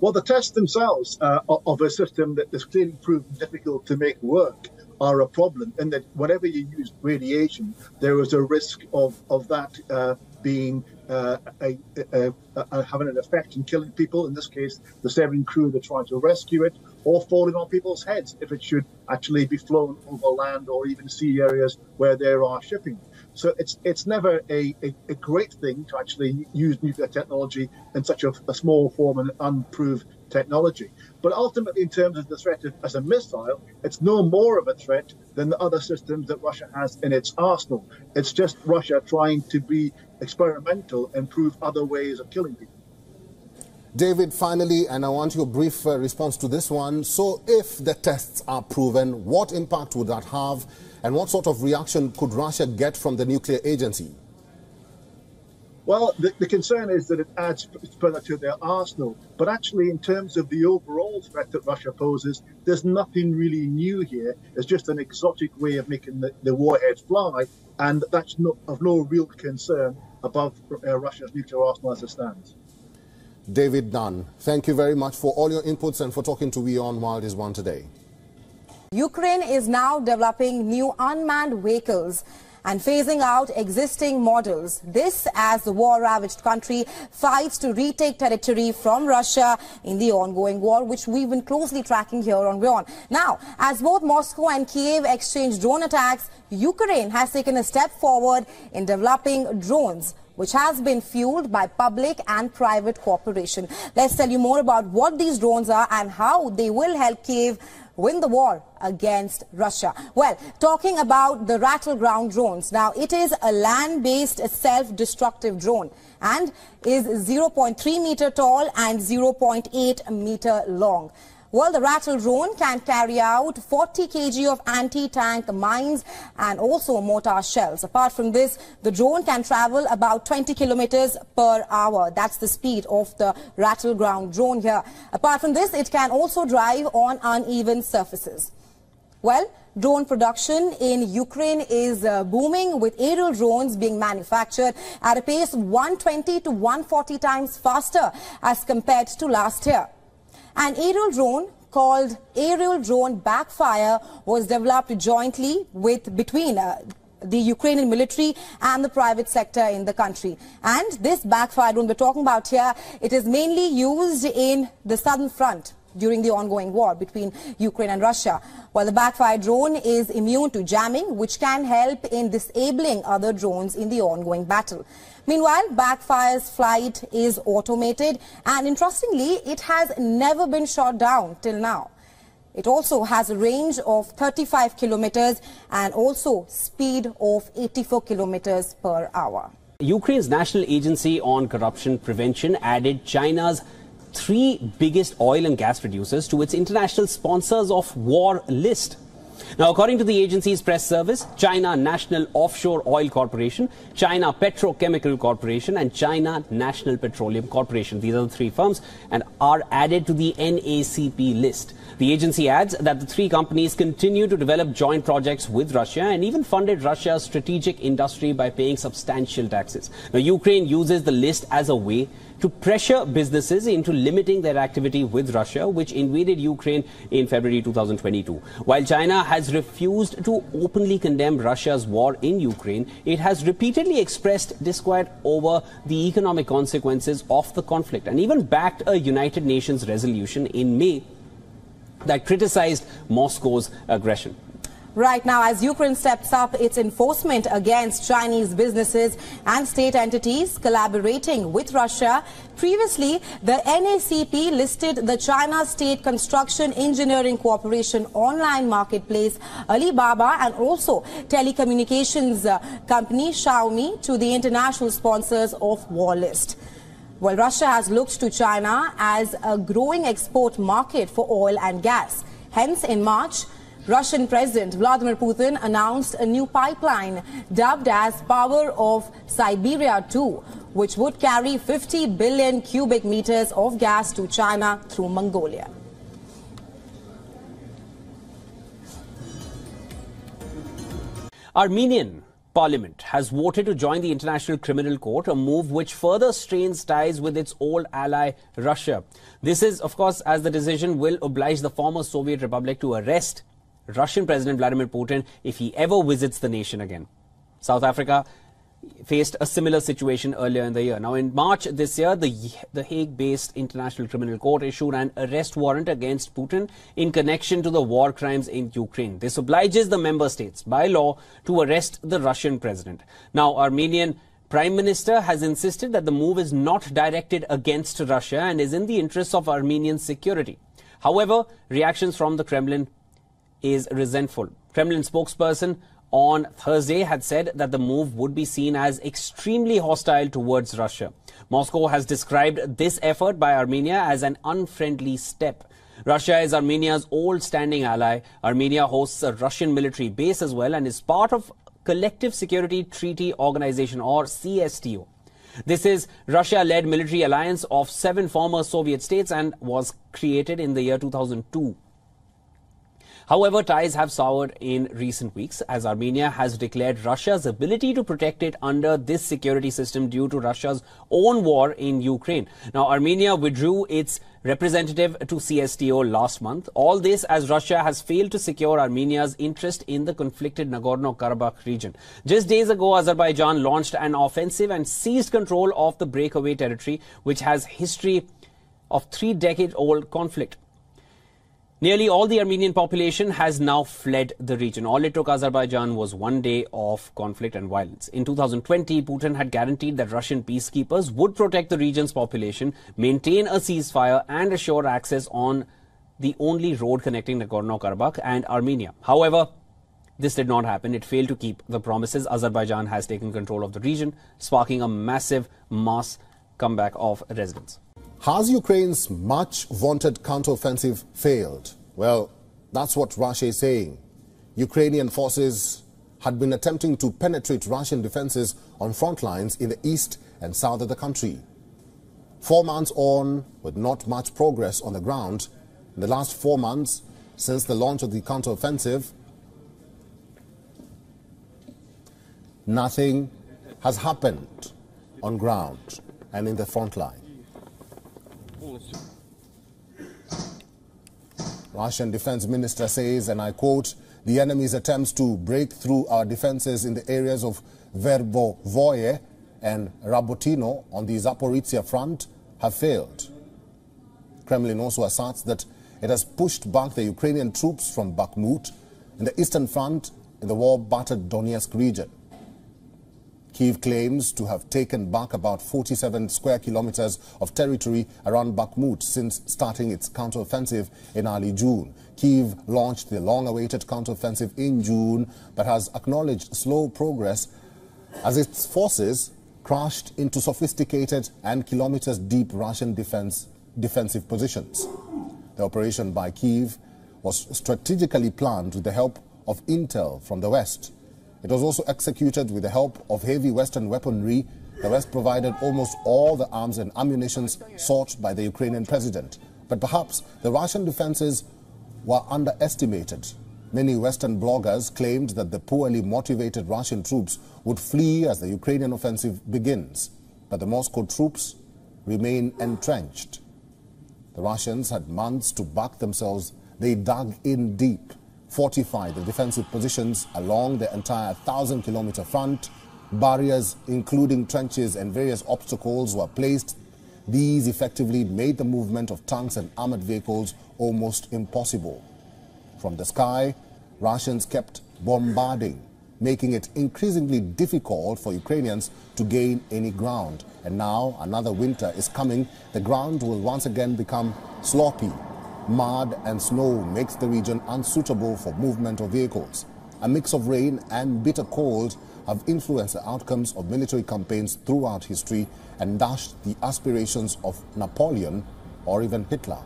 Well, the tests themselves uh, of a system that is clearly proven difficult to make work are a problem, in that whenever you use radiation, there is a risk of of that uh, being uh, a, a, a, having an effect in killing people. In this case, the seven crew that trying to rescue it, or falling on people's heads if it should actually be flown over land or even sea areas where there are shipping. So it's it's never a, a, a great thing to actually use nuclear technology in such a small form and unproved technology. But ultimately, in terms of the threat of, as a missile, it's no more of a threat than the other systems that Russia has in its arsenal. It's just Russia trying to be experimental and prove other ways of killing people. David, finally, and I want your brief uh, response to this one. So, if the tests are proven, what impact would that have, and what sort of reaction could Russia get from the nuclear agency? Well, the, the concern is that it adds further to their arsenal. But actually, in terms of the overall threat that Russia poses, there's nothing really new here. It's just an exotic way of making the, the warheads fly, and that's not, of no real concern above uh, Russia's nuclear arsenal as it stands. David Dunn, thank you very much for all your inputs and for talking to WION World is One today. Ukraine is now developing new unmanned vehicles and phasing out existing models. This as the war-ravaged country fights to retake territory from Russia in the ongoing war, which we've been closely tracking here on WION. Now, as both Moscow and Kiev exchange drone attacks, Ukraine has taken a step forward in developing drones which has been fueled by public and private cooperation. Let's tell you more about what these drones are and how they will help Kiev win the war against Russia. Well, talking about the Ratel ground drones. Now, it is a land-based self-destructive drone and is 0.3 meter tall and 0.8 meter long. Well, the Ratel drone can carry out 40 kg of anti-tank mines and also mortar shells. Apart from this, the drone can travel about 20 kilometers per hour. That's the speed of the Ratel ground drone here. Apart from this, it can also drive on uneven surfaces. Well, drone production in Ukraine is uh, booming with aerial drones being manufactured at a pace 120 to 140 times faster as compared to last year. An aerial drone called Aerial Drone Backfire was developed jointly with between uh, the Ukrainian military and the private sector in the country. And this backfire drone we're talking about here, it is mainly used in the southern front during the ongoing war between Ukraine and Russia. While the backfire drone is immune to jamming, which can help in disabling other drones in the ongoing battle. Meanwhile, Backfire's flight is automated and interestingly, it has never been shot down till now. It also has a range of 35 kilometers and also speed of 84 kilometers per hour. Ukraine's National Agency on Corruption Prevention added China's three biggest oil and gas producers to its international sponsors of war list. Now, according to the agency's press service, China National Offshore Oil Corporation, China Petrochemical Corporation, and China National Petroleum Corporation. These are the three firms and are added to the NACP list. The agency adds that the three companies continue to develop joint projects with Russia and even funded Russia's strategic industry by paying substantial taxes. Now, Ukraine uses the list as a way to pressure businesses into limiting their activity with Russia, which invaded Ukraine in February 2022. While China has refused to openly condemn Russia's war in Ukraine, it has repeatedly expressed disquiet over the economic consequences of the conflict and even backed a United Nations resolution in May that criticized Moscow's aggression. Right now, as Ukraine steps up its enforcement against Chinese businesses and state entities collaborating with Russia, previously the NACP listed the China State Construction Engineering Corporation online marketplace Alibaba and also telecommunications uh, company Xiaomi to the international sponsors of war list. Well, Russia has looked to China as a growing export market for oil and gas. Hence, in March, Russian President Vladimir Putin announced a new pipeline dubbed as Power of Siberia 2, which would carry 50 billion cubic meters of gas to China through Mongolia. Armenian Parliament has voted to join the International Criminal Court, a move which further strains ties with its old ally Russia. This is, of course, as the decision will oblige the former Soviet Republic to arrest Russian President Vladimir Putin if he ever visits the nation again. South Africa faced a similar situation earlier in the year. Now, in March this year, the, the Hague-based International Criminal Court issued an arrest warrant against Putin in connection to the war crimes in Ukraine. This obliges the member states by law to arrest the Russian president. Now, Armenian Prime Minister has insisted that the move is not directed against Russia and is in the interests of Armenian security. However, reactions from the Kremlin is resentful. Kremlin spokesperson on Thursday had said that the move would be seen as extremely hostile towards Russia. Moscow has described this effort by Armenia as an unfriendly step. Russia is Armenia's old standing ally. Armenia hosts a Russian military base as well and is part of Collective Security Treaty Organization or CSTO. This is Russia-led military alliance of seven former Soviet states and was created in the year 2002. However, ties have soured in recent weeks as Armenia has declared Russia's ability to protect it under this security system due to Russia's own war in Ukraine. Now, Armenia withdrew its representative to CSTO last month. All this as Russia has failed to secure Armenia's interest in the conflicted Nagorno-Karabakh region. Just days ago, Azerbaijan launched an offensive and seized control of the breakaway territory, which has history of three-decade-old conflict. Nearly all the Armenian population has now fled the region. All it took Azerbaijan was one day of conflict and violence. In 2020, Putin had guaranteed that Russian peacekeepers would protect the region's population, maintain a ceasefire, and assure access on the only road connecting Nagorno-Karabakh and Armenia. However, this did not happen. It failed to keep the promises. Azerbaijan has taken control of the region, sparking a massive mass comeback of residents. Has Ukraine's much vaunted counteroffensive failed? Well, that's what Russia is saying. Ukrainian forces had been attempting to penetrate Russian defenses on front lines in the east and south of the country. Four months on, with not much progress on the ground, in the last four months since the launch of the counteroffensive, nothing has happened on ground and in the front line. Russian defense minister says, and I quote, the enemy's attempts to break through our defenses in the areas of Verbovoye and Rabotino on the Zaporizhia front have failed. Kremlin also asserts that it has pushed back the Ukrainian troops from Bakhmut in the eastern front in the war-battered Donetsk region. Kiev claims to have taken back about 47 square kilometers of territory around Bakhmut since starting its counteroffensive in early June. Kiev launched the long-awaited counteroffensive in June, but has acknowledged slow progress as its forces crashed into sophisticated and kilometers-deep Russian defense, defensive positions. The operation by Kiev was strategically planned with the help of intel from the West. It was also executed with the help of heavy Western weaponry. The West provided almost all the arms and ammunition sought by the Ukrainian president. But perhaps the Russian defenses were underestimated. Many Western bloggers claimed that the poorly motivated Russian troops would flee as the Ukrainian offensive begins. But the Moscow troops remain entrenched. The Russians had months to back themselves. They dug in deep fortify the defensive positions along the entire 1,000 kilometer front. Barriers, including trenches and various obstacles, were placed. These effectively made the movement of tanks and armored vehicles almost impossible. From the sky, Russians kept bombarding, making it increasingly difficult for Ukrainians to gain any ground. And now another winter is coming. The ground will once again become sloppy Mud and snow makes the region unsuitable for movement of vehicles. A mix of rain and bitter cold have influenced the outcomes of military campaigns throughout history and dashed the aspirations of Napoleon or even Hitler.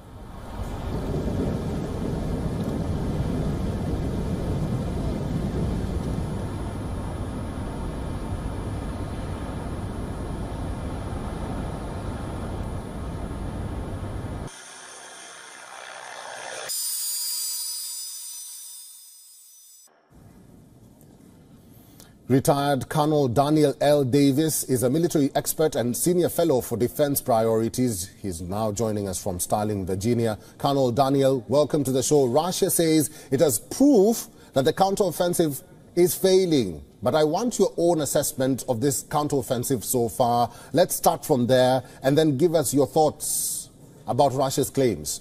Retired Colonel Daniel L. Davis is a military expert and senior fellow for defense priorities. He's now joining us from Sterling, Virginia. Colonel Daniel, welcome to the show. Russia says it has proof that the counteroffensive is failing. But I want your own assessment of this counteroffensive so far. Let's start from there and then give us your thoughts about Russia's claims.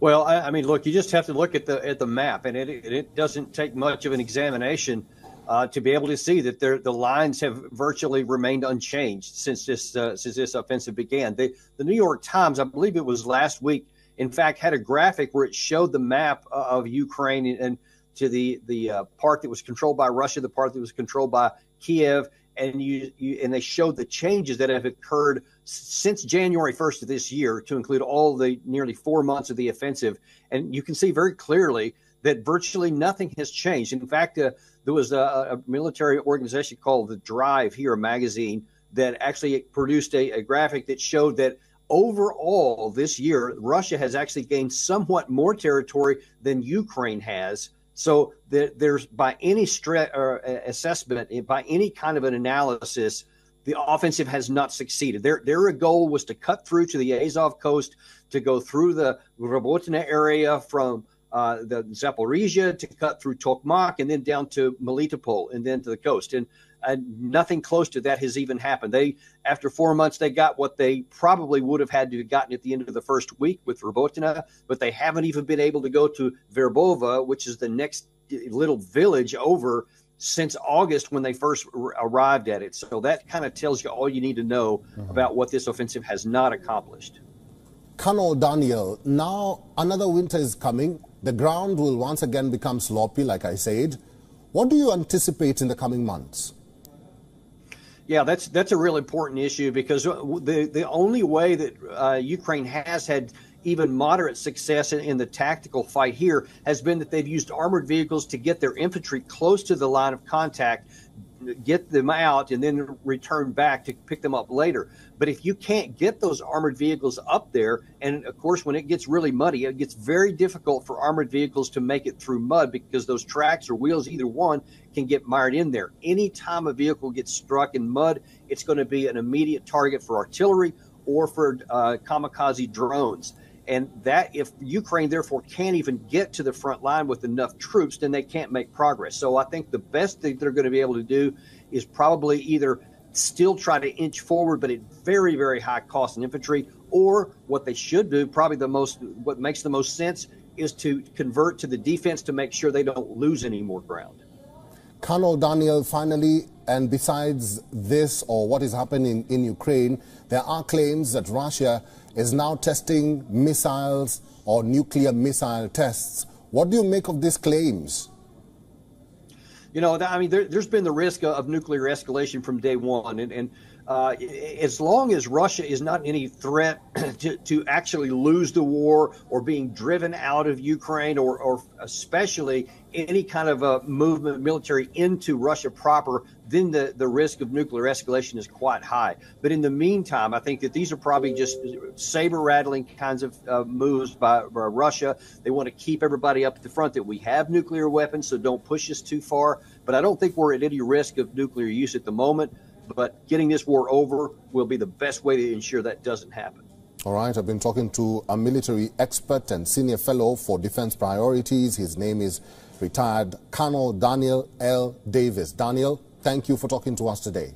Well, I, I mean, look, you just have to look at the at the map, and it it doesn't take much of an examination uh, to be able to see that the lines have virtually remained unchanged since this uh, since this offensive began. The, the New York Times, I believe it was last week, in fact, had a graphic where it showed the map of Ukraine and to the the uh, part that was controlled by Russia, the part that was controlled by Kiev, and you, you and they showed the changes that have occurred since January 1st of this year to include all the nearly four months of the offensive, and you can see very clearly that virtually nothing has changed. In fact, uh, there was a, a, military organization called the Drive here, magazine that actually produced a, a graphic that showed that overall this year, Russia has actually gained somewhat more territory than Ukraine has. So there, there's by any stre- or assessment, by any kind of an analysis, the offensive has not succeeded. Their their goal was to cut through to the Azov coast, to go through the Robotyne area from uh, the Zaporizhia to cut through Tokmak and then down to Melitopol and then to the coast. And uh, nothing close to that has even happened. They, after four months, they got what they probably would have had to have gotten at the end of the first week with Robotyne, but they haven't even been able to go to Verbova, which is the next little village over since August when they first arrived at it. So that kind of tells you all you need to know mm-hmm. about what this offensive has not accomplished. Colonel Daniel, now another winter is coming. The ground will once again become sloppy, like I said. What do you anticipate in the coming months? Yeah, that's that's a real important issue because the the only way that uh, Ukraine has had even moderate success in, in, the tactical fight here has been that they've used armored vehicles to get their infantry close to the line of contact get them out and then return back to pick them up later. But if you can't get those armored vehicles up there, and of course, when it gets really muddy, it gets very difficult for armored vehicles to make it through mud because those tracks or wheels, either one, can get mired in there. Anytime a vehicle gets struck in mud, it's going to be an immediate target for artillery or for uh, kamikaze drones. And that, if Ukraine therefore can't even get to the front line with enough troops, then they can't make progress. So I think the best thing they're going to be able to do is probably either still try to inch forward, but at very, very high cost in infantry, or what they should do, probably the most, what makes the most sense, is to convert to the defense to make sure they don't lose any more ground. Colonel Daniel, finally, and besides this or what is happening in Ukraine, there are claims that Russia is now testing missiles or nuclear missile tests. What do you make of these claims? You know, I mean, there, has been the risk of nuclear escalation from day one, and, and uh, as long as Russia is not any threat to, to, actually lose the war or being driven out of Ukraine or, or especially any kind of a movement military into Russia proper, then the, the risk of nuclear escalation is quite high. But in the meantime, I think that these are probably just saber rattling kinds of uh, moves by, by Russia. They want to keep everybody up at the front that we have nuclear weapons, so don't push us too far. But I don't think we're at any risk of nuclear use at the moment but getting this war over will be the best way to ensure that doesn't happen. All right, I've been talking to a military expert and senior fellow for defense priorities. His name is retired Colonel Daniel L. Davis. Daniel, thank you for talking to us today.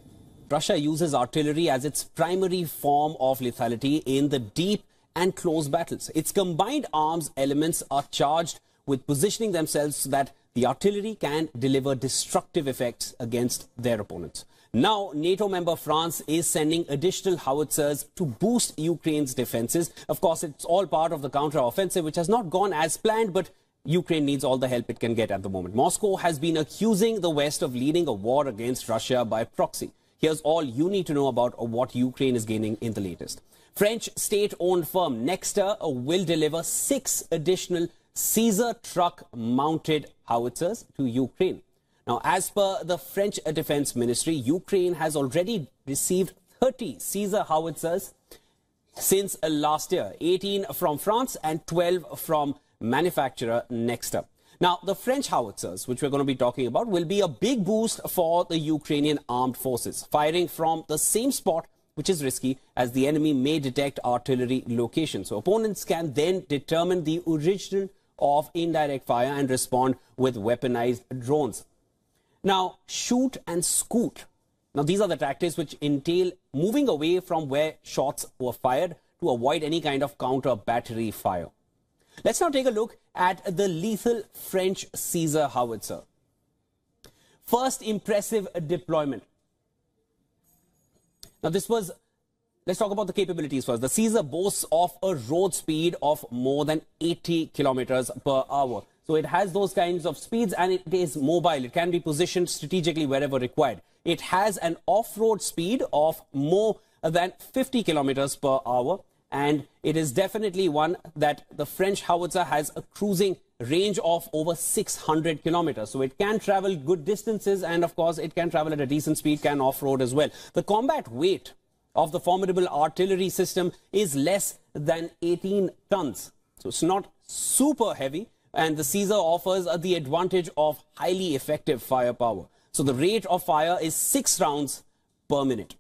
Russia uses artillery as its primary form of lethality in the deep and close battles. Its combined arms elements are charged with positioning themselves so that the artillery can deliver destructive effects against their opponents. Now, NATO member France is sending additional howitzers to boost Ukraine's defenses. Of course, it's all part of the counter-offensive, which has not gone as planned, but Ukraine needs all the help it can get at the moment. Moscow has been accusing the West of leading a war against Russia by proxy. Here's all you need to know about what Ukraine is gaining in the latest. French state-owned firm Nexter uh, will deliver six additional Caesar truck-mounted howitzers to Ukraine. Now, as per the French Defense Ministry, Ukraine has already received 30 Caesar howitzers since uh, last year, 18 from France and 12 from manufacturer Nexter. Now, the French howitzers, which we're going to be talking about, will be a big boost for the Ukrainian armed forces, firing from the same spot, which is risky, as the enemy may detect artillery locations. So opponents can then determine the origin of indirect fire and respond with weaponized drones. Now, shoot and scoot. Now, these are the tactics which entail moving away from where shots were fired to avoid any kind of counter battery fire. Let's now take a look at the lethal French Caesar howitzer. First impressive deployment. Now, this was, let's talk about the capabilities first. The Caesar boasts of a road speed of more than 80 kilometers per hour. So it has those kinds of speeds and it is mobile. It can be positioned strategically wherever required. It has an off-road speed of more than 50 kilometers per hour and it is definitely one that the French howitzer has a cruising range of over 600 kilometers. So it can travel good distances and of course it can travel at a decent speed, can off-road as well. The combat weight of the formidable artillery system is less than 18 tons. So it's not super heavy and the Caesar offers the advantage of highly effective firepower. So the rate of fire is six rounds per minute.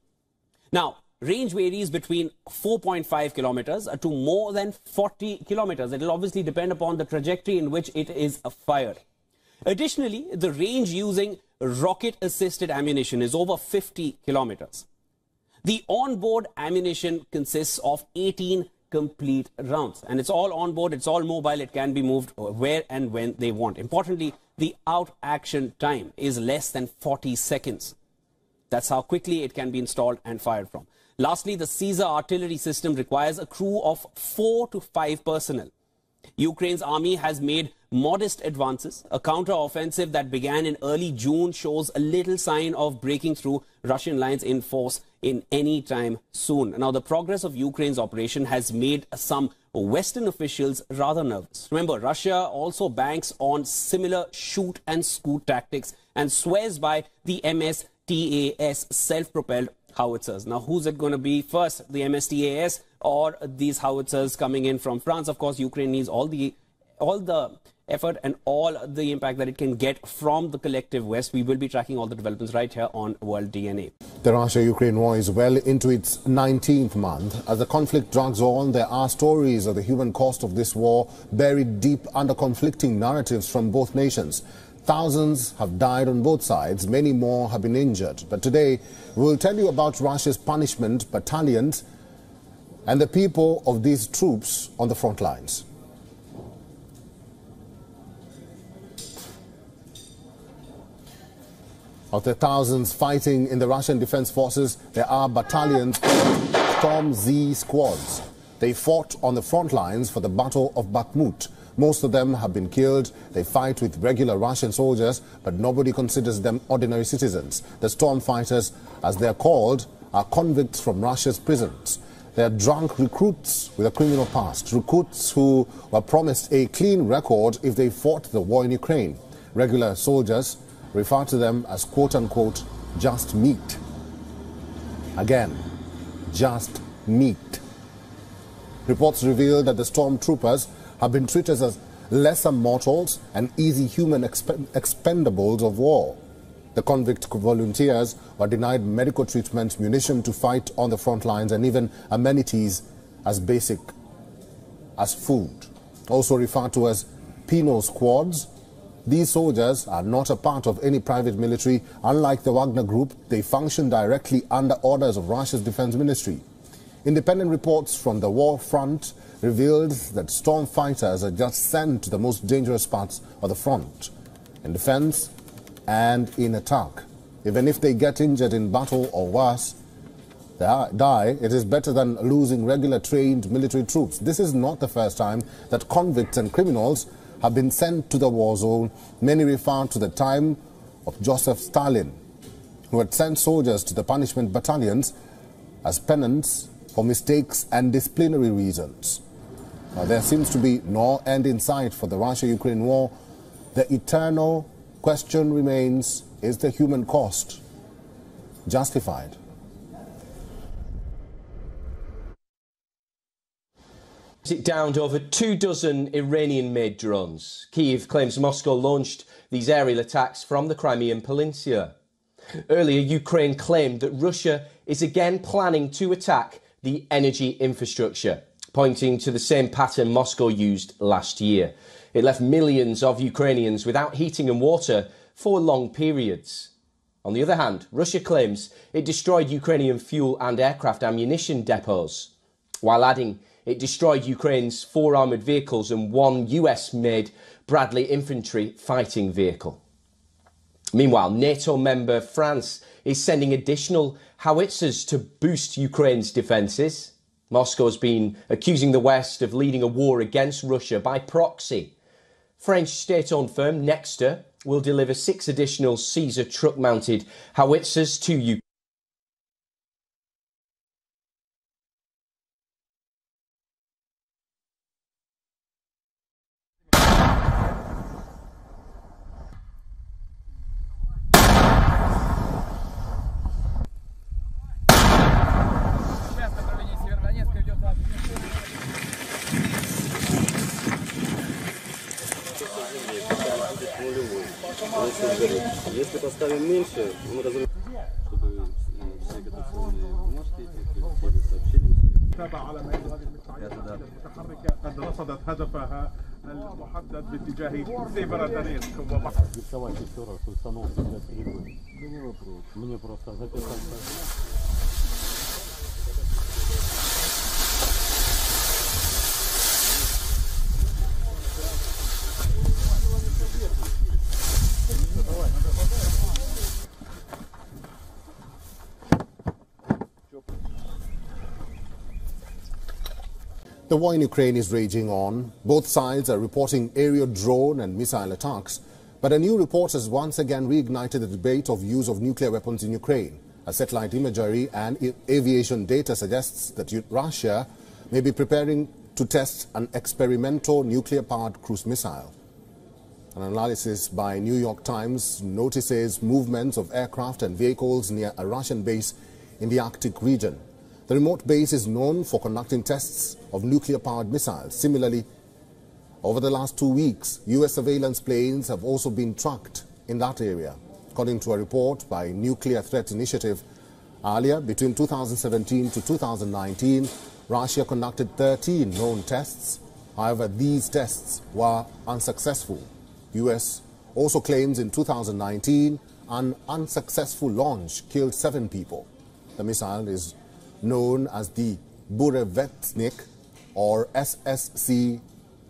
Now, range varies between 4.5 kilometers to more than 40 kilometers. It will obviously depend upon the trajectory in which it is fired. Additionally, the range using rocket-assisted ammunition is over 50 kilometers. The onboard ammunition consists of 18 complete rounds and it's all on board it's all mobile it can be moved where and when they want importantly the out action time is less than 40 seconds that's how quickly it can be installed and fired from lastly the caesar artillery system requires a crew of 4 to 5 personnel Ukraine's army has made modest advances. A counter-offensive that began in early June shows a little sign of breaking through Russian lines in force in any time soon. Now, the progress of Ukraine's operation has made some Western officials rather nervous. Remember, Russia also banks on similar shoot and scoot tactics and swears by the Msta-S self-propelled howitzers. Now, who's it going to be first, the Msta-S or these howitzers coming in from France? Of course, Ukraine needs all the all the effort and all the impact that it can get from the collective West. We will be tracking all the developments right here on World DNA. The Russia-Ukraine war is well into its 19th month. As the conflict drags on, there are stories of the human cost of this war buried deep under conflicting narratives from both nations. Thousands have died on both sides, many more have been injured. But today, we will tell you about Russia's punishment battalions and the people of these troops on the front lines. Of the thousands fighting in the Russian Defense Forces, there are battalions called Storm Z squads. They fought on the front lines for the Battle of Bakhmut. Most of them have been killed. They fight with regular Russian soldiers, but nobody considers them ordinary citizens. The storm fighters, as they are called, are convicts from Russia's prisons. They are drunk recruits with a criminal past, recruits who were promised a clean record if they fought the war in Ukraine. Regular soldiers refer to them as quote-unquote just meat. Again, just meat. Reports reveal that the stormtroopers have been treated as lesser mortals and easy human exp expendables of war. The convict volunteers were denied medical treatment, munition to fight on the front lines, and even amenities as basic as food. Also referred to as penal squads, these soldiers are not a part of any private military. Unlike the Wagner Group, they function directly under orders of Russia's defense ministry. Independent reports from the war front revealed that storm fighters are just sent to the most dangerous parts of the front, in defense and in attack. Even if they get injured in battle or worse, they die, it is better than losing regular trained military troops. This is not the first time that convicts and criminals have been sent to the war zone. Many refer to the time of Joseph Stalin, who had sent soldiers to the punishment battalions as penance for mistakes and disciplinary reasons. Now, there seems to be no end in sight for the Russia-Ukraine war. The eternal question remains, is the human cost justified? It downed over two dozen Iranian-made drones. Kiev claims Moscow launched these aerial attacks from the Crimean Peninsula. Earlier, Ukraine claimed that Russia is again planning to attack the energy infrastructure, pointing to the same pattern Moscow used last year. It left millions of Ukrainians without heating and water for long periods. On the other hand, Russia claims it destroyed Ukrainian fuel and aircraft ammunition depots, while adding it destroyed Ukraine's four armoured vehicles and one US made Bradley infantry fighting vehicle. Meanwhile, NATO member France is sending additional howitzers to boost Ukraine's defences. Moscow has been accusing the West of leading a war against Russia by proxy. French state owned firm Nexter will deliver six additional Caesar truck mounted howitzers to Ukraine. 对我们的 The war in Ukraine is raging on. Both sides are reporting aerial drone and missile attacks. But a new report has once again reignited the debate of use of nuclear weapons in Ukraine. A satellite imagery and aviation data suggests that Russia may be preparing to test an experimental nuclear-powered cruise missile. An analysis by New York Times notices movements of aircraft and vehicles near a Russian base in the Arctic region. The remote base is known for conducting tests of nuclear-powered missiles. Similarly, over the last two weeks, U.S. surveillance planes have also been tracked in that area. According to a report by Nuclear Threat Initiative, earlier, between 2017 to 2019, Russia conducted 13 known tests. However, these tests were unsuccessful. U.S. also claims in 2019 an unsuccessful launch killed seven people. The missile is known as the Burevestnik or SSC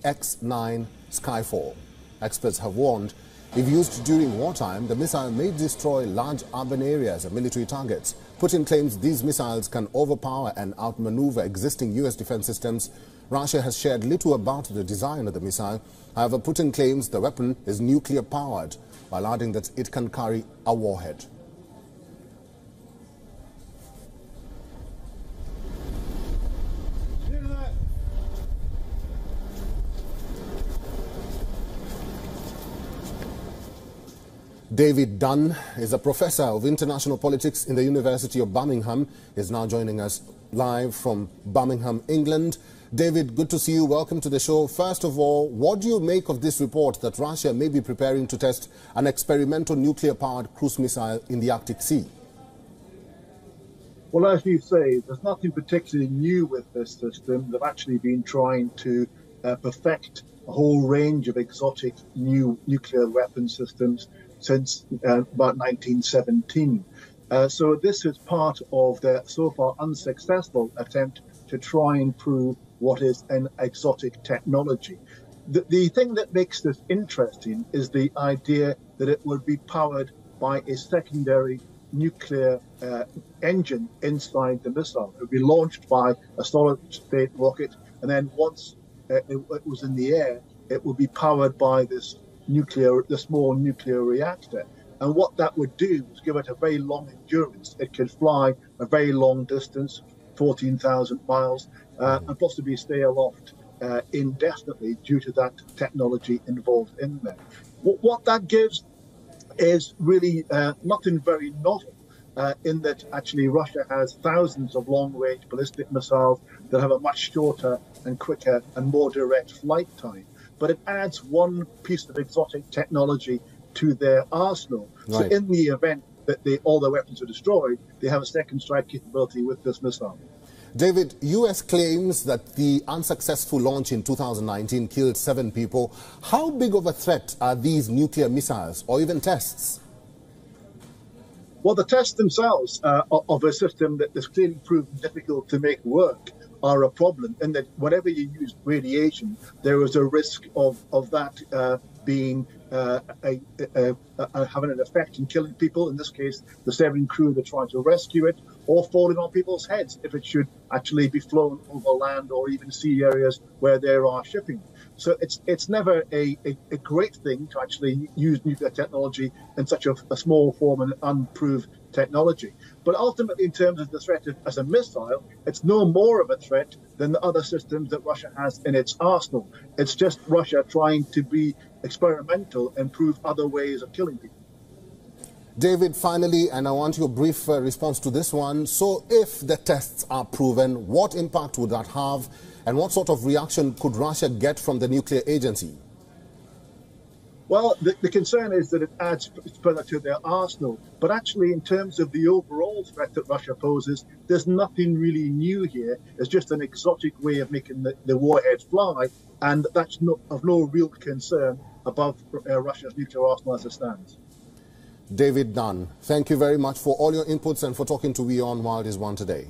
X-9 Skyfall. Experts have warned if used during wartime, the missile may destroy large urban areas and military targets. Putin claims these missiles can overpower and outmaneuver existing U.S. defense systems. Russia has shared little about the design of the missile. However, Putin claims the weapon is nuclear-powered, while adding that it can carry a warhead. David Dunn is a professor of international politics in the University of Birmingham. Is now joining us live from Birmingham, England. David, good to see you. Welcome to the show. First of all, what do you make of this report that Russia may be preparing to test an experimental nuclear-powered cruise missile in the Arctic Sea? Well, as you say, there's nothing particularly new with this system. They've actually been trying to uh, perfect a whole range of exotic new nuclear weapon systems since uh, about 1917. Uh, so this is part of their so far unsuccessful attempt to try and prove what is an exotic technology. The, the thing that makes this interesting is the idea that it would be powered by a secondary nuclear uh, engine inside the missile. It would be launched by a solid state rocket, and then once uh, it, it was in the air, it would be powered by this nuclear, the small nuclear reactor. And what that would do is give it a very long endurance. It could fly a very long distance, 14,000 miles, uh, and possibly stay aloft uh, indefinitely due to that technology involved in there. What, what that gives is really uh, nothing very novel. Uh, in that actually Russia has thousands of long-range ballistic missiles that have a much shorter and quicker and more direct flight time but it adds one piece of exotic technology to their arsenal. Right. So in the event that they, all their weapons are destroyed, they have a second strike capability with this missile. David, U.S. claims that the unsuccessful launch in 2019 killed seven people. How big of a threat are these nuclear missiles or even tests? Well, the tests themselves uh, of a system that has clearly proven difficult to make work are a problem in that whenever you use radiation, there is a risk of, of that uh, being uh, a, a, a, having an effect in killing people. In this case, the seven crew that tried to rescue it, or falling on people's heads if it should actually be flown over land or even sea areas where there are shipping. So it's it's never a, a, a great thing to actually use nuclear technology in such a, a small form and unproved technology. But ultimately, in terms of the threat of, as a missile, it's no more of a threat than the other systems that Russia has in its arsenal. It's just Russia trying to be experimental and prove other ways of killing people. David, finally, and I want your brief uh, response to this one. So, if the tests are proven, what impact would that have, and what sort of reaction could Russia get from the nuclear agency? Well, the, the concern is that it adds further to their arsenal. But actually, in terms of the overall threat that Russia poses, there's nothing really new here. It's just an exotic way of making the, the warheads fly, and that's not, of no real concern above uh, Russia's nuclear arsenal as it stands. David Dunn, thank you very much for all your inputs and for talking to WION World is One today.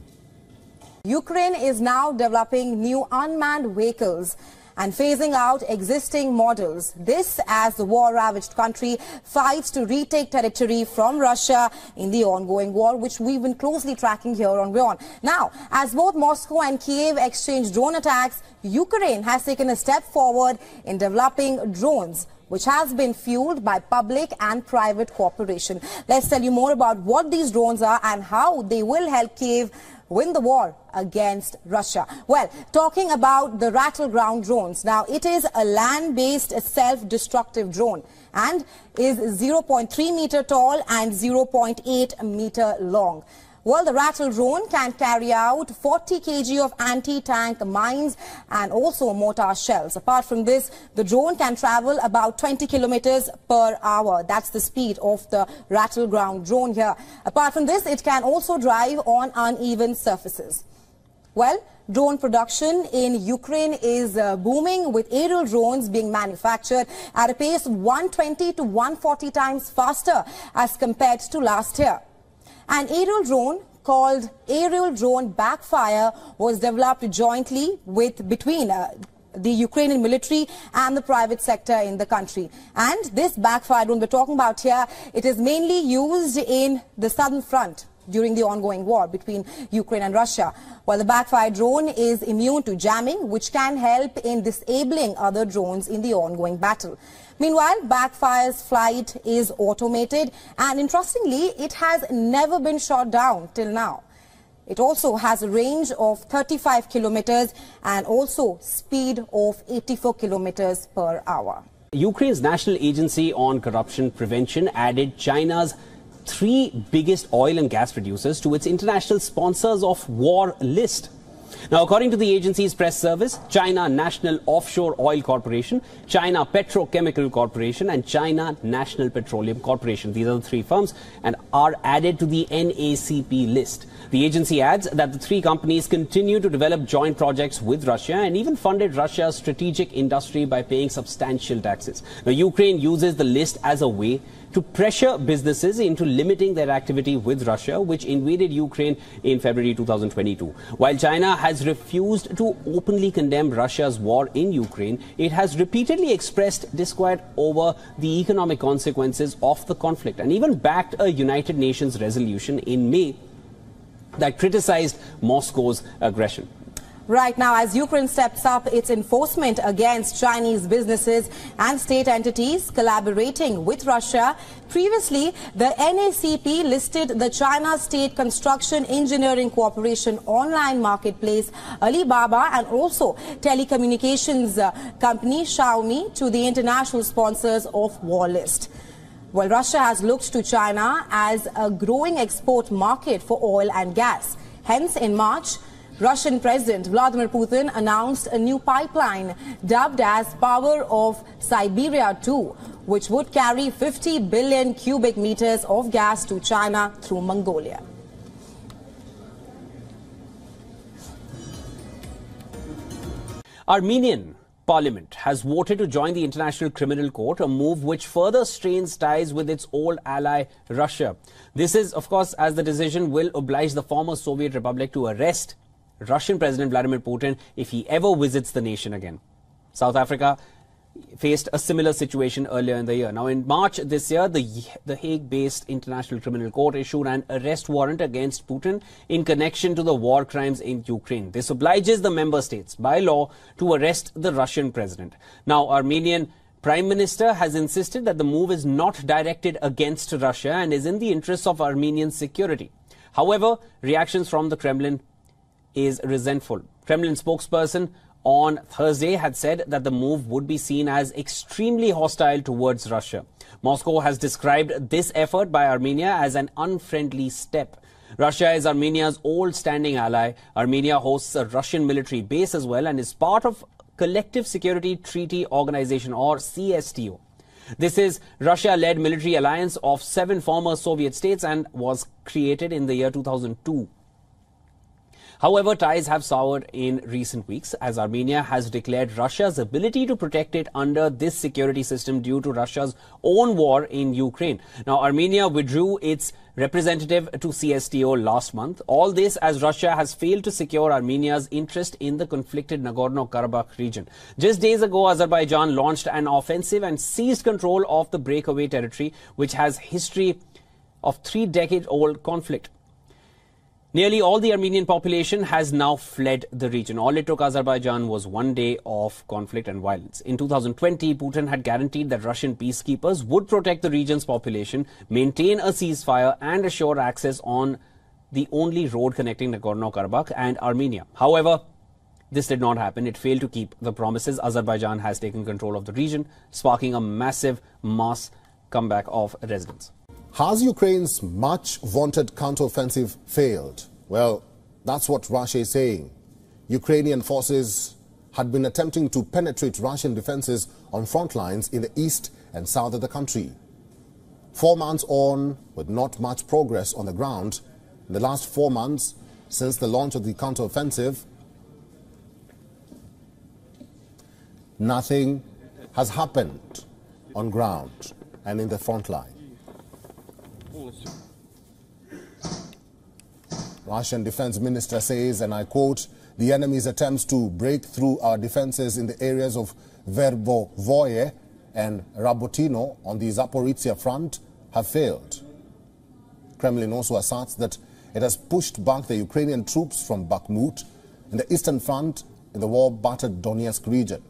Ukraine is now developing new unmanned vehicles and phasing out existing models. This as the war-ravaged country fights to retake territory from Russia in the ongoing war, which we've been closely tracking here on WION. Now, as both Moscow and Kiev exchange drone attacks, Ukraine has taken a step forward in developing drones which has been fueled by public and private cooperation. Let's tell you more about what these drones are and how they will help Kiev win the war against Russia. Well, talking about the Ratel ground drones. Now, it is a land-based self-destructive drone and is 0.3 meter tall and 0.8 meter long. Well, the Ratel drone can carry out 40 kg of anti-tank mines and also mortar shells. Apart from this, the drone can travel about 20 kilometers per hour. That's the speed of the Ratel ground drone here. Apart from this, it can also drive on uneven surfaces. Well, drone production in Ukraine is uh, booming with aerial drones being manufactured at a pace 120 to 140 times faster as compared to last year. An aerial drone called Aerial Drone Backfire was developed jointly with between uh, the Ukrainian military and the private sector in the country. And this backfire drone we're talking about here, it is mainly used in the southern front during the ongoing war between Ukraine and Russia. While the backfire drone is immune to jamming, which can help in disabling other drones in the ongoing battle. Meanwhile, Backfire's flight is automated and interestingly, it has never been shot down till now. It also has a range of 35 kilometers and also speed of 84 kilometers per hour. Ukraine's National Agency on Corruption Prevention added China's three biggest oil and gas producers to its international sponsors of war list. Now, according to the agency's press service, China National Offshore Oil Corporation, China Petrochemical Corporation, and China National Petroleum Corporation, these are the three firms, and are added to the NACP list. The agency adds that the three companies continue to develop joint projects with Russia and even funded Russia's strategic industry by paying substantial taxes. Now, Ukraine uses the list as a way to pressure businesses into limiting their activity with Russia, which invaded Ukraine in February 2022. While China has refused to openly condemn Russia's war in Ukraine, it has repeatedly expressed disquiet over the economic consequences of the conflict and even backed a United Nations resolution in May that criticized Moscow's aggression. Right now, as Ukraine steps up its enforcement against Chinese businesses and state entities collaborating with Russia, previously the NACP listed the China State Construction Engineering Corporation online marketplace Alibaba and also telecommunications uh, company Xiaomi to the international sponsors of war list. Well, Russia has looked to China as a growing export market for oil and gas. Hence, in March, Russian President Vladimir Putin announced a new pipeline dubbed as Power of Siberia 2, which would carry 50 billion cubic meters of gas to China through Mongolia. Armenian Parliament has voted to join the International Criminal Court, a move which further strains ties with its old ally Russia. This is, of course, as the decision will oblige the former Soviet Republic to arrest Russian President Vladimir Putin if he ever visits the nation again. South Africa faced a similar situation earlier in the year. Now, in March this year, the, the Hague-based International Criminal Court issued an arrest warrant against Putin in connection to the war crimes in Ukraine. This obliges the member states by law to arrest the Russian president. Now, Armenian Prime Minister has insisted that the move is not directed against Russia and is in the interests of Armenian security. However, reactions from the Kremlin is resentful. Kremlin spokesperson on Thursday had said that the move would be seen as extremely hostile towards Russia. Moscow has described this effort by Armenia as an unfriendly step. Russia is Armenia's old standing ally. Armenia hosts a Russian military base as well and is part of Collective Security Treaty Organization or CSTO. This is Russia-led military alliance of seven former Soviet states and was created in the year 2002. However, ties have soured in recent weeks as Armenia has declared Russia's ability to protect it under this security system due to Russia's own war in Ukraine. Now, Armenia withdrew its representative to CSTO last month. All this as Russia has failed to secure Armenia's interest in the conflicted Nagorno-Karabakh region. Just days ago, Azerbaijan launched an offensive and seized control of the breakaway territory, which has history of three-decade-old conflict. Nearly all the Armenian population has now fled the region. All it took Azerbaijan was one day of conflict and violence. In 2020, Putin had guaranteed that Russian peacekeepers would protect the region's population, maintain a ceasefire, and assure access on the only road connecting Nagorno-Karabakh and Armenia. However, this did not happen. It failed to keep the promises. Azerbaijan has taken control of the region, sparking a massive mass comeback of residents. Has Ukraine's much vaunted counteroffensive failed? Well, that's what Russia is saying. Ukrainian forces had been attempting to penetrate Russian defenses on front lines in the east and south of the country. Four months on, with not much progress on the ground, in the last four months since the launch of the counteroffensive, nothing has happened on ground and in the front line. Russian defense minister says, and I quote, the enemy's attempts to break through our defenses in the areas of Verbovoye and Rabotino on the Zaporizhia front have failed. Kremlin also asserts that it has pushed back the Ukrainian troops from Bakhmut in the eastern front in the war-battered Donetsk region.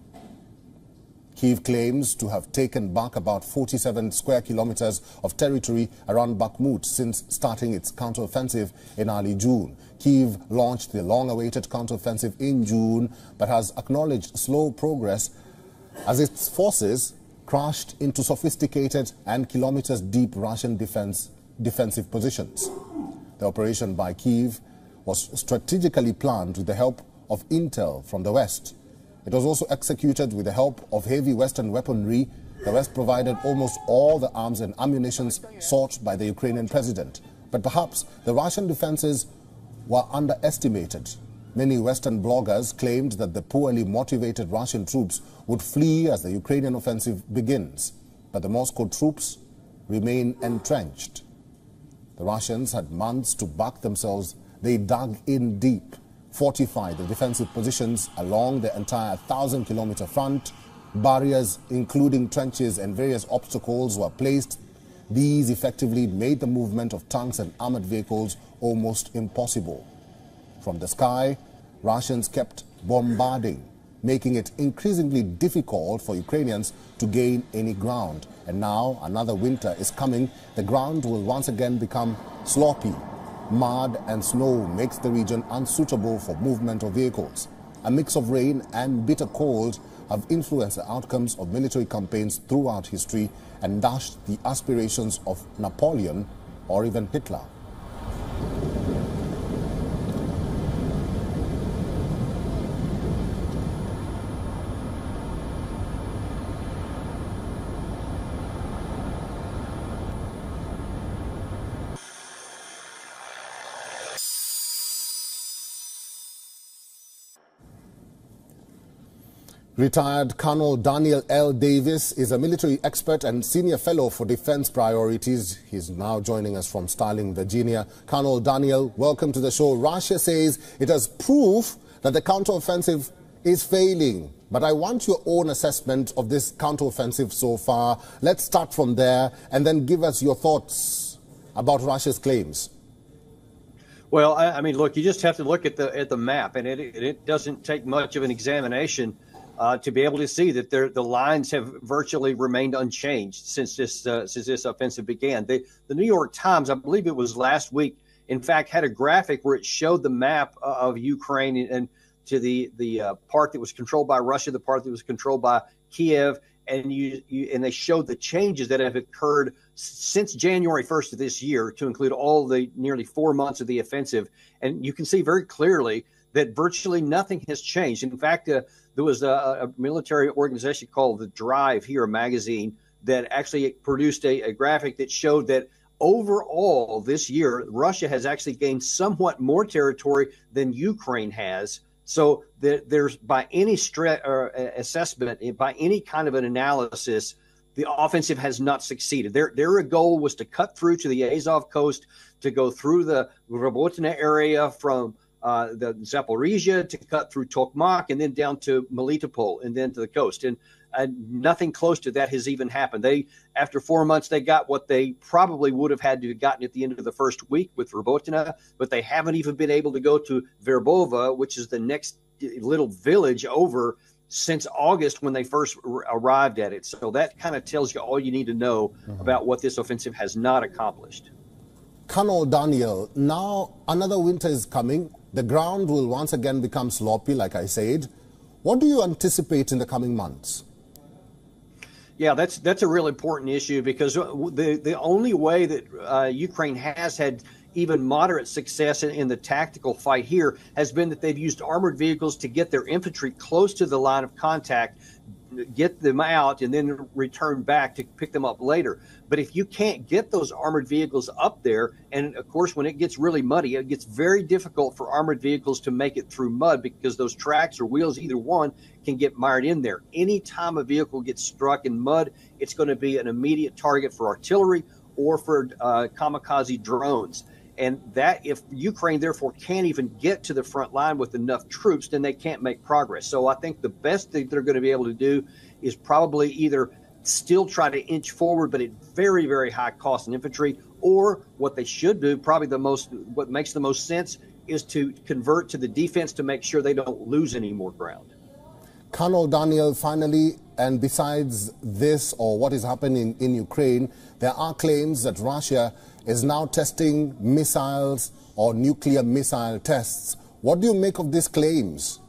Kiev claims to have taken back about 47 square kilometers of territory around Bakhmut since starting its counteroffensive in early June. Kiev launched the long-awaited counteroffensive in June, but has acknowledged slow progress as its forces crashed into sophisticated and kilometers-deep Russian defense, defensive positions. The operation by Kiev was strategically planned with the help of intel from the West. It was also executed with the help of heavy Western weaponry. The West provided almost all the arms and ammunition sought by the Ukrainian president. But perhaps the Russian defenses were underestimated. Many Western bloggers claimed that the poorly motivated Russian troops would flee as the Ukrainian offensive begins. But the Moscow troops remain entrenched. The Russians had months to back themselves. They dug in deep fortify the defensive positions along the entire 1,000 kilometer front. Barriers, including trenches and various obstacles, were placed. These effectively made the movement of tanks and armored vehicles almost impossible. From the sky, Russians kept bombarding, making it increasingly difficult for Ukrainians to gain any ground. And now another winter is coming. The ground will once again become sloppy Mud and snow makes the region unsuitable for movement of vehicles. A mix of rain and bitter cold have influenced the outcomes of military campaigns throughout history and dashed the aspirations of Napoleon or even Hitler. Retired Colonel Daniel L. Davis is a military expert and senior fellow for defense priorities. He's now joining us from Sterling, Virginia. Colonel Daniel, welcome to the show. Russia says it has proof that the counteroffensive is failing. But I want your own assessment of this counteroffensive so far. Let's start from there and then give us your thoughts about Russia's claims. Well, I, I mean, look, you just have to look at the at the map, and it it doesn't take much of an examination uh, to be able to see that the lines have virtually remained unchanged since this uh, since this offensive began. The, the New York Times, I believe it was last week, in fact, had a graphic where it showed the map of Ukraine and, and to the the uh, part that was controlled by Russia, the part that was controlled by Kiev, and you, you, and they showed the changes that have occurred since January 1st of this year, to include all the nearly four months of the offensive, and you can see very clearly that virtually nothing has changed. In fact, uh, there was a, a, military organization called the Drive here, magazine that actually produced a, a graphic that showed that overall this year, Russia has actually gained somewhat more territory than Ukraine has. So there's by any stre- or uh, assessment, by any kind of an analysis, the offensive has not succeeded. Their their goal was to cut through to the Azov coast, to go through the Robotyne area from uh, the Zaporizhia, to cut through Tokmak, and then down to Melitopol, and then to the coast. And uh, nothing close to that has even happened. They, after four months, they got what they probably would have had to have gotten at the end of the first week with Robotyne, but they haven't even been able to go to Verbova, which is the next little village over since August when they first arrived at it. So that kind of tells you all you need to know mm-hmm. about what this offensive has not accomplished. Colonel Daniel, now another winter is coming. The ground will once again become sloppy, like I said. What do you anticipate in the coming months? Yeah, that's that's a real important issue because the the only way that uh, Ukraine has had even moderate success in, in, the tactical fight here has been that they've used armored vehicles to get their infantry close to the line of contact, get them out, and then return back to pick them up later. But if you can't get those armored vehicles up there, and of course, when it gets really muddy, it gets very difficult for armored vehicles to make it through mud because those tracks or wheels, either one, can get mired in there. Anytime a vehicle gets struck in mud, it's going to be an immediate target for artillery or for uh, kamikaze drones. And that, if Ukraine therefore can't even get to the front line with enough troops, then they can't make progress. So I think the best thing they're going to be able to do is probably either still try to inch forward, but at very, very high cost in infantry, or what they should do, probably the most, what makes the most sense is to convert to the defense to make sure they don't lose any more ground. Colonel Daniel, finally, and besides this or what is happening in Ukraine, there are claims that Russia is now testing missiles or nuclear missile tests. What do you make of these claims?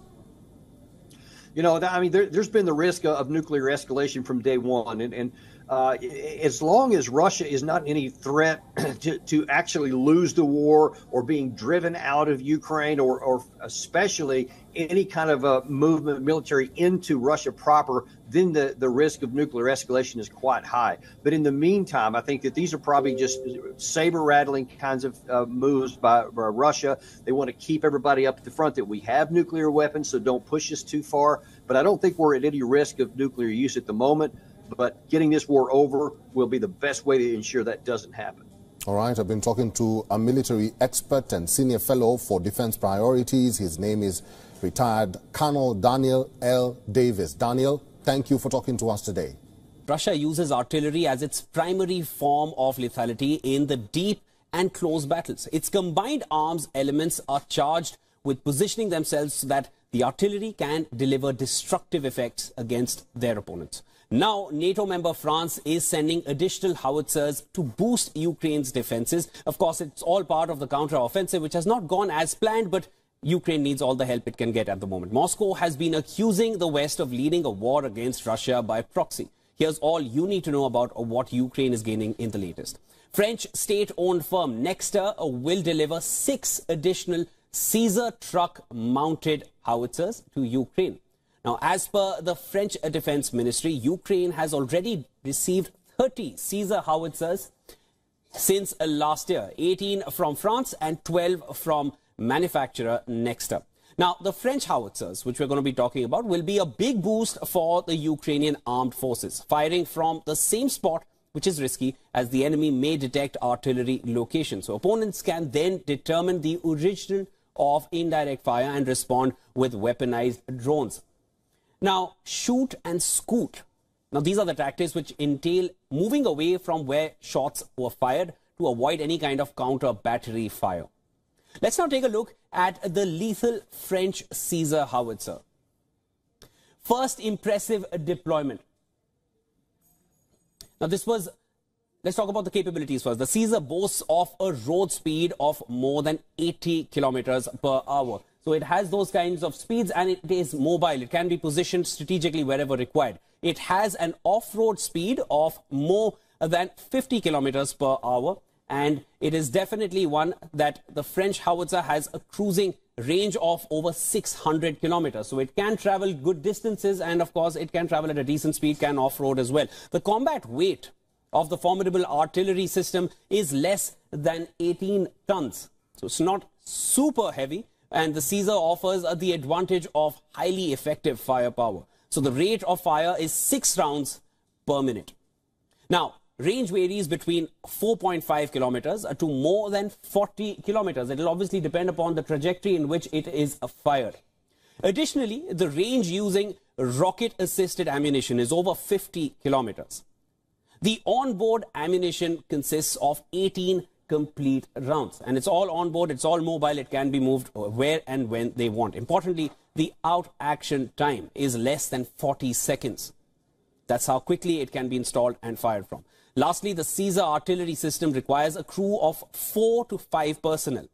You know, I mean, there, has been the risk of nuclear escalation from day one, and, and uh, as long as Russia is not any threat to, to, actually lose the war or being driven out of Ukraine or, or especially any kind of a movement military into Russia proper, then the, the risk of nuclear escalation is quite high. But in the meantime, I think that these are probably just saber rattling kinds of uh, moves by, by Russia. They want to keep everybody up at the front that we have nuclear weapons, so don't push us too far. But I don't think we're at any risk of nuclear use at the moment. But getting this war over will be the best way to ensure that doesn't happen. All right, I've been talking to a military expert and senior fellow for defense priorities. His name is retired Colonel Daniel L. Davis. Daniel, thank you for talking to us today. Russia uses artillery as its primary form of lethality in the deep and close battles. Its combined arms elements are charged with positioning themselves so that the artillery can deliver destructive effects against their opponents. Now, NATO member France is sending additional howitzers to boost Ukraine's defenses. Of course, it's all part of the counter-offensive, which has not gone as planned, but Ukraine needs all the help it can get at the moment. Moscow has been accusing the West of leading a war against Russia by proxy. Here's all you need to know about what Ukraine is gaining in the latest. French state-owned firm Nexter uh, will deliver six additional Caesar truck-mounted howitzers to Ukraine. Now, as per the French Defense Ministry, Ukraine has already received 30 Caesar howitzers since uh, last year, 18 from France and 12 from manufacturer Nexter. Now, the French howitzers, which we're going to be talking about, will be a big boost for the Ukrainian armed forces, firing from the same spot, which is risky, as the enemy may detect artillery locations. So opponents can then determine the origin of indirect fire and respond with weaponized drones. Now, shoot and scoot. Now, these are the tactics which entail moving away from where shots were fired to avoid any kind of counter battery fire. Let's now take a look at the lethal French Caesar howitzer. First impressive deployment. Now, this was, let's talk about the capabilities first. The Caesar boasts of a road speed of more than 80 kilometers per hour. So it has those kinds of speeds and it is mobile. It can be positioned strategically wherever required. It has an off-road speed of more than 50 kilometers per hour and it is definitely one that the French howitzer has a cruising range of over 600 kilometers. So it can travel good distances and of course it can travel at a decent speed, can off-road as well. The combat weight of the formidable artillery system is less than 18 tons. So it's not super heavy and the Caesar offers uh, the advantage of highly effective firepower. So the rate of fire is 6 rounds per minute. Now, range varies between 4.5 kilometers uh, to more than 40 kilometers. It will obviously depend upon the trajectory in which it is fired. Additionally, the range using rocket-assisted ammunition is over 50 kilometers. The onboard ammunition consists of 18 complete rounds. And it's all on board it's all mobile it can be moved where and when they want. Importantly the out action time is less than 40 seconds. That's how quickly it can be installed and fired from. Lastly the caesar artillery system requires a crew of 4 to 5 personnel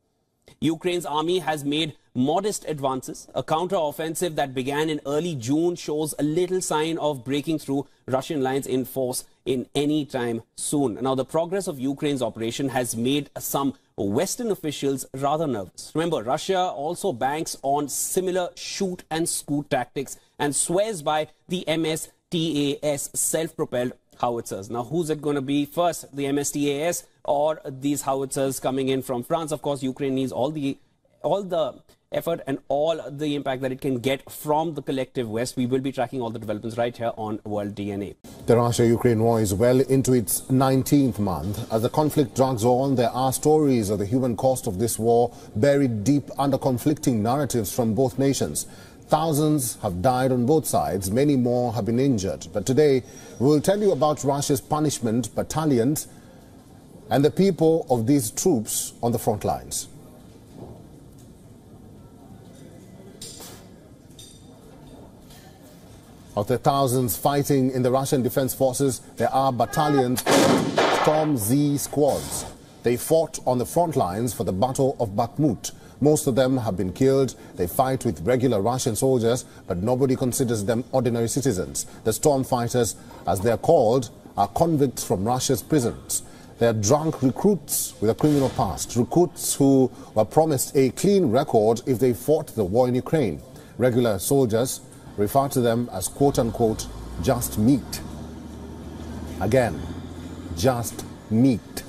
Ukraine's army has made modest advances. A counter-offensive that began in early June shows a little sign of breaking through Russian lines in force in any time soon. Now, the progress of Ukraine's operation has made some Western officials rather nervous. Remember, Russia also banks on similar shoot and scoot tactics and swears by the Msta-S self-propelled howitzers. Now, who's it going to be first, the Msta-S or these howitzers coming in from France? Of course, Ukraine needs all the all the effort and all the impact that it can get from the collective West. We will be tracking all the developments right here on World DNA. The Russia-Ukraine war is well into its 19th month. As the conflict drags on, there are stories of the human cost of this war buried deep under conflicting narratives from both nations. Thousands have died on both sides, many more have been injured. But today, we will tell you about Russia's punishment battalions and the people of these troops on the front lines. Of the thousands fighting in the Russian Defense Forces, there are battalions called Storm Z squads. They fought on the front lines for the Battle of Bakhmut. Most of them have been killed. They fight with regular Russian soldiers, but nobody considers them ordinary citizens. The storm fighters, as they are called, are convicts from Russia's prisons. They are drunk recruits with a criminal past, recruits who were promised a clean record if they fought the war in Ukraine. Regular soldiers refer to them as quote unquote just meat. Again, just meat.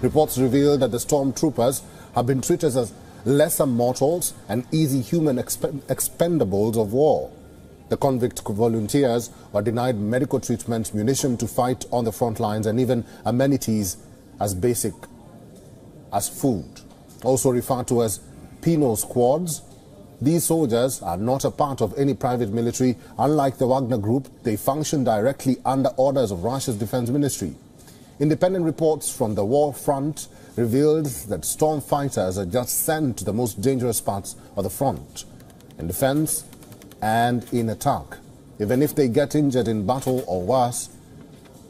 Reports reveal that the stormtroopers have been treated as lesser mortals and easy human exp expendables of war. The convict volunteers were denied medical treatment, munition to fight on the front lines, and even amenities as basic as food. Also referred to as penal squads, these soldiers are not a part of any private military. Unlike the Wagner Group, they function directly under orders of Russia's defense ministry. Independent reports from the war front revealed that storm fighters are just sent to the most dangerous parts of the front, in defense and in attack. Even if they get injured in battle or worse,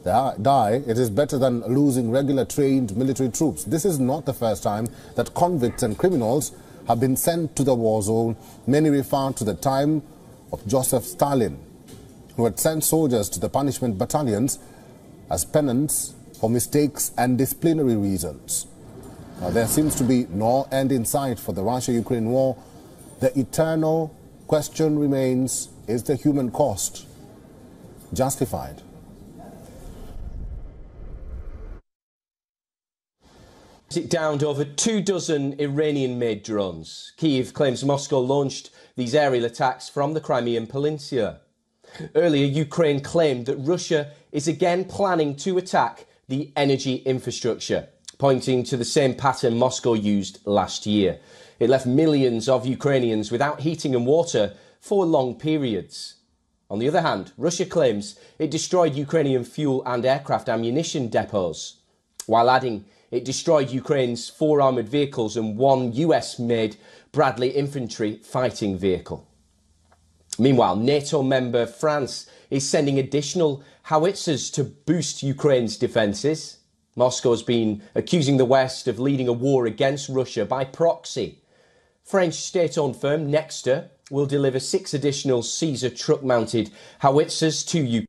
they die, it is better than losing regular trained military troops. This is not the first time that convicts and criminals have been sent to the war zone. Many refer to the time of Joseph Stalin, who had sent soldiers to the punishment battalions as penance for mistakes and disciplinary reasons. There seems to be no end in sight for the Russia-Ukraine war. The eternal question remains, is the human cost justified? It downed over two dozen Iranian made drones. Kiev claims Moscow launched these aerial attacks from the Crimean Peninsula. Earlier, Ukraine claimed that Russia is again planning to attack the energy infrastructure, pointing to the same pattern Moscow used last year. It left millions of Ukrainians without heating and water for long periods. On the other hand, Russia claims it destroyed Ukrainian fuel and aircraft ammunition depots, while adding it destroyed Ukraine's four armoured vehicles and one US made Bradley infantry fighting vehicle. Meanwhile, NATO member France is sending additional howitzers to boost Ukraine's defences. Moscow's been accusing the West of leading a war against Russia by proxy. French state owned firm Nexter will deliver six additional Caesar truck mounted howitzers to Ukraine.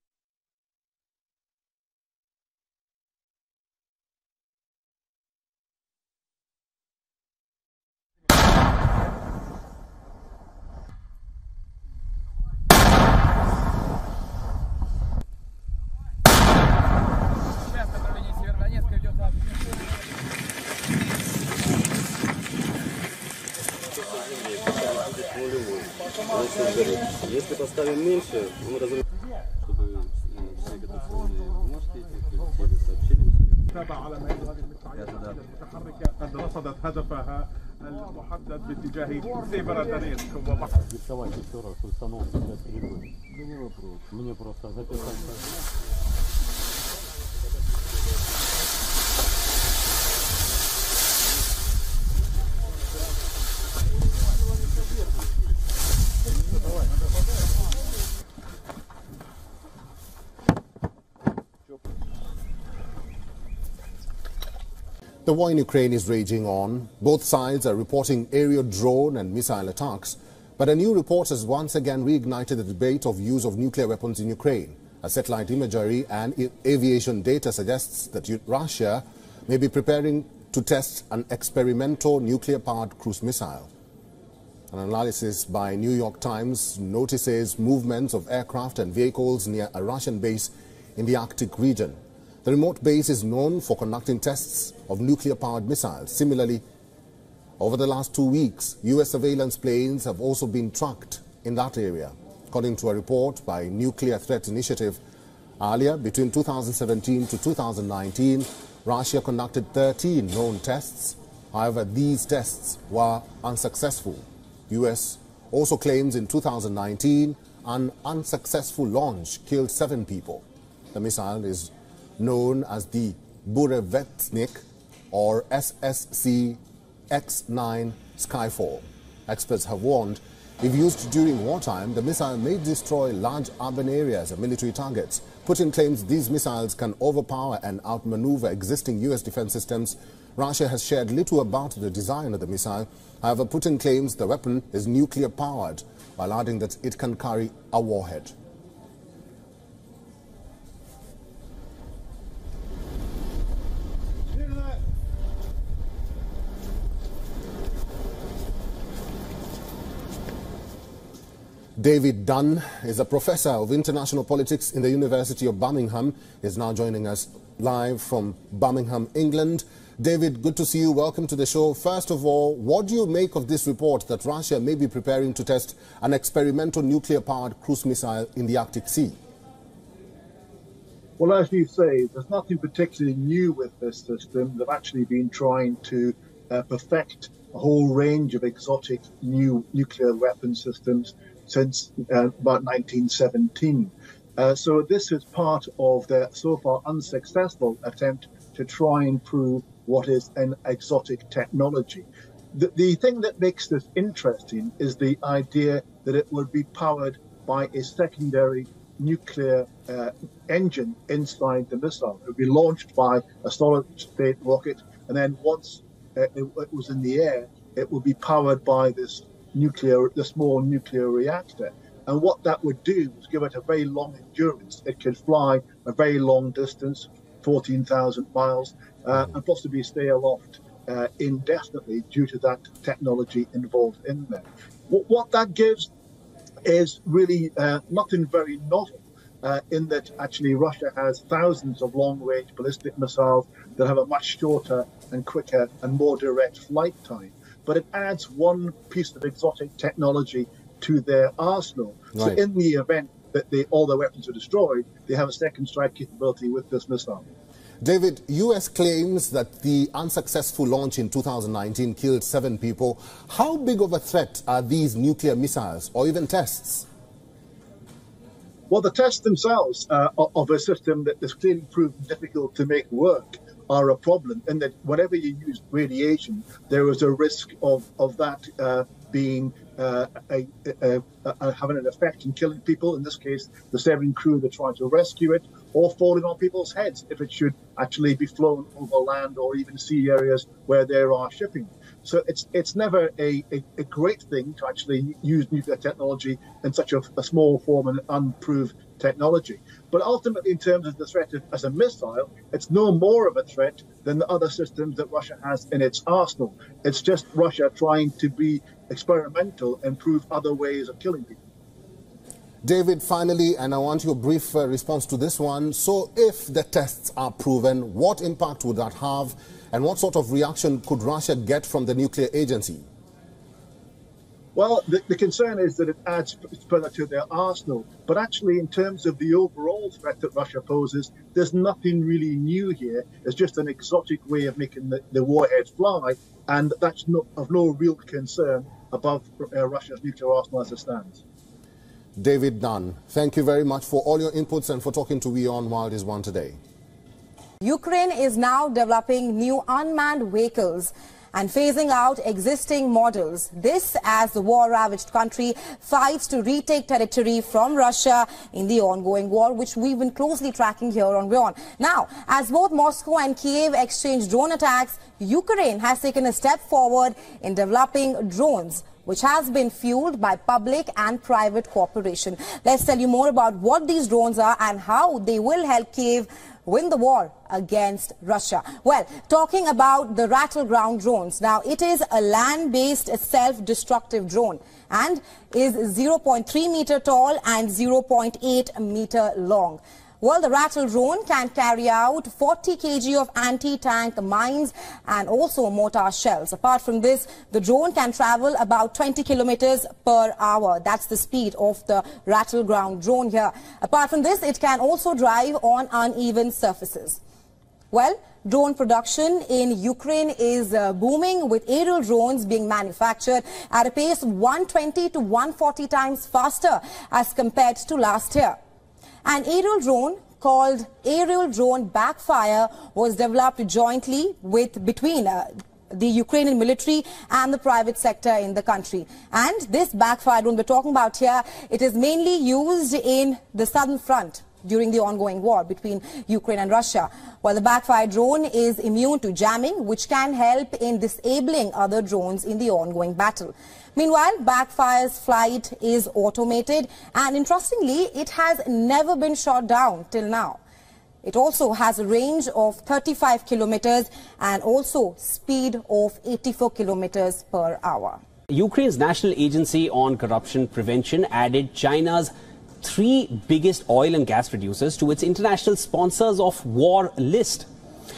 War in Ukraine is raging on. Both sides are reporting aerial drone and missile attacks. But a new report has once again reignited the debate of use of nuclear weapons in Ukraine. A satellite imagery and aviation data suggests that Russia may be preparing to test an experimental nuclear-powered cruise missile. An analysis by New York Times notices movements of aircraft and vehicles near a Russian base in the Arctic region. The remote base is known for conducting tests of nuclear-powered missiles. Similarly, over the last two weeks, U.S. surveillance planes have also been tracked in that area. According to a report by Nuclear Threat Initiative, earlier, between 2017 to 2019, Russia conducted 13 known tests. However, these tests were unsuccessful. U.S. also claims in 2019 an unsuccessful launch killed seven people. The missile is known as the Burevestnik or SSC X-9 Skyfall. Experts have warned if used during wartime, the missile may destroy large urban areas and military targets. Putin claims these missiles can overpower and outmaneuver existing U.S. defense systems. Russia has shared little about the design of the missile. However, Putin claims the weapon is nuclear powered, while adding that it can carry a warhead. David Dunn is a professor of international politics in the University of Birmingham. Is now joining us live from Birmingham, England. David, good to see you. Welcome to the show. First of all, what do you make of this report that Russia may be preparing to test an experimental nuclear-powered cruise missile in the Arctic Sea? Well, as you say, there's nothing particularly new with this system. They've actually been trying to uh, perfect a whole range of exotic new nuclear weapon systems since uh, about 1917. Uh, so this is part of their so far unsuccessful attempt to try and prove what is an exotic technology. The, the thing that makes this interesting is the idea that it would be powered by a secondary nuclear uh, engine inside the missile. It would be launched by a solid state rocket, and then once uh, it, it was in the air, it would be powered by this nuclear, the small nuclear reactor. And what that would do was give it a very long endurance. It could fly a very long distance, 14,000 miles, uh, and possibly stay aloft uh, indefinitely due to that technology involved in there. What, what that gives is really uh, nothing very novel. Uh, in that actually Russia has thousands of long-range ballistic missiles that have a much shorter and quicker and more direct flight time. But it adds one piece of exotic technology to their arsenal. So in the event that they, all their weapons are destroyed, they have a second strike capability with this missile. David, U.S. claims that the unsuccessful launch in 2019 killed seven people. How big of a threat are these nuclear missiles or even tests? Well, the tests themselves uh, of a system that has clearly proven difficult to make work are a problem in that whenever you use radiation, there is a risk of, of that uh, being uh, a, a, a, having an effect in killing people. In this case, the seven crew that tried to rescue it, or falling on people's heads if it should actually be flown over land or even sea areas where there are shipping. So it's it's never a, a, a great thing to actually use nuclear technology in such a, a small form and unproved technology. But ultimately, in terms of the threat of, as a missile, it's no more of a threat than the other systems that Russia has in its arsenal. It's just Russia trying to be experimental and prove other ways of killing people. David, finally, and I want your brief uh, response to this one. So, if the tests are proven, what impact would that have, and what sort of reaction could Russia get from the nuclear agency? Well, the, the concern is that it adds further to their arsenal. But actually, in terms of the overall threat that Russia poses, there's nothing really new here. It's just an exotic way of making the, the warheads fly, and that's no, of no real concern above uh, Russia's nuclear arsenal as it stands. David Dunn, thank you very much for all your inputs and for talking to WION World is One today. Ukraine is now developing new unmanned vehicles and phasing out existing models. This as the war-ravaged country fights to retake territory from Russia in the ongoing war, which we've been closely tracking here on WION. Now, as both Moscow and Kiev exchange drone attacks, Ukraine has taken a step forward in developing drones which has been fueled by public and private cooperation. Let's tell you more about what these drones are and how they will help Kiev win the war against Russia. Well, talking about the Ratel ground drones. Now, it is a land-based self-destructive drone and is 0.3 meter tall and 0.8 meter long. Well, the Ratel drone can carry out 40 kg of anti-tank mines and also mortar shells. Apart from this, the drone can travel about 20 kilometers per hour. That's the speed of the Ratel ground drone here. Apart from this, it can also drive on uneven surfaces. Well, drone production in Ukraine is uh, booming with aerial drones being manufactured at a pace 120 to 140 times faster as compared to last year. An aerial drone called Aerial Drone Backfire was developed jointly with between uh, the Ukrainian military and the private sector in the country. And this backfire drone we're talking about here, it is mainly used in the southern front during the ongoing war between Ukraine and Russia. While the backfire drone is immune to jamming, which can help in disabling other drones in the ongoing battle. Meanwhile, Backfire's flight is automated and interestingly, it has never been shot down till now. It also has a range of 35 kilometers and also speed of 84 kilometers per hour. Ukraine's National Agency on Corruption Prevention added China's three biggest oil and gas producers to its international sponsors of war list.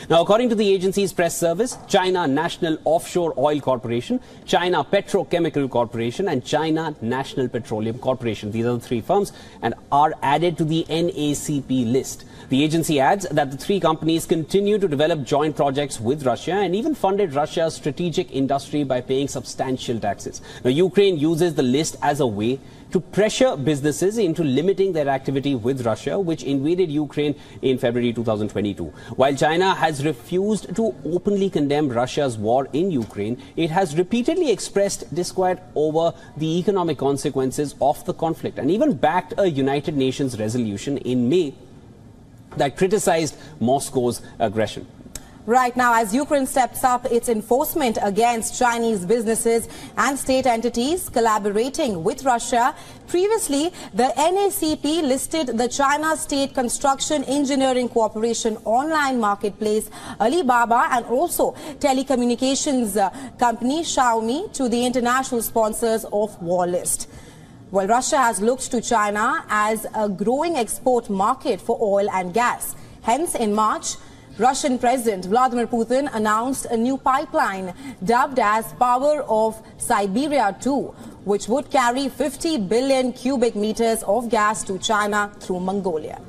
Now, according to the agency's press service, China National Offshore Oil Corporation, China Petrochemical Corporation, and China National Petroleum Corporation, these are the three firms, and are added to the NACP list. The agency adds that the three companies continue to develop joint projects with Russia and even funded Russia's strategic industry by paying substantial taxes. Now, Ukraine uses the list as a way to pressure businesses into limiting their activity with Russia, which invaded Ukraine in February 2022. While China has refused to openly condemn Russia's war in Ukraine, it has repeatedly expressed disquiet over the economic consequences of the conflict and even backed a United Nations resolution in May that criticized Moscow's aggression. Right now, as Ukraine steps up its enforcement against Chinese businesses and state entities collaborating with Russia, previously the NACP listed the China State Construction Engineering Corporation online marketplace Alibaba and also telecommunications uh, company Xiaomi to the international sponsors of war list. Well, Russia has looked to China as a growing export market for oil and gas. Hence, in March, Russian President Vladimir Putin announced a new pipeline dubbed as Power of Siberia 2, which would carry 50 billion cubic meters of gas to China through Mongolia.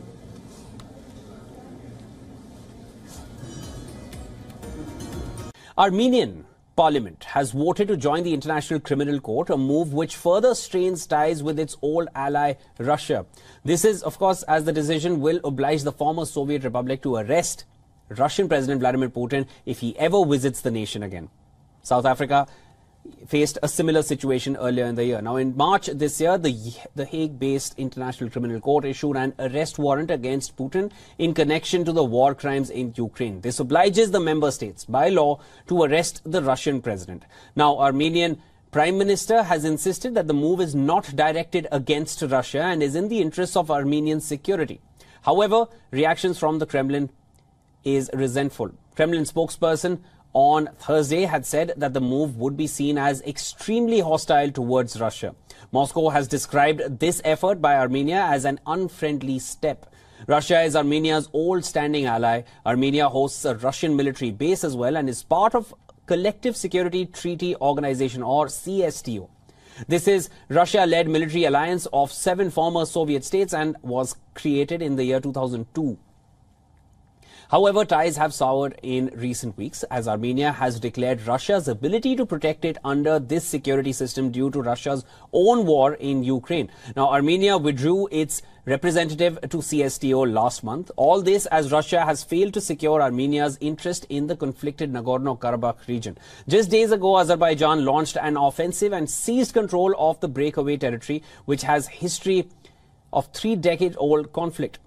Armenian Parliament has voted to join the International Criminal Court, a move which further strains ties with its old ally Russia. This is, of course, as the decision will oblige the former Soviet Republic to arrest Russian President Vladimir Putin if he ever visits the nation again. South Africa faced a similar situation earlier in the year. Now, in March this year, the, the Hague-based International Criminal Court issued an arrest warrant against Putin in connection to the war crimes in Ukraine. This obliges the member states by law to arrest the Russian president. Now, Armenian Prime Minister has insisted that the move is not directed against Russia and is in the interests of Armenian security. However, reactions from the Kremlin is resentful. Kremlin spokesperson on Thursday had said that the move would be seen as extremely hostile towards Russia. Moscow has described this effort by Armenia as an unfriendly step. Russia is Armenia's old standing ally. Armenia hosts a Russian military base as well and is part of Collective Security Treaty Organization or CSTO. This is Russia-led military alliance of seven former Soviet states and was created in the year 2002. However, ties have soured in recent weeks as Armenia has declared Russia's ability to protect it under this security system due to Russia's own war in Ukraine. Now, Armenia withdrew its representative to CSTO last month. All this as Russia has failed to secure Armenia's interest in the conflicted Nagorno-Karabakh region. Just days ago, Azerbaijan launched an offensive and seized control of the breakaway territory, which has history of three-decade-old conflict.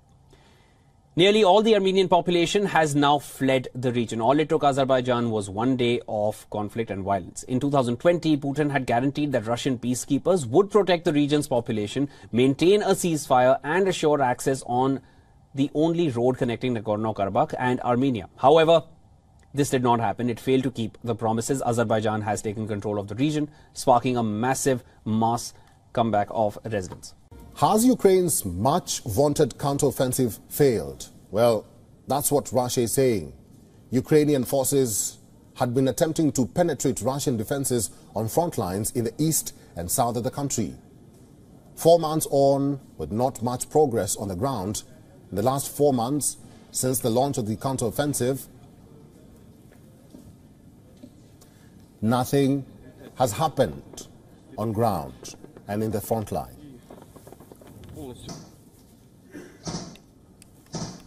Nearly all the Armenian population has now fled the region. All it took Azerbaijan was one day of conflict and violence. In 2020, Putin had guaranteed that Russian peacekeepers would protect the region's population, maintain a ceasefire, and assure access on the only road connecting Nagorno-Karabakh and Armenia. However, this did not happen. It failed to keep the promises. Azerbaijan has taken control of the region, sparking a massive mass comeback of residents. Has Ukraine's much vaunted counteroffensive failed? Well, that's what Russia is saying. Ukrainian forces had been attempting to penetrate Russian defenses on front lines in the east and south of the country. Four months on, with not much progress on the ground, in the last four months since the launch of the counteroffensive, nothing has happened on ground and in the front line.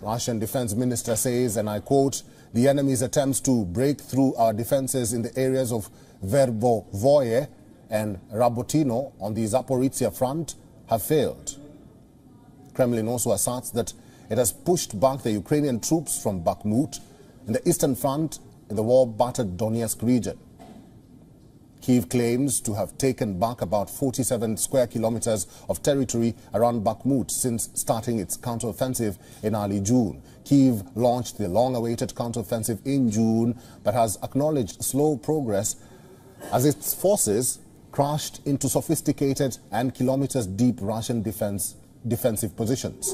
Russian defense minister says, and I quote, the enemy's attempts to break through our defenses in the areas of Verbovoye and Rabotino on the Zaporizhia front have failed. Kremlin also asserts that it has pushed back the Ukrainian troops from Bakhmut in the eastern front in the war-battered Donetsk region. Kiev claims to have taken back about 47 square kilometers of territory around Bakhmut since starting its counteroffensive in early June. Kiev launched the long-awaited counteroffensive in June, but has acknowledged slow progress as its forces crashed into sophisticated and kilometers deep Russian defense, defensive positions.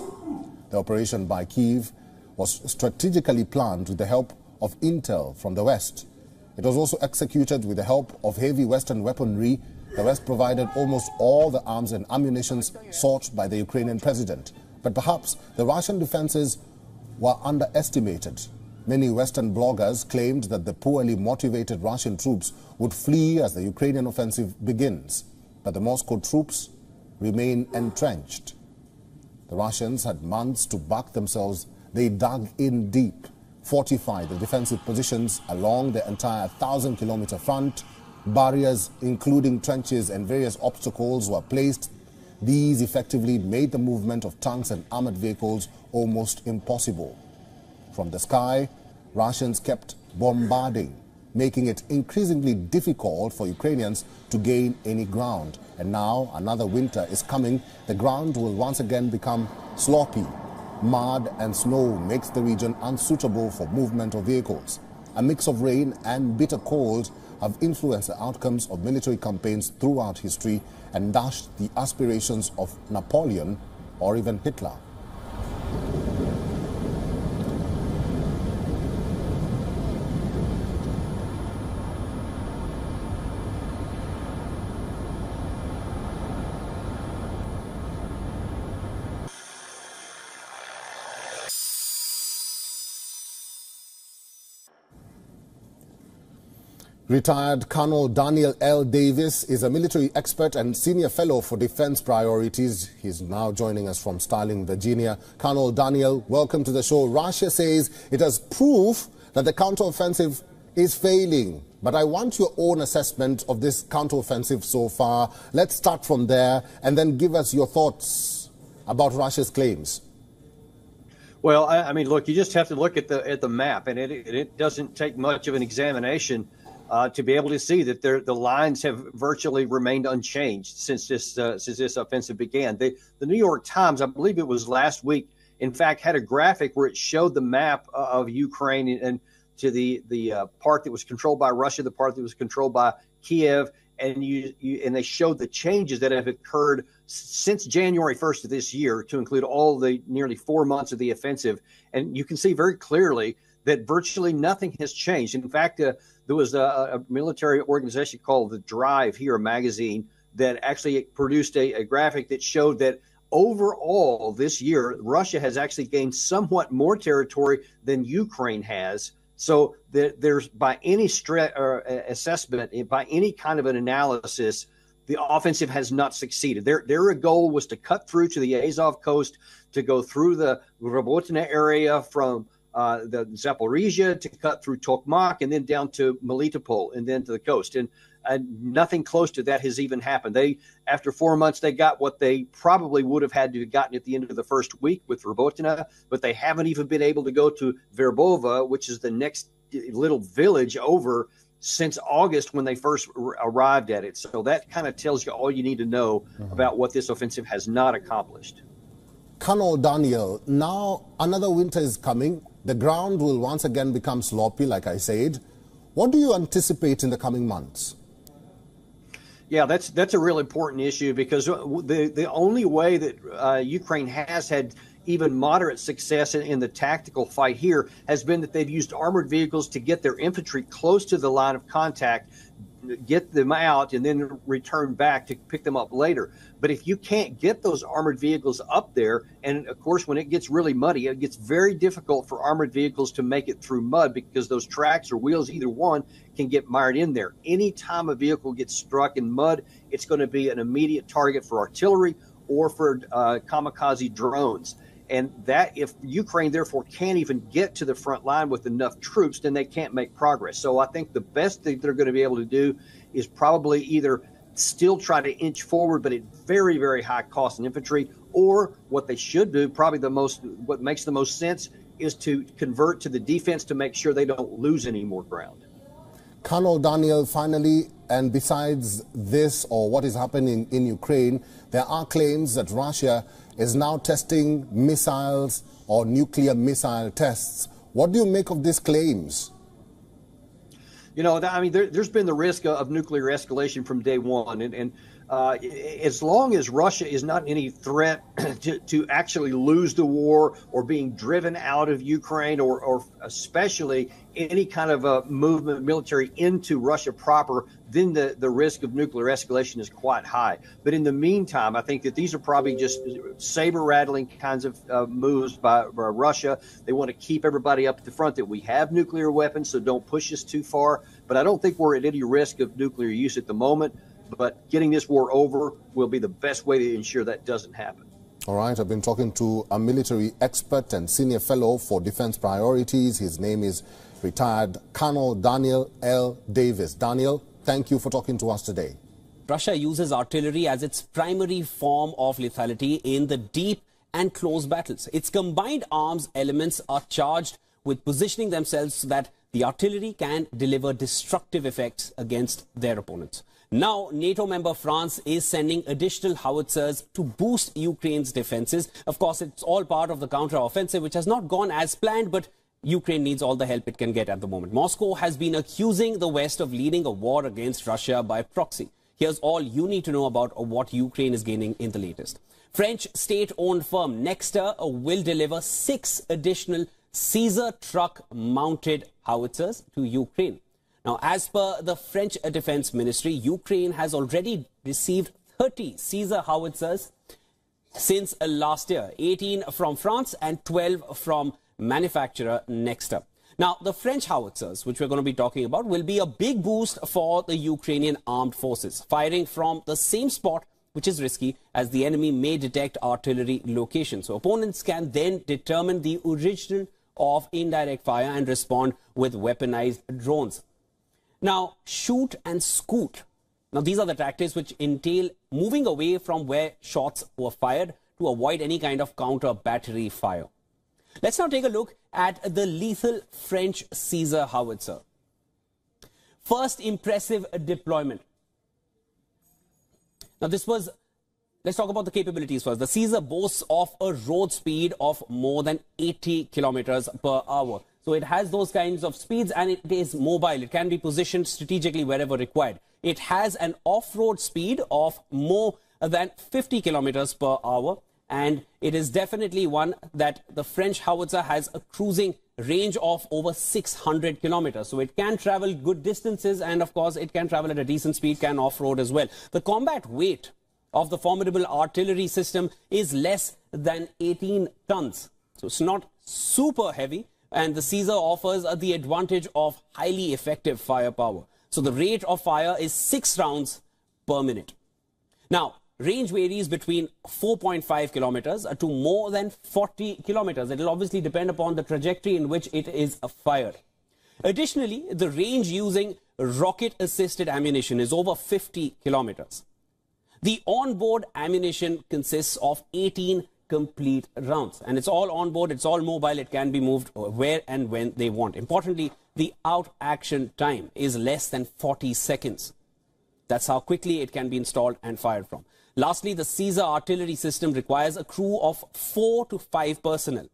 The operation by Kiev was strategically planned with the help of intel from the West. It was also executed with the help of heavy Western weaponry. The West provided almost all the arms and ammunition sought by the Ukrainian president. But perhaps the Russian defenses were underestimated. Many Western bloggers claimed that the poorly motivated Russian troops would flee as the Ukrainian offensive begins. But the Moscow troops remain entrenched. The Russians had months to back themselves. They dug in deep fortify the defensive positions along the entire 1,000 kilometer front. Barriers, including trenches and various obstacles, were placed. These effectively made the movement of tanks and armored vehicles almost impossible. From the sky, Russians kept bombarding, making it increasingly difficult for Ukrainians to gain any ground. And now another winter is coming. The ground will once again become sloppy Mud and snow makes the region unsuitable for movement of vehicles. A mix of rain and bitter cold have influenced the outcomes of military campaigns throughout history and dashed the aspirations of Napoleon or even Hitler. Retired Colonel Daniel L. Davis is a military expert and senior fellow for defense priorities. He's now joining us from Sterling, Virginia. Colonel Daniel, welcome to the show. Russia says it has proof that the counteroffensive is failing. But I want your own assessment of this counteroffensive so far. Let's start from there and then give us your thoughts about Russia's claims. Well, I, I mean, look, you just have to look at the at the map, and it it doesn't take much of an examination uh, to be able to see that the lines have virtually remained unchanged since this uh, since this offensive began. The, the New York Times, I believe it was last week, in fact, had a graphic where it showed the map of Ukraine and, to the the uh, part that was controlled by Russia, the part that was controlled by Kiev, and you, you and they showed the changes that have occurred since January 1st of this year, to include all the nearly four months of the offensive, and you can see very clearly that virtually nothing has changed. In fact, uh, there was a, a, military organization called the Drive here, magazine that actually produced a, a graphic that showed that overall this year, Russia has actually gained somewhat more territory than Ukraine has. So there's by any stre- or uh, assessment, by any kind of an analysis, the offensive has not succeeded. Their their goal was to cut through to the Azov coast, to go through the Robotyne area from uh, the Zaporizhia to cut through Tokmak and then down to Melitopol and then to the coast. And uh, nothing close to that has even happened. They, after four months, they got what they probably would have had to have gotten at the end of the first week with Robotyne, but they haven't even been able to go to Verbova, which is the next little village over since August when they first r- arrived at it. So that kind of tells you all you need to know mm-hmm. about what this offensive has not accomplished. Colonel Daniel, now another winter is coming. The ground will once again become sloppy, like I said. What do you anticipate in the coming months? Yeah, that's that's a real important issue because the the only way that uh, Ukraine has had even moderate success in, in, the tactical fight here has been that they've used armored vehicles to get their infantry close to the line of contact get them out and then return back to pick them up later. But if you can't get those armored vehicles up there, and of course, when it gets really muddy, it gets very difficult for armored vehicles to make it through mud because those tracks or wheels, either one, can get mired in there. Anytime a vehicle gets struck in mud, it's going to be an immediate target for artillery or for uh, kamikaze drones. And that, if Ukraine therefore can't even get to the front line with enough troops, then they can't make progress. So I think the best thing they're going to be able to do is probably either still try to inch forward, but at very, very high cost in infantry, or what they should do, probably the most, what makes the most sense, is to convert to the defense to make sure they don't lose any more ground. Colonel Daniel, finally, and besides this or what is happening in Ukraine, there are claims that Russia is now testing missiles or nuclear missile tests. What do you make of these claims? You know, I mean, there, has been the risk of nuclear escalation from day one, and, and uh, as long as Russia is not any threat to, to actually lose the war or being driven out of Ukraine or, or especially any kind of a movement military into Russia proper, then the, the risk of nuclear escalation is quite high. But in the meantime, I think that these are probably just saber rattling kinds of uh, moves by, by Russia. They want to keep everybody up at the front that we have nuclear weapons, so don't push us too far. But I don't think we're at any risk of nuclear use at the moment. But getting this war over will be the best way to ensure that doesn't happen. All right, I've been talking to a military expert and senior fellow for defense priorities. His name is retired Colonel Daniel L. Davis. Daniel, thank you for talking to us today. Russia uses artillery as its primary form of lethality in the deep and close battles. Its combined arms elements are charged with positioning themselves so that the artillery can deliver destructive effects against their opponents. Now, NATO member France is sending additional howitzers to boost Ukraine's defenses. Of course, it's all part of the counter-offensive, which has not gone as planned, but Ukraine needs all the help it can get at the moment. Moscow has been accusing the West of leading a war against Russia by proxy. Here's all you need to know about what Ukraine is gaining in the latest. French state-owned firm Nexter uh, will deliver six additional Caesar truck-mounted howitzers to Ukraine. Now, as per the French Defense Ministry, Ukraine has already received 30 Caesar howitzers since uh, last year, 18 from France and 12 from manufacturer Nexter. Now, the French howitzers, which we're going to be talking about, will be a big boost for the Ukrainian armed forces, firing from the same spot, which is risky, as the enemy may detect artillery location. So opponents can then determine the origin of indirect fire and respond with weaponized drones. Now, shoot and scoot. Now, these are the tactics which entail moving away from where shots were fired to avoid any kind of counter battery fire. Let's now take a look at the lethal French Caesar howitzer. First impressive deployment. Now, this was, let's talk about the capabilities first. The Caesar boasts of a road speed of more than 80 kilometers per hour. So it has those kinds of speeds and it is mobile. It can be positioned strategically wherever required. It has an off-road speed of more than 50 kilometers per hour and it is definitely one that the French howitzer has a cruising range of over 600 kilometers. So it can travel good distances and of course it can travel at a decent speed, can off-road as well. The combat weight of the formidable artillery system is less than 18 tons. So it's not super heavy and the Caesar offers the advantage of highly effective firepower. So the rate of fire is 6 rounds per minute. Now, range varies between 4.5 kilometers uh, to more than 40 kilometers. It will obviously depend upon the trajectory in which it is fired. Additionally, the range using rocket-assisted ammunition is over 50 kilometers. The onboard ammunition consists of 18 complete rounds and it's all on board it's all mobile it can be moved where and when they want importantly the out action time is less than 40 seconds that's how quickly it can be installed and fired from lastly the caesar artillery system requires a crew of 4 to 5 personnel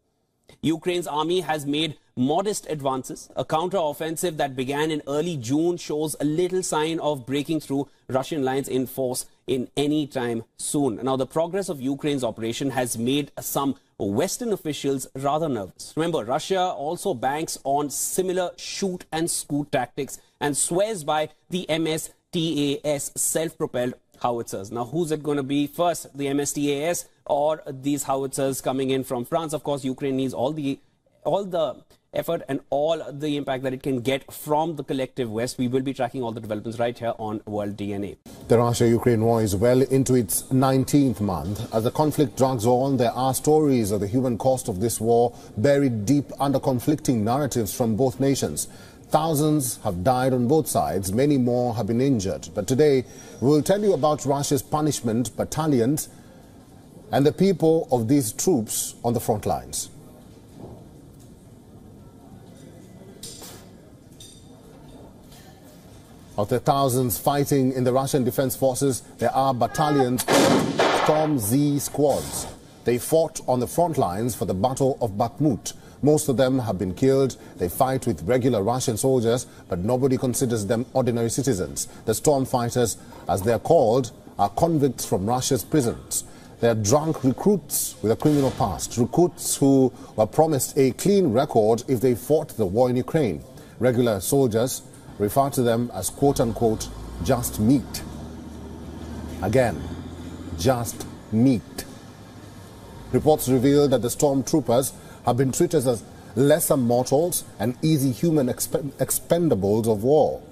Ukraine's army has made modest advances. A counter-offensive that began in early June shows a little sign of breaking through Russian lines in force in any time soon. Now, the progress of Ukraine's operation has made some Western officials rather nervous. Remember, Russia also banks on similar shoot and scoot tactics and swears by the Msta-S self-propelled howitzers. Now, who's it going to be first, the Msta-S or these howitzers coming in from France? Of course, Ukraine needs all the all the effort and all the impact that it can get from the collective West. We will be tracking all the developments right here on World DNA. The Russia-Ukraine war is well into its 19th month. As the conflict drags on, there are stories of the human cost of this war buried deep under conflicting narratives from both nations. Thousands have died on both sides, many more have been injured. But today, we'll tell you about Russia's punishment battalions and the people of these troops on the front lines. Of the thousands fighting in the Russian Defense Forces, there are battalions called Storm Z squads. They fought on the front lines for the Battle of Bakhmut. Most of them have been killed. They fight with regular Russian soldiers, but nobody considers them ordinary citizens. The storm fighters, as they are called, are convicts from Russia's prisons. They are drunk recruits with a criminal past, recruits who were promised a clean record if they fought the war in Ukraine. Regular soldiers refer to them as quote-unquote just meat. Again, just meat. Reports reveal that the stormtroopers have been treated as lesser mortals and easy human exp expendables of war.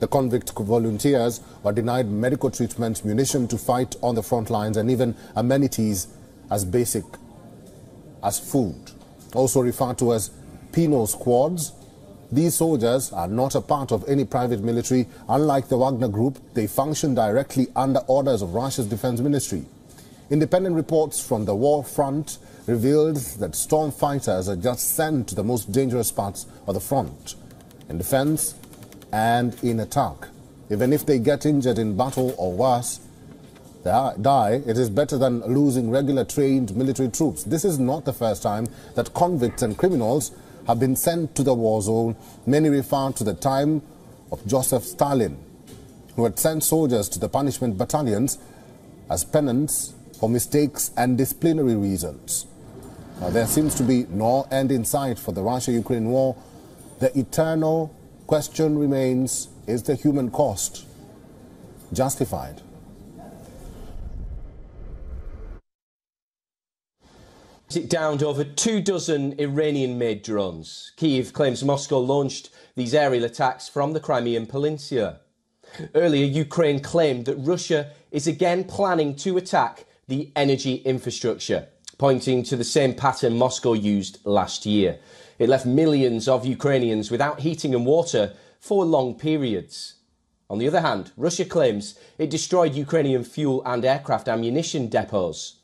The convict volunteers were denied medical treatment, munition to fight on the front lines, and even amenities as basic as food. Also referred to as penal squads, these soldiers are not a part of any private military. Unlike the Wagner Group, they function directly under orders of Russia's defense ministry. Independent reports from the war front revealed that storm fighters are just sent to the most dangerous parts of the front, in defense and in attack. Even if they get injured in battle or worse, they die, it is better than losing regular trained military troops. This is not the first time that convicts and criminals have been sent to the war zone. Many refer to the time of Joseph Stalin, who had sent soldiers to the punishment battalions as penance for mistakes and disciplinary reasons. Now, there seems to be no end in sight for the Russia-Ukraine war. The eternal question remains, is the human cost justified? It downed over two dozen Iranian made drones. Kiev claims Moscow launched these aerial attacks from the Crimean Peninsula. Earlier, Ukraine claimed that Russia is again planning to attack the energy infrastructure, pointing to the same pattern Moscow used last year. It left millions of Ukrainians without heating and water for long periods. On the other hand, Russia claims it destroyed Ukrainian fuel and aircraft ammunition depots,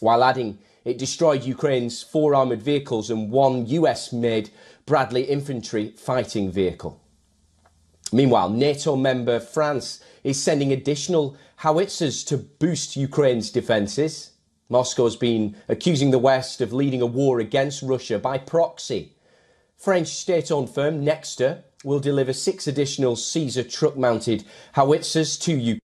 while adding it destroyed Ukraine's four armoured vehicles and one US made Bradley infantry fighting vehicle. Meanwhile, NATO member France is sending additional howitzers to boost Ukraine's defences. Moscow has been accusing the West of leading a war against Russia by proxy. French state owned firm Nexter will deliver six additional Caesar truck mounted howitzers to Ukraine.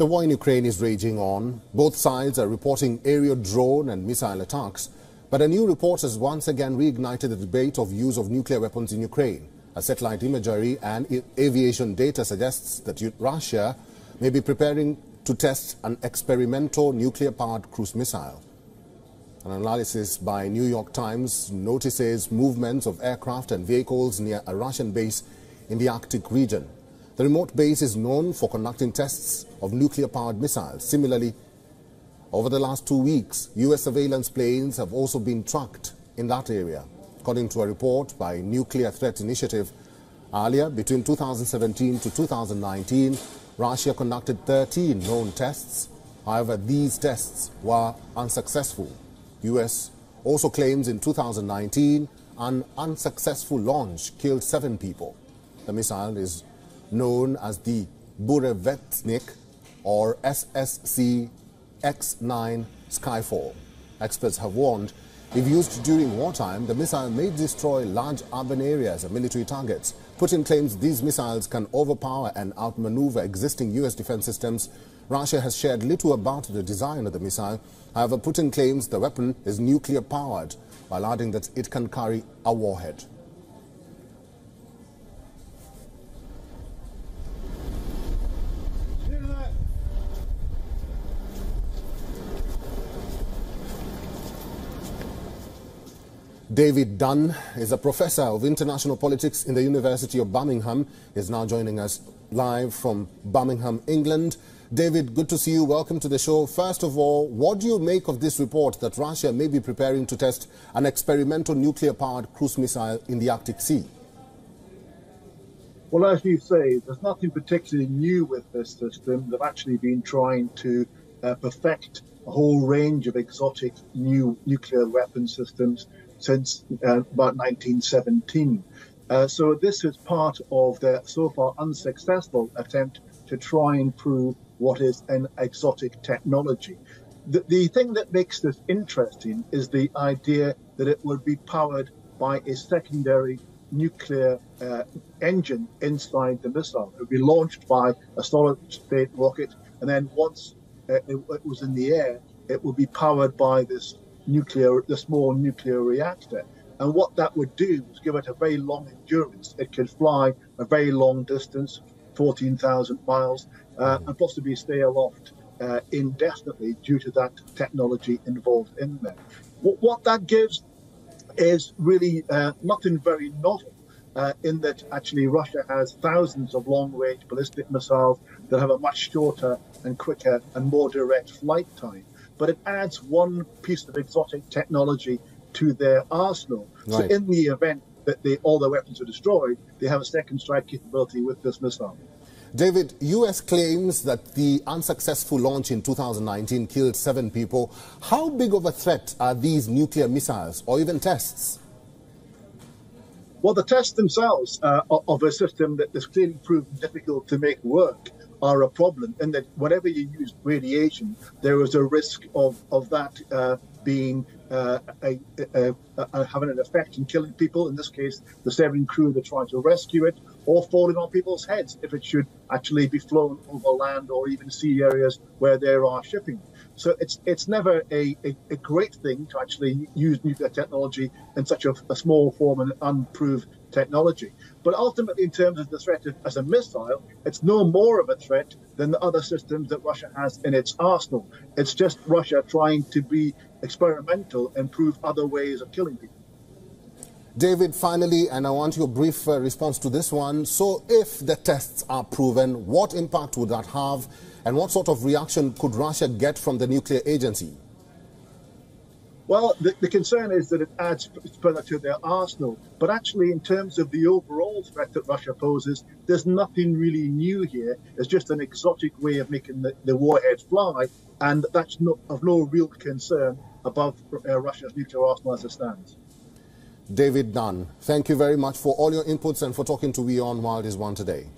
The war in Ukraine is raging on. Both sides are reporting aerial drone and missile attacks. But a new report has once again reignited the debate of use of nuclear weapons in Ukraine. A satellite imagery and aviation data suggests that Russia may be preparing to test an experimental nuclear-powered cruise missile. An analysis by New York Times notices movements of aircraft and vehicles near a Russian base in the Arctic region. The remote base is known for conducting tests of nuclear-powered missiles. Similarly, over the last two weeks, U.S. surveillance planes have also been tracked in that area. According to a report by Nuclear Threat Initiative, earlier between 2017 to 2019, Russia conducted 13 known tests. However, these tests were unsuccessful. U.S. also claims in 2019 an unsuccessful launch killed seven people. The missile is known as the Burevestnik or SSC X-9 Skyfall. Experts have warned if used during wartime, the missile may destroy large urban areas and military targets. Putin claims these missiles can overpower and outmaneuver existing U.S. defense systems. Russia has shared little about the design of the missile. However, Putin claims the weapon is nuclear powered, while adding that it can carry a warhead. David Dunn is a professor of international politics in the University of Birmingham. He is now joining us live from Birmingham, England. David, good to see you. Welcome to the show. First of all, what do you make of this report that Russia may be preparing to test an experimental nuclear-powered cruise missile in the Arctic Sea? Well, as you say, there's nothing particularly new with this system. They've actually been trying to uh, perfect a whole range of exotic new nuclear weapon systems since uh, about 1917. Uh, so this is part of their so far unsuccessful attempt to try and prove what is an exotic technology. The, the thing that makes this interesting is the idea that it would be powered by a secondary nuclear uh, engine inside the missile. It would be launched by a solid state rocket, and then once uh, it, it was in the air, it would be powered by this nuclear, the small nuclear reactor. And what that would do is give it a very long endurance. It could fly a very long distance, 14,000 miles, uh, and possibly stay aloft uh, indefinitely due to that technology involved in there. What, what that gives is really uh, nothing very novel. Uh, in that actually Russia has thousands of long-range ballistic missiles that have a much shorter and quicker and more direct flight time. But it adds one piece of exotic technology to their arsenal. So in the event that they, all their weapons are destroyed, they have a second strike capability with this missile. David, U.S. claims that the unsuccessful launch in 2019 killed seven people. How big of a threat are these nuclear missiles or even tests? Well, the tests themselves uh, of a system that is clearly proven difficult to make work are a problem and that whenever you use radiation, there is a risk of, of that uh, being uh, a, a, a, having an effect in killing people. In this case, the seven crew that trying to rescue it, or falling on people's heads if it should actually be flown over land or even sea areas where there are shipping. So it's it's never a, a, a great thing to actually use nuclear technology in such a, a small form and unproved technology. But ultimately, in terms of the threat of, as a missile, it's no more of a threat than the other systems that Russia has in its arsenal. It's just Russia trying to be experimental and prove other ways of killing people. David, finally, and I want your brief uh, response to this one. So, if the tests are proven, what impact would that have, and what sort of reaction could Russia get from the nuclear agency? Well, the, the, concern is that it adds further to their arsenal. But actually, in terms of the overall threat that Russia poses, there's nothing really new here. It's just an exotic way of making the, the warheads fly, and that's not, of no real concern above uh, Russia's nuclear arsenal as it stands. David Dunn, thank you very much for all your inputs and for talking to WION World is One today.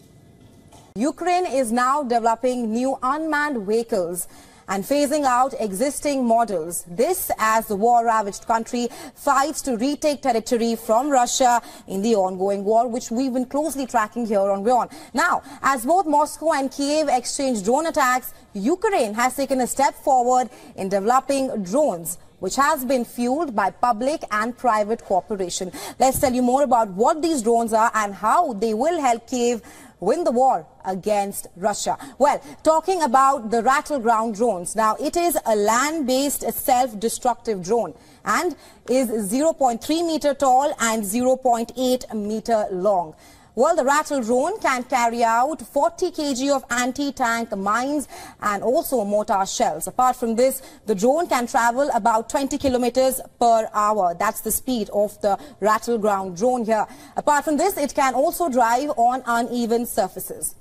Ukraine is now developing new unmanned vehicles and phasing out existing models. This as the war-ravaged country fights to retake territory from Russia in the ongoing war, which we've been closely tracking here on WION. Now, as both Moscow and Kiev exchange drone attacks, Ukraine has taken a step forward in developing drones which has been fueled by public and private cooperation. Let's tell you more about what these drones are and how they will help Kiev win the war against Russia. Well, talking about the Ratel ground drones. Now, it is a land-based self-destructive drone and is 0.3 meter tall and 0.8 meter long. Well, the Ratel drone can carry out 40 kg of anti-tank mines and also mortar shells. Apart from this, the drone can travel about 20 kilometers per hour. That's the speed of the Ratel ground drone here. Apart from this, it can also drive on uneven surfaces.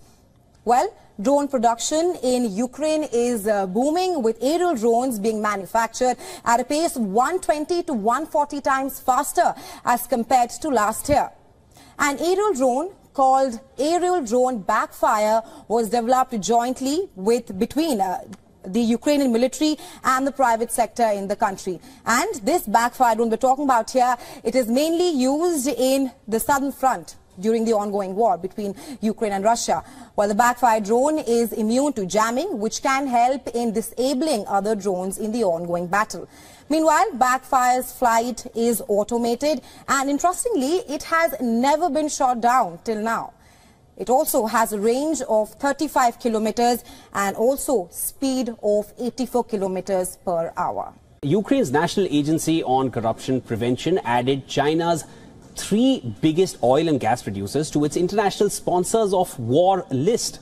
Well, drone production in Ukraine is uh, booming with aerial drones being manufactured at a pace 120 to 140 times faster as compared to last year. An aerial drone called Aerial Drone Backfire was developed jointly with between uh, the Ukrainian military and the private sector in the country. And this backfire drone we're talking about here, it is mainly used in the southern front during the ongoing war between Ukraine and Russia. While the backfire drone is immune to jamming, which can help in disabling other drones in the ongoing battle. Meanwhile, Backfire's flight is automated and interestingly, it has never been shot down till now. It also has a range of 35 kilometers and also speed of 84 kilometers per hour. Ukraine's National Agency on Corruption Prevention added China's three biggest oil and gas producers to its international sponsors of war list.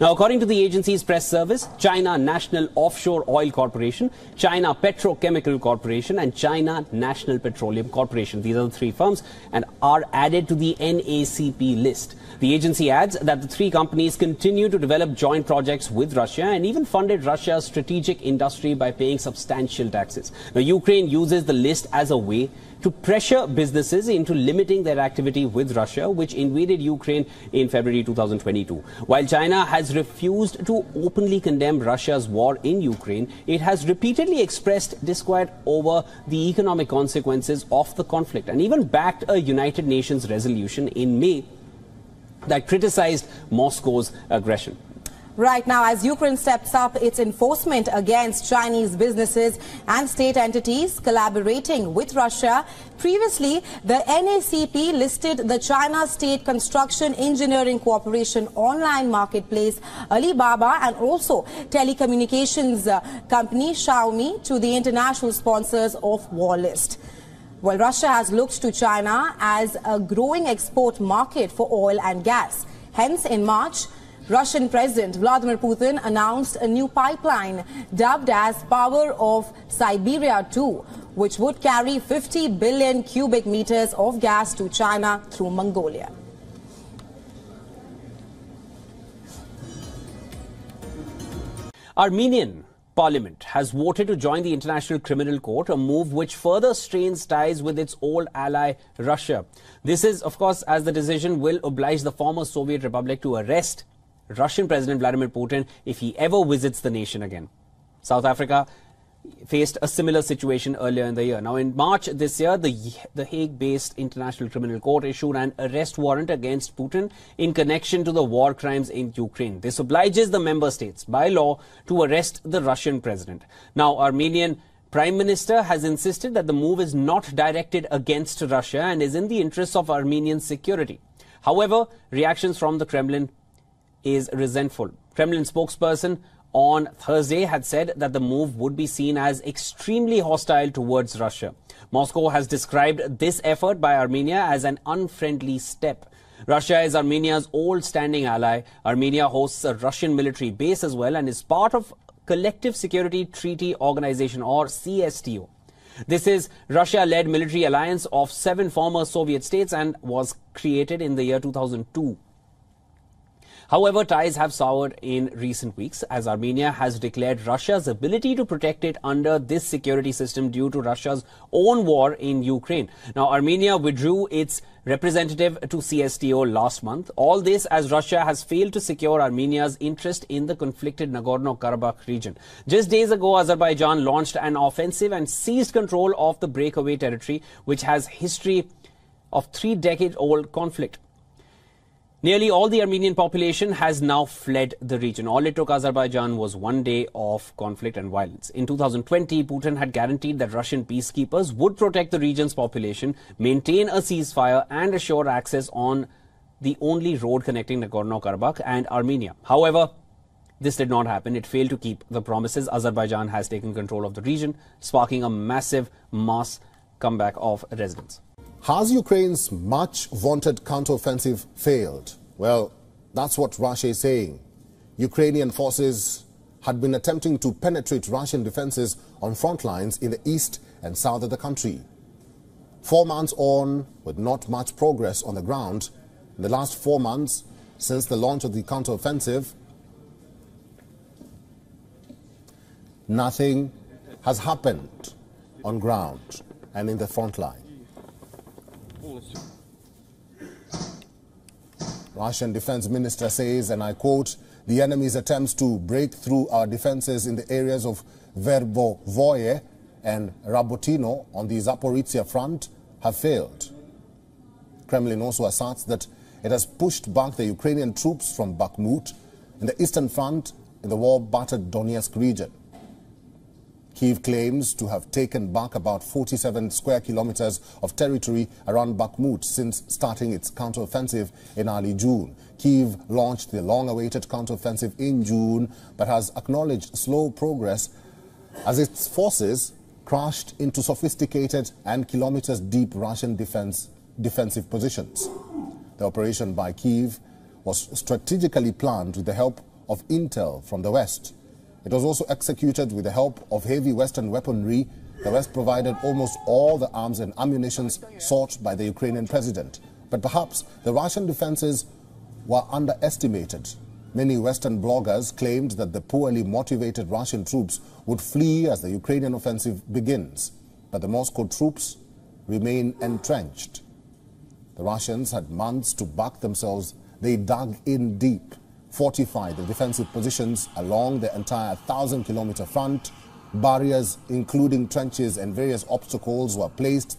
Now, according to the agency's press service, China National Offshore Oil Corporation, China Petrochemical Corporation, and China National Petroleum Corporation. These are the three firms and are added to the NACP list. The agency adds that the three companies continue to develop joint projects with Russia and even funded Russia's strategic industry by paying substantial taxes. Now, Ukraine uses the list as a way to pressure businesses into limiting their activity with Russia, which invaded Ukraine in February 2022. While China has refused to openly condemn Russia's war in Ukraine, it has repeatedly expressed disquiet over the economic consequences of the conflict and even backed a United Nations resolution in May that criticized Moscow's aggression. Right now, as Ukraine steps up its enforcement against Chinese businesses and state entities collaborating with Russia, previously the NACP listed the China State Construction Engineering Corporation online marketplace Alibaba and also telecommunications uh, company Xiaomi to the international sponsors of war list. Well, Russia has looked to China as a growing export market for oil and gas. Hence, in March, Russian President Vladimir Putin announced a new pipeline dubbed as Power of Siberia 2, which would carry 50 billion cubic meters of gas to China through Mongolia. Armenian Parliament has voted to join the International Criminal Court, a move which further strains ties with its old ally Russia. This is, of course, as the decision will oblige the former Soviet Republic to arrest Russian President Vladimir Putin if he ever visits the nation again. South Africa faced a similar situation earlier in the year. Now, in March this year, the, the Hague-based International Criminal Court issued an arrest warrant against Putin in connection to the war crimes in Ukraine. This obliges the member states by law to arrest the Russian president. Now, Armenian Prime Minister has insisted that the move is not directed against Russia and is in the interests of Armenian security. However, reactions from the Kremlin is resentful. Kremlin spokesperson on Thursday had said that the move would be seen as extremely hostile towards Russia. Moscow has described this effort by Armenia as an unfriendly step. Russia is Armenia's old standing ally. Armenia hosts a Russian military base as well and is part of Collective Security Treaty Organization or CSTO. This is Russia-led military alliance of seven former Soviet states and was created in the year 2002. However, ties have soured in recent weeks as Armenia has declared Russia's ability to protect it under this security system due to Russia's own war in Ukraine. Now, Armenia withdrew its representative to CSTO last month. All this as Russia has failed to secure Armenia's interest in the conflicted Nagorno-Karabakh region. Just days ago, Azerbaijan launched an offensive and seized control of the breakaway territory, which has history of three-decade-old conflict. Nearly all the Armenian population has now fled the region. All it took Azerbaijan was one day of conflict and violence. In 2020, Putin had guaranteed that Russian peacekeepers would protect the region's population, maintain a ceasefire, and assure access on the only road connecting Nagorno-Karabakh and Armenia. However, this did not happen. It failed to keep the promises. Azerbaijan has taken control of the region, sparking a massive mass comeback of residents. Has Ukraine's much vaunted counteroffensive failed? Well, that's what Russia is saying. Ukrainian forces had been attempting to penetrate Russian defenses on front lines in the east and south of the country. Four months on, with not much progress on the ground, in the last four months since the launch of the counteroffensive, nothing has happened on ground and in the front line. Russian defense minister says, and I quote, the enemy's attempts to break through our defenses in the areas of Verbovoye and Rabotino on the Zaporizhia front have failed. Kremlin also asserts that it has pushed back the Ukrainian troops from Bakhmut in the eastern front in the war-battered Donetsk region. Kiev claims to have taken back about 47 square kilometers of territory around Bakhmut since starting its counteroffensive in early June. Kiev launched the long-awaited counteroffensive in June, but has acknowledged slow progress as its forces crashed into sophisticated and kilometers-deep Russian defense, defensive positions. The operation by Kiev was strategically planned with the help of intel from the West. It was also executed with the help of heavy Western weaponry. The West provided almost all the arms and ammunition sought by the Ukrainian president. But perhaps the Russian defenses were underestimated. Many Western bloggers claimed that the poorly motivated Russian troops would flee as the Ukrainian offensive begins. But the Moscow troops remain entrenched. The Russians had months to back themselves. They dug in deep fortify the defensive positions along the entire 1,000 kilometer front. Barriers, including trenches and various obstacles, were placed.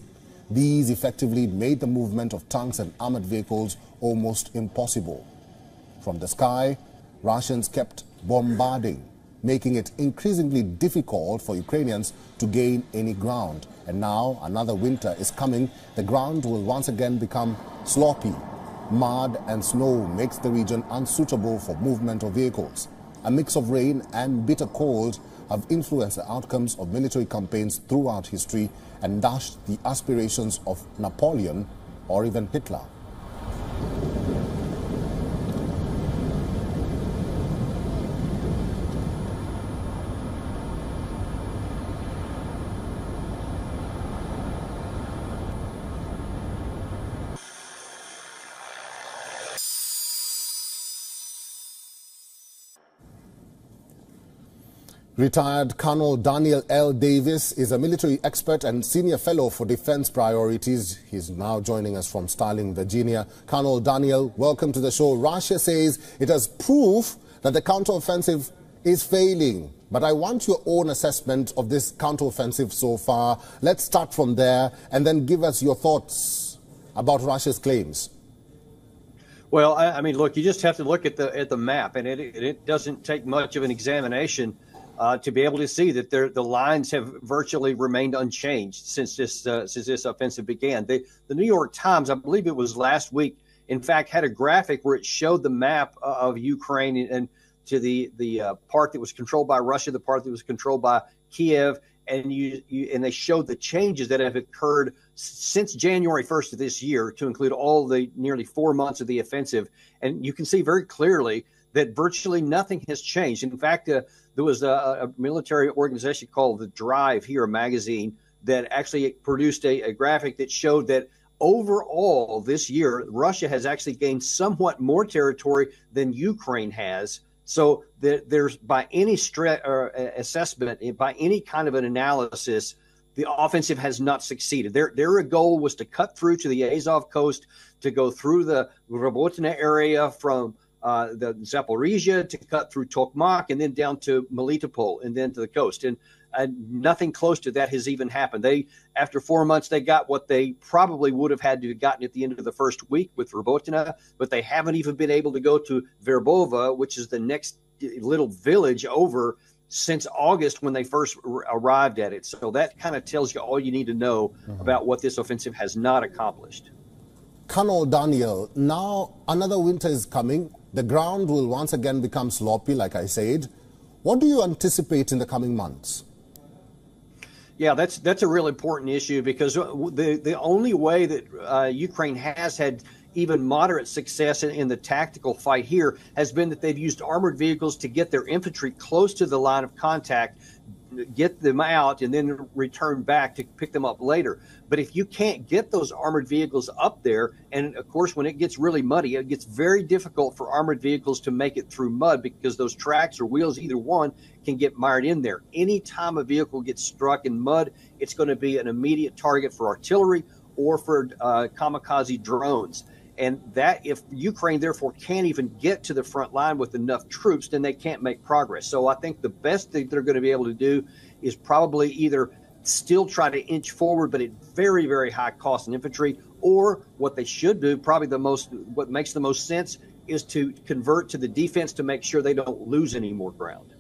These effectively made the movement of tanks and armored vehicles almost impossible. From the sky, Russians kept bombarding, making it increasingly difficult for Ukrainians to gain any ground. And now another winter is coming. The ground will once again become sloppy Mud and snow makes the region unsuitable for movement of vehicles. A mix of rain and bitter cold have influenced the outcomes of military campaigns throughout history and dashed the aspirations of Napoleon or even Hitler. Retired Colonel Daniel L. Davis is a military expert and senior fellow for defense priorities. He's now joining us from Sterling, Virginia. Colonel Daniel, welcome to the show. Russia says it has proof that the counteroffensive is failing. But I want your own assessment of this counteroffensive so far. Let's start from there and then give us your thoughts about Russia's claims. Well, I, I mean, look, you just have to look at the at the map, and it it doesn't take much of an examination uh, to be able to see that the lines have virtually remained unchanged since this uh, since this offensive began. The, the New York Times, I believe it was last week, in fact, had a graphic where it showed the map of Ukraine and to the the uh, part that was controlled by Russia, the part that was controlled by Kiev, and you, you and they showed the changes that have occurred since January 1st of this year, to include all the nearly four months of the offensive, and you can see very clearly that virtually nothing has changed. In fact, uh, there was a, a, military organization called the Drive here, magazine that actually produced a, a graphic that showed that overall this year, Russia has actually gained somewhat more territory than Ukraine has. So there's by any stre- or uh, assessment, by any kind of an analysis, the offensive has not succeeded. Their their goal was to cut through to the Azov coast, to go through the Robotyne area from uh, the Zaporizhia to cut through Tokmak and then down to Melitopol and then to the coast. And uh, nothing close to that has even happened. They, after four months, they got what they probably would have had to have gotten at the end of the first week with Robotyne, but they haven't even been able to go to Verbova, which is the next little village over since August when they first arrived at it. So that kind of tells you all you need to know mm-hmm. about what this offensive has not accomplished. Colonel Daniel, now another winter is coming. The ground will once again become sloppy, like I said. What do you anticipate in the coming months? Yeah, that's that's a real important issue because the the only way that uh, Ukraine has had even moderate success in, in, the tactical fight here has been that they've used armored vehicles to get their infantry close to the line of contact get them out and then return back to pick them up later. But if you can't get those armored vehicles up there, and of course, when it gets really muddy, it gets very difficult for armored vehicles to make it through mud because those tracks or wheels, either one, can get mired in there. Anytime a vehicle gets struck in mud, it's going to be an immediate target for artillery or for uh, kamikaze drones. And that, if Ukraine therefore can't even get to the front line with enough troops, then they can't make progress. So I think the best thing they're going to be able to do is probably either still try to inch forward, but at very, very high cost in infantry, or what they should do, probably the most, what makes the most sense, is to convert to the defense to make sure they don't lose any more ground.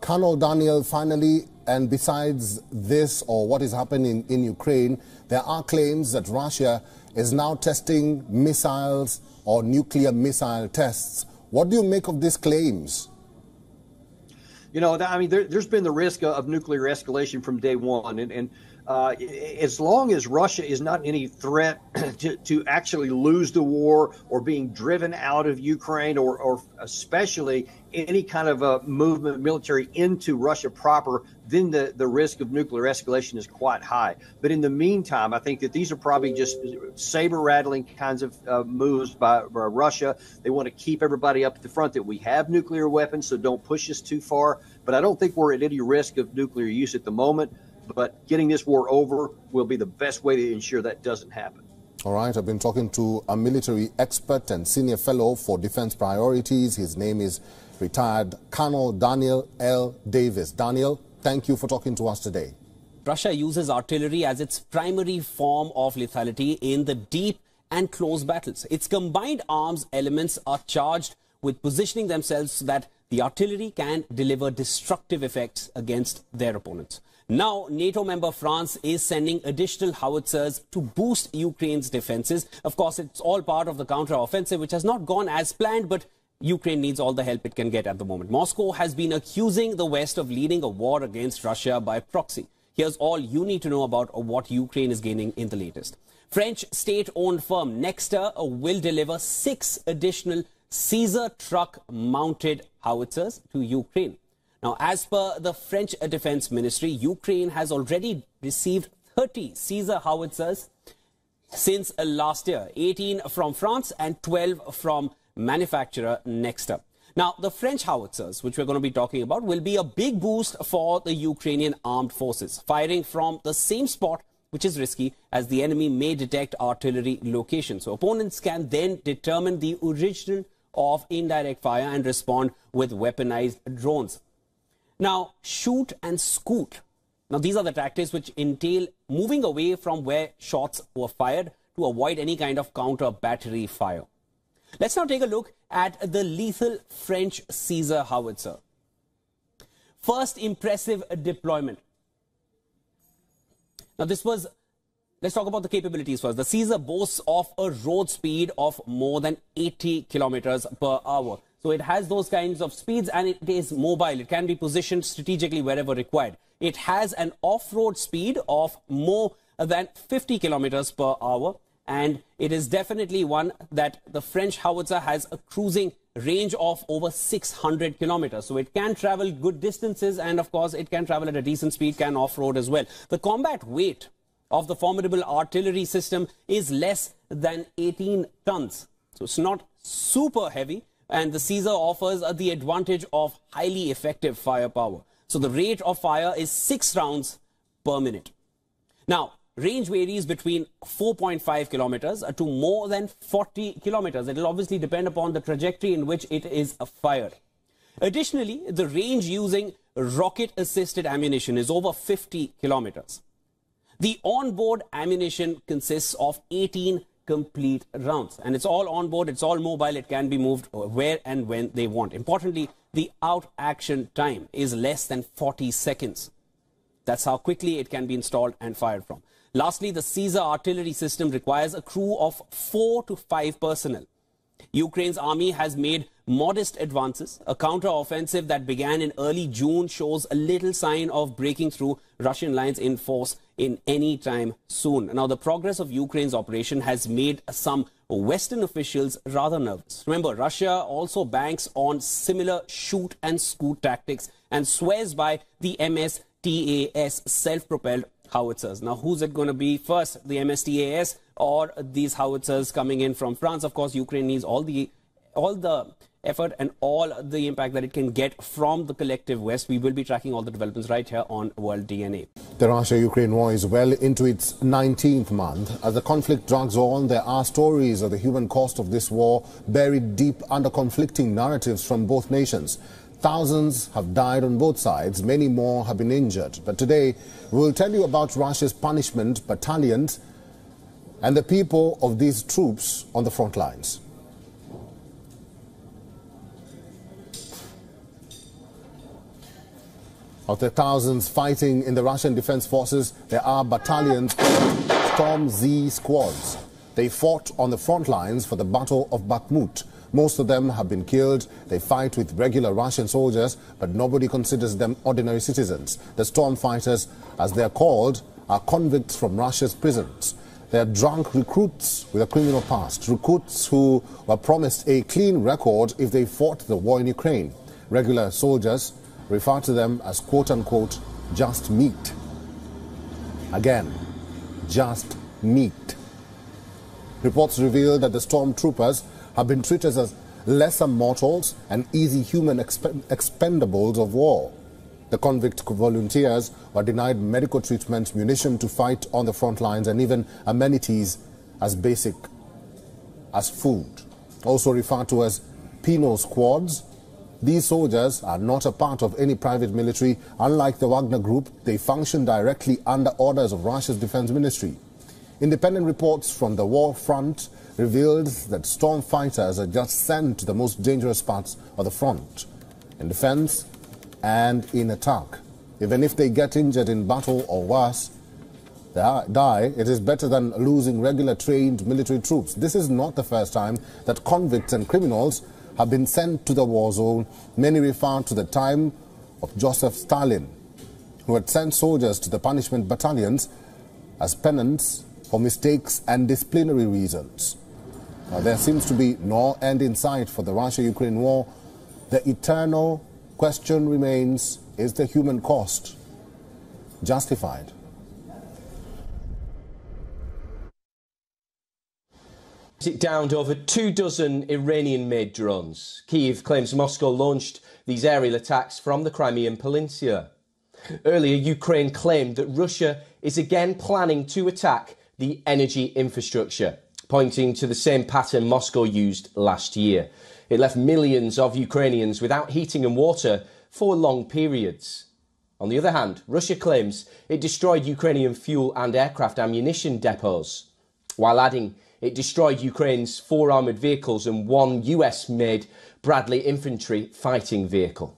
Colonel Daniel, finally, and besides this or what is happening in Ukraine, there are claims that Russia is now testing missiles or nuclear missile tests. What do you make of these claims? You know, I mean, there, has been the risk of nuclear escalation from day one, and, and uh, as long as Russia is not any threat to, to actually lose the war or being driven out of Ukraine or, or especially any kind of a movement military into Russia proper, then the, the risk of nuclear escalation is quite high. But in the meantime, I think that these are probably just saber rattling kinds of uh, moves by, by Russia. They want to keep everybody up at the front that we have nuclear weapons, so don't push us too far. But I don't think we're at any risk of nuclear use at the moment but getting this war over will be the best way to ensure that doesn't happen. All right, I've been talking to a military expert and senior fellow for defense priorities. His name is retired Colonel Daniel L. Davis. Daniel, thank you for talking to us today. Russia uses artillery as its primary form of lethality in the deep and close battles. Its combined arms elements are charged with positioning themselves so that the artillery can deliver destructive effects against their opponents. Now, NATO member France is sending additional howitzers to boost Ukraine's defenses. Of course, it's all part of the counter-offensive, which has not gone as planned, but Ukraine needs all the help it can get at the moment. Moscow has been accusing the West of leading a war against Russia by proxy. Here's all you need to know about what Ukraine is gaining in the latest. French state-owned firm Nexter uh, will deliver six additional Caesar truck-mounted howitzers to Ukraine. Now, as per the French Defense Ministry, Ukraine has already received 30 Caesar howitzers since uh, last year, 18 from France and 12 from manufacturer Nexter. Now, the French howitzers, which we're going to be talking about, will be a big boost for the Ukrainian armed forces, firing from the same spot, which is risky, as the enemy may detect artillery locations. So opponents can then determine the origin of indirect fire and respond with weaponized drones. Now, shoot and scoot. Now, these are the tactics which entail moving away from where shots were fired to avoid any kind of counter battery fire. Let's now take a look at the lethal French Caesar howitzer. First impressive deployment. Now, this was Let's talk about the capabilities first. The Caesar boasts of a road speed of more than 80 kilometers per hour. So it has those kinds of speeds and it is mobile. It can be positioned strategically wherever required. It has an off-road speed of more than 50 kilometers per hour and it is definitely one that the French howitzer has a cruising range of over 600 kilometers. So it can travel good distances and of course it can travel at a decent speed, can off-road as well. The combat weight of the formidable artillery system is less than 18 tons. So it's not super heavy and the Caesar offers the advantage of highly effective firepower. So the rate of fire is six rounds per minute. Now, range varies between 4.5 kilometers to more than 40 kilometers. It will obviously depend upon the trajectory in which it is fired. Additionally, the range using rocket-assisted ammunition is over 50 kilometers. The onboard ammunition consists of 18 complete rounds and it's all on board it's all mobile it can be moved where and when they want importantly the out action time is less than 40 seconds that's how quickly it can be installed and fired from lastly the caesar artillery system requires a crew of 4 to 5 personnel Ukraine's army has made modest advances. A counter-offensive that began in early June shows a little sign of breaking through Russian lines in force in any time soon. Now, the progress of Ukraine's operation has made some Western officials rather nervous. Remember, Russia also banks on similar shoot and scoot tactics and swears by the Msta-S self-propelled howitzers. Now, who's it going to be first, the Msta-S or these howitzers coming in from France? Of course, Ukraine needs all the all the effort and all the impact that it can get from the collective West. We will be tracking all the developments right here on World DNA. The Russia-Ukraine war is well into its 19th month. As the conflict drags on, there are stories of the human cost of this war buried deep under conflicting narratives from both nations. Thousands have died on both sides, many more have been injured. But today, we will tell you about Russia's punishment battalions and the people of these troops on the front lines. Of the thousands fighting in the Russian Defense Forces, there are battalions called Storm Z squads. They fought on the front lines for the Battle of Bakhmut. Most of them have been killed. They fight with regular Russian soldiers, but nobody considers them ordinary citizens. The storm fighters, as they are called, are convicts from Russia's prisons. They are drunk recruits with a criminal past, recruits who were promised a clean record if they fought the war in Ukraine. Regular soldiers refer to them as quote-unquote just meat. Again, just meat. Reports reveal that the stormtroopers have been treated as lesser mortals and easy human exp expendables of war. The convict volunteers were denied medical treatment, munition to fight on the front lines, and even amenities as basic as food. Also referred to as penal squads, these soldiers are not a part of any private military. Unlike the Wagner Group, they function directly under orders of Russia's defense ministry. Independent reports from the war front revealed that storm fighters are just sent to the most dangerous parts of the front, in defense and in attack. Even if they get injured in battle or worse, they die, it is better than losing regular trained military troops. This is not the first time that convicts and criminals have been sent to the war zone. Many refer to the time of Joseph Stalin, who had sent soldiers to the punishment battalions as penance for mistakes and disciplinary reasons. Now, there seems to be no end in sight for the Russia-Ukraine war. The eternal question remains, is the human cost justified? It downed over two dozen Iranian-made drones. Kiev claims Moscow launched these aerial attacks from the Crimean Peninsula. Earlier, Ukraine claimed that Russia is again planning to attack the energy infrastructure, pointing to the same pattern Moscow used last year. It left millions of Ukrainians without heating and water for long periods. On the other hand, Russia claims it destroyed Ukrainian fuel and aircraft ammunition depots, while adding it destroyed Ukraine's four armoured vehicles and one US made Bradley infantry fighting vehicle.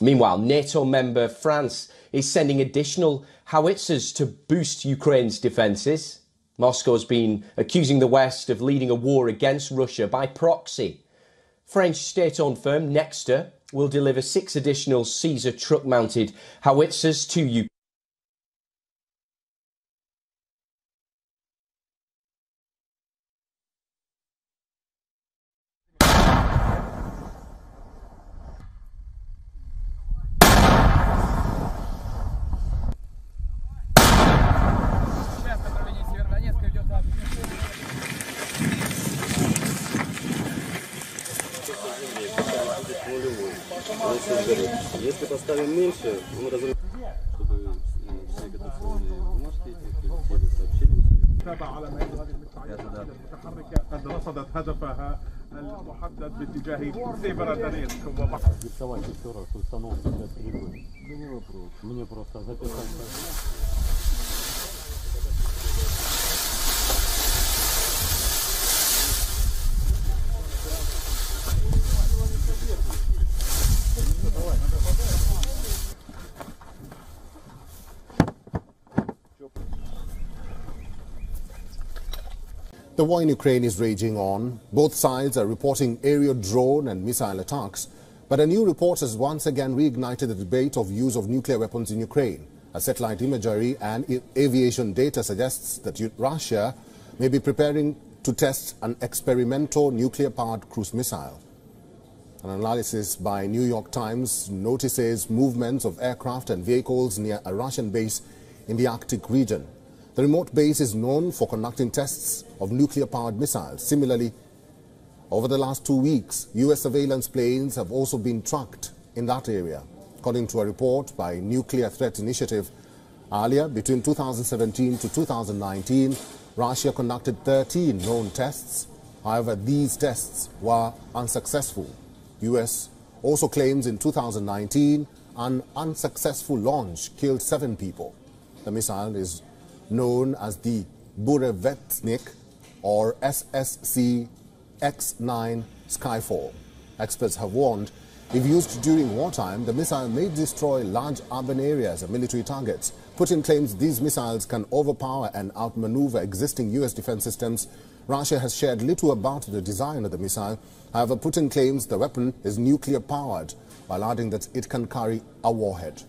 Meanwhile, NATO member France is sending additional howitzers to boost Ukraine's defences. Moscow has been accusing the West of leading a war against Russia by proxy. French state owned firm Nexter will deliver six additional Caesar truck mounted howitzers to Ukraine. The war in Ukraine is raging on. Both sides are reporting aerial drone and missile attacks. But a new report has once again reignited the debate of use of nuclear weapons in Ukraine. A satellite imagery and aviation data suggests that Russia may be preparing to test an experimental nuclear-powered cruise missile. An analysis by New York Times notices movements of aircraft and vehicles near a Russian base in the Arctic region. The remote base is known for conducting tests of nuclear-powered missiles. Similarly, over the last two weeks, U.S. surveillance planes have also been tracked in that area. According to a report by Nuclear Threat Initiative, earlier, between 2017 to 2019, Russia conducted 13 known tests. However, these tests were unsuccessful. U.S. also claims in 2019 an unsuccessful launch killed seven people. The missile is known as the Burevestnik or SSC X-9 Skyfall. Experts have warned if used during wartime, the missile may destroy large urban areas and military targets. Putin claims these missiles can overpower and outmaneuver existing U.S. defense systems. Russia has shared little about the design of the missile. However, Putin claims the weapon is nuclear powered, while adding that it can carry a warhead.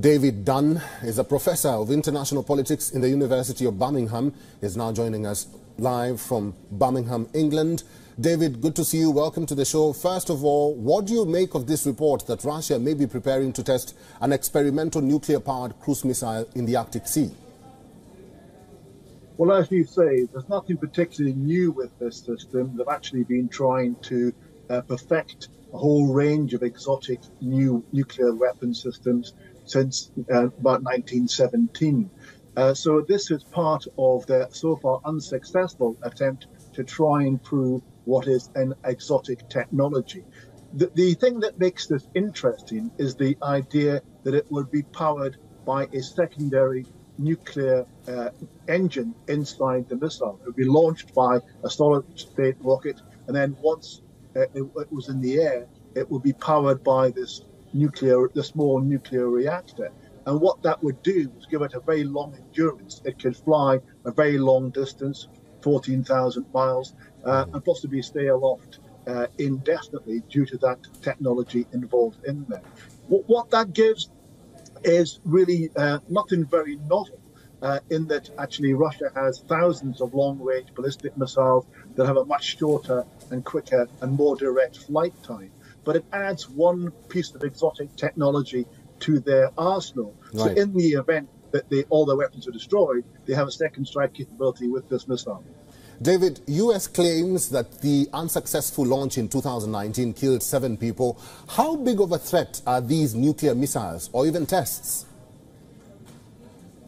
David Dunn is a professor of international politics in the University of Birmingham. Is now joining us live from Birmingham, England. David, good to see you. Welcome to the show. First of all, what do you make of this report that Russia may be preparing to test an experimental nuclear-powered cruise missile in the Arctic Sea? Well, as you say, there's nothing particularly new with this system. They've actually been trying to uh, perfect a whole range of exotic new nuclear weapon systems since uh, about 1917. Uh, so this is part of their so far unsuccessful attempt to try and prove what is an exotic technology. The, the thing that makes this interesting is the idea that it would be powered by a secondary nuclear uh, engine inside the missile. It would be launched by a solid state rocket, and then once uh, it, it was in the air, it would be powered by this nuclear, the small nuclear reactor. And what that would do was give it a very long endurance. It could fly a very long distance, 14,000 miles, uh, and possibly stay aloft uh, indefinitely due to that technology involved in there. What, what that gives is really uh, nothing very novel. Uh, in that actually Russia has thousands of long-range ballistic missiles that have a much shorter and quicker and more direct flight time but it adds one piece of exotic technology to their arsenal. Right. So in the event that they, all their weapons are destroyed, they have a second strike capability with this missile. David, U.S. claims that the unsuccessful launch in 2019 killed seven people. How big of a threat are these nuclear missiles or even tests?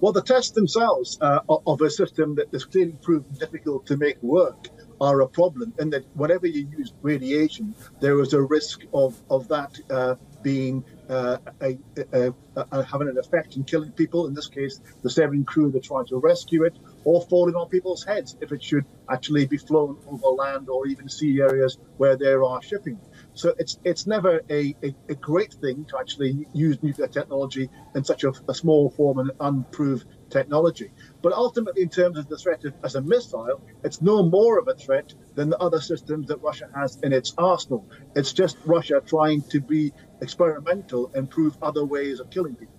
Well, the tests themselves uh, of a system that has clearly proven difficult to make work are a problem, and that whenever you use radiation, there is a risk of of that uh, being uh, a, a, a, having an effect in killing people. In this case, the seven crew that tried to rescue it, or falling on people's heads if it should actually be flown over land or even sea areas where there are shipping. So it's it's never a, a, a great thing to actually use nuclear technology in such a, a small form and unproved technology. But ultimately, in terms of the threat of, as a missile, it's no more of a threat than the other systems that Russia has in its arsenal. It's just Russia trying to be experimental and prove other ways of killing people.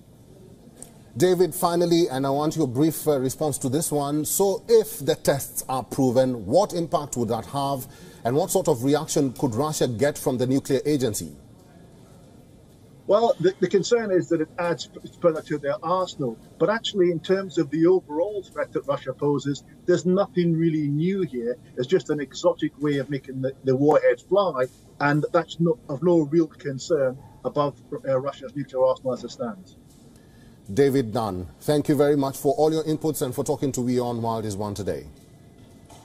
David, finally, and I want your brief uh, response to this one. So, if the tests are proven, what impact would that have, and what sort of reaction could Russia get from the nuclear agency? Well, the, the, concern is that it adds further to their arsenal. But actually, in terms of the overall threat that Russia poses, there's nothing really new here. It's just an exotic way of making the, the warheads fly, and that's no, of no real concern above uh, Russia's nuclear arsenal as it stands. David Dunn, thank you very much for all your inputs and for talking to WION World is One today.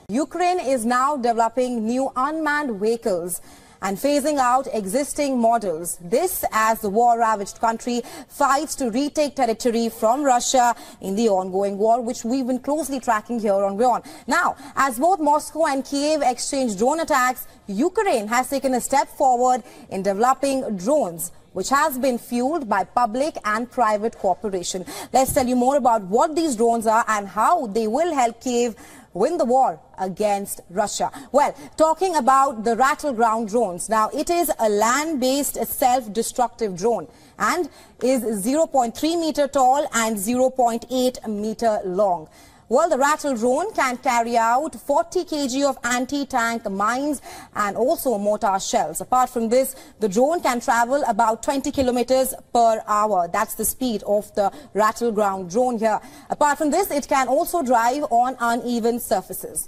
Ukraine is now developing new unmanned vehicles and phasing out existing models. This as the war-ravaged country fights to retake territory from Russia in the ongoing war, which we've been closely tracking here on WION. Now, as both Moscow and Kiev exchange drone attacks, Ukraine has taken a step forward in developing drones which has been fueled by public and private cooperation. Let's tell you more about what these drones are and how they will help Kiev win the war against Russia. Well, talking about the Ratel ground drones. Now, it is a land-based self-destructive drone and is 0.3 meter tall and 0.8 meter long. Well, the Ratel drone can carry out 40 kg of anti-tank mines and also mortar shells. Apart from this, the drone can travel about 20 kilometers per hour. That's the speed of the Ratel ground drone here. Apart from this, it can also drive on uneven surfaces.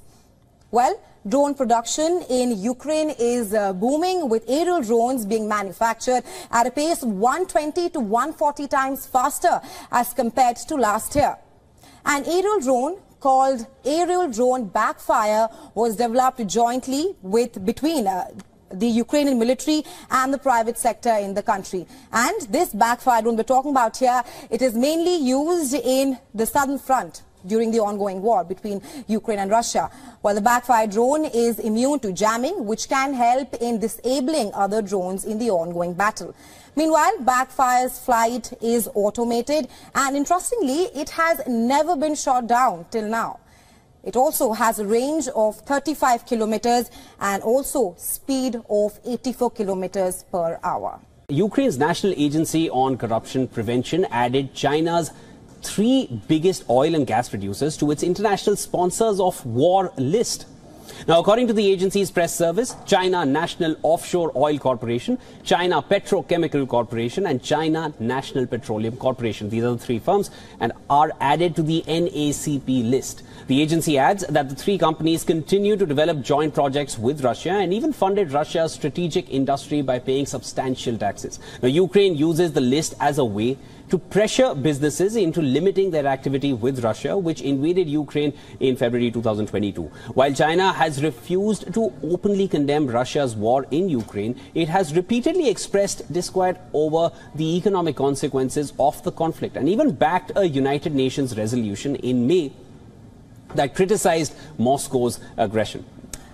Well, drone production in Ukraine is uh, booming with aerial drones being manufactured at a pace 120 to 140 times faster as compared to last year. An aerial drone called Aerial Drone Backfire was developed jointly with between uh, the Ukrainian military and the private sector in the country. And this backfire drone we're talking about here, it is mainly used in the southern front during the ongoing war between Ukraine and Russia. While the backfire drone is immune to jamming, which can help in disabling other drones in the ongoing battle. Meanwhile, Backfire's flight is automated and interestingly, it has never been shot down till now. It also has a range of 35 kilometers and also speed of 84 kilometers per hour. Ukraine's National Agency on Corruption Prevention added China's three biggest oil and gas producers to its international sponsors of war list. Now, according to the agency's press service, China National Offshore Oil Corporation, China Petrochemical Corporation, and China National Petroleum Corporation. These are the three firms and are added to the NACP list. The agency adds that the three companies continue to develop joint projects with Russia and even funded Russia's strategic industry by paying substantial taxes. Now, Ukraine uses the list as a way to pressure businesses into limiting their activity with Russia, which invaded Ukraine in February 2022. While China has refused to openly condemn Russia's war in Ukraine, it has repeatedly expressed disquiet over the economic consequences of the conflict and even backed a United Nations resolution in May that criticized Moscow's aggression.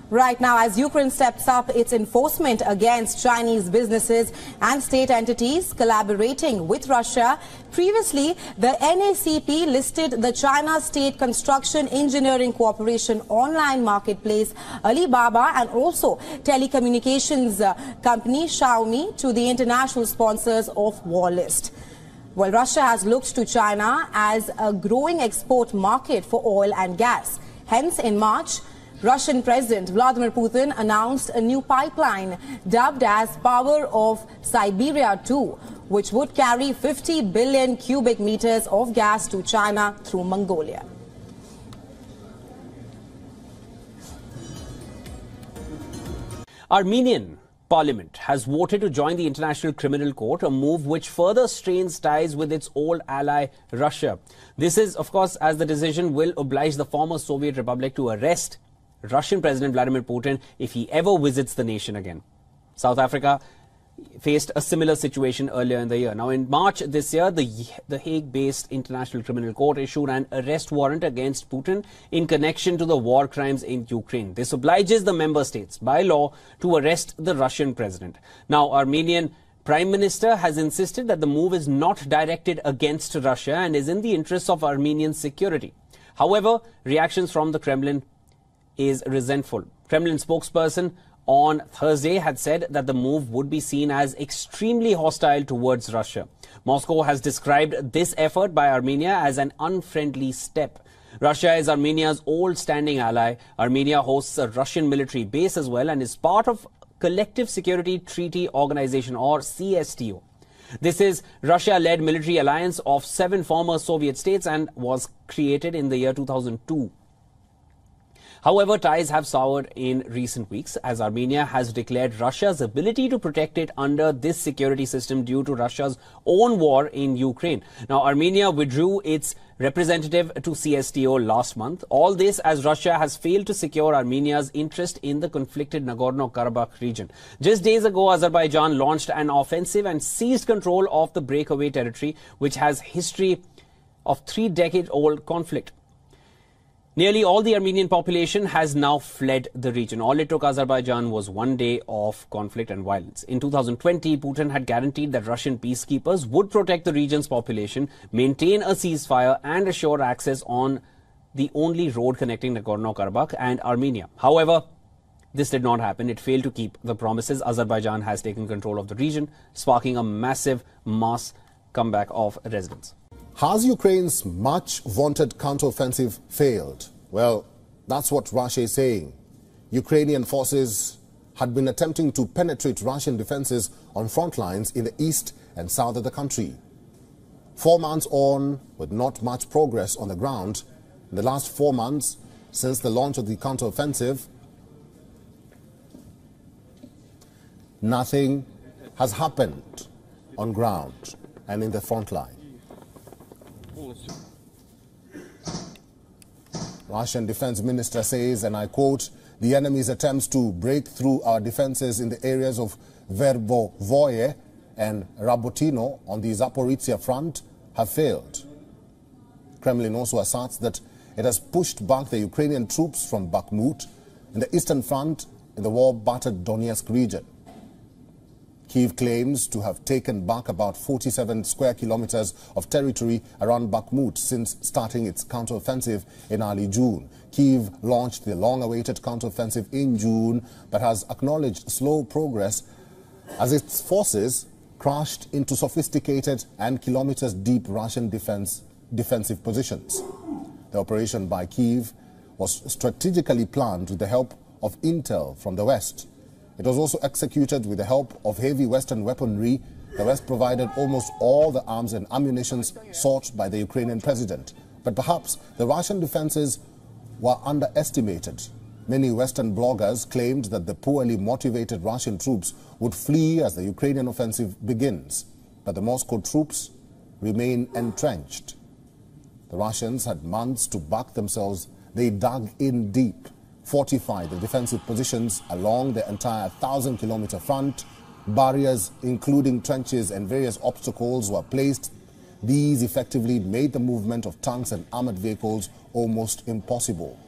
Right now, as Ukraine steps up its enforcement against Chinese businesses and state entities collaborating with Russia, previously the NACP listed the China State Construction Engineering Corporation online marketplace Alibaba and also telecommunications uh, company Xiaomi to the international sponsors of war list. Well, Russia has looked to China as a growing export market for oil and gas. Hence, in March, Russian President Vladimir Putin announced a new pipeline dubbed as Power of Siberia 2, which would carry 50 billion cubic meters of gas to China through Mongolia. Armenian Parliament has voted to join the International Criminal Court, a move which further strains ties with its old ally Russia. This is, of course, as the decision will oblige the former Soviet Republic to arrest Russian President Vladimir Putin if he ever visits the nation again. South Africa faced a similar situation earlier in the year. Now, in March this year, the, the Hague-based International Criminal Court issued an arrest warrant against Putin in connection to the war crimes in Ukraine. This obliges the member states by law to arrest the Russian president. Now, Armenian Prime Minister has insisted that the move is not directed against Russia and is in the interests of Armenian security. However, reactions from the Kremlin is resentful. Kremlin spokesperson on Thursday had said that the move would be seen as extremely hostile towards Russia. Moscow has described this effort by Armenia as an unfriendly step. Russia is Armenia's old standing ally. Armenia hosts a Russian military base as well and is part of Collective Security Treaty Organization or CSTO. This is Russia-led military alliance of seven former Soviet states and was created in the year 2002. However, ties have soured in recent weeks as Armenia has declared Russia's ability to protect it under this security system due to Russia's own war in Ukraine. Now, Armenia withdrew its representative to CSTO last month. All this as Russia has failed to secure Armenia's interest in the conflicted Nagorno-Karabakh region. Just days ago, Azerbaijan launched an offensive and seized control of the breakaway territory, which has history of three-decade-old conflict. Nearly all the Armenian population has now fled the region. All it took Azerbaijan was one day of conflict and violence. In 2020, Putin had guaranteed that Russian peacekeepers would protect the region's population, maintain a ceasefire, and assure access on the only road connecting Nagorno-Karabakh and Armenia. However, this did not happen. It failed to keep the promises. Azerbaijan has taken control of the region, sparking a massive mass comeback of residents. Has Ukraine's much vaunted counteroffensive failed? Well, that's what Russia is saying. Ukrainian forces had been attempting to penetrate Russian defenses on front lines in the east and south of the country. Four months on, with not much progress on the ground, in the last four months since the launch of the counteroffensive, nothing has happened on ground and in the front line. Russian defense minister says, and I quote, the enemy's attempts to break through our defenses in the areas of Verbovoye and Rabotino on the Zaporizhia front have failed. Kremlin also asserts that it has pushed back the Ukrainian troops from Bakhmut in the eastern front in the war-battered Donetsk region. Kiev claims to have taken back about 47 square kilometers of territory around Bakhmut since starting its counteroffensive in early June. Kiev launched the long-awaited counteroffensive in June, but has acknowledged slow progress as its forces crashed into sophisticated and kilometers-deep Russian defense, defensive positions. The operation by Kiev was strategically planned with the help of intel from the West. It was also executed with the help of heavy Western weaponry. The West provided almost all the arms and ammunition sought by the Ukrainian president. But perhaps the Russian defenses were underestimated. Many Western bloggers claimed that the poorly motivated Russian troops would flee as the Ukrainian offensive begins. But the Moscow troops remain entrenched. The Russians had months to back themselves. They dug in deep fortify the defensive positions along the entire 1,000 kilometer front. Barriers, including trenches and various obstacles, were placed. These effectively made the movement of tanks and armored vehicles almost impossible.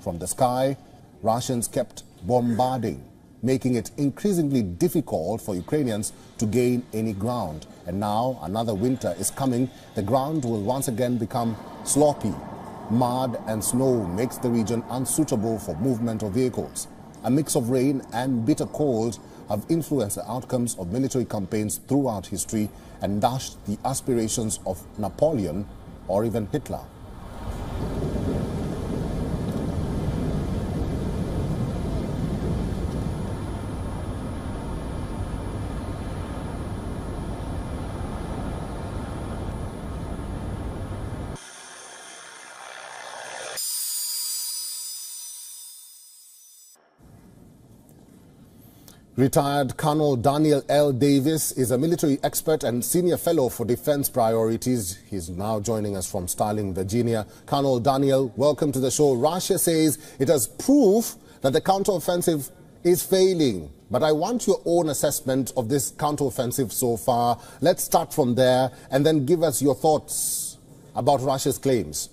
From the sky, Russians kept bombarding, making it increasingly difficult for Ukrainians to gain any ground. And now another winter is coming. The ground will once again become sloppy Mud and snow makes the region unsuitable for movement of vehicles. A mix of rain and bitter cold have influenced the outcomes of military campaigns throughout history and dashed the aspirations of Napoleon or even Hitler. Retired Colonel Daniel L. Davis is a military expert and senior fellow for defense priorities. He's now joining us from Sterling, Virginia. Colonel Daniel, welcome to the show. Russia says it has proof that the counteroffensive is failing, But I want your own assessment of this counteroffensive so far. Let's start from there and then give us your thoughts about Russia's claims.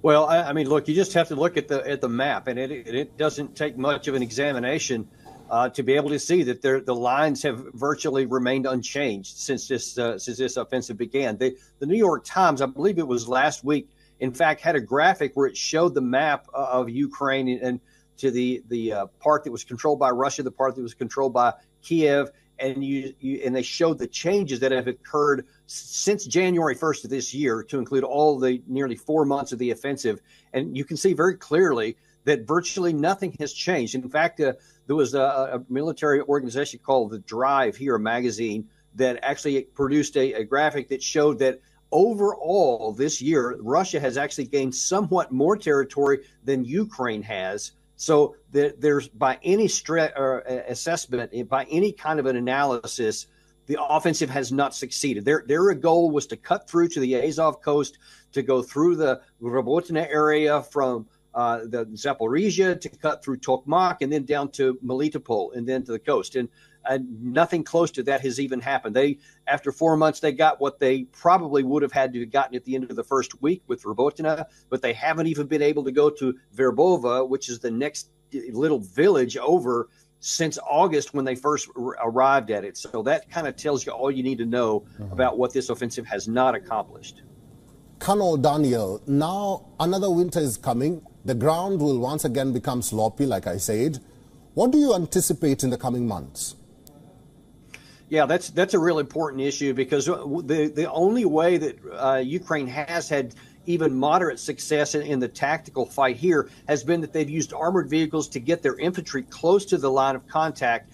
Well, I, I mean, look, you just have to look at the at the map, and it it doesn't take much of an examination uh, to be able to see that the lines have virtually remained unchanged since this uh, since this offensive began. The, the New York Times, I believe it was last week, in fact, had a graphic where it showed the map of Ukraine and, and to the the uh, part that was controlled by Russia, the part that was controlled by Kiev, and you, you, and they showed the changes that have occurred since January 1st of this year to include all the nearly four months of the offensive, and you can see very clearly that virtually nothing has changed. In fact, uh, there was a, a, military organization called the Drive here, magazine that actually produced a, a graphic that showed that overall this year Russia has actually gained somewhat more territory than Ukraine has so there's by any stre- or assessment, eh, by any kind of an analysis, the offensive has not succeeded. Their their goal was to cut through to the Azov coast, to go through the Robotyne area from uh, the Zaporizhia, to cut through Tokmak, and then down to Melitopol, and then to the coast. And and nothing close to that has even happened. They, after four months, they got what they probably would have had to have gotten at the end of the first week with Robotyne, but they haven't even been able to go to Verbova, which is the next little village over since August when they first arrived at it. So that kind of tells you all you need to know mm-hmm. about what this offensive has not accomplished. Colonel Daniel, now another winter is coming. The ground will once again become sloppy, like I said. What do you anticipate in the coming months? Yeah, that's that's a real important issue because the the only way that uh, Ukraine has had even moderate success in, in, the tactical fight here has been that they've used armored vehicles to get their infantry close to the line of contact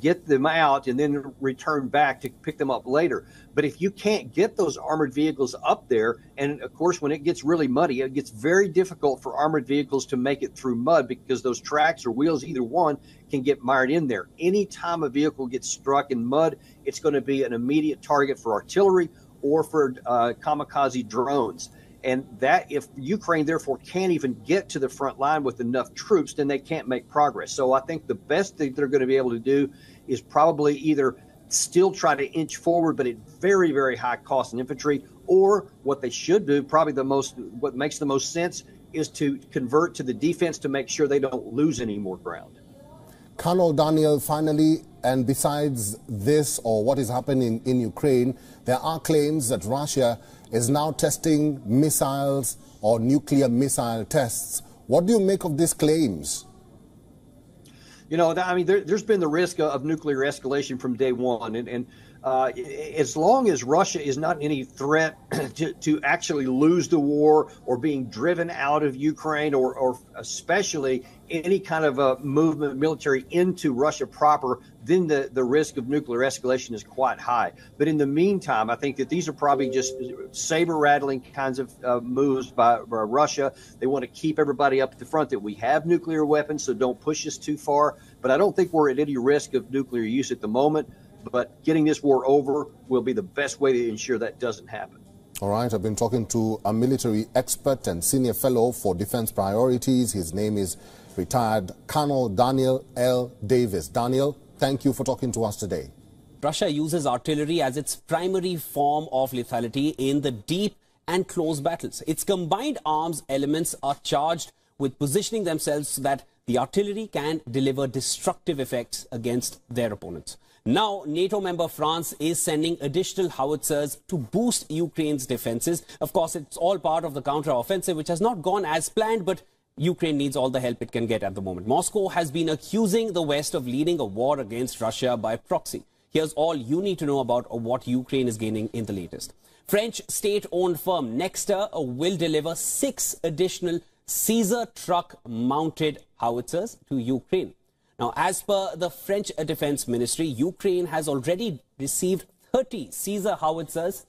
get them out and then return back to pick them up later. But if you can't get those armored vehicles up there, and of course, when it gets really muddy, it gets very difficult for armored vehicles to make it through mud because those tracks or wheels, either one, can get mired in there. Anytime a vehicle gets struck in mud, it's going to be an immediate target for artillery or for uh, kamikaze drones. And that, if Ukraine therefore can't even get to the front line with enough troops, then they can't make progress. So I think the best thing they're going to be able to do is probably either still try to inch forward, but at very, very high cost in infantry, or what they should do, probably the most, what makes the most sense is to convert to the defense to make sure they don't lose any more ground. Colonel Daniel, finally, and besides this or what is happening in Ukraine, there are claims that Russia is now testing missiles or nuclear missile tests. What do you make of these claims? You know, I mean, there, has been the risk of nuclear escalation from day one, and, and uh, as long as Russia is not any threat to, to, actually lose the war or being driven out of Ukraine or, or especially any kind of a movement military into Russia proper, then the, the risk of nuclear escalation is quite high. But in the meantime, I think that these are probably just saber rattling kinds of uh, moves by, by Russia. They want to keep everybody up at the front that we have nuclear weapons, so don't push us too far. But I don't think we're at any risk of nuclear use at the moment but getting this war over will be the best way to ensure that doesn't happen. All right, I've been talking to a military expert and senior fellow for defense priorities. His name is retired Colonel Daniel L. Davis. Daniel, thank you for talking to us today. Russia uses artillery as its primary form of lethality in the deep and close battles. Its combined arms elements are charged with positioning themselves so that the artillery can deliver destructive effects against their opponents. Now, NATO member France is sending additional howitzers to boost Ukraine's defenses. Of course, it's all part of the counter-offensive, which has not gone as planned, but Ukraine needs all the help it can get at the moment. Moscow has been accusing the West of leading a war against Russia by proxy. Here's all you need to know about what Ukraine is gaining in the latest. French state-owned firm Nexter uh, will deliver six additional Caesar truck-mounted howitzers to Ukraine. Now, as per the French Defense Ministry, Ukraine has already received 30 Caesar howitzers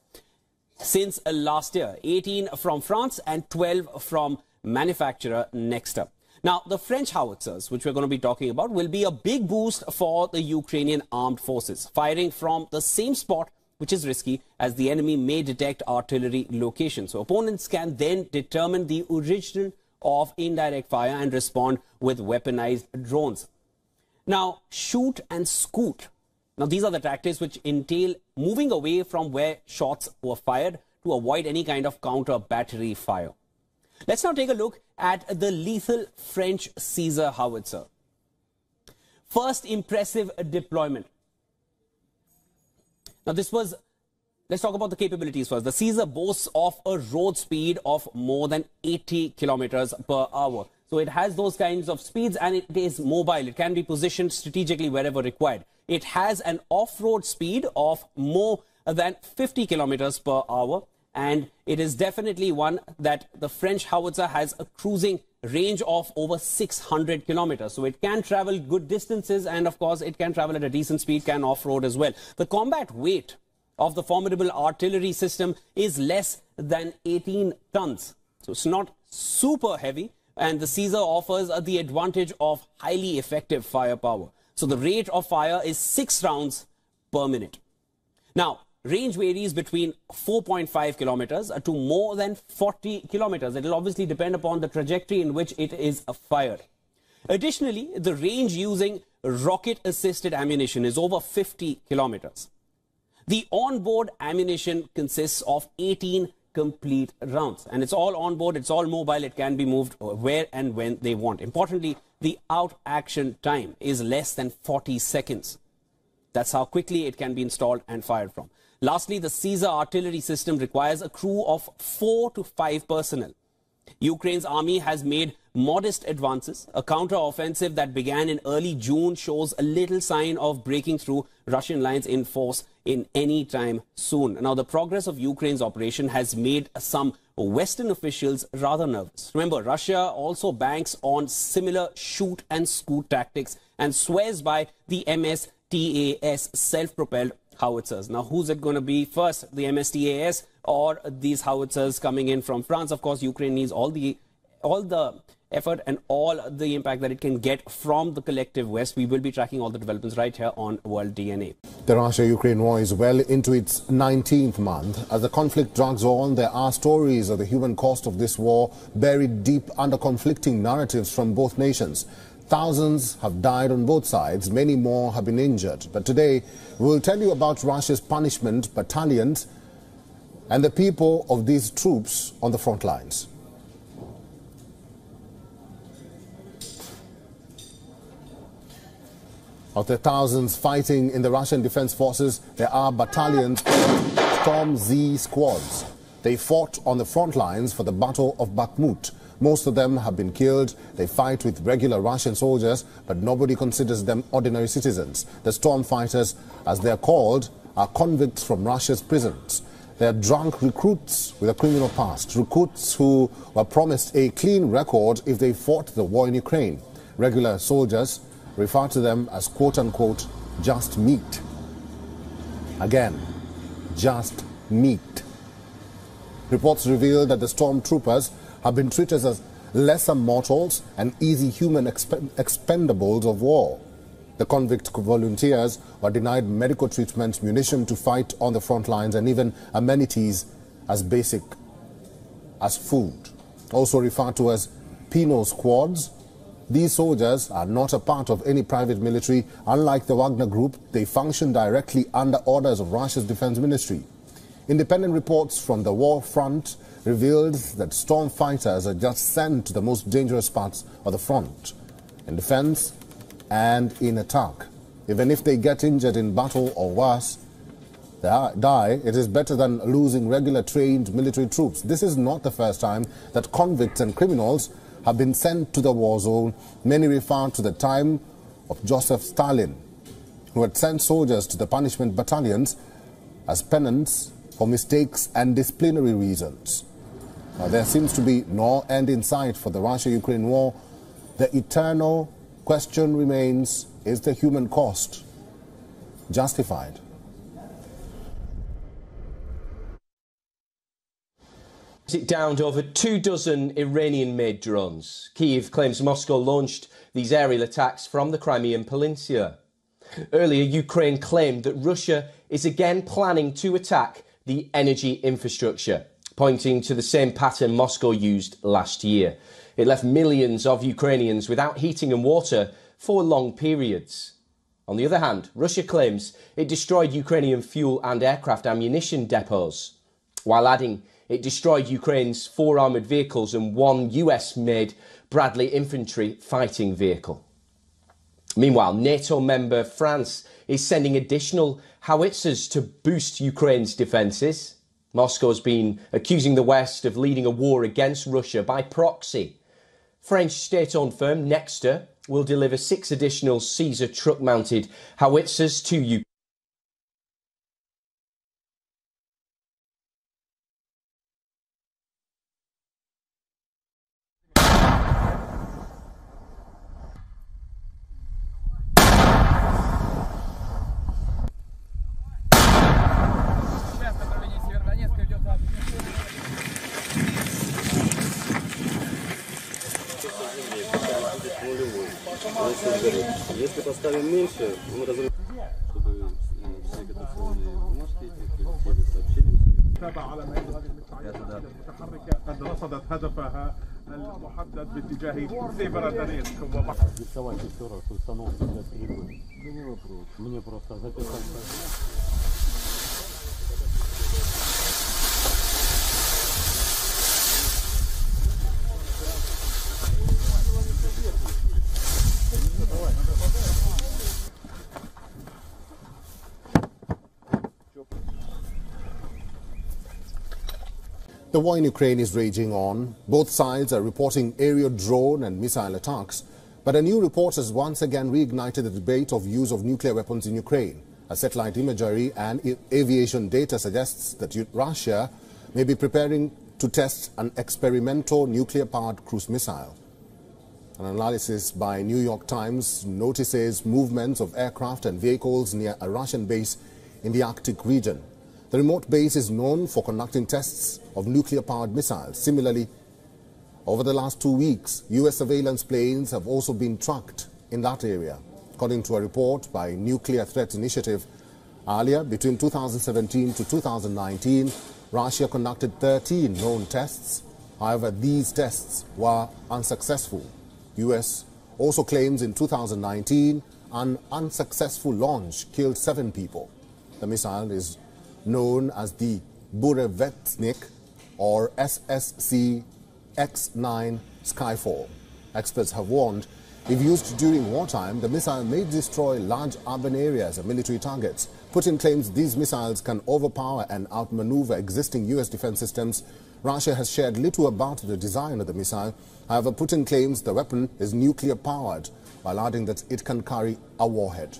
since uh, last year, 18 from France and 12 from manufacturer Nexter. Now, the French howitzers, which we're going to be talking about, will be a big boost for the Ukrainian armed forces, firing from the same spot, which is risky, as the enemy may detect artillery locations. So opponents can then determine the origin of indirect fire and respond with weaponized drones. Now, shoot and scoot. Now, these are the tactics which entail moving away from where shots were fired to avoid any kind of counter battery fire. Let's now take a look at the lethal French Caesar howitzer. First impressive deployment. Now, this was Let's talk about the capabilities first. The Caesar boasts of a road speed of more than 80 kilometers per hour. So it has those kinds of speeds and it is mobile. It can be positioned strategically wherever required. It has an off-road speed of more than 50 kilometers per hour. And it is definitely one that the French howitzer has a cruising range of over 600 kilometers. So it can travel good distances and of course it can travel at a decent speed, can off-road as well. The combat weight of the formidable artillery system is less than 18 tons. So it's not super heavy and the Caesar offers uh, the advantage of highly effective firepower. So the rate of fire is 6 rounds per minute. Now, range varies between 4.5 kilometers uh, to more than 40 kilometers. It will obviously depend upon the trajectory in which it is fired. Additionally, the range using rocket-assisted ammunition is over 50 kilometers. The onboard ammunition consists of 18 complete rounds and it's all on board, it's all mobile, it can be moved where and when they want. Importantly, the out action time is less than 40 seconds. That's how quickly it can be installed and fired from. Lastly, the Caesar artillery system requires a crew of four to five personnel. Ukraine's army has made modest advances. A counter-offensive that began in early June shows a little sign of breaking through Russian lines in force in any time soon. Now, the progress of Ukraine's operation has made some Western officials rather nervous. Remember, Russia also banks on similar shoot and scoot tactics and swears by the Msta-S self-propelled howitzers. Now, who's it going to be first, the Msta-S or these howitzers coming in from France? Of course, Ukraine needs all the all the effort and all the impact that it can get from the collective West. We will be tracking all the developments right here on World DNA. The Russia-Ukraine war is well into its 19th month. As the conflict drags on, there are stories of the human cost of this war buried deep under conflicting narratives from both nations. Thousands have died on both sides, many more have been injured. But today, we'll tell you about Russia's punishment battalions and the people of these troops on the front lines. Of the thousands fighting in the Russian Defense Forces, there are battalions called Storm Z squads. They fought on the front lines for the Battle of Bakhmut. Most of them have been killed. They fight with regular Russian soldiers, but nobody considers them ordinary citizens. The storm fighters, as they are called, are convicts from Russia's prisons. They are drunk recruits with a criminal past, recruits who were promised a clean record if they fought the war in Ukraine. Regular soldiers refer to them as quote unquote just meat. Again, just meat. Reports reveal that the stormtroopers have been treated as lesser mortals and easy human exp expendables of war. The convict volunteers were denied medical treatment, munition to fight on the front lines, and even amenities as basic as food. Also referred to as penal squads, these soldiers are not a part of any private military. Unlike the Wagner Group, they function directly under orders of Russia's defense ministry. Independent reports from the war front revealed that storm fighters are just sent to the most dangerous parts of the front, in defense and in attack. Even if they get injured in battle or worse, they die, it is better than losing regular trained military troops. This is not the first time that convicts and criminals have been sent to the war zone. Many refer to the time of Joseph Stalin, who had sent soldiers to the punishment battalions as penance for mistakes and disciplinary reasons. Now, there seems to be no end in sight for the Russia-Ukraine war. The eternal question remains, is the human cost justified? It downed over two dozen Iranian made drones. Kiev claims Moscow launched these aerial attacks from the Crimean Peninsula. Earlier, Ukraine claimed that Russia is again planning to attack the energy infrastructure, pointing to the same pattern Moscow used last year. It left millions of Ukrainians without heating and water for long periods. On the other hand, Russia claims it destroyed Ukrainian fuel and aircraft ammunition depots, while adding it destroyed Ukraine's four armoured vehicles and one US made Bradley infantry fighting vehicle. Meanwhile, NATO member France is sending additional howitzers to boost Ukraine's defences. Moscow's been accusing the West of leading a war against Russia by proxy. French state owned firm Nexter will deliver six additional Caesar truck mounted howitzers to Ukraine. The war in Ukraine is raging on. Both sides are reporting aerial drone and missile attacks. But a new report has once again reignited the debate of use of nuclear weapons in Ukraine. A satellite imagery and aviation data suggests that Russia may be preparing to test an experimental nuclear-powered cruise missile. An analysis by New York Times notices movements of aircraft and vehicles near a Russian base in the Arctic region. The remote base is known for conducting tests of nuclear-powered missiles. Similarly, over the last two weeks, U.S. surveillance planes have also been tracked in that area. According to a report by Nuclear Threat Initiative, earlier, between 2017 to 2019, Russia conducted 13 known tests. However, these tests were unsuccessful. U.S. also claims in 2019 an unsuccessful launch killed seven people. The missile is known as the Burevestnik or SSC X-9 Skyfall. Experts have warned if used during wartime, the missile may destroy large urban areas and military targets. Putin claims these missiles can overpower and outmaneuver existing U.S. defense systems. Russia has shared little about the design of the missile. However, Putin claims the weapon is nuclear powered, while adding that it can carry a warhead.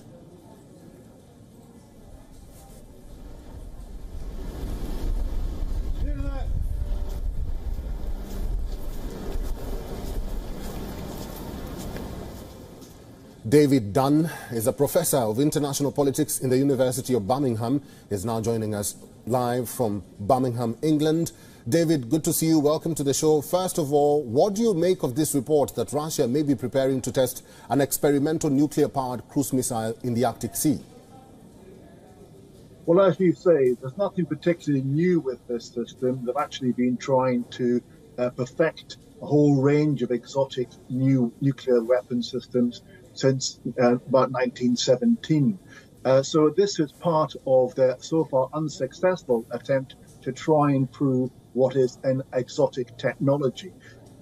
David Dunn is a professor of international politics in the University of Birmingham. Is now joining us live from Birmingham, England. David, good to see you. Welcome to the show. First of all, what do you make of this report that Russia may be preparing to test an experimental nuclear-powered cruise missile in the Arctic Sea? Well, as you say, there's nothing particularly new with this system. They've actually been trying to uh, perfect a whole range of exotic new nuclear weapon systems since uh, about 1917. Uh, so this is part of their so far unsuccessful attempt to try and prove what is an exotic technology.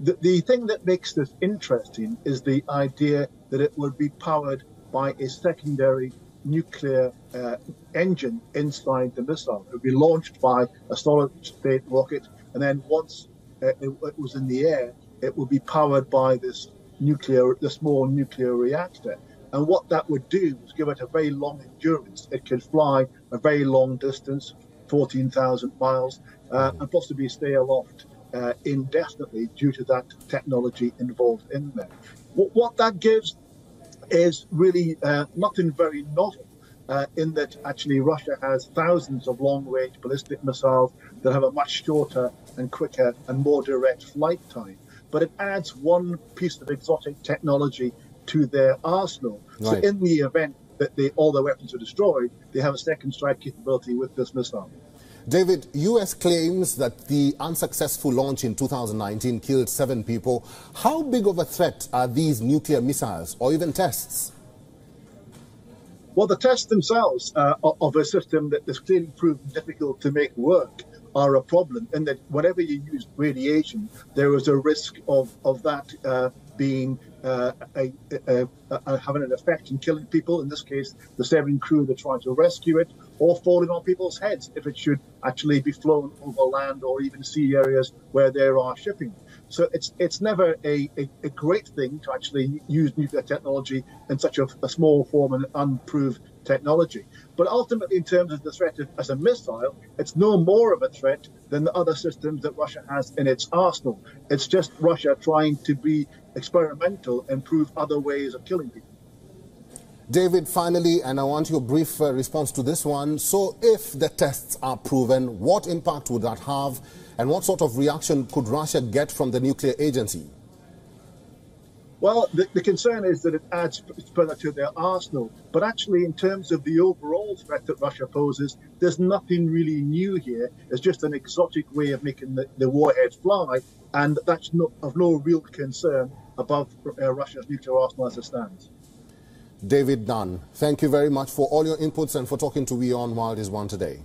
The, the thing that makes this interesting is the idea that it would be powered by a secondary nuclear uh, engine inside the missile. It would be launched by a solid state rocket, and then once uh, it, it was in the air, it would be powered by this nuclear, the small nuclear reactor. And what that would do is give it a very long endurance. It could fly a very long distance, 14,000 miles, uh, and possibly stay aloft uh, indefinitely due to that technology involved in there. What, what that gives is really uh, nothing very novel. Uh, in that actually Russia has thousands of long-range ballistic missiles that have a much shorter and quicker and more direct flight time. But it adds one piece of exotic technology to their arsenal. So in the event that they, all their weapons are destroyed, they have a second strike capability with this missile. David, U.S. claims that the unsuccessful launch in 2019 killed seven people. How big of a threat are these nuclear missiles or even tests? Well, the tests themselves uh, of a system that has clearly proven difficult to make work are a problem and that whenever you use radiation, there is a risk of, of that uh, being uh, a, a, a, having an effect in killing people. In this case, the seven crew that tried to rescue it, or falling on people's heads if it should actually be flown over land or even sea areas where there are shipping. So it's it's never a, a, a great thing to actually use nuclear technology in such a, a small form and unproved technology. But ultimately, in terms of the threat as a missile, it's no more of a threat than the other systems that Russia has in its arsenal. It's just Russia trying to be experimental and prove other ways of killing people. David, finally, and I want your brief uh, response to this one. So, if the tests are proven, what impact would that have, and what sort of reaction could Russia get from the nuclear agency? Well, the, the concern is that it adds further to their arsenal. But actually, in terms of the overall threat that Russia poses, there's nothing really new here. It's just an exotic way of making the, the warheads fly, and that's not, of no real concern above uh, Russia's nuclear arsenal as it stands. David Dunn, thank you very much for all your inputs and for talking to WION World is One today.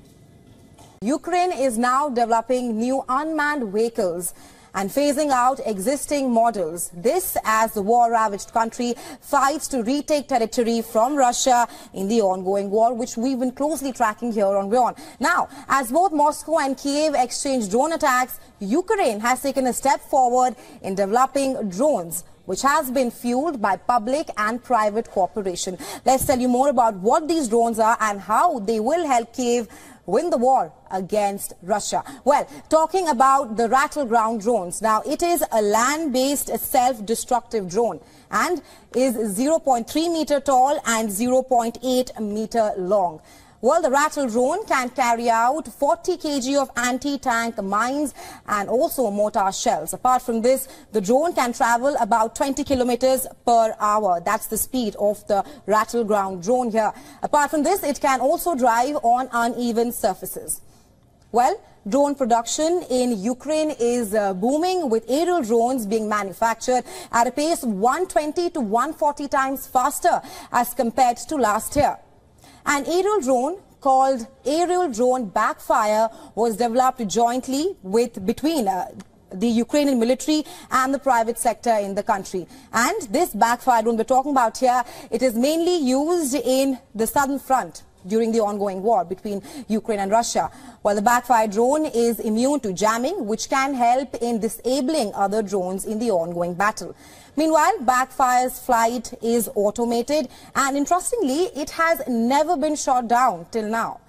Ukraine is now developing new unmanned vehicles and phasing out existing models. This as the war-ravaged country fights to retake territory from Russia in the ongoing war, which we've been closely tracking here on WION. Now, as both Moscow and Kiev exchange drone attacks, Ukraine has taken a step forward in developing drones which has been fueled by public and private cooperation. Let's tell you more about what these drones are and how they will help Kiev win the war against Russia. Well, talking about the Ratel ground drones. Now, it is a land-based self-destructive drone and is 0.3 meter tall and 0.8 meter long. Well, the Ratel drone can carry out 40 kg of anti-tank mines and also mortar shells. Apart from this, the drone can travel about 20 kilometers per hour. That's the speed of the Ratel ground drone here. Apart from this, it can also drive on uneven surfaces. Well, drone production in Ukraine is uh, booming with aerial drones being manufactured at a pace 120 to 140 times faster as compared to last year. An aerial drone called Aerial Drone Backfire was developed jointly with between uh, the Ukrainian military and the private sector in the country. And this backfire drone we're talking about here, it is mainly used in the southern front during the ongoing war between Ukraine and Russia. While the backfire drone is immune to jamming, which can help in disabling other drones in the ongoing battle. Meanwhile, Backfire's flight is automated and interestingly, it has never been shot down till now.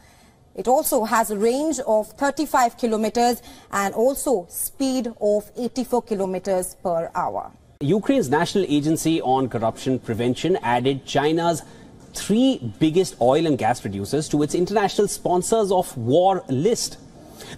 It also has a range of 35 kilometers and also speed of 84 kilometers per hour. Ukraine's National Agency on Corruption Prevention added China's three biggest oil and gas producers to its international sponsors of war list.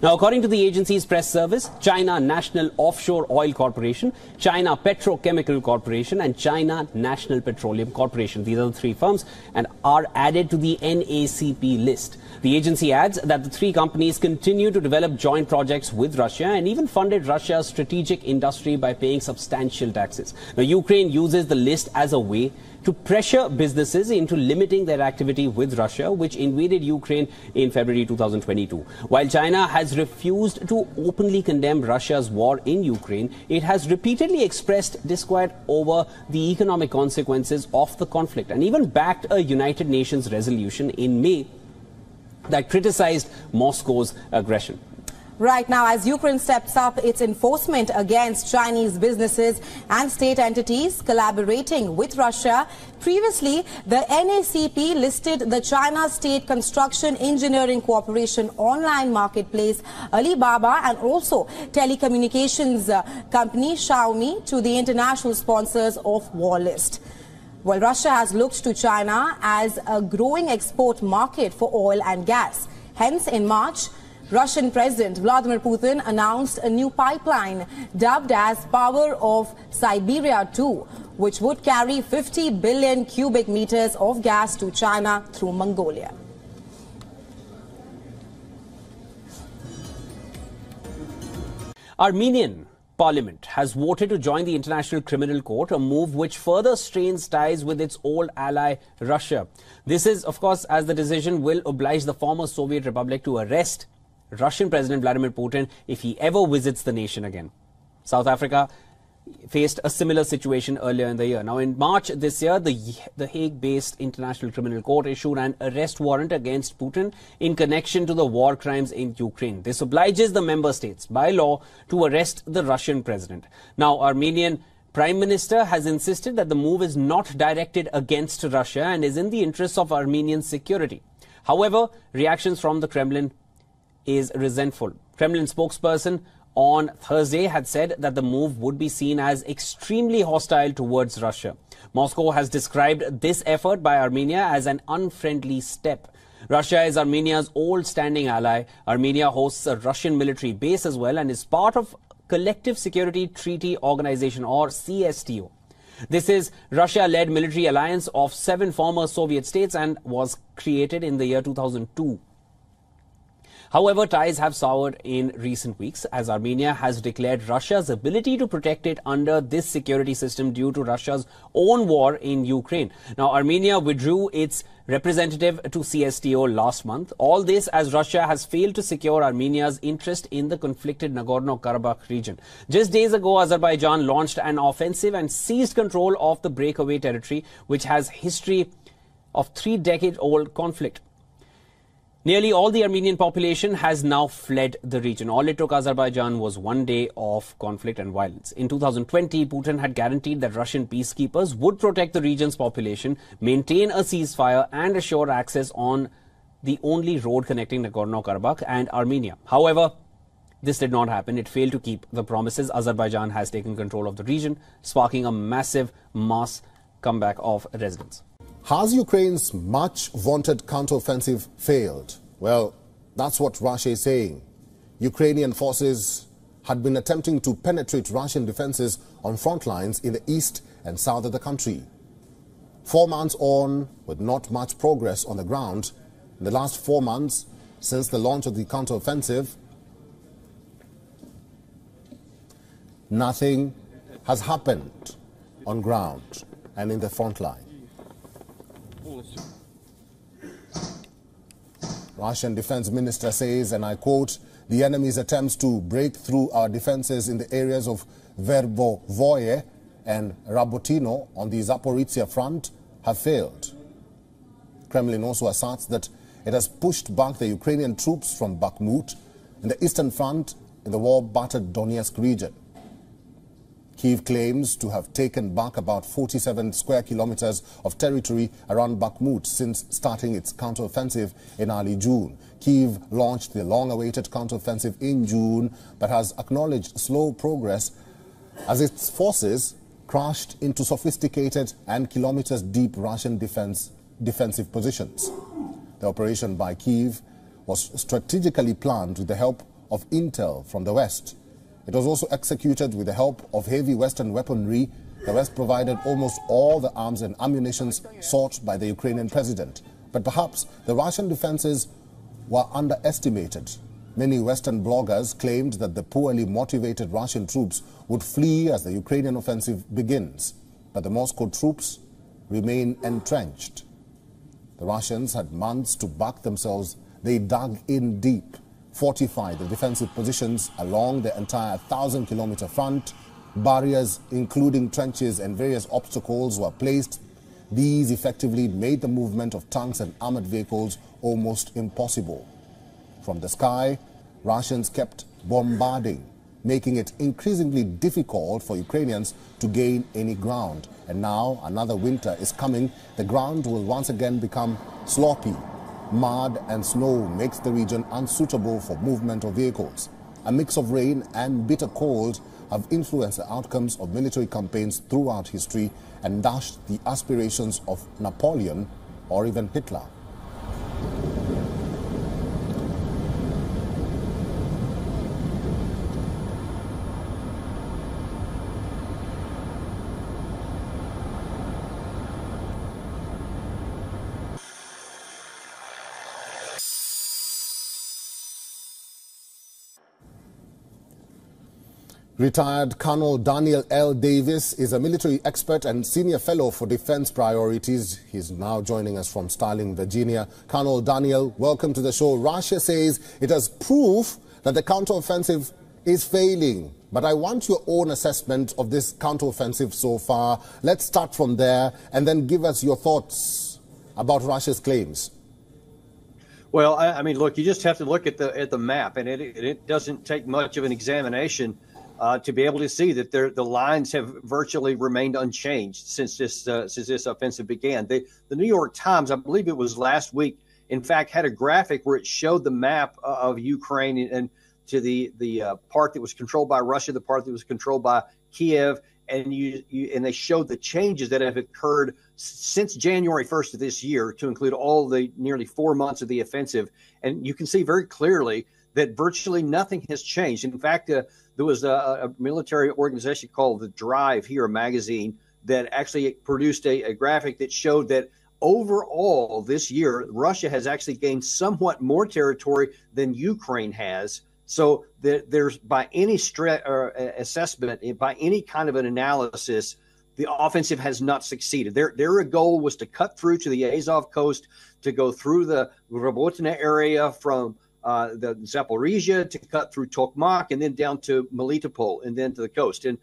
Now, according to the agency's press service, China National Offshore Oil Corporation, China Petrochemical Corporation, and China National Petroleum Corporation, these are the three firms, and are added to the NACP list. The agency adds that the three companies continue to develop joint projects with Russia and even funded Russia's strategic industry by paying substantial taxes. Now, Ukraine uses the list as a way to pressure businesses into limiting their activity with Russia, which invaded Ukraine in February 2022. While China has refused to openly condemn Russia's war in Ukraine, it has repeatedly expressed disquiet over the economic consequences of the conflict and even backed a United Nations resolution in May that criticized Moscow's aggression. Right now, as Ukraine steps up its enforcement against Chinese businesses and state entities collaborating with Russia, previously the NACP listed the China State Construction Engineering Corporation online marketplace Alibaba and also telecommunications uh, company Xiaomi to the international sponsors of war list. Well, Russia has looked to China as a growing export market for oil and gas. Hence, in March, Russian President Vladimir Putin announced a new pipeline dubbed as Power of Siberia 2, which would carry 50 billion cubic meters of gas to China through Mongolia. Armenian parliament has voted to join the International Criminal Court, a move which further strains ties with its old ally Russia. This is, of course, as the decision will oblige the former Soviet Republic to arrest Russian President Vladimir Putin if he ever visits the nation again. South Africa faced a similar situation earlier in the year. Now, in March this year, the, the Hague-based International Criminal Court issued an arrest warrant against Putin in connection to the war crimes in Ukraine. This obliges the member states by law to arrest the Russian president. Now, Armenian Prime Minister has insisted that the move is not directed against Russia and is in the interests of Armenian security. However, reactions from the Kremlin is resentful. Kremlin spokesperson on Thursday had said that the move would be seen as extremely hostile towards Russia. Moscow has described this effort by Armenia as an unfriendly step. Russia is Armenia's old standing ally. Armenia hosts a Russian military base as well and is part of Collective Security Treaty Organization or CSTO. This is Russia-led military alliance of seven former Soviet states and was created in the year 2002. However, ties have soured in recent weeks as Armenia has declared Russia's ability to protect it under this security system due to Russia's own war in Ukraine. Now, Armenia withdrew its representative to CSTO last month. All this as Russia has failed to secure Armenia's interest in the conflicted Nagorno-Karabakh region. Just days ago, Azerbaijan launched an offensive and seized control of the breakaway territory, which has history of three-decade-old conflict. Nearly all the Armenian population has now fled the region. All it took Azerbaijan was one day of conflict and violence. In 2020, Putin had guaranteed that Russian peacekeepers would protect the region's population, maintain a ceasefire, and assure access on the only road connecting Nagorno-Karabakh and Armenia. However, this did not happen. It failed to keep the promises. Azerbaijan has taken control of the region, sparking a massive mass comeback of residents. Has Ukraine's much vaunted counteroffensive failed? Well, that's what Russia is saying. Ukrainian forces had been attempting to penetrate Russian defenses on front lines in the east and south of the country. Four months on, with not much progress on the ground, in the last four months since the launch of the counteroffensive, nothing has happened on ground and in the front line. Russian defense minister says, and I quote, the enemy's attempts to break through our defenses in the areas of Verbovoye and Rabotino on the Zaporizhia front have failed. Kremlin also asserts that it has pushed back the Ukrainian troops from Bakhmut in the eastern front in the war-battered Donetsk region. Kiev claims to have taken back about 47 square kilometers of territory around Bakhmut since starting its counteroffensive in early June. Kiev launched the long-awaited counteroffensive in June, but has acknowledged slow progress as its forces crashed into sophisticated and kilometers deep Russian defense, defensive positions. The operation by Kiev was strategically planned with the help of intel from the West. It was also executed with the help of heavy Western weaponry. The West provided almost all the arms and ammunition sought by the Ukrainian president. But perhaps the Russian defenses were underestimated. Many Western bloggers claimed that the poorly motivated Russian troops would flee as the Ukrainian offensive begins. But the Moscow troops remain entrenched. The Russians had months to back themselves. They dug in deep fortify the defensive positions along the entire 1,000 kilometer front. Barriers, including trenches and various obstacles, were placed. These effectively made the movement of tanks and armored vehicles almost impossible. From the sky, Russians kept bombarding, making it increasingly difficult for Ukrainians to gain any ground. And now another winter is coming. The ground will once again become sloppy Mud and snow makes the region unsuitable for movement of vehicles. A mix of rain and bitter cold have influenced the outcomes of military campaigns throughout history and dashed the aspirations of Napoleon or even Hitler. Retired Colonel Daniel L. Davis is a military expert and senior fellow for defense priorities. He's now joining us from Sterling, Virginia. Colonel Daniel, welcome to the show. Russia says it has proof that the counteroffensive is failing. But I want your own assessment of this counteroffensive so far. Let's start from there and then give us your thoughts about Russia's claims. Well, I, I mean, look, you just have to look at the at the map, and it it doesn't take much of an examination uh, to be able to see that the lines have virtually remained unchanged since this uh, since this offensive began. The the New York Times, I believe it was last week, in fact, had a graphic where it showed the map of Ukraine and to the the uh, part that was controlled by Russia, the part that was controlled by Kiev, and you, you, and they showed the changes that have occurred since January 1st of this year to include all the nearly four months of the offensive, and you can see very clearly that virtually nothing has changed. In fact, uh, there was a, a, military organization called the Drive here, magazine that actually produced a, a graphic that showed that overall this year, Russia has actually gained somewhat more territory than Ukraine has so there's by any stre- uh, assessment, by any kind of an analysis, the offensive has not succeeded. Their their goal was to cut through to the Azov coast, to go through the Robotyne area from uh, the Zaporizhia, to cut through Tokmak, and then down to Melitopol, and then to the coast. And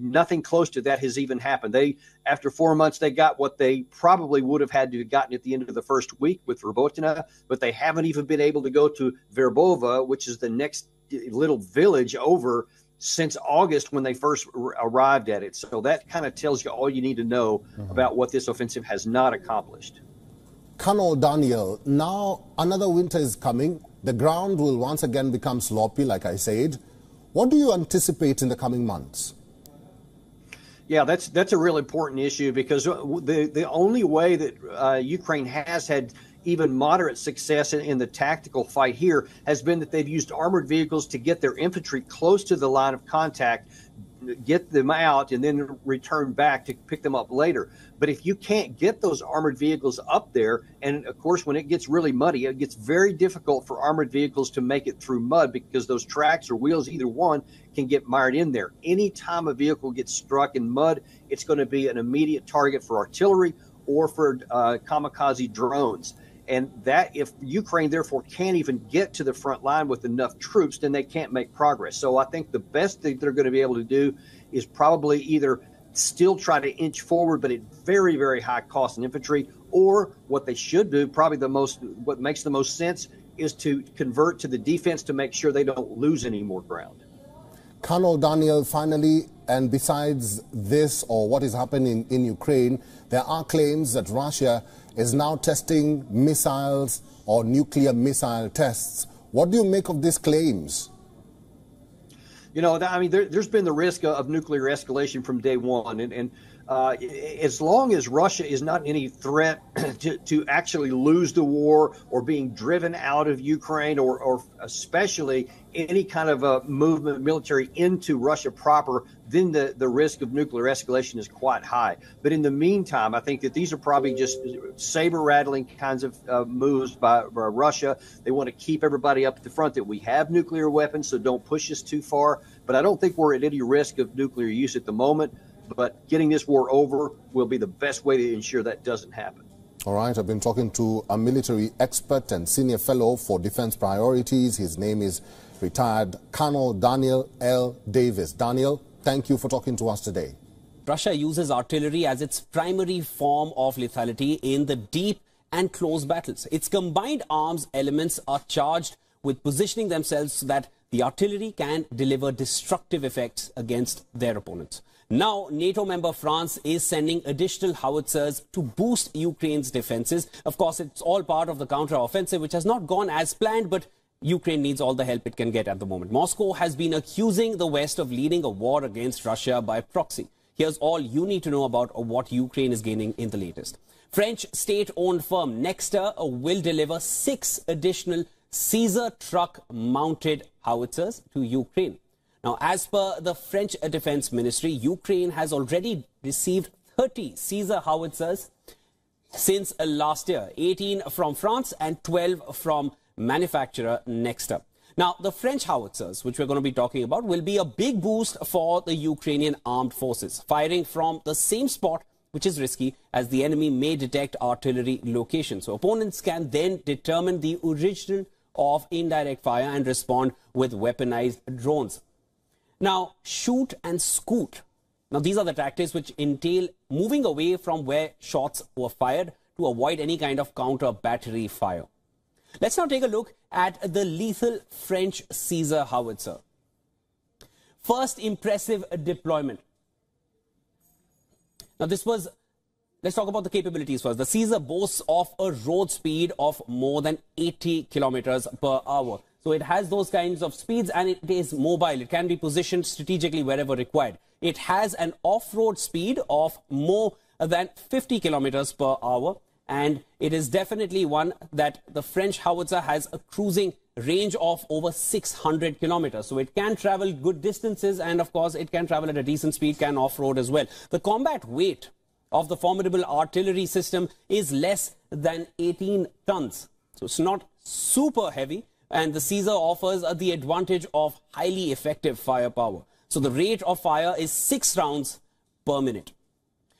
nothing close to that has even happened. They, after four months, they got what they probably would have had to have gotten at the end of the first week with Robotyne, but they haven't even been able to go to Verbova, which is the next little village over since August when they first arrived at it. So that kind of tells you all you need to know mm-hmm. about what this offensive has not accomplished. Colonel Daniel, now another winter is coming. The ground will once again become sloppy, like I said. What do you anticipate in the coming months? Yeah, that's that's a real important issue because the the only way that uh, Ukraine has had even moderate success in, in, the tactical fight here has been that they've used armored vehicles to get their infantry close to the line of contact get them out and then return back to pick them up later. But if you can't get those armored vehicles up there, and of course, when it gets really muddy, it gets very difficult for armored vehicles to make it through mud because those tracks or wheels, either one, can get mired in there. Anytime a vehicle gets struck in mud, it's going to be an immediate target for artillery or for uh, kamikaze drones. And that, if Ukraine therefore can't even get to the front line with enough troops, then they can't make progress. So I think the best thing they're going to be able to do is probably either still try to inch forward, but at very, very high cost in infantry, or what they should do, probably the most, what makes the most sense, is to convert to the defense to make sure they don't lose any more ground. Colonel Daniel, finally, and besides this or what is happening in Ukraine, there are claims that Russia is now testing missiles or nuclear missile tests. What do you make of these claims? You know, I mean, there, has been the risk of nuclear escalation from day one. And, and uh, as long as Russia is not any threat to, to actually lose the war or being driven out of Ukraine or, or especially any kind of a movement military into Russia proper, then the, the risk of nuclear escalation is quite high. But in the meantime, I think that these are probably just saber rattling kinds of uh, moves by, by Russia. They want to keep everybody up at the front that we have nuclear weapons, so don't push us too far. But I don't think we're at any risk of nuclear use at the moment. But getting this war over will be the best way to ensure that doesn't happen. All right, I've been talking to a military expert and senior fellow for defense priorities. His name is retired Colonel Daniel L. Davis. Daniel, thank you for talking to us today. Russia uses artillery as its primary form of lethality in the deep and close battles. Its combined arms elements are charged with positioning themselves so that the artillery can deliver destructive effects against their opponents. Now, NATO member France is sending additional howitzers to boost Ukraine's defenses. Of course, it's all part of the counter-offensive, which has not gone as planned, but Ukraine needs all the help it can get at the moment. Moscow has been accusing the West of leading a war against Russia by proxy. Here's all you need to know about what Ukraine is gaining in the latest. French state-owned firm Nexter uh, will deliver six additional Caesar truck-mounted howitzers to Ukraine. Now, as per the French Defense Ministry, Ukraine has already received 30 Caesar howitzers since uh, last year, 18 from France and 12 from manufacturer Nexter. Now, the French howitzers, which we're going to be talking about, will be a big boost for the Ukrainian armed forces, firing from the same spot, which is risky, as the enemy may detect artillery location. So opponents can then determine the origin of indirect fire and respond with weaponized drones. Now, shoot and scoot. Now, these are the tactics which entail moving away from where shots were fired to avoid any kind of counter battery fire. Let's now take a look at the lethal French Caesar howitzer. First impressive deployment. Now this was, let's talk about the capabilities first. The Caesar boasts of a road speed of more than 80 kilometers per hour. So it has those kinds of speeds and it is mobile. It can be positioned strategically wherever required. It has an off-road speed of more than 50 kilometers per hour and it is definitely one that the French howitzer has a cruising range of over 600 kilometers. So it can travel good distances and of course it can travel at a decent speed, can off-road as well. The combat weight of the formidable artillery system is less than 18 tons. So it's not super heavy and the Caesar offers the advantage of highly effective firepower. So the rate of fire is 6 rounds per minute.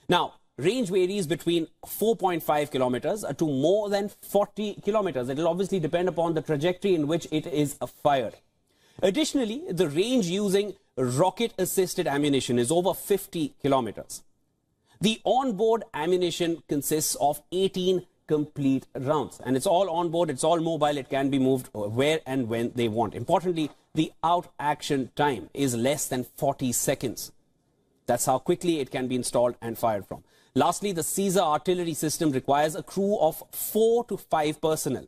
Now, range varies between 4.5 kilometers uh, to more than 40 kilometers. It will obviously depend upon the trajectory in which it is fired. Additionally, the range using rocket-assisted ammunition is over 50 kilometers. The onboard ammunition consists of 18 complete rounds and it's all on board, it's all mobile, it can be moved where and when they want. Importantly, the out action time is less than 40 seconds. That's how quickly it can be installed and fired from. Lastly, the Caesar artillery system requires a crew of four to five personnel.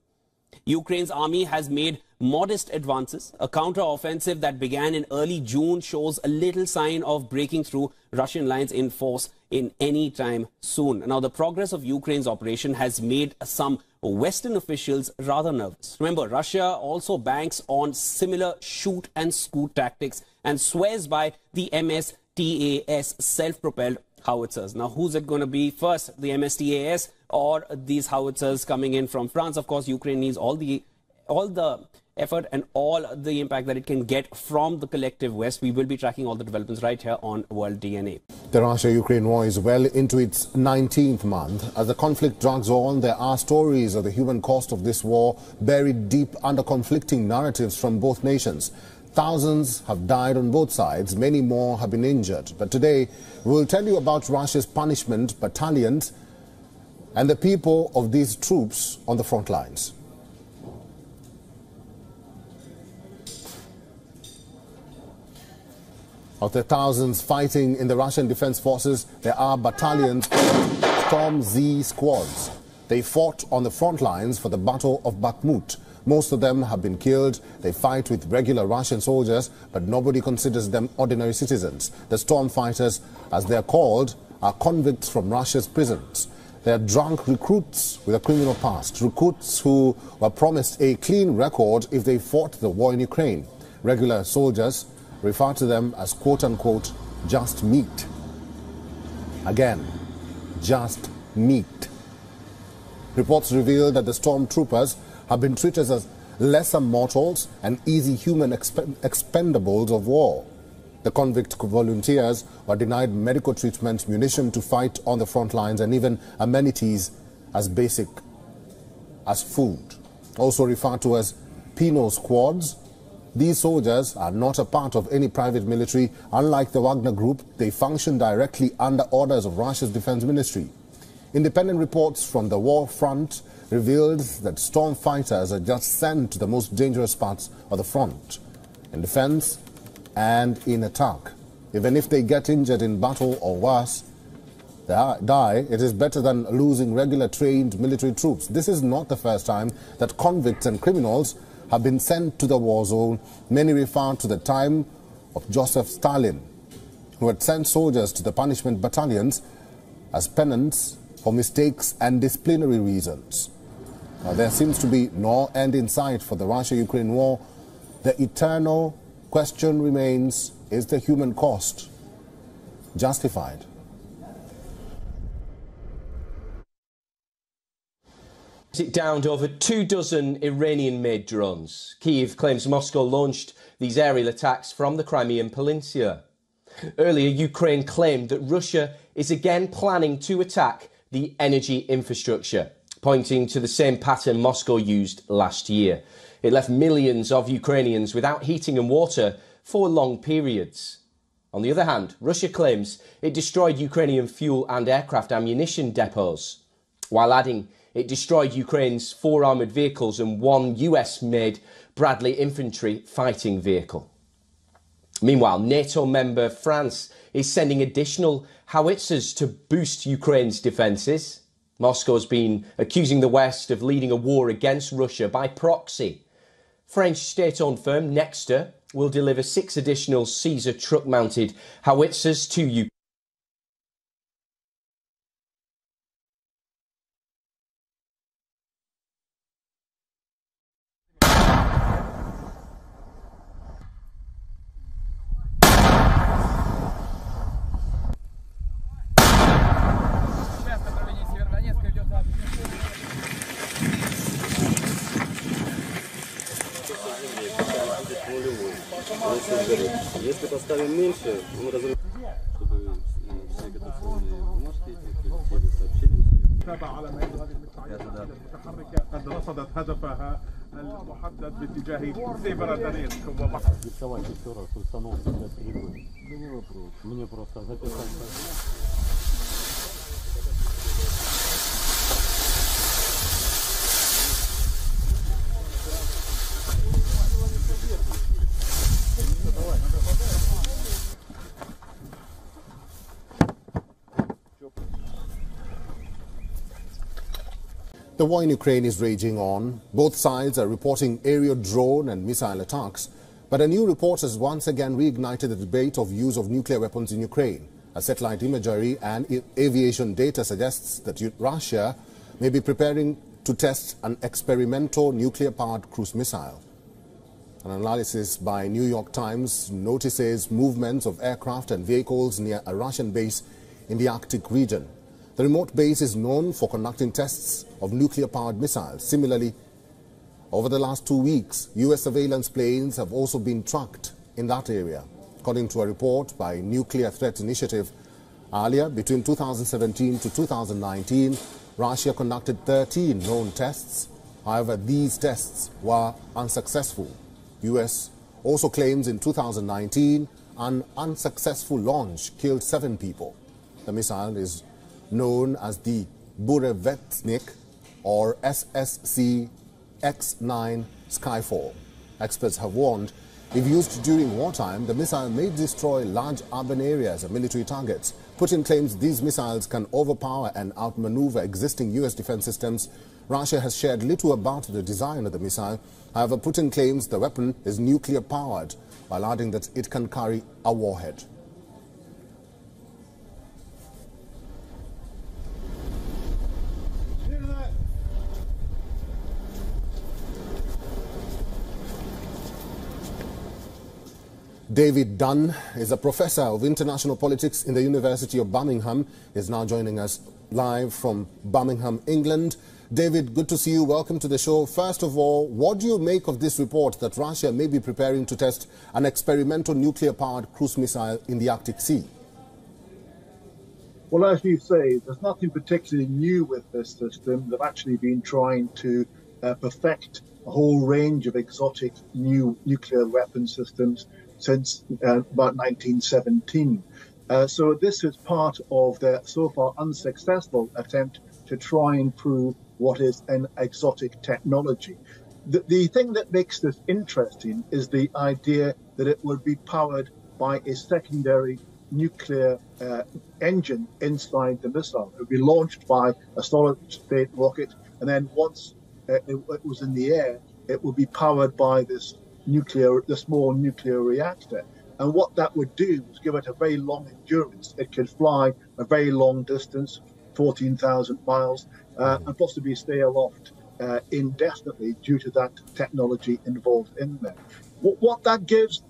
Ukraine's army has made modest advances. A counter-offensive that began in early June shows a little sign of breaking through Russian lines in force in any time soon. Now, the progress of Ukraine's operation has made some Western officials rather nervous. Remember, Russia also banks on similar shoot and scoot tactics and swears by the Msta-S self-propelled howitzers. Now, who's it going to be first, the Msta-S or these howitzers coming in from France? Of course, Ukraine needs all the all the effort and all the impact that it can get from the collective West. We will be tracking all the developments right here on World DNA. The Russia-Ukraine war is well into its 19th month. As the conflict drags on, there are stories of the human cost of this war buried deep under conflicting narratives from both nations. Thousands have died on both sides, many more have been injured. But today, we will tell you about Russia's punishment battalions and the people of these troops on the front lines. Of the thousands fighting in the Russian Defense Forces, there are battalions called Storm Z squads. They fought on the front lines for the Battle of Bakhmut. Most of them have been killed. They fight with regular Russian soldiers, but nobody considers them ordinary citizens. The storm fighters, as they are called, are convicts from Russia's prisons. They are drunk recruits with a criminal past, recruits who were promised a clean record if they fought the war in Ukraine. Regular soldiers refer to them as quote-unquote just meat. Again, just meat. Reports reveal that the stormtroopers have been treated as lesser mortals and easy human exp expendables of war. The convict volunteers were denied medical treatment, munition to fight on the front lines, and even amenities as basic as food. Also referred to as penal squads, these soldiers are not a part of any private military. Unlike the Wagner Group, they function directly under orders of Russia's defense ministry. Independent reports from the war front revealed that storm fighters are just sent to the most dangerous parts of the front, in defense and in attack. Even if they get injured in battle or worse, they die, it is better than losing regular trained military troops. This is not the first time that convicts and criminals have been sent to the war zone. Many refer to the time of Joseph Stalin, who had sent soldiers to the punishment battalions as penance for mistakes and disciplinary reasons. Now, there seems to be no end in sight for the Russia-Ukraine war. The eternal question remains, is the human cost justified? It downed over two dozen Iranian made drones. Kiev claims Moscow launched these aerial attacks from the Crimean Peninsula. Earlier, Ukraine claimed that Russia is again planning to attack the energy infrastructure, pointing to the same pattern Moscow used last year. It left millions of Ukrainians without heating and water for long periods. On the other hand, Russia claims it destroyed Ukrainian fuel and aircraft ammunition depots, while adding it destroyed Ukraine's four armoured vehicles and one US made Bradley infantry fighting vehicle. Meanwhile, NATO member France is sending additional howitzers to boost Ukraine's defences. Moscow has been accusing the West of leading a war against Russia by proxy. French state owned firm Nexter will deliver six additional Caesar truck mounted howitzers to Ukraine. The war in Ukraine is raging on. Both sides are reporting aerial drone and missile attacks. But a new report has once again reignited the debate of use of nuclear weapons in Ukraine. A satellite imagery and aviation data suggests that Russia may be preparing to test an experimental nuclear-powered cruise missile. An analysis by New York Times notices movements of aircraft and vehicles near a Russian base in the Arctic region. The remote base is known for conducting tests of nuclear-powered missiles. Similarly, over the last two weeks, U.S. surveillance planes have also been tracked in that area. According to a report by Nuclear Threat Initiative, earlier, between 2017 to 2019, Russia conducted 13 known tests. However, these tests were unsuccessful. U.S. also claims in 2019 an unsuccessful launch killed seven people. The missile is known as the Burevestnik or SSC X-9 Skyfall. Experts have warned if used during wartime, the missile may destroy large urban areas and military targets. Putin claims these missiles can overpower and outmaneuver existing U.S. defense systems. Russia has shared little about the design of the missile. However, Putin claims the weapon is nuclear-powered, while adding that it can carry a warhead. David Dunn is a professor of international politics in the University of Birmingham. He is now joining us live from Birmingham, England. David, good to see you. Welcome to the show. First of all, what do you make of this report that Russia may be preparing to test an experimental nuclear-powered cruise missile in the Arctic Sea? Well, as you say, there's nothing particularly new with this system. They've actually been trying to uh, perfect a whole range of exotic new nuclear weapon systems since uh, about 1917. Uh, so this is part of their so far unsuccessful attempt to try and prove what is an exotic technology. The, the thing that makes this interesting is the idea that it would be powered by a secondary nuclear uh, engine inside the missile. It would be launched by a solid state rocket, and then once uh, it, it was in the air, it would be powered by this nuclear, the small nuclear reactor. And what that would do was give it a very long endurance. It could fly a very long distance, 14,000 miles, uh, and possibly stay aloft uh, indefinitely due to that technology involved in there. What, what that gives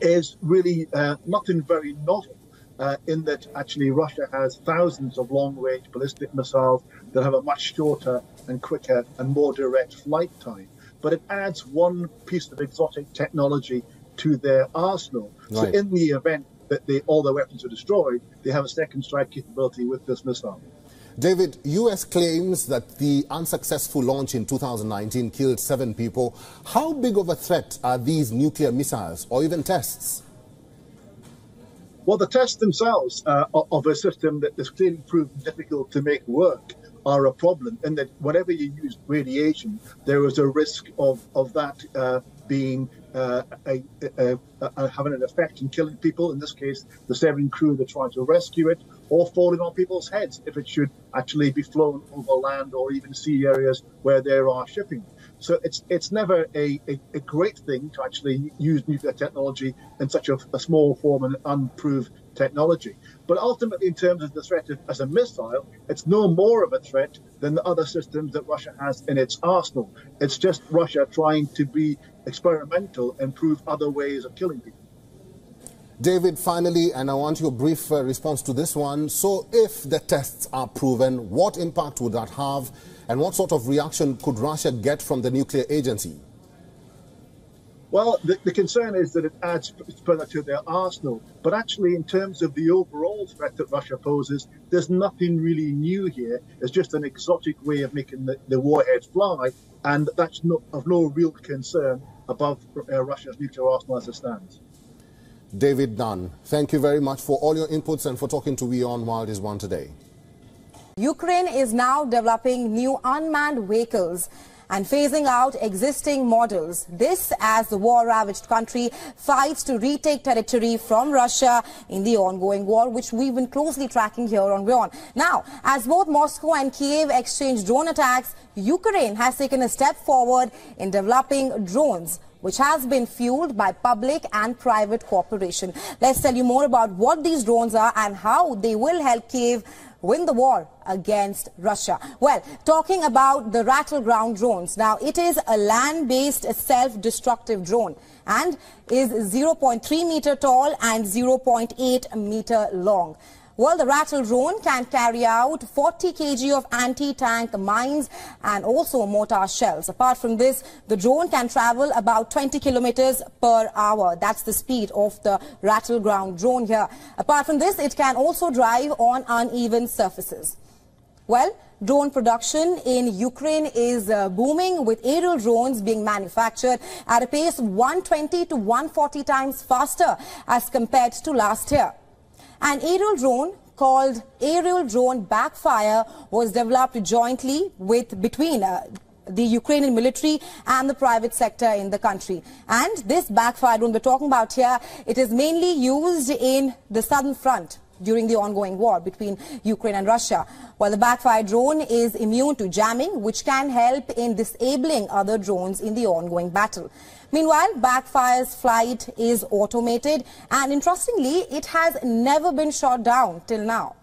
is really uh, nothing very novel. uh, in that actually Russia has thousands of long-range ballistic missiles that have a much shorter and quicker and more direct flight time. But it adds one piece of exotic technology to their arsenal. So in the event that they, all their weapons are destroyed, they have a second strike capability with this missile. David, U.S. claims that the unsuccessful launch in 2019 killed seven people. How big of a threat are these nuclear missiles or even tests? Well, the tests themselves uh, of a system that that is clearly proven difficult to make work are a problem and that whenever you use radiation, there is a risk of, of that uh, being uh, a, a, a, having an effect in killing people. In this case, the seven crew that tried to rescue it, or falling on people's heads if it should actually be flown over land or even sea areas where there are shipping. So it's it's never a, a, a great thing to actually use nuclear technology in such a, a small form and unproved technology. But ultimately, in terms of the threat of, as a missile, it's no more of a threat than the other systems that Russia has in its arsenal. It's just Russia trying to be experimental and prove other ways of killing people. David, finally, and I want your brief uh, response to this one. So, if the tests are proven, what impact would that have, and what sort of reaction could Russia get from the nuclear agency? Well, the, the concern is that it adds further to their arsenal. But actually, in terms of the overall threat that Russia poses, there's nothing really new here. It's just an exotic way of making the, the warheads fly, and that's no, of no real concern above uh, Russia's nuclear arsenal as it stands. David Dunn, thank you very much for all your inputs and for talking to WION World is One today. Ukraine is now developing new unmanned vehicles and phasing out existing models. This as the war-ravaged country fights to retake territory from Russia in the ongoing war, which we've been closely tracking here on WION. Now, as both Moscow and Kiev exchange drone attacks, Ukraine has taken a step forward in developing drones which has been fueled by public and private cooperation. Let's tell you more about what these drones are and how they will help Kiev win the war against Russia. Well, talking about the Ratel ground drones. Now, it is a land-based self-destructive drone and is 0.3 meter tall and 0.8 meter long. Well, the Ratel drone can carry out 40 kg of anti-tank mines and also mortar shells. Apart from this, the drone can travel about 20 kilometers per hour. That's the speed of the Ratel ground drone here. Apart from this, it can also drive on uneven surfaces. Well, drone production in Ukraine is uh, booming with aerial drones being manufactured at a pace 120 to 140 times faster as compared to last year. An aerial drone called Aerial Drone Backfire was developed jointly with between uh, the Ukrainian military and the private sector in the country. And this backfire drone we're talking about here, it is mainly used in the southern front during the ongoing war between Ukraine and Russia. While the backfire drone is immune to jamming, which can help in disabling other drones in the ongoing battle. Meanwhile, Backfire's flight is automated and interestingly, it has never been shot down till now.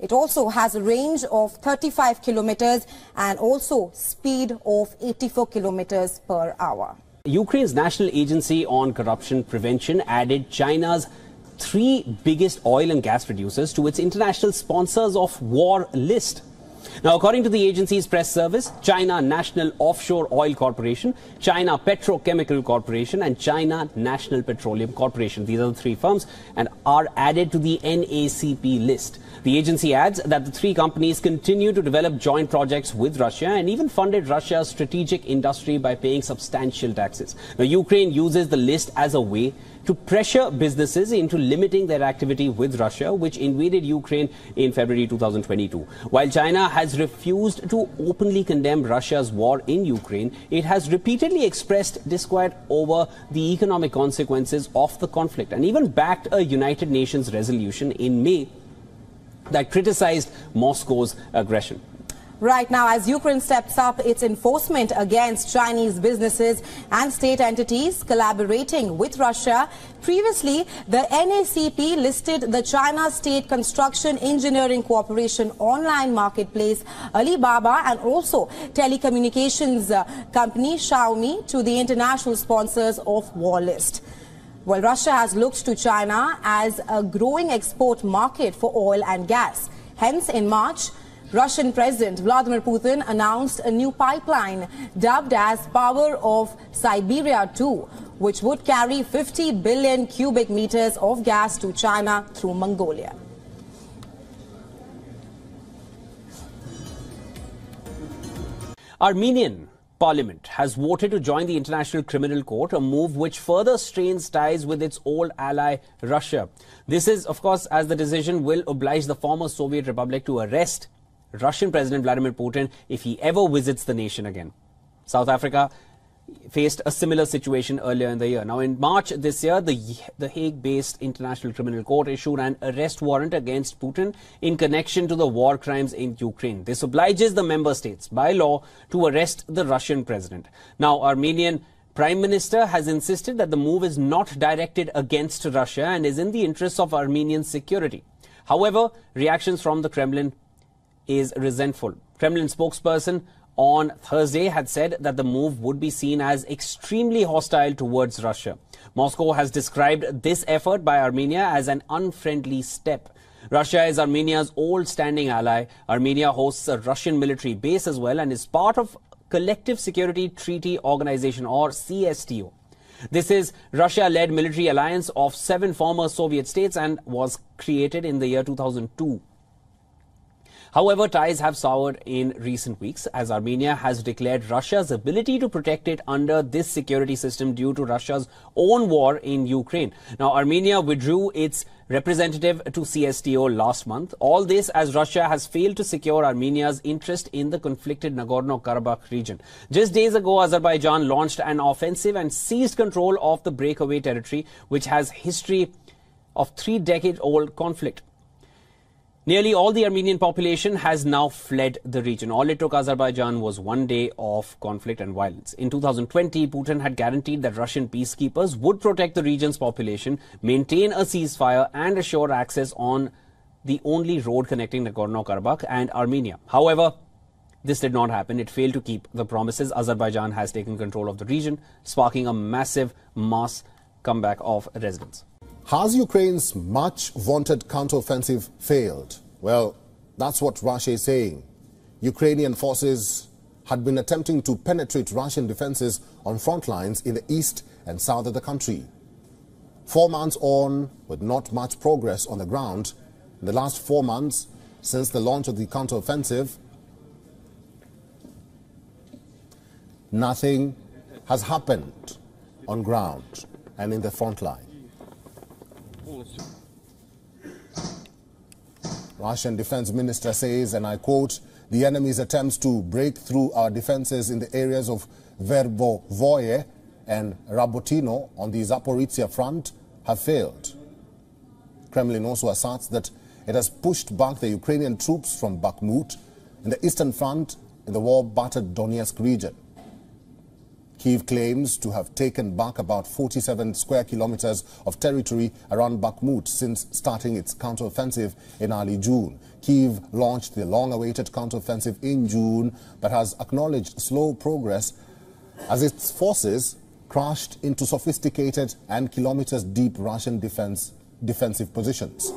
It also has a range of 35 kilometers and also speed of 84 kilometers per hour. Ukraine's National Agency on Corruption Prevention added China's three biggest oil and gas producers to its international sponsors of war list. Now, according to the agency's press service, China National Offshore Oil Corporation, China Petrochemical Corporation, and China National Petroleum Corporation, these are the three firms, and are added to the NACP list. The agency adds that the three companies continue to develop joint projects with Russia and even funded Russia's strategic industry by paying substantial taxes. Now, Ukraine uses the list as a way to pressure businesses into limiting their activity with Russia, which invaded Ukraine in February 2022. While China has refused to openly condemn Russia's war in Ukraine, it has repeatedly expressed disquiet over the economic consequences of the conflict and even backed a United Nations resolution in May that criticized Moscow's aggression. Right now, as Ukraine steps up its enforcement against Chinese businesses and state entities collaborating with Russia, previously the NACP listed the China State Construction Engineering Corporation online marketplace Alibaba and also telecommunications uh, company Xiaomi to the international sponsors of war list. Well, Russia has looked to China as a growing export market for oil and gas. Hence, in March, Russian President Vladimir Putin announced a new pipeline dubbed as Power of Siberia 2, which would carry 50 billion cubic meters of gas to China through Mongolia. Armenian parliament has voted to join the International Criminal Court, a move which further strains ties with its old ally Russia. This is, of course, as the decision will oblige the former Soviet Republic to arrest Russian President Vladimir Putin if he ever visits the nation again. South Africa faced a similar situation earlier in the year. Now, in March this year, the, the Hague-based International Criminal Court issued an arrest warrant against Putin in connection to the war crimes in Ukraine. This obliges the member states by law to arrest the Russian president. Now, Armenian Prime Minister has insisted that the move is not directed against Russia and is in the interests of Armenian security. However, reactions from the Kremlin is resentful. Kremlin spokesperson on Thursday had said that the move would be seen as extremely hostile towards Russia. Moscow has described this effort by Armenia as an unfriendly step. Russia is Armenia's old standing ally. Armenia hosts a Russian military base as well and is part of Collective Security Treaty Organization or CSTO. This is Russia-led military alliance of seven former Soviet states and was created in the year 2002. However, ties have soured in recent weeks as Armenia has declared Russia's ability to protect it under this security system due to Russia's own war in Ukraine. Now, Armenia withdrew its representative to CSTO last month. All this as Russia has failed to secure Armenia's interest in the conflicted Nagorno-Karabakh region. Just days ago, Azerbaijan launched an offensive and seized control of the breakaway territory, which has history of three-decade-old conflict. Nearly all the Armenian population has now fled the region. All it took Azerbaijan was one day of conflict and violence. In 2020, Putin had guaranteed that Russian peacekeepers would protect the region's population, maintain a ceasefire, and assure access on the only road connecting Nagorno-Karabakh and Armenia. However, this did not happen. It failed to keep the promises. Azerbaijan has taken control of the region, sparking a massive mass comeback of residents. Has Ukraine's much vaunted counteroffensive failed? Well, that's what Russia is saying. Ukrainian forces had been attempting to penetrate Russian defenses on front lines in the east and south of the country. Four months on, with not much progress on the ground, in the last four months since the launch of the counteroffensive, nothing has happened on ground and in the front line. Russian defense minister says, and I quote, the enemy's attempts to break through our defenses in the areas of Verbovoye and Rabotino on the Zaporizhia front have failed. Kremlin also asserts that it has pushed back the Ukrainian troops from Bakhmut in the eastern front in the war-battered Donetsk region. Kiev claims to have taken back about 47 square kilometers of territory around Bakhmut since starting its counteroffensive in early June. Kiev launched the long-awaited counteroffensive in June, but has acknowledged slow progress as its forces crashed into sophisticated and kilometers-deep Russian defense, defensive positions.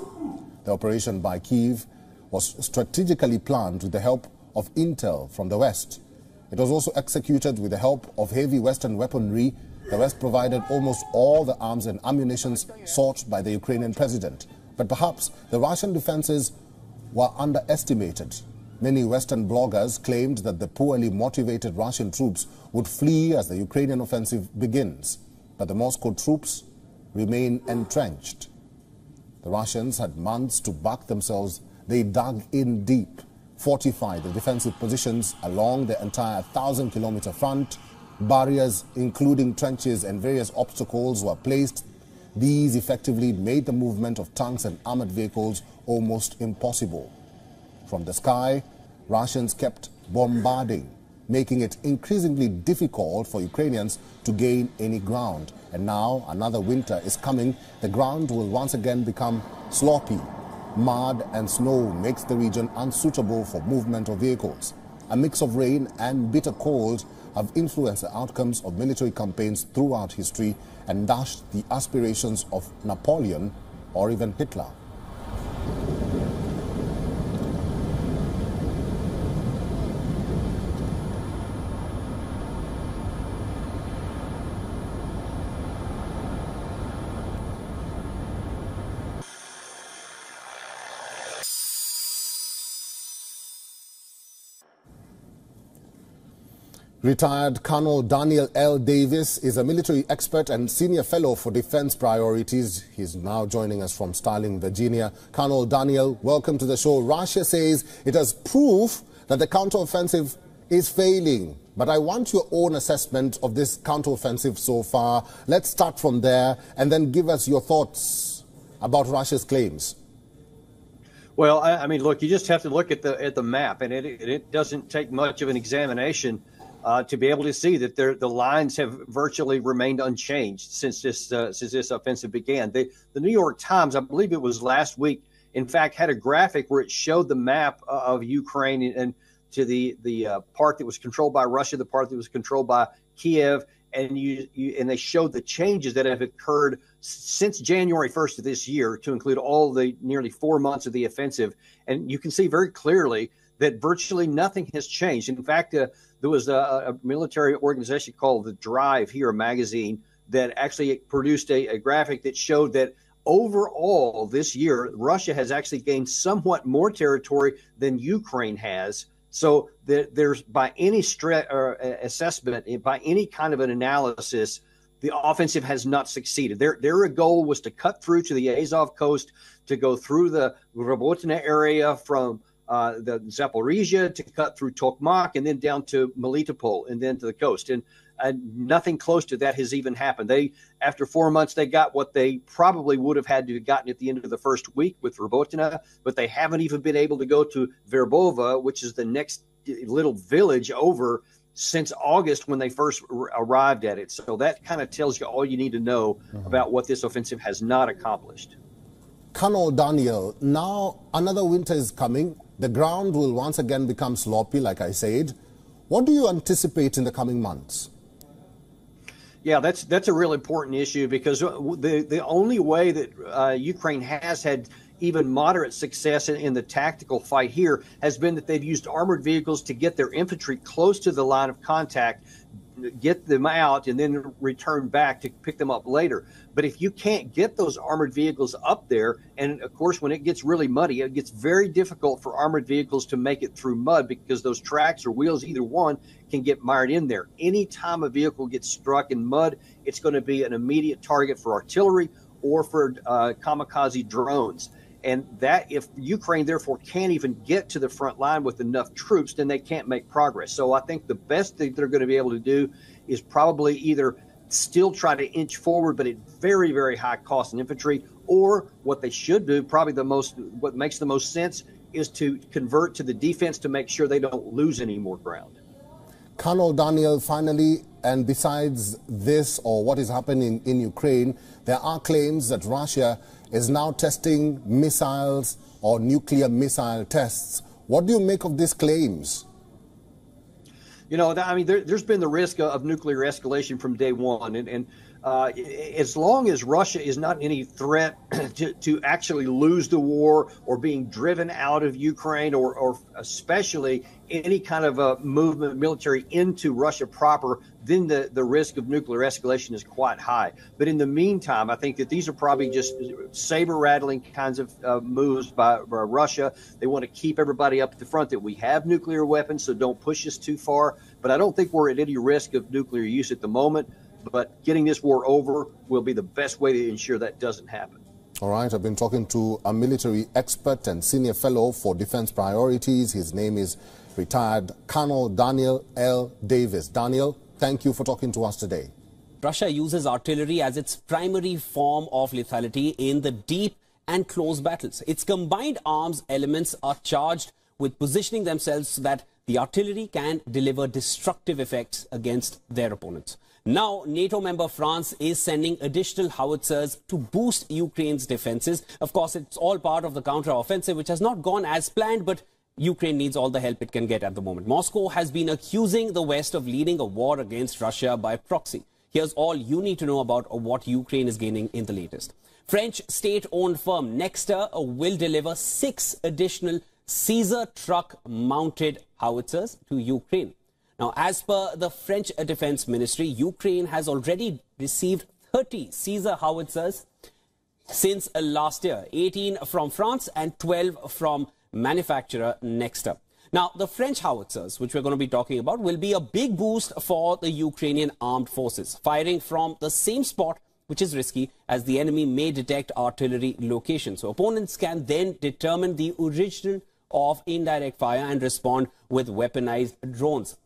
The operation by Kiev was strategically planned with the help of intel from the West. It was also executed with the help of heavy Western weaponry. The West provided almost all the arms and ammunition sought by the Ukrainian president. But perhaps the Russian defenses were underestimated. Many Western bloggers claimed that the poorly motivated Russian troops would flee as the Ukrainian offensive begins. But the Moscow troops remain entrenched. The Russians had months to back themselves. They dug in deep fortify the defensive positions along the entire 1,000 kilometer front. Barriers, including trenches and various obstacles, were placed. These effectively made the movement of tanks and armored vehicles almost impossible. From the sky, Russians kept bombarding, making it increasingly difficult for Ukrainians to gain any ground. And now another winter is coming. The ground will once again become sloppy Mud and snow makes the region unsuitable for movement of vehicles. A mix of rain and bitter cold have influenced the outcomes of military campaigns throughout history and dashed the aspirations of Napoleon or even Hitler. Retired Colonel Daniel L. Davis is a military expert and senior fellow for defense priorities. He's now joining us from Sterling, Virginia. Colonel Daniel, welcome to the show. Russia says it has proof that the counteroffensive is failing. But I want your own assessment of this counteroffensive so far. Let's start from there and then give us your thoughts about Russia's claims. Well, I, I mean, look, you just have to look at the at the map, and it it doesn't take much of an examination uh, to be able to see that the lines have virtually remained unchanged since this uh, since this offensive began. The, the New York Times, I believe it was last week, in fact, had a graphic where it showed the map of Ukraine and to the the uh, part that was controlled by Russia, the part that was controlled by Kiev, and you, you and they showed the changes that have occurred since January 1st of this year, to include all the nearly four months of the offensive, and you can see very clearly that virtually nothing has changed. In fact, uh, there was a, a, military organization called the Drive here, magazine that actually produced a, a graphic that showed that overall this year, Russia has actually gained somewhat more territory than Ukraine has. So there's by any stre- uh, assessment, by any kind of an analysis, the offensive has not succeeded. Their their goal was to cut through to the Azov coast, to go through the Robotyne area from uh, the Zaporizhia to cut through Tokmak and then down to Melitopol and then to the coast. And uh, nothing close to that has even happened. They, after four months, they got what they probably would have had to have gotten at the end of the first week with Robotyne, but they haven't even been able to go to Verbova, which is the next little village over since August when they first arrived at it. So that kind of tells you all you need to know mm-hmm. about what this offensive has not accomplished. Colonel Daniel, now another winter is coming. The ground will once again become sloppy, like I said. What do you anticipate in the coming months? Yeah, that's that's a real important issue because the the only way that uh, Ukraine has had even moderate success in, in, the tactical fight here has been that they've used armored vehicles to get their infantry close to the line of contact get them out and then return back to pick them up later. But if you can't get those armored vehicles up there, and of course, when it gets really muddy, it gets very difficult for armored vehicles to make it through mud because those tracks or wheels, either one, can get mired in there. Anytime a vehicle gets struck in mud, it's going to be an immediate target for artillery or for uh, kamikaze drones. And that, if Ukraine therefore can't even get to the front line with enough troops, then they can't make progress. So I think the best thing they're going to be able to do is probably either still try to inch forward, but at very, very high cost in infantry, or what they should do, probably the most, what makes the most sense, is to convert to the defense to make sure they don't lose any more ground. Colonel Daniel, finally, and besides this or what is happening in Ukraine, there are claims that Russia is now testing missiles or nuclear missile tests. What do you make of these claims? You know, I mean, there, has been the risk of nuclear escalation from day one, and, and uh, as long as Russia is not any threat to, to, actually lose the war or being driven out of Ukraine or, or especially any kind of a movement military into Russia proper, then the, the risk of nuclear escalation is quite high. But in the meantime, I think that these are probably just saber rattling kinds of uh, moves by, by Russia. They want to keep everybody up at the front that we have nuclear weapons, so don't push us too far. But I don't think we're at any risk of nuclear use at the moment but getting this war over will be the best way to ensure that doesn't happen. All right, I've been talking to a military expert and senior fellow for defense priorities. His name is retired Colonel Daniel L. Davis. Daniel, thank you for talking to us today. Russia uses artillery as its primary form of lethality in the deep and close battles. Its combined arms elements are charged with positioning themselves so that the artillery can deliver destructive effects against their opponents. Now, NATO member France is sending additional howitzers to boost Ukraine's defenses. Of course, it's all part of the counter-offensive, which has not gone as planned, but Ukraine needs all the help it can get at the moment. Moscow has been accusing the West of leading a war against Russia by proxy. Here's all you need to know about what Ukraine is gaining in the latest. French state-owned firm Nexter uh, will deliver six additional Caesar truck-mounted howitzers to Ukraine. Now, as per the French Defense Ministry, Ukraine has already received 30 Caesar howitzers since uh, last year, 18 from France and 12 from manufacturer Nexter. Now, the French howitzers, which we're going to be talking about, will be a big boost for the Ukrainian armed forces, firing from the same spot, which is risky, as the enemy may detect artillery locations. So opponents can then determine the origin of indirect fire and respond with weaponized drones.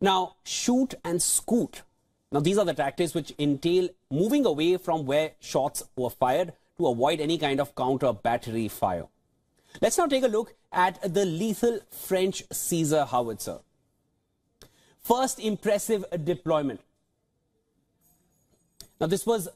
Now, shoot and scoot. Now, these are the tactics which entail moving away from where shots were fired to avoid any kind of counter battery fire. Let's now take a look at the lethal French Caesar howitzer. First impressive deployment. Now this was,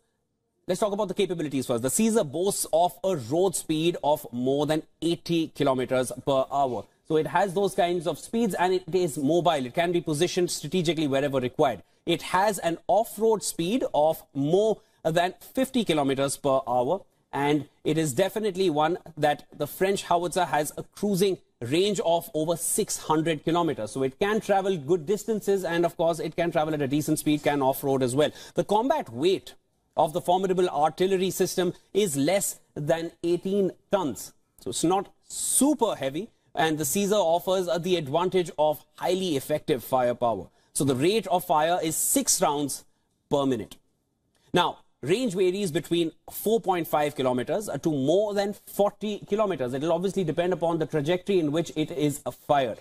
let's talk about the capabilities first. The Caesar boasts of a road speed of more than 80 kilometers per hour. So it has those kinds of speeds and it is mobile. It can be positioned strategically wherever required. It has an off-road speed of more than 50 kilometers per hour and it is definitely one that the French howitzer has a cruising range of over 600 kilometers. So it can travel good distances and of course it can travel at a decent speed, can off-road as well. The combat weight of the formidable artillery system is less than 18 tons. So it's not super heavy and the Caesar offers the advantage of highly effective firepower. So the rate of fire is 6 rounds per minute. Now, range varies between 4.5 kilometers to more than 40 kilometers. It will obviously depend upon the trajectory in which it is fired.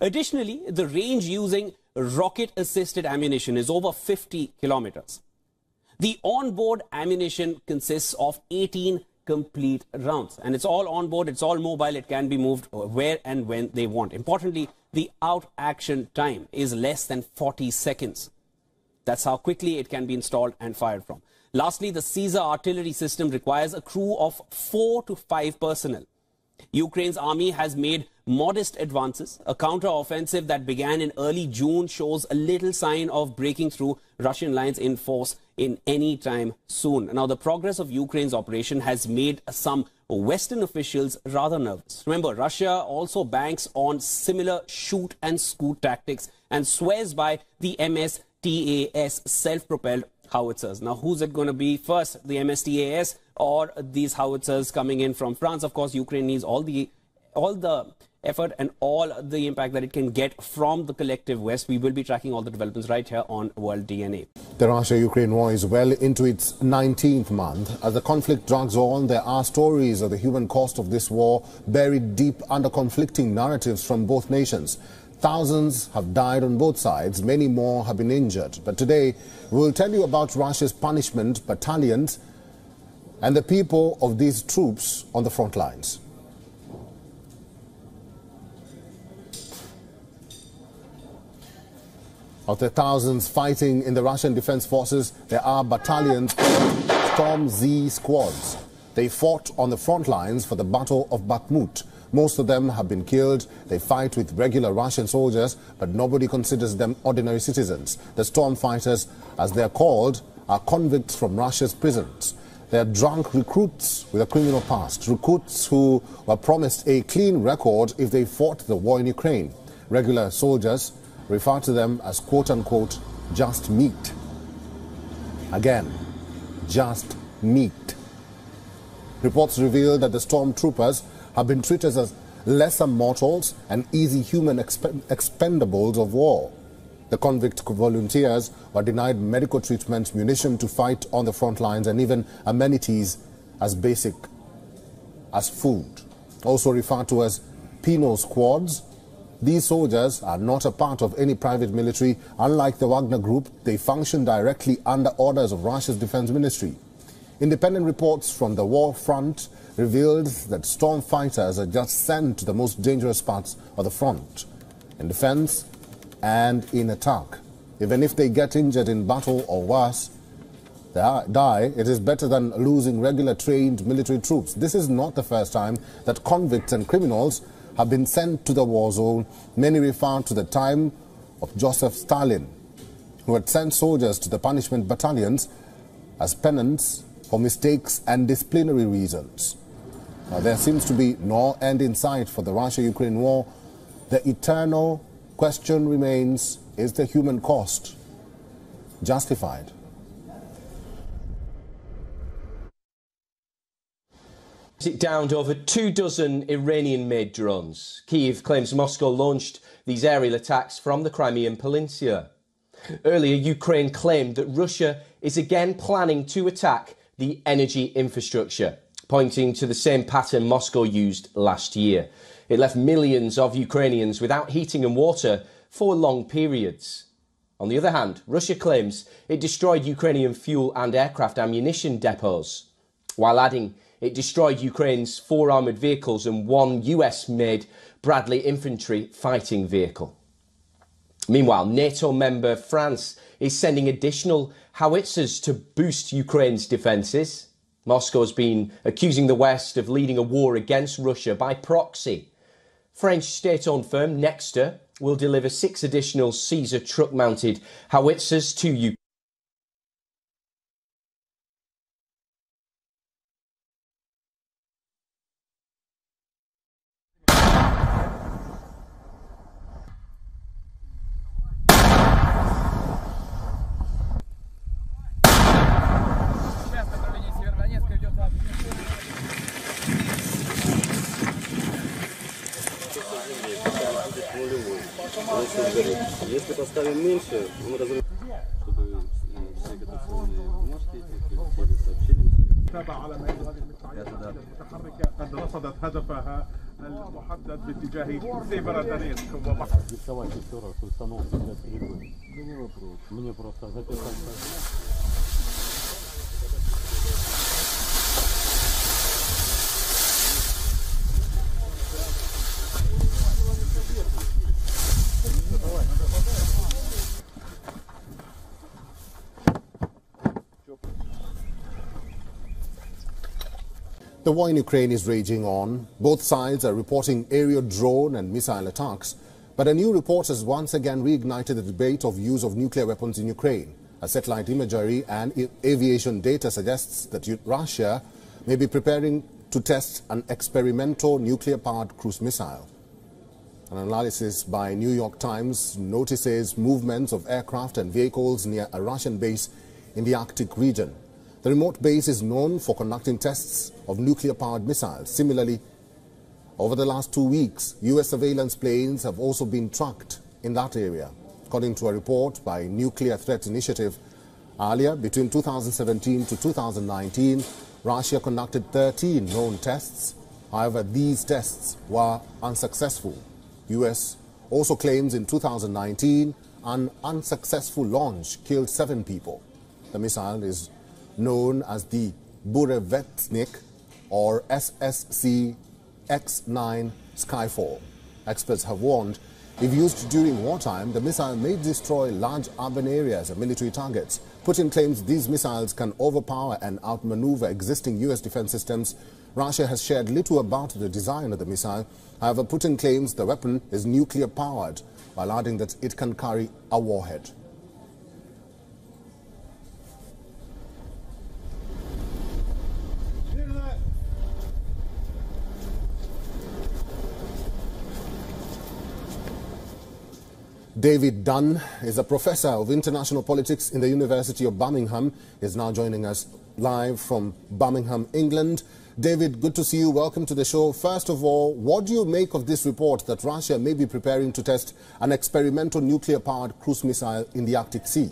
Additionally, the range using rocket-assisted ammunition is over 50 kilometers. The onboard ammunition consists of 18 complete rounds and it's all on board, it's all mobile, it can be moved where and when they want. Importantly, the out action time is less than 40 seconds. That's how quickly it can be installed and fired from. Lastly, the Caesar artillery system requires a crew of four to five personnel. Ukraine's army has made modest advances. A counter-offensive that began in early June shows a little sign of breaking through Russian lines in force in any time soon. Now, the progress of Ukraine's operation has made some Western officials rather nervous. Remember, Russia also banks on similar shoot and scoot tactics and swears by the Msta-S self-propelled howitzers. Now, who's it going to be first, the Msta-S or these howitzers coming in from France? Of course, Ukraine needs all the all the effort and all the impact that it can get from the collective West. We will be tracking all the developments right here on World DNA. The Russia-Ukraine war is well into its 19th month. As the conflict drags on, there are stories of the human cost of this war buried deep under conflicting narratives from both nations. Thousands have died on both sides, many more have been injured. But today, we will tell you about Russia's punishment battalions and the people of these troops on the front lines. Of the thousands fighting in the Russian Defense Forces, there are battalions Storm Z squads. They fought on the front lines for the Battle of Bakhmut. Most of them have been killed. They fight with regular Russian soldiers, but nobody considers them ordinary citizens. The storm fighters, as they are called, are convicts from Russia's prisons. They are drunk recruits with a criminal past, recruits who were promised a clean record if they fought the war in Ukraine. Regular soldiers refer to them as quote-unquote just meat. Again, just meat. Reports reveal that the stormtroopers have been treated as lesser mortals and easy human exp expendables of war. The convict volunteers were denied medical treatment, munition to fight on the front lines, and even amenities as basic as food. Also referred to as penal squads, these soldiers are not a part of any private military. Unlike the Wagner Group, they function directly under orders of Russia's defense ministry. Independent reports from the war front revealed that storm fighters are just sent to the most dangerous parts of the front, in defense and in attack. Even if they get injured in battle or worse, they die, it is better than losing regular trained military troops. This is not the first time that convicts and criminals have been sent to the war zone. Many refer to the time of Joseph Stalin, who had sent soldiers to the punishment battalions as penance for mistakes and disciplinary reasons. Now, there seems to be no end in sight for the Russia-Ukraine war. The eternal question remains, is the human cost justified? It downed over two dozen Iranian made drones. Kiev claims Moscow launched these aerial attacks from the Crimean Peninsula. Earlier, Ukraine claimed that Russia is again planning to attack the energy infrastructure, pointing to the same pattern Moscow used last year. It left millions of Ukrainians without heating and water for long periods. On the other hand, Russia claims it destroyed Ukrainian fuel and aircraft ammunition depots, while adding it destroyed Ukraine's four armoured vehicles and one US made Bradley infantry fighting vehicle. Meanwhile, NATO member France is sending additional howitzers to boost Ukraine's defences. Moscow has been accusing the West of leading a war against Russia by proxy. French state owned firm Nexter will deliver six additional Caesar truck mounted howitzers to Ukraine. 对我们的 The war in Ukraine is raging on. Both sides are reporting aerial drone and missile attacks. But a new report has once again reignited the debate of use of nuclear weapons in Ukraine. A satellite imagery and aviation data suggests that Russia may be preparing to test an experimental nuclear-powered cruise missile. An analysis by New York Times notices movements of aircraft and vehicles near a Russian base in the Arctic region. The remote base is known for conducting tests of nuclear-powered missiles. Similarly, over the last two weeks, U.S. surveillance planes have also been tracked in that area. According to a report by Nuclear Threat Initiative, earlier, between 2017 to 2019, Russia conducted 13 known tests. However, these tests were unsuccessful. U.S. also claims in 2019 an unsuccessful launch killed seven people. The missile is known as the Burevestnik or SSC X-9 Skyfall. Experts have warned if used during wartime, the missile may destroy large urban areas and military targets. Putin claims these missiles can overpower and outmaneuver existing U.S. defense systems. Russia has shared little about the design of the missile. However, Putin claims the weapon is nuclear-powered, while adding that it can carry a warhead. David Dunn is a professor of international politics in the University of Birmingham. Is now joining us live from Birmingham, England. David, good to see you. Welcome to the show. First of all, what do you make of this report that Russia may be preparing to test an experimental nuclear-powered cruise missile in the Arctic Sea?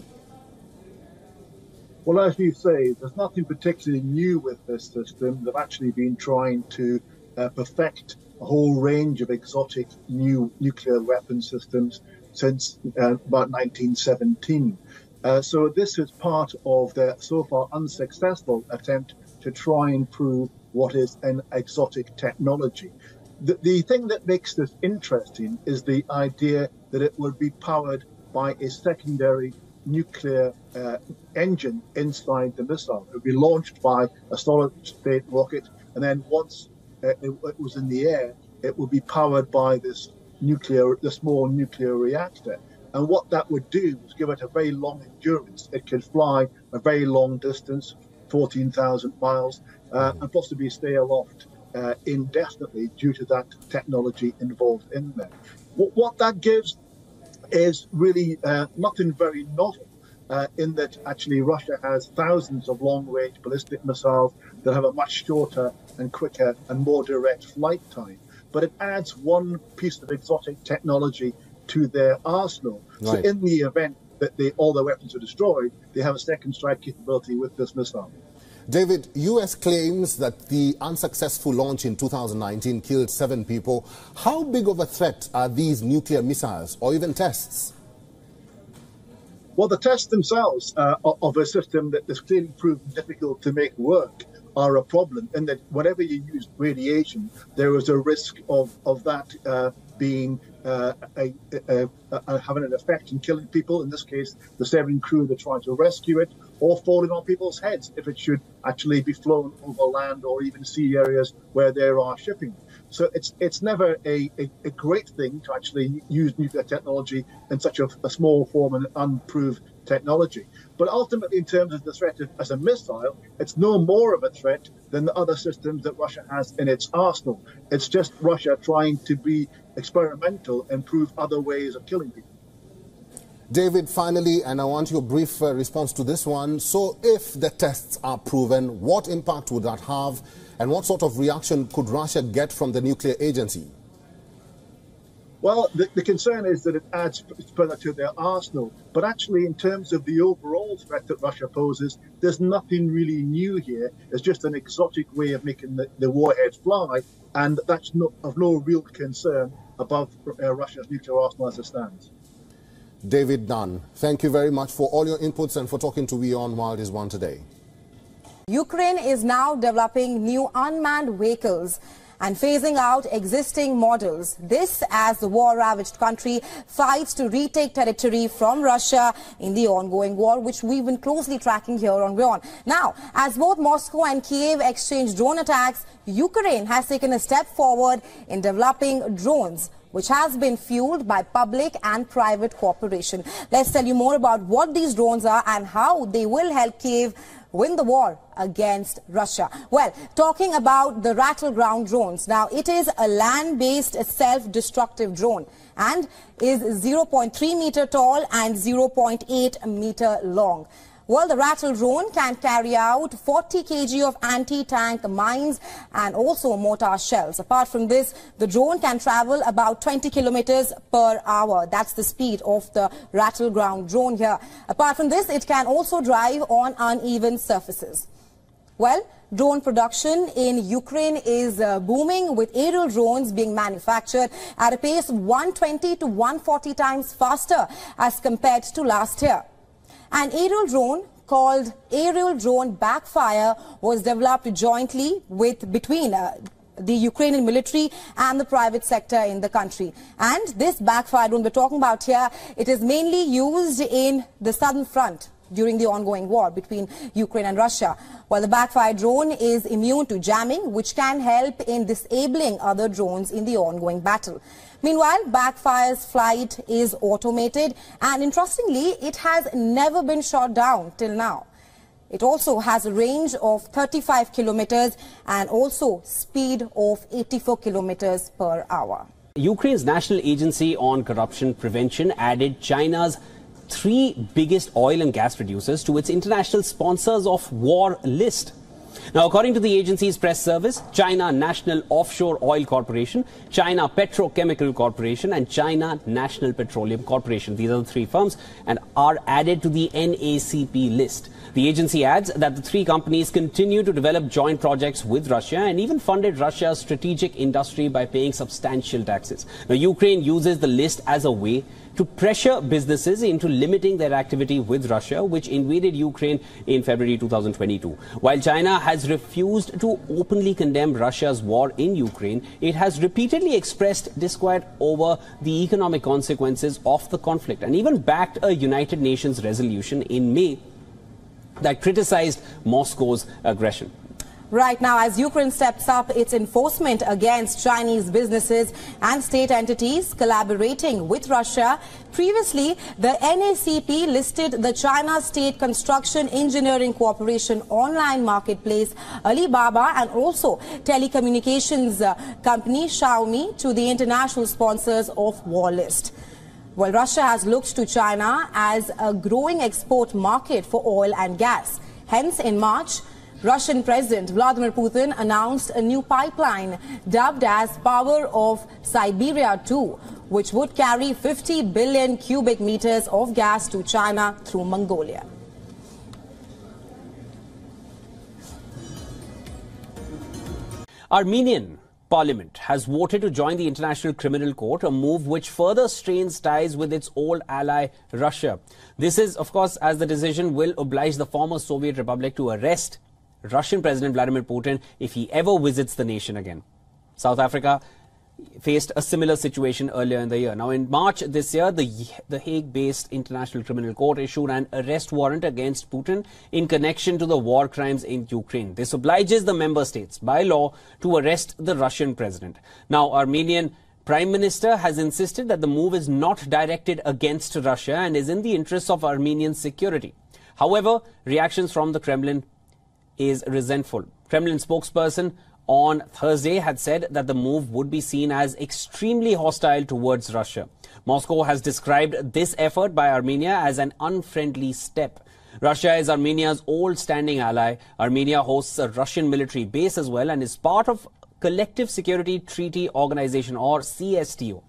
Well, as you say, there's nothing particularly new with this system. They've actually been trying to uh, perfect a whole range of exotic new nuclear weapon systems since uh, about 1917. Uh, so this is part of their so far unsuccessful attempt to try and prove what is an exotic technology. The, the thing that makes this interesting is the idea that it would be powered by a secondary nuclear uh, engine inside the missile. It would be launched by a solid state rocket, and then once uh, it, it, was in the air, it would be powered by this nuclear, the small nuclear reactor. And what that would do is give it a very long endurance. It could fly a very long distance, 14,000 miles, uh, and possibly stay aloft uh, indefinitely due to that technology involved in there. What, what that gives is really uh, nothing very novel. Uh, in that actually Russia has thousands of long-range ballistic missiles that have a much shorter and quicker and more direct flight time. But it adds one piece of exotic technology to their arsenal. Right. So in the event that they, all their weapons are destroyed, they have a second strike capability with this missile. David, U.S. claims that the unsuccessful launch in 2019 killed seven people. How big of a threat are these nuclear missiles or even tests? Well, the tests themselves uh, of a system that is clearly proven difficult to make work are a problem and that whenever you use radiation, there is a risk of, of that uh, being uh, a, a, a, having an effect in killing people. In this case, the seven crew that tried to rescue it, or falling on people's heads if it should actually be flown over land or even sea areas where there are shipping. So it's it's never a, a, a great thing to actually use nuclear technology in such a, a small form and unproved technology. But ultimately, in terms of the threat of, as a missile, it's no more of a threat than the other systems that Russia has in its arsenal. It's just Russia trying to be experimental and prove other ways of killing people. David, finally, and I want your brief uh, response to this one. So, if the tests are proven, what impact would that have, and what sort of reaction could Russia get from the nuclear agency? Well, the, the, concern is that it adds further to their arsenal. But actually, in terms of the overall threat that Russia poses, there's nothing really new here. It's just an exotic way of making the, the warheads fly, and that's no, of no real concern above uh, Russia's nuclear arsenal as it stands. David Dunn, thank you very much for all your inputs and for talking to WION World is One today. Ukraine is now developing new unmanned vehicles and phasing out existing models. This as the war-ravaged country fights to retake territory from Russia in the ongoing war, which we've been closely tracking here on WION. Now, as both Moscow and Kiev exchange drone attacks, Ukraine has taken a step forward in developing drones which has been fueled by public and private cooperation. Let's tell you more about what these drones are and how they will help Kiev win the war against Russia. Well, talking about the Ratel ground drones. Now, it is a land-based self-destructive drone and is 0.3 meter tall and 0.8 meter long. Well, the Ratel drone can carry out 40 kg of anti-tank mines and also mortar shells. Apart from this, the drone can travel about 20 kilometers per hour. That's the speed of the Ratel ground drone here. Apart from this, it can also drive on uneven surfaces. Well, drone production in Ukraine is uh, booming with aerial drones being manufactured at a pace 120 to 140 times faster as compared to last year. An aerial drone called Aerial Drone Backfire was developed jointly with between uh, the Ukrainian military and the private sector in the country. And this backfire drone we're talking about here, it is mainly used in the southern front during the ongoing war between Ukraine and Russia. While the backfire drone is immune to jamming, which can help in disabling other drones in the ongoing battle. Meanwhile, Backfire's flight is automated and interestingly, it has never been shot down till now. It also has a range of 35 kilometers and also speed of 84 kilometers per hour. Ukraine's National Agency on Corruption Prevention added China's three biggest oil and gas producers to its international sponsors of war list. Now, according to the agency's press service, China National Offshore Oil Corporation, China Petrochemical Corporation, and China National Petroleum Corporation, these are the three firms, and are added to the NACP list. The agency adds that the three companies continue to develop joint projects with Russia and even funded Russia's strategic industry by paying substantial taxes. Now, Ukraine uses the list as a way to pressure businesses into limiting their activity with Russia, which invaded Ukraine in February 2022. While China has refused to openly condemn Russia's war in Ukraine, it has repeatedly expressed disquiet over the economic consequences of the conflict and even backed a United Nations resolution in May that criticized Moscow's aggression. Right now, as Ukraine steps up its enforcement against Chinese businesses and state entities collaborating with Russia, previously the NACP listed the China State Construction Engineering Corporation online marketplace Alibaba and also telecommunications uh, company Xiaomi to the international sponsors of war list. Well, Russia has looked to China as a growing export market for oil and gas. Hence, in March, Russian President Vladimir Putin announced a new pipeline dubbed as Power of Siberia 2, which would carry 50 billion cubic meters of gas to China through Mongolia. Armenian Parliament has voted to join the International Criminal Court, a move which further strains ties with its old ally Russia. This is, of course, as the decision will oblige the former Soviet Republic to arrest Russian President Vladimir Putin if he ever visits the nation again. South Africa faced a similar situation earlier in the year. Now, in March this year, the, the Hague-based International Criminal Court issued an arrest warrant against Putin in connection to the war crimes in Ukraine. This obliges the member states by law to arrest the Russian president. Now, Armenian Prime Minister has insisted that the move is not directed against Russia and is in the interests of Armenian security. However, reactions from the Kremlin is resentful. Kremlin spokesperson on Thursday had said that the move would be seen as extremely hostile towards Russia. Moscow has described this effort by Armenia as an unfriendly step. Russia is Armenia's old standing ally. Armenia hosts a Russian military base as well and is part of Collective Security Treaty Organization or CSTO.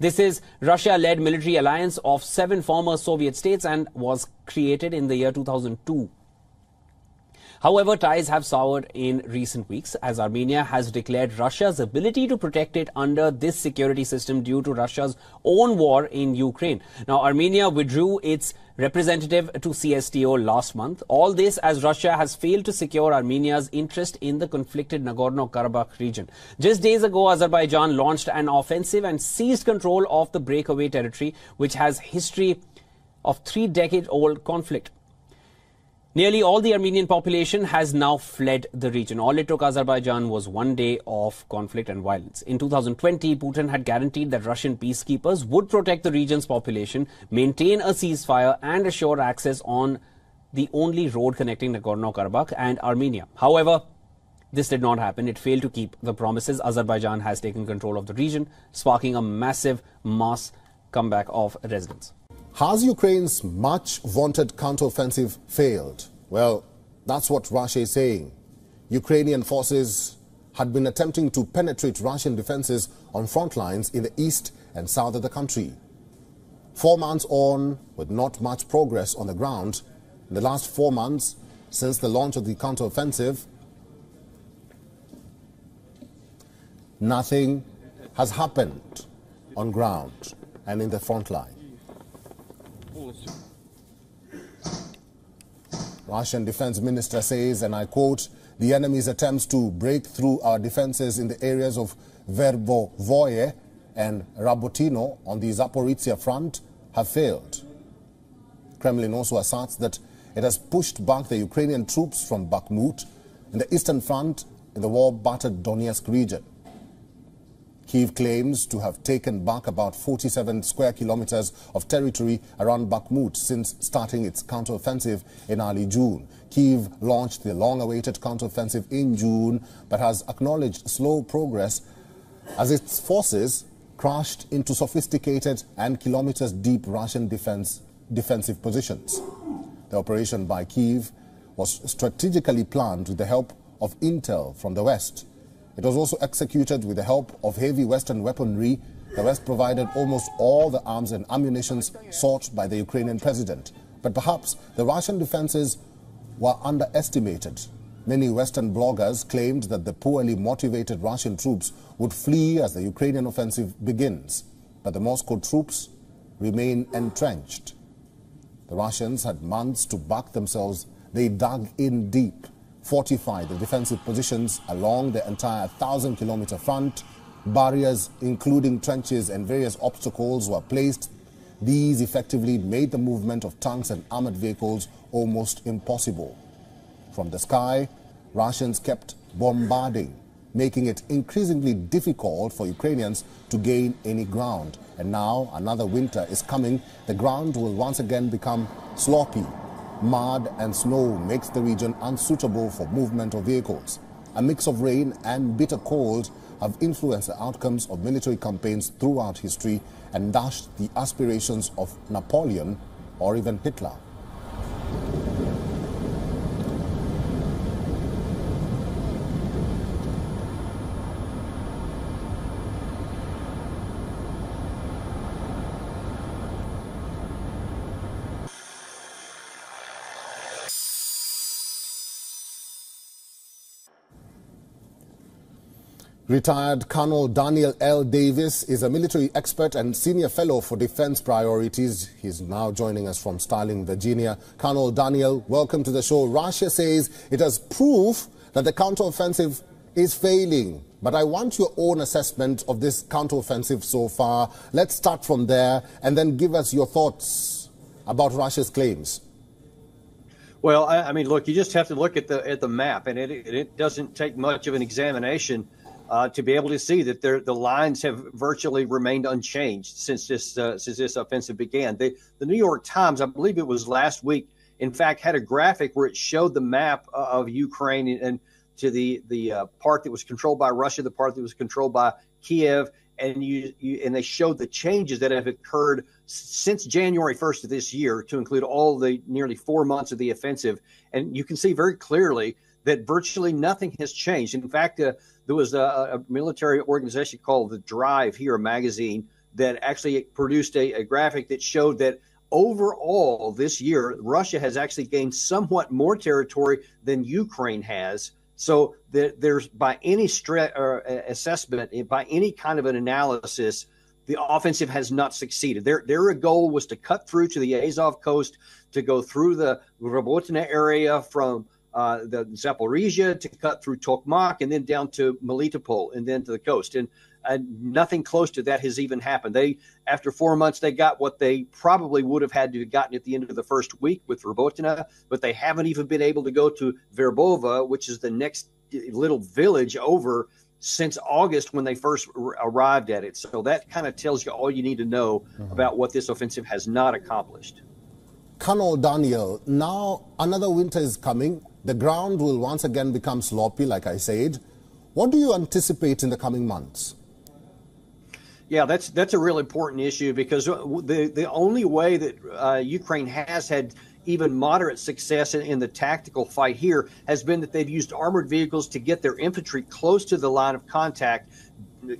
This is Russia-led military alliance of seven former Soviet states and was created in the year 2002. However, ties have soured in recent weeks as Armenia has declared Russia's ability to protect it under this security system due to Russia's own war in Ukraine. Now, Armenia withdrew its representative to CSTO last month. All this as Russia has failed to secure Armenia's interest in the conflicted Nagorno-Karabakh region. Just days ago, Azerbaijan launched an offensive and seized control of the breakaway territory, which has history of three-decade-old conflict. Nearly all the Armenian population has now fled the region. All it took Azerbaijan was one day of conflict and violence. In 2020, Putin had guaranteed that Russian peacekeepers would protect the region's population, maintain a ceasefire, and assure access on the only road connecting Nagorno-Karabakh and Armenia. However, this did not happen. It failed to keep the promises. Azerbaijan has taken control of the region, sparking a massive mass comeback of residents. Has Ukraine's much vaunted counteroffensive failed? Well, that's what Russia is saying. Ukrainian forces had been attempting to penetrate Russian defenses on front lines in the east and south of the country. Four months on, with not much progress on the ground, in the last four months since the launch of the counteroffensive, nothing has happened on ground and in the front line. Russian defense minister says, and I quote, the enemy's attempts to break through our defenses in the areas of Verbovoye and Rabotino on the Zaporizhia front have failed. Kremlin also asserts that it has pushed back the Ukrainian troops from Bakhmut in the eastern front in the war-battered Donetsk region. Kiev claims to have taken back about 47 square kilometers of territory around Bakhmut since starting its counteroffensive in early June. Kiev launched the long-awaited counteroffensive in June, but has acknowledged slow progress as its forces crashed into sophisticated and kilometers-deep Russian defense, defensive positions. The operation by Kiev was strategically planned with the help of intel from the West. It was also executed with the help of heavy Western weaponry. The West provided almost all the arms and ammunition sought by the Ukrainian president. But perhaps the Russian defenses were underestimated. Many Western bloggers claimed that the poorly motivated Russian troops would flee as the Ukrainian offensive begins. But the Moscow troops remain entrenched. The Russians had months to back themselves. They dug in deep fortify the defensive positions along the entire 1,000 kilometer front. Barriers, including trenches and various obstacles, were placed. These effectively made the movement of tanks and armored vehicles almost impossible. From the sky, Russians kept bombarding, making it increasingly difficult for Ukrainians to gain any ground. And now another winter is coming. The ground will once again become sloppy. Mud and snow makes the region unsuitable for movement of vehicles. A mix of rain and bitter cold have influenced the outcomes of military campaigns throughout history and dashed the aspirations of Napoleon or even Hitler. Retired Colonel Daniel L. Davis is a military expert and senior fellow for defense priorities. He's now joining us from Sterling, Virginia. Colonel Daniel, welcome to the show. Russia says it has proof that the counteroffensive is failing. But I want your own assessment of this counteroffensive so far. Let's start from there and then give us your thoughts about Russia's claims. Well, I, I mean, look, you just have to look at the at the map, and it it doesn't take much of an examination uh, to be able to see that the lines have virtually remained unchanged since this uh, since this offensive began. The, the New York Times, I believe it was last week, in fact, had a graphic where it showed the map of Ukraine and, to the the uh, part that was controlled by Russia, the part that was controlled by Kiev, and you, you, and they showed the changes that have occurred since January 1st of this year, to include all the nearly four months of the offensive, and you can see very clearly that virtually nothing has changed. In fact, uh, there was a, a, military organization called the Drive here, magazine that actually produced a, a graphic that showed that overall this year, Russia has actually gained somewhat more territory than Ukraine has. So there's by any stre- or uh, assessment, by any kind of an analysis, the offensive has not succeeded. Their their goal was to cut through to the Azov coast, to go through the Robotyne area from uh, the Zaporizhia to cut through Tokmak and then down to Melitopol and then to the coast. And uh, nothing close to that has even happened. They, after four months, they got what they probably would have had to have gotten at the end of the first week with Robotyne, but they haven't even been able to go to Verbova, which is the next little village over since August when they first arrived at it. So that kind of tells you all you need to know mm-hmm. about what this offensive has not accomplished. Colonel Daniel, now another winter is coming. The ground will once again become sloppy, like I said. What do you anticipate in the coming months? Yeah, that's that's a real important issue because the the only way that uh, Ukraine has had even moderate success in, in, the tactical fight here has been that they've used armored vehicles to get their infantry close to the line of contact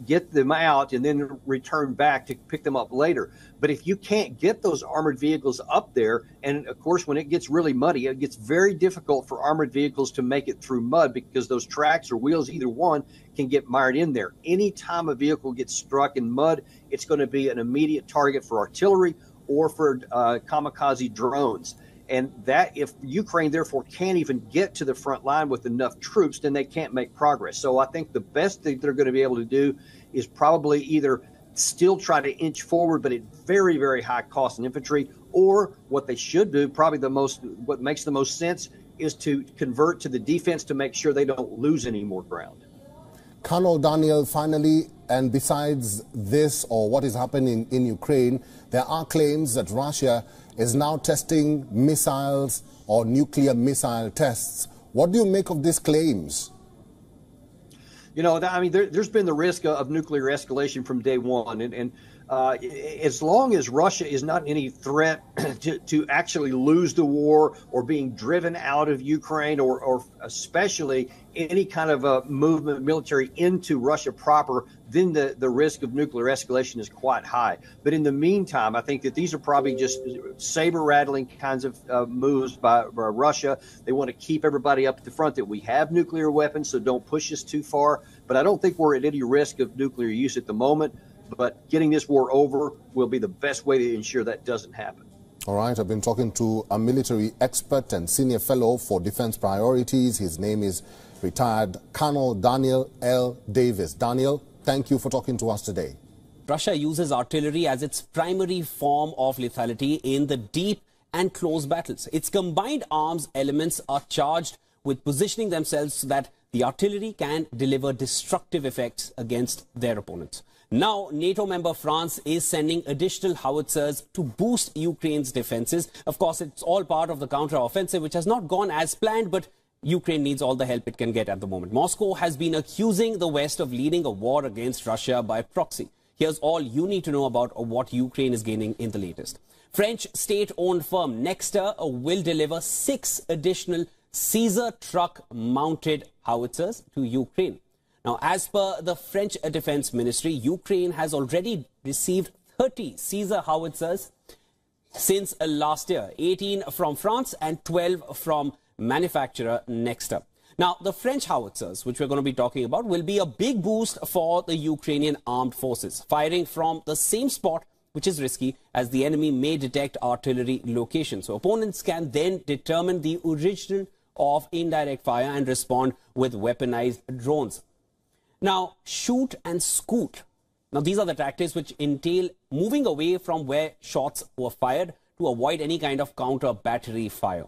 get them out and then return back to pick them up later. But if you can't get those armored vehicles up there, and of course, when it gets really muddy, it gets very difficult for armored vehicles to make it through mud because those tracks or wheels, either one, can get mired in there. Anytime a vehicle gets struck in mud, it's going to be an immediate target for artillery or for uh, kamikaze drones. And that, if Ukraine therefore can't even get to the front line with enough troops, then they can't make progress. So I think the best thing they're going to be able to do is probably either still try to inch forward, but at very, very high cost in infantry, or what they should do, probably the most, what makes the most sense is to convert to the defense to make sure they don't lose any more ground. Colonel Daniel, finally, and besides this or what is happening in Ukraine, there are claims that Russia is now testing missiles or nuclear missile tests. What do you make of these claims? You know, I mean, there, has been the risk of nuclear escalation from day one, and, and uh, as long as Russia is not any threat to, to actually lose the war or being driven out of Ukraine or, or especially any kind of a movement military into Russia proper, then the, the risk of nuclear escalation is quite high. But in the meantime, I think that these are probably just saber rattling kinds of uh, moves by, by Russia. They want to keep everybody up at the front that we have nuclear weapons, so don't push us too far. But I don't think we're at any risk of nuclear use at the moment. But getting this war over will be the best way to ensure that doesn't happen. All right, I've been talking to a military expert and senior fellow for defense priorities. His name is retired Colonel Daniel L. Davis. Daniel, thank you for talking to us today. Russia uses artillery as its primary form of lethality in the deep and close battles. Its combined arms elements are charged with positioning themselves so that the artillery can deliver destructive effects against their opponents. Now, NATO member France is sending additional howitzers to boost Ukraine's defenses. Of course, it's all part of the counter-offensive, which has not gone as planned, but Ukraine needs all the help it can get at the moment. Moscow has been accusing the West of leading a war against Russia by proxy. Here's all you need to know about what Ukraine is gaining in the latest. French state-owned firm Nexter uh, will deliver six additional Caesar truck-mounted howitzers to Ukraine. Now, as per the French Defense Ministry, Ukraine has already received 30 Caesar howitzers since uh, last year, 18 from France and 12 from manufacturer Nexter. Now, the French howitzers, which we're going to be talking about, will be a big boost for the Ukrainian armed forces, firing from the same spot, which is risky, as the enemy may detect artillery location. So opponents can then determine the origin of indirect fire and respond with weaponized drones. Now, shoot and scoot. Now, these are the tactics which entail moving away from where shots were fired to avoid any kind of counter battery fire.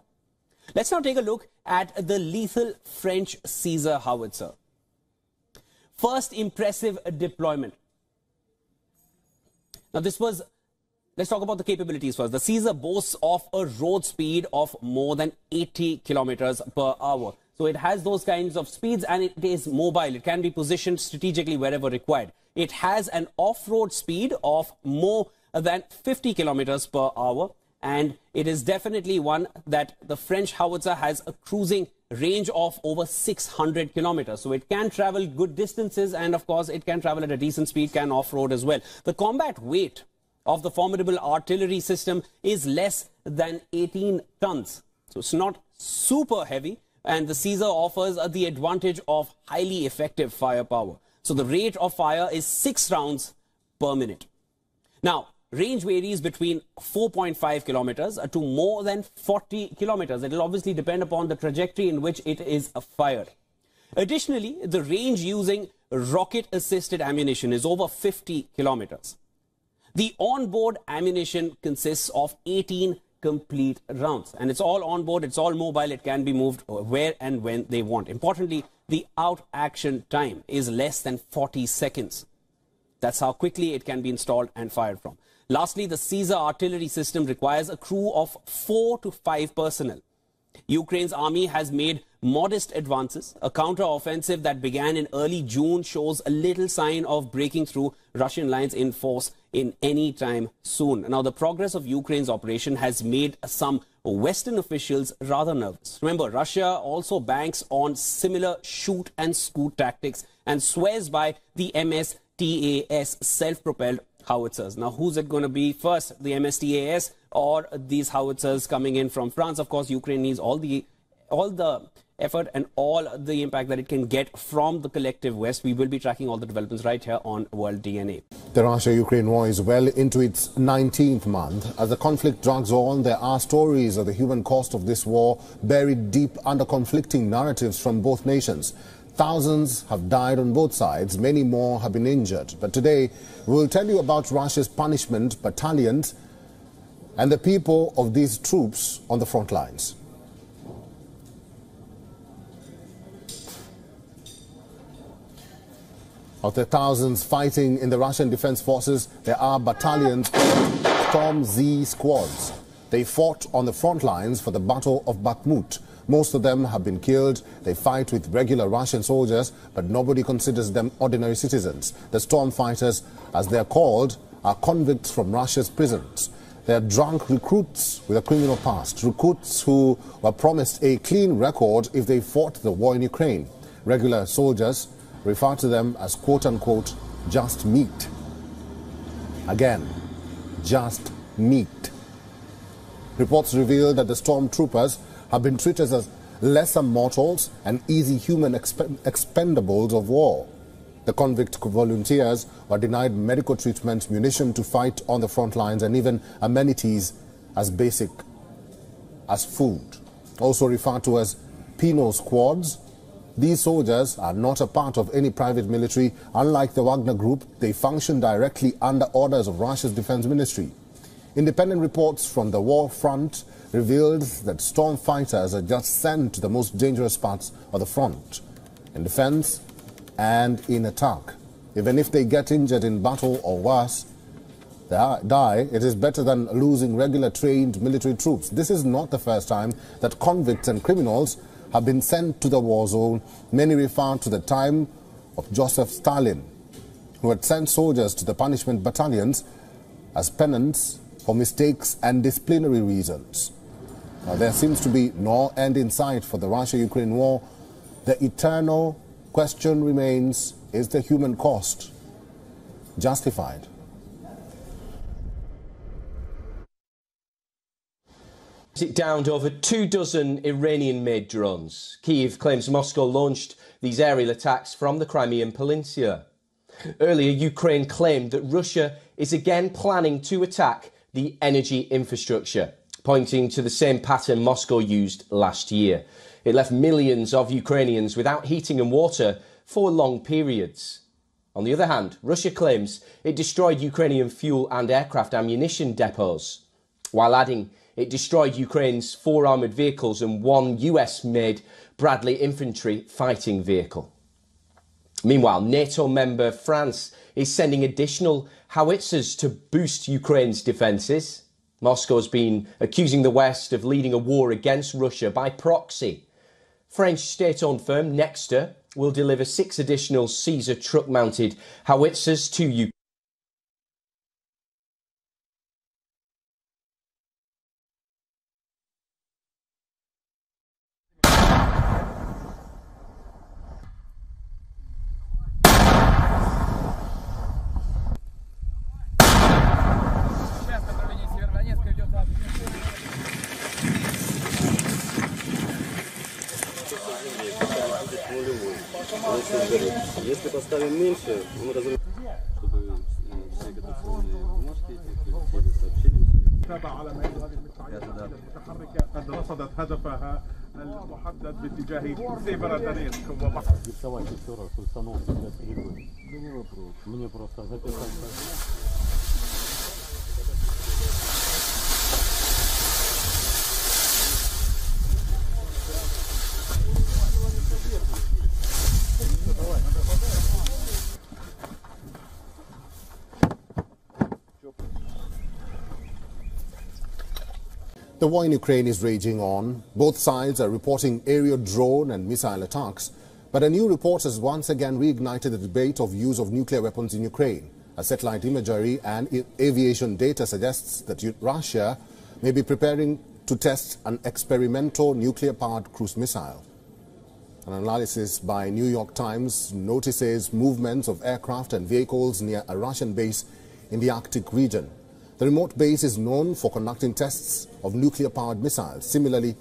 Let's now take a look at the lethal French Caesar howitzer. First impressive deployment. Now, this was, let's talk about the capabilities first. The Caesar boasts of a road speed of more than 80 kilometers per hour. So it has those kinds of speeds and it is mobile. It can be positioned strategically wherever required. It has an off-road speed of more than 50 kilometers per hour. And it is definitely one that the French howitzer has a cruising range of over 600 kilometers. So it can travel good distances and of course it can travel at a decent speed, can off-road as well. The combat weight of the formidable artillery system is less than 18 tons. So it's not super heavy and the Caesar offers uh, the advantage of highly effective firepower. So the rate of fire is 6 rounds per minute. Now, range varies between 4.5 kilometers uh, to more than 40 kilometers. It will obviously depend upon the trajectory in which it is fired. Additionally, the range using rocket-assisted ammunition is over 50 kilometers. The onboard ammunition consists of 18 complete rounds. And it's all on board, it's all mobile, it can be moved where and when they want. Importantly, the out action time is less than 40 seconds. That's how quickly it can be installed and fired from. Lastly, the Caesar artillery system requires a crew of four to five personnel. Ukraine's army has made modest advances. A counter-offensive that began in early June shows a little sign of breaking through Russian lines in force in any time soon. Now, the progress of Ukraine's operation has made some Western officials rather nervous. Remember, Russia also banks on similar shoot and scoot tactics and swears by the Msta-S self-propelled howitzers. Now, who's it going to be first, the Msta-S or these howitzers coming in from France? Of course, Ukraine needs all the all the effort and all the impact that it can get from the collective West. We will be tracking all the developments right here on World DNA. The Russia-Ukraine war is well into its 19th month. As the conflict drags on, there are stories of the human cost of this war buried deep under conflicting narratives from both nations. Thousands have died on both sides, many more have been injured. But today, we will tell you about Russia's punishment battalions and the people of these troops on the front lines. Of the thousands fighting in the Russian Defense Forces, there are battalions called Storm Z squads. They fought on the front lines for the Battle of Bakhmut. Most of them have been killed. They fight with regular Russian soldiers, but nobody considers them ordinary citizens. The storm fighters, as they are called, are convicts from Russia's prisons. They are drunk recruits with a criminal past, recruits who were promised a clean record if they fought the war in Ukraine. Regular soldiers refer to them as quote-unquote just meat. Again, just meat. Reports reveal that the stormtroopers have been treated as lesser mortals and easy human exp expendables of war. The convict volunteers were denied medical treatment, munition to fight on the front lines, and even amenities as basic as food. Also referred to as penal squads, these soldiers are not a part of any private military. Unlike the Wagner Group, they function directly under orders of Russia's defense ministry. Independent reports from the war front revealed that storm fighters are just sent to the most dangerous parts of the front, in defense and in attack. Even if they get injured in battle or worse, they die, it is better than losing regular trained military troops. This is not the first time that convicts and criminals have been sent to the war zone. Many refer to the time of Joseph Stalin, who had sent soldiers to the punishment battalions as penance for mistakes and disciplinary reasons. Now, there seems to be no end in sight for the Russia-Ukraine war. The eternal question remains, is the human cost justified? It downed over two dozen Iranian made drones. Kiev claims Moscow launched these aerial attacks from the Crimean Peninsula. Earlier, Ukraine claimed that Russia is again planning to attack the energy infrastructure, pointing to the same pattern Moscow used last year. It left millions of Ukrainians without heating and water for long periods. On the other hand, Russia claims it destroyed Ukrainian fuel and aircraft ammunition depots, while adding it destroyed Ukraine's four armoured vehicles and one US made Bradley infantry fighting vehicle. Meanwhile, NATO member France is sending additional howitzers to boost Ukraine's defences. Moscow's been accusing the West of leading a war against Russia by proxy. French state owned firm Nexter will deliver six additional Caesar truck mounted howitzers to Ukraine. War in Ukraine is raging on. Both sides are reporting aerial drone and missile attacks. But a new report has once again reignited the debate of use of nuclear weapons in Ukraine. A satellite imagery and aviation data suggests that Russia may be preparing to test an experimental nuclear-powered cruise missile. An analysis by New York Times notices movements of aircraft and vehicles near a Russian base in the Arctic region. The remote base is known for conducting tests of nuclear-powered missiles. Similarly,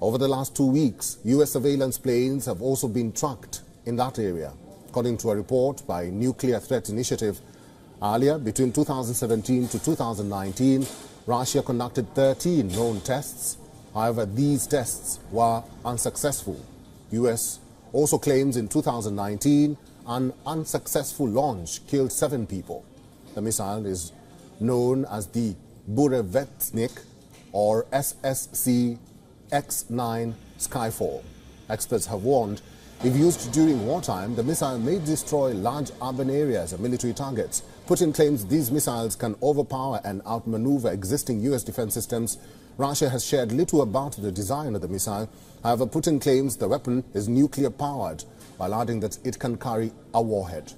over the last two weeks, U.S. surveillance planes have also been tracked in that area. According to a report by Nuclear Threat Initiative, earlier, between 2017 to 2019, Russia conducted 13 known tests. However, these tests were unsuccessful. U.S. also claims in 2019 an unsuccessful launch killed seven people. The missile is known as the Burevestnik or SSC X-9 Skyfall. Experts have warned if used during wartime, the missile may destroy large urban areas and military targets. Putin claims these missiles can overpower and outmaneuver existing U.S. defense systems. Russia has shared little about the design of the missile. However, Putin claims the weapon is nuclear powered, while adding that it can carry a warhead.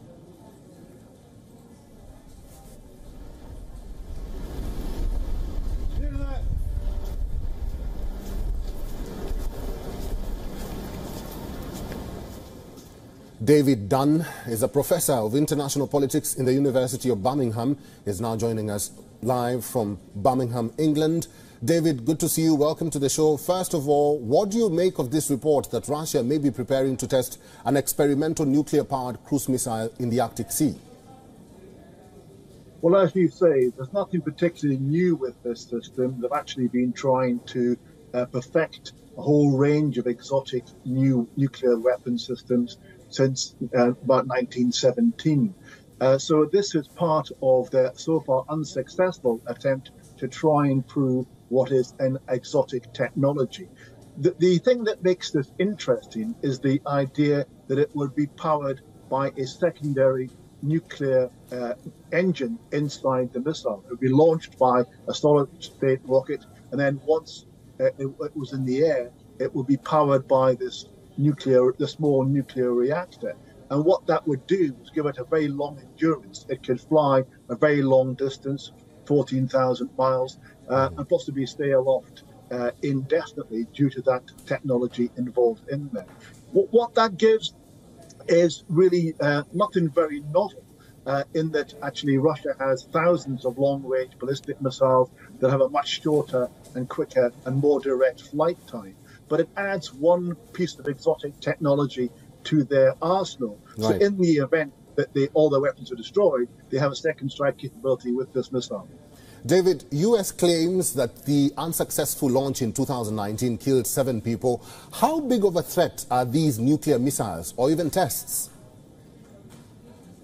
David Dunn is a professor of international politics in the University of Birmingham. Is now joining us live from Birmingham, England. David, good to see you. Welcome to the show. First of all, what do you make of this report that Russia may be preparing to test an experimental nuclear-powered cruise missile in the Arctic Sea? Well, as you say, there's nothing particularly new with this system. They've actually been trying to uh, perfect a whole range of exotic new nuclear weapon systems since uh, about 1917. Uh, so this is part of their so far unsuccessful attempt to try and prove what is an exotic technology. The, the thing that makes this interesting is the idea that it would be powered by a secondary nuclear uh, engine inside the missile. It would be launched by a solid state rocket, and then once uh, it, it, was in the air, it would be powered by this nuclear, the small nuclear reactor. And what that would do was give it a very long endurance. It could fly a very long distance, 14,000 miles, uh, and possibly stay aloft uh, indefinitely due to that technology involved in there. What, what that gives is really uh, nothing very novel. Uh, in that actually Russia has thousands of long-range ballistic missiles that have a much shorter and quicker and more direct flight time. But it adds one piece of exotic technology to their arsenal. Right. So in the event that they, all their weapons are destroyed, they have a second strike capability with this missile. David, U.S. claims that the unsuccessful launch in 2019 killed seven people. How big of a threat are these nuclear missiles or even tests?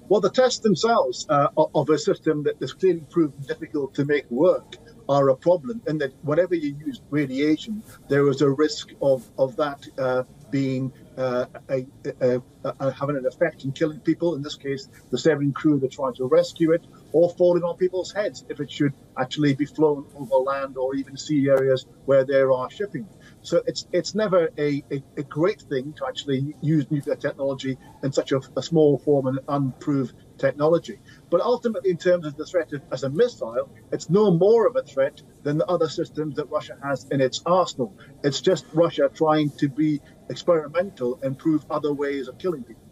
Well, the tests themselves uh, of a system that has clearly proven difficult to make work are a problem and that whenever you use radiation, there is a risk of, of that uh, being uh, a, a, a, having an effect in killing people. In this case, the seven crew that tried to rescue it, or falling on people's heads if it should actually be flown over land or even sea areas where there are shipping. So it's it's never a, a, a great thing to actually use nuclear technology in such a, a, small form and unproved technology. But ultimately, in terms of the threat as a missile, it's no more of a threat than the other systems that Russia has in its arsenal. It's just Russia trying to be experimental and prove other ways of killing people.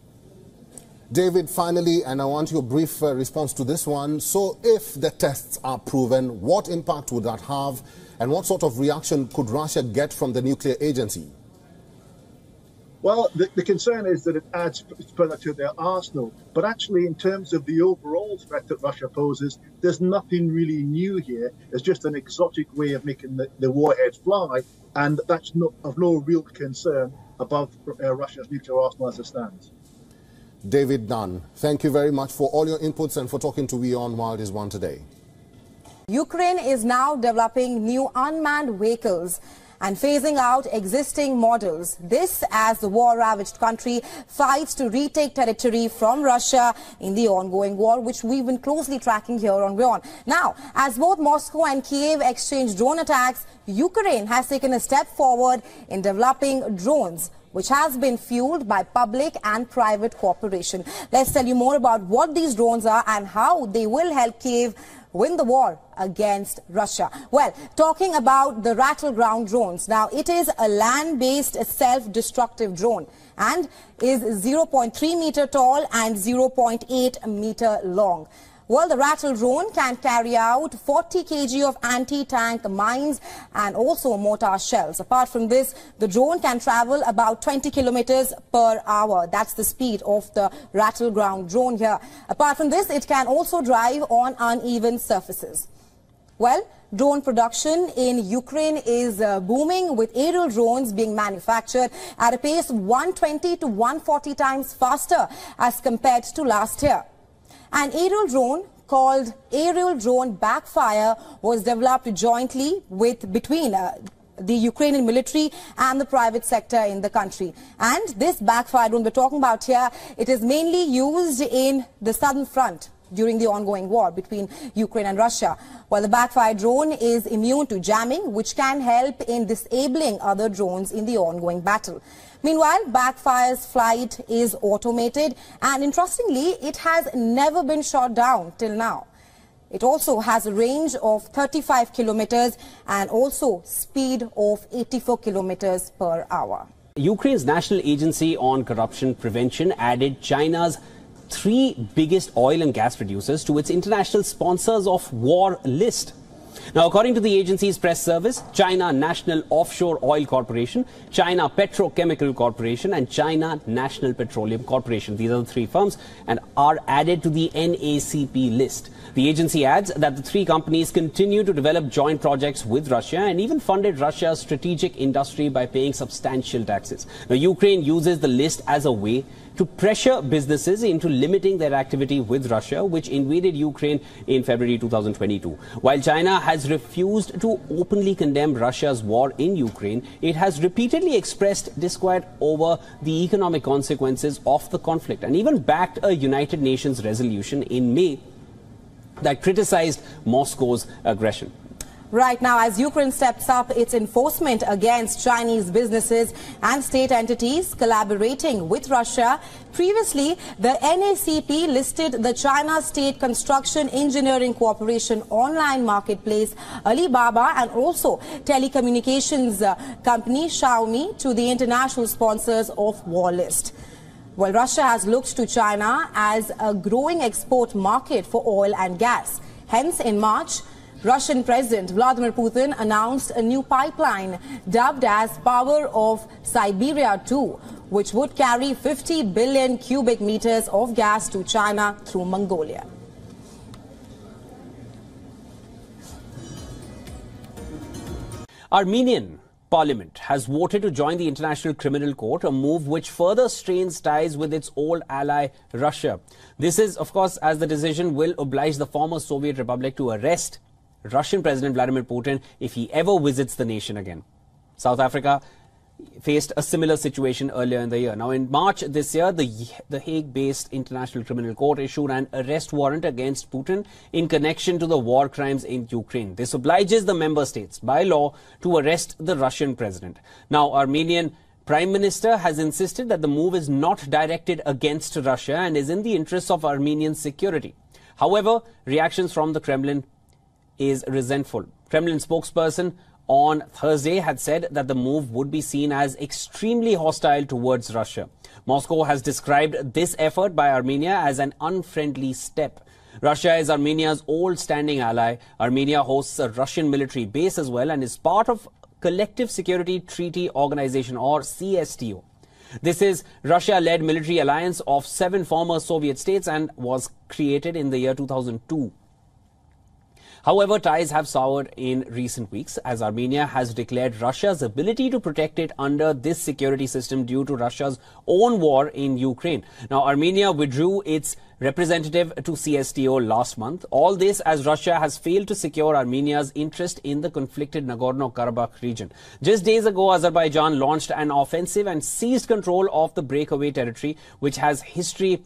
David, finally, and I want your brief uh, response to this one. So, if the tests are proven, what impact would that have, and what sort of reaction could Russia get from the nuclear agency? Well, the, the, concern is that it adds further to their arsenal. But actually, in terms of the overall threat that Russia poses, there's nothing really new here. It's just an exotic way of making the, the warhead fly, and that's no, of no real concern above uh, Russia's nuclear arsenal as it stands. David Dunn, thank you very much for all your inputs and for talking to WION World is One today. Ukraine is now developing new unmanned vehicles and phasing out existing models. This as the war-ravaged country fights to retake territory from Russia in the ongoing war, which we've been closely tracking here on WION. Now, as both Moscow and Kiev exchange drone attacks, Ukraine has taken a step forward in developing drones which has been fueled by public and private cooperation. Let's tell you more about what these drones are and how they will help Kiev win the war against Russia. Well, talking about the Ratel ground drones. Now, it is a land-based self-destructive drone and is 0.3 meter tall and 0.8 meter long. Well, the Ratel drone can carry out 40 kg of anti-tank mines and also mortar shells. Apart from this, the drone can travel about 20 kilometers per hour. That's the speed of the Ratel ground drone here. Apart from this, it can also drive on uneven surfaces. Well, drone production in Ukraine is uh, booming with aerial drones being manufactured at a pace 120 to 140 times faster as compared to last year. An aerial drone called Aerial Drone Backfire was developed jointly with between uh, the Ukrainian military and the private sector in the country. And this backfire drone we're talking about here, it is mainly used in the southern front during the ongoing war between Ukraine and Russia. While the backfire drone is immune to jamming, which can help in disabling other drones in the ongoing battle. Meanwhile, Backfire's flight is automated and interestingly, it has never been shot down till now. It also has a range of 35 kilometers and also speed of 84 kilometers per hour. Ukraine's National Agency on Corruption Prevention added China's three biggest oil and gas producers to its international sponsors of war list. Now, according to the agency's press service, China National Offshore Oil Corporation, China Petrochemical Corporation, and China National Petroleum Corporation, these are the three firms, and are added to the NACP list. The agency adds that the three companies continue to develop joint projects with Russia and even funded Russia's strategic industry by paying substantial taxes. Now, Ukraine uses the list as a way to pressure businesses into limiting their activity with Russia, which invaded Ukraine in February 2022. While China has refused to openly condemn Russia's war in Ukraine, it has repeatedly expressed disquiet over the economic consequences of the conflict and even backed a United Nations resolution in May that criticized Moscow's aggression. Right now, as Ukraine steps up its enforcement against Chinese businesses and state entities collaborating with Russia, previously the NACP listed the China State Construction Engineering Corporation online marketplace Alibaba and also telecommunications uh, company Xiaomi to the international sponsors of war list. Well, Russia has looked to China as a growing export market for oil and gas. Hence, in March, Russian President Vladimir Putin announced a new pipeline dubbed as Power of Siberia 2, which would carry 50 billion cubic meters of gas to China through Mongolia. Armenian Parliament has voted to join the International Criminal Court, a move which further strains ties with its old ally Russia. This is, of course, as the decision will oblige the former Soviet Republic to arrest Russian President Vladimir Putin if he ever visits the nation again. South Africa faced a similar situation earlier in the year. Now, in March this year, the, the Hague-based International Criminal Court issued an arrest warrant against Putin in connection to the war crimes in Ukraine. This obliges the member states by law to arrest the Russian president. Now, Armenian Prime Minister has insisted that the move is not directed against Russia and is in the interests of Armenian security. However, reactions from the Kremlin is resentful. Kremlin spokesperson on Thursday had said that the move would be seen as extremely hostile towards Russia. Moscow has described this effort by Armenia as an unfriendly step. Russia is Armenia's old standing ally. Armenia hosts a Russian military base as well and is part of Collective Security Treaty Organization or CSTO. This is Russia-led military alliance of seven former Soviet states and was created in the year 2002. However, ties have soured in recent weeks as Armenia has declared Russia's ability to protect it under this security system due to Russia's own war in Ukraine. Now, Armenia withdrew its representative to CSTO last month. All this as Russia has failed to secure Armenia's interest in the conflicted Nagorno-Karabakh region. Just days ago, Azerbaijan launched an offensive and seized control of the breakaway territory, which has history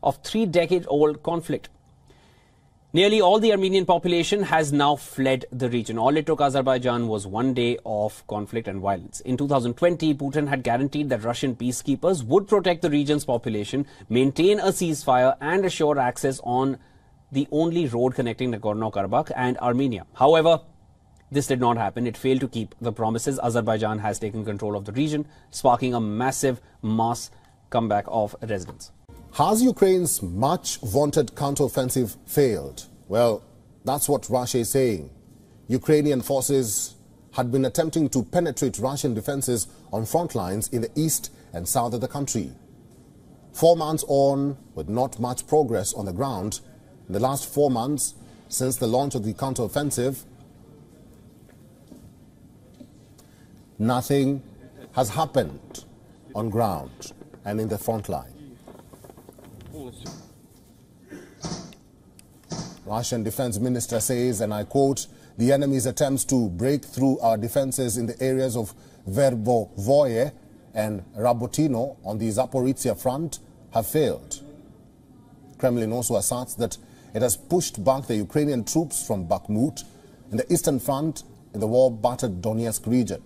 of three-decade-old conflict. Nearly all the Armenian population has now fled the region. All it took Azerbaijan was one day of conflict and violence. In 2020, Putin had guaranteed that Russian peacekeepers would protect the region's population, maintain a ceasefire, and assure access on the only road connecting Nagorno-Karabakh and Armenia. However, this did not happen. It failed to keep the promises. Azerbaijan has taken control of the region, sparking a massive mass comeback of residents. Has Ukraine's much vaunted counteroffensive failed? Well, that's what Russia is saying. Ukrainian forces had been attempting to penetrate Russian defenses on front lines in the east and south of the country. Four months on, with not much progress on the ground, in the last four months since the launch of the counteroffensive, nothing has happened on ground and in the front line. Russian defense minister says, and I quote, the enemy's attempts to break through our defenses in the areas of Verbovoye and Rabotino on the Zaporizhia front have failed. Kremlin also asserts that it has pushed back the Ukrainian troops from Bakhmut in the eastern front in the war-battered Donetsk region.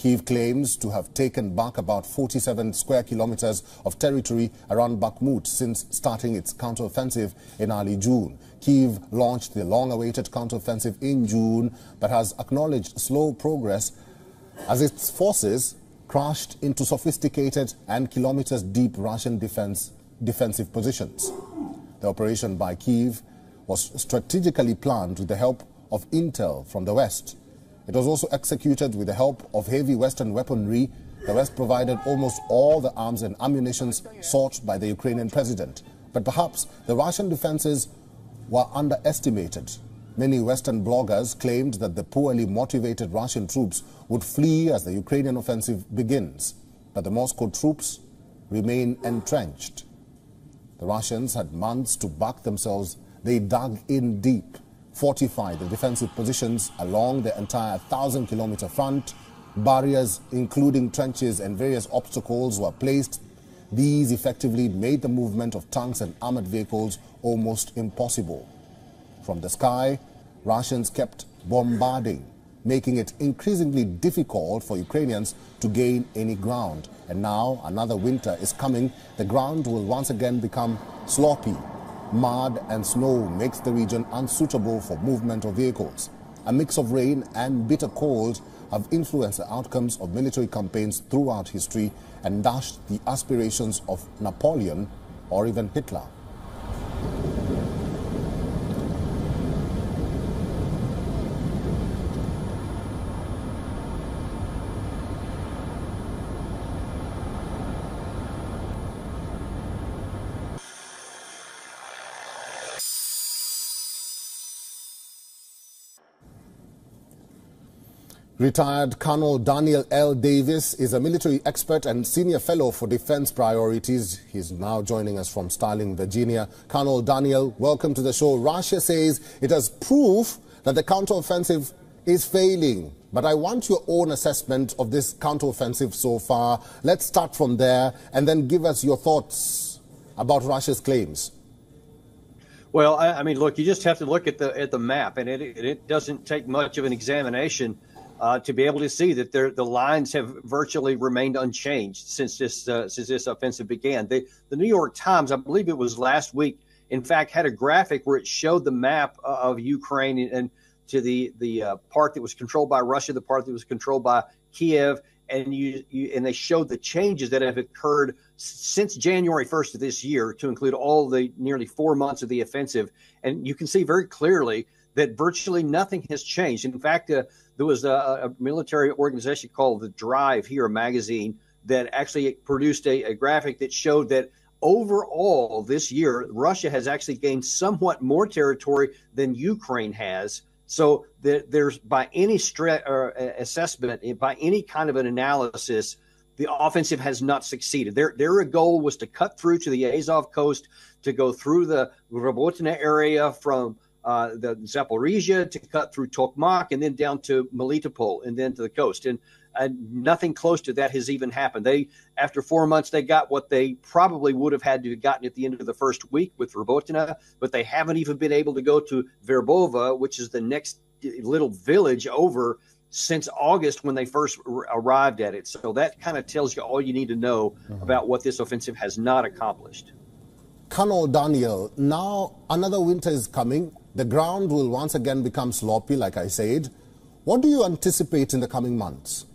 Kiev claims to have taken back about 47 square kilometers of territory around Bakhmut since starting its counteroffensive in early June. Kiev launched the long-awaited counteroffensive in June, but has acknowledged slow progress as its forces crashed into sophisticated and kilometers deep Russian defense, defensive positions. The operation by Kiev was strategically planned with the help of intel from the West. It was also executed with the help of heavy Western weaponry. The West provided almost all the arms and ammunition sought by the Ukrainian president. But perhaps the Russian defenses were underestimated. Many Western bloggers claimed that the poorly motivated Russian troops would flee as the Ukrainian offensive begins. But the Moscow troops remain entrenched. The Russians had months to back themselves. They dug in deep, fortified the defensive positions along the entire 1,000 kilometer front. Barriers, including trenches and various obstacles, were placed. These effectively made the movement of tanks and armored vehicles almost impossible. From the sky, Russians kept bombarding, making it increasingly difficult for Ukrainians to gain any ground. And now another winter is coming. The ground will once again become sloppy. Mud and snow makes the region unsuitable for movement of vehicles. A mix of rain and bitter cold have influenced the outcomes of military campaigns throughout history and dashed the aspirations of Napoleon or even Hitler. Retired Colonel Daniel L. Davis is a military expert and senior fellow for defense priorities. He's now joining us from Sterling, Virginia. Colonel Daniel, welcome to the show. Russia says it has proof that the counteroffensive is failing. But I want your own assessment of this counteroffensive so far. Let's start from there and then give us your thoughts about Russia's claims. Well, I, I mean, look, you just have to look at the at the map, and it it doesn't take much of an examination uh, to be able to see that the lines have virtually remained unchanged since this uh, since this offensive began. The the New York Times, I believe it was last week, in fact, had a graphic where it showed the map of Ukraine and to the the uh, part that was controlled by Russia, the part that was controlled by Kiev, and you, you and they showed the changes that have occurred since January 1st of this year, to include all the nearly four months of the offensive, and you can see very clearly that virtually nothing has changed. In fact, uh, there was a, a, military organization called the Drive here, magazine that actually produced a, a graphic that showed that overall this year, Russia has actually gained somewhat more territory than Ukraine has. So there's by any stre- uh, assessment, by any kind of an analysis, the offensive has not succeeded. Their their goal was to cut through to the Azov coast, to go through the Robotyne area from uh, the Zaporizhia to cut through Tokmak and then down to Melitopol and then to the coast. And uh, nothing close to that has even happened. They, after four months, they got what they probably would have had to have gotten at the end of the first week with Robotyne, but they haven't even been able to go to Verbova, which is the next little village over since August when they first r- arrived at it. So that kind of tells you all you need to know mm-hmm. about what this offensive has not accomplished. Colonel Daniel, now another winter is coming. The ground will once again become sloppy, like I said. What do you anticipate in the coming months?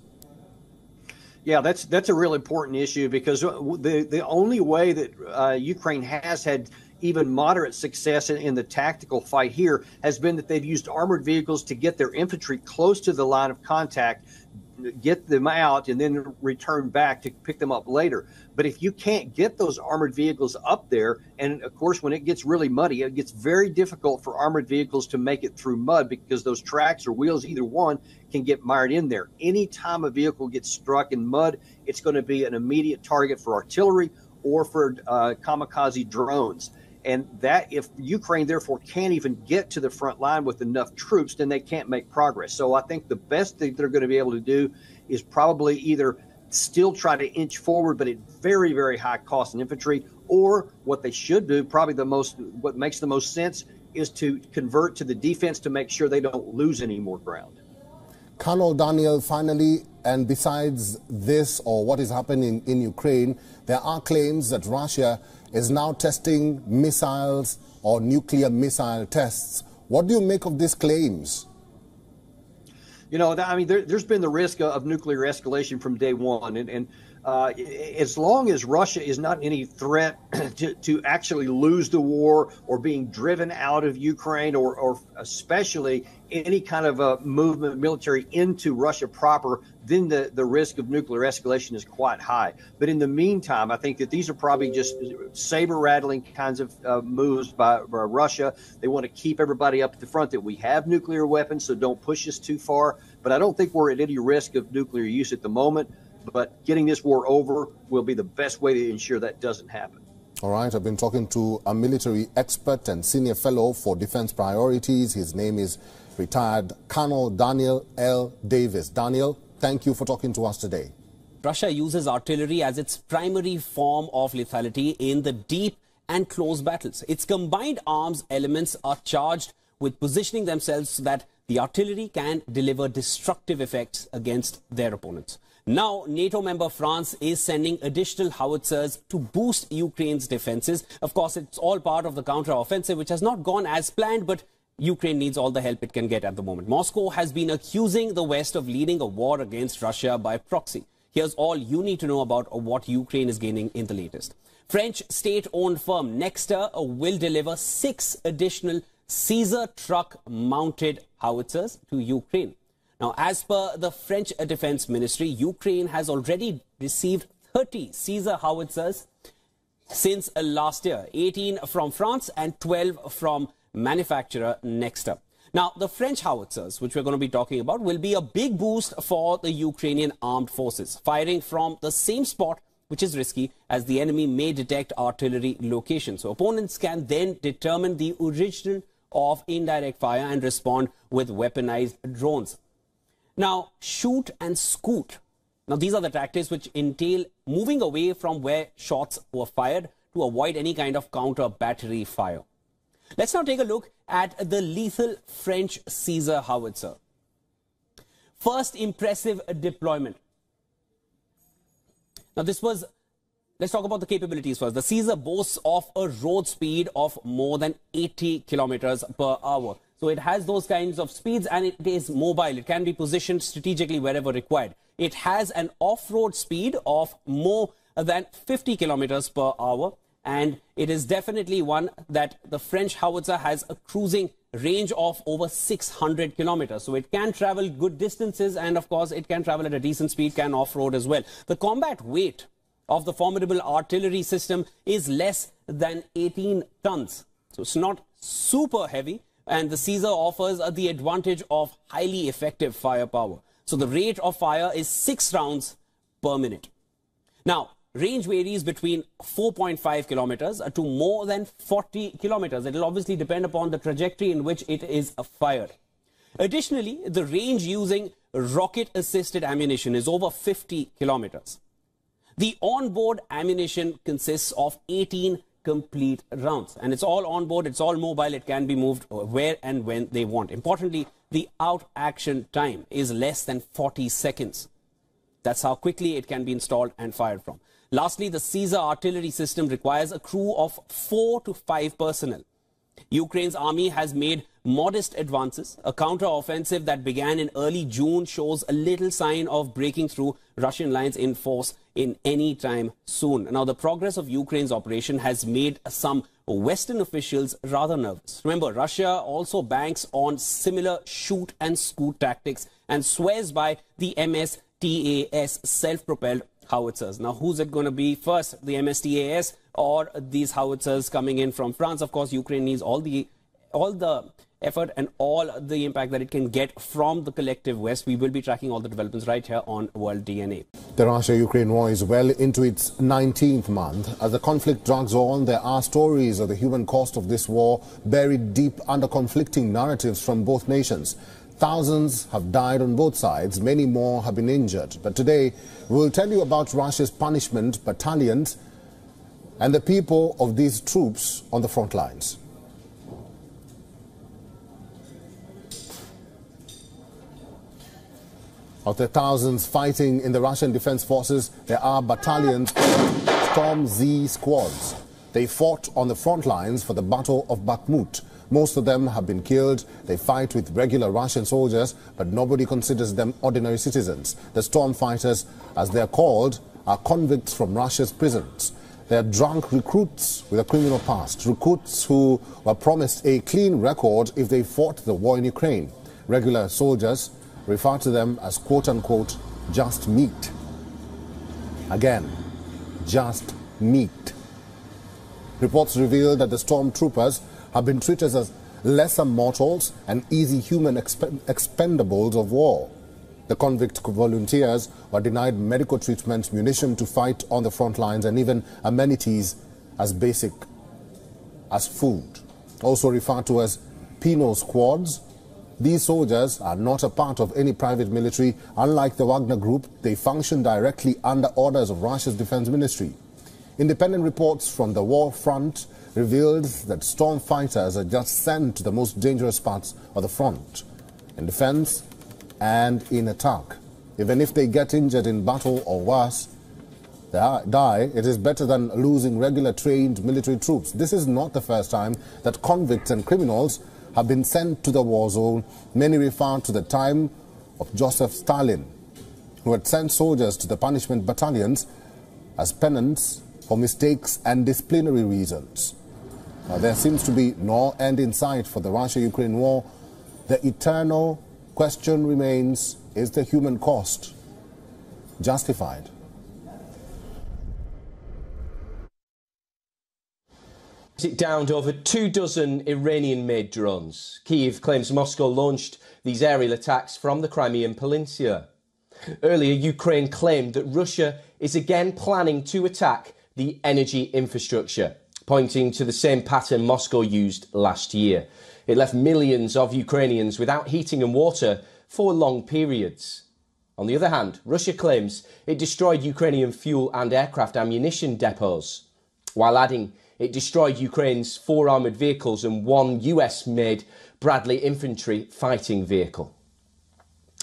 Yeah, that's that's a real important issue because the the only way that uh, Ukraine has had even moderate success in, in, the tactical fight here has been that they've used armored vehicles to get their infantry close to the line of contact get them out and then return back to pick them up later. But if you can't get those armored vehicles up there, and of course, when it gets really muddy, it gets very difficult for armored vehicles to make it through mud because those tracks or wheels, either one, can get mired in there. Anytime a vehicle gets struck in mud, it's going to be an immediate target for artillery or for uh, kamikaze drones. And that, if Ukraine therefore can't even get to the front line with enough troops, then they can't make progress. So I think the best thing they're going to be able to do is probably either still try to inch forward, but at very, very high cost in infantry, or what they should do, probably the most, what makes the most sense, is to convert to the defense to make sure they don't lose any more ground. Colonel Daniel, finally, and besides this or what is happening in Ukraine, there are claims that Russia is now testing missiles or nuclear missile tests. What do you make of these claims? You know, I mean, there, has been the risk of nuclear escalation from day one, and, and uh, as long as Russia is not any threat to, to actually lose the war or being driven out of Ukraine or, or especially any kind of a movement military into Russia proper, then the, the risk of nuclear escalation is quite high. But in the meantime, I think that these are probably just saber rattling kinds of uh, moves by, by Russia. They want to keep everybody up at the front that we have nuclear weapons, so don't push us too far. But I don't think we're at any risk of nuclear use at the moment but getting this war over will be the best way to ensure that doesn't happen. All right, I've been talking to a military expert and senior fellow for defense priorities. His name is retired Colonel Daniel L. Davis. Daniel, thank you for talking to us today. Russia uses artillery as its primary form of lethality in the deep and close battles. Its combined arms elements are charged with positioning themselves so that the artillery can deliver destructive effects against their opponents. Now, NATO member France is sending additional howitzers to boost Ukraine's defenses. Of course, it's all part of the counter-offensive, which has not gone as planned, but Ukraine needs all the help it can get at the moment. Moscow has been accusing the West of leading a war against Russia by proxy. Here's all you need to know about what Ukraine is gaining in the latest. French state-owned firm Nexter uh, will deliver six additional Caesar truck-mounted howitzers to Ukraine. Now, as per the French Defense Ministry, Ukraine has already received 30 Caesar howitzers since uh, last year, 18 from France and 12 from manufacturer Nexter. Now, the French howitzers, which we're going to be talking about, will be a big boost for the Ukrainian armed forces, firing from the same spot which is risky as the enemy may detect artillery location. So opponents can then determine the origin of indirect fire and respond with weaponized drones. Now, shoot and scoot. Now, these are the tactics which entail moving away from where shots were fired to avoid any kind of counter battery fire. Let's now take a look at the lethal French Caesar howitzer. First impressive deployment. Now, this was, let's talk about the capabilities first. The Caesar boasts of a road speed of more than 80 kilometers per hour. So it has those kinds of speeds and it is mobile. It can be positioned strategically wherever required. It has an off-road speed of more than 50 kilometers per hour. And it is definitely one that the French howitzer has a cruising range of over 600 kilometers. So it can travel good distances and of course it can travel at a decent speed, can off-road as well. The combat weight of the formidable artillery system is less than 18 tons. So it's not super heavy and the Caesar offers the advantage of highly effective firepower. So the rate of fire is 6 rounds per minute. Now, range varies between 4.5 kilometers uh, to more than 40 kilometers. It will obviously depend upon the trajectory in which it is fired. Additionally, the range using rocket-assisted ammunition is over 50 kilometers. The onboard ammunition consists of 18 complete rounds. And it's all on board, it's all mobile, it can be moved where and when they want. Importantly, the out action time is less than 40 seconds. That's how quickly it can be installed and fired from. Lastly, the Caesar artillery system requires a crew of four to five personnel. Ukraine's army has made modest advances. A counter-offensive that began in early June shows a little sign of breaking through Russian lines in force in any time soon. Now, the progress of Ukraine's operation has made some Western officials rather nervous. Remember, Russia also banks on similar shoot and scoot tactics and swears by the Msta-S self-propelled howitzers. Now, who's it going to be first, the Msta-S or these howitzers coming in from France? Of course, Ukraine needs all the all the effort and all the impact that it can get from the collective West. We will be tracking all the developments right here on World DNA. The Russia-Ukraine war is well into its 19th month. As the conflict drags on, there are stories of the human cost of this war buried deep under conflicting narratives from both nations. Thousands have died on both sides, many more have been injured. But today, we'll tell you about Russia's punishment battalions and the people of these troops on the front lines. Of the thousands fighting in the Russian Defense Forces, there are battalions called Storm Z squads. They fought on the front lines for the Battle of Bakhmut. Most of them have been killed. They fight with regular Russian soldiers, but nobody considers them ordinary citizens. The storm fighters, as they are called, are convicts from Russia's prisons. They are drunk recruits with a criminal past, recruits who were promised a clean record if they fought the war in Ukraine. Regular soldiers refer to them as quote-unquote just meat. Again, just meat. Reports reveal that the stormtroopers have been treated as lesser mortals and easy human expendables of war. The convict volunteers were denied medical treatment, munition to fight on the front lines, and even amenities as basic as food. Also referred to as penal squads, these soldiers are not a part of any private military. Unlike the Wagner Group, they function directly under orders of Russia's defense ministry. Independent reports from the war front revealed that storm fighters are just sent to the most dangerous parts of the front in defense and in attack. Even if they get injured in battle or worse, they die, it is better than losing regular trained military troops. This is not the first time that convicts and criminals have been sent to the war zone. Many refer to the time of Joseph Stalin, who had sent soldiers to the punishment battalions as penance for mistakes and disciplinary reasons. Now, there seems to be no end in sight for the Russia-Ukraine war. The eternal question remains, is the human cost justified? It downed over two dozen Iranian made drones. Kiev claims Moscow launched these aerial attacks from the Crimean Peninsula. Earlier, Ukraine claimed that Russia is again planning to attack the energy infrastructure, pointing to the same pattern Moscow used last year. It left millions of Ukrainians without heating and water for long periods. On the other hand, Russia claims it destroyed Ukrainian fuel and aircraft ammunition depots, while adding it destroyed Ukraine's four armoured vehicles and one US made Bradley infantry fighting vehicle.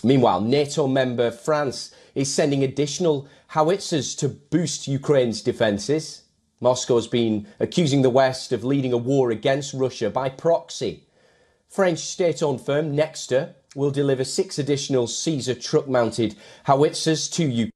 Meanwhile, NATO member France is sending additional howitzers to boost Ukraine's defences. Moscow has been accusing the West of leading a war against Russia by proxy. French state owned firm Nexter will deliver six additional Caesar truck mounted howitzers to Ukraine.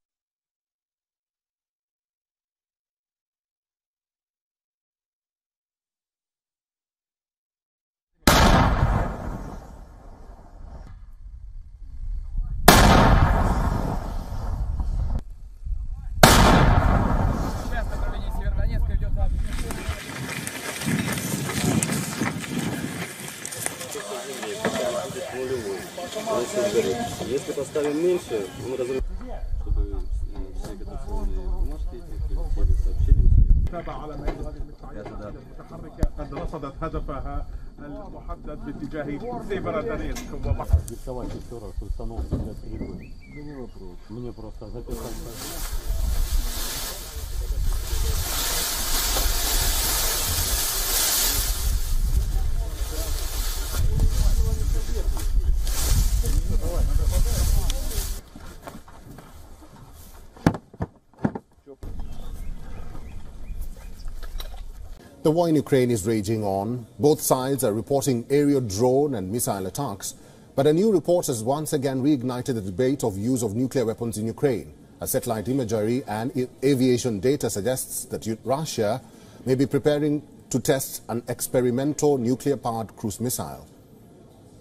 The war in Ukraine is raging on. Both sides are reporting aerial drone and missile attacks. But a new report has once again reignited the debate of use of nuclear weapons in Ukraine. A satellite imagery and aviation data suggests that Russia may be preparing to test an experimental nuclear-powered cruise missile.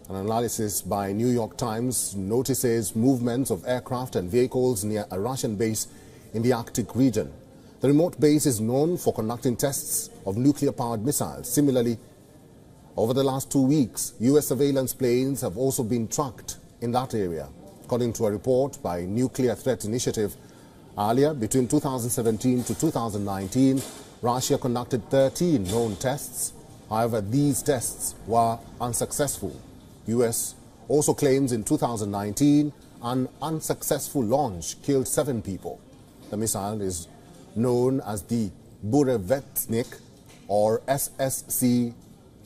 An analysis by New York Times notices movements of aircraft and vehicles near a Russian base in the Arctic region. The remote base is known for conducting tests of nuclear-powered missiles. Similarly, over the last two weeks, U.S. surveillance planes have also been tracked in that area. According to a report by Nuclear Threat Initiative, earlier, between 2017 to 2019, Russia conducted 13 known tests. However, these tests were unsuccessful. U.S. also claims in 2019 an unsuccessful launch killed seven people. The missile is known as the Burevestnik or SSC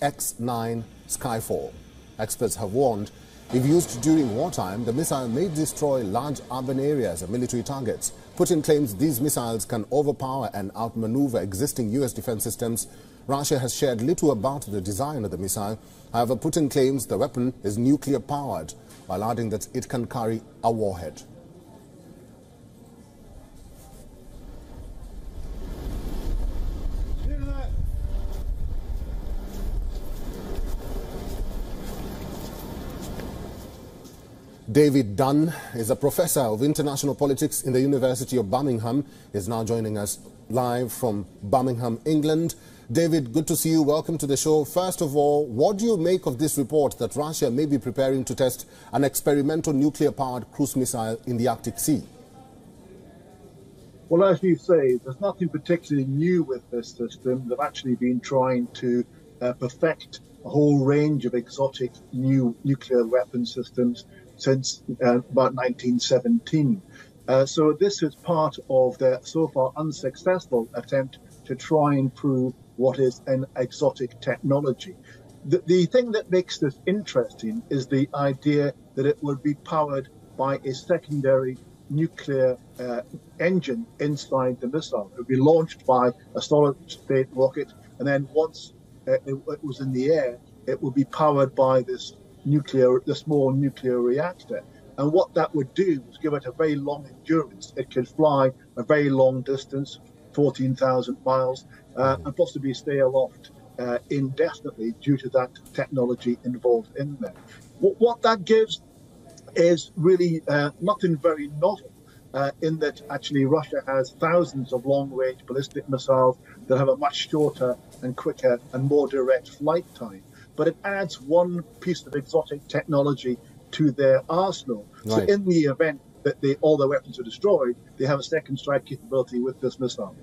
X-9 Skyfall. Experts have warned if used during wartime, the missile may destroy large urban areas and military targets. Putin claims these missiles can overpower and outmaneuver existing U.S. defense systems. Russia has shared little about the design of the missile. However, Putin claims the weapon is nuclear-powered, while adding that it can carry a warhead. David Dunn is a professor of international politics in the University of Birmingham. Is now joining us live from Birmingham, England. David, good to see you. Welcome to the show. First of all, what do you make of this report that Russia may be preparing to test an experimental nuclear-powered cruise missile in the Arctic Sea? Well, as you say, there's nothing particularly new with this system. They've actually been trying to uh, perfect a whole range of exotic new nuclear weapon systems since uh, about 1917. Uh, so this is part of their so far unsuccessful attempt to try and prove what is an exotic technology. The, the thing that makes this interesting is the idea that it would be powered by a secondary nuclear uh, engine inside the missile. It would be launched by a solid state rocket, and then once uh, it, it, was in the air, it would be powered by this nuclear, the small nuclear reactor. And what that would do was give it a very long endurance. It could fly a very long distance, 14,000 miles, uh, and possibly stay aloft uh, indefinitely due to that technology involved in there. What, what that gives is really uh, nothing very novel. Uh, in that actually Russia has thousands of long-range ballistic missiles that have a much shorter and quicker and more direct flight time. But it adds one piece of exotic technology to their arsenal. Right. So in the event that they, all their weapons are destroyed, they have a second strike capability with this missile.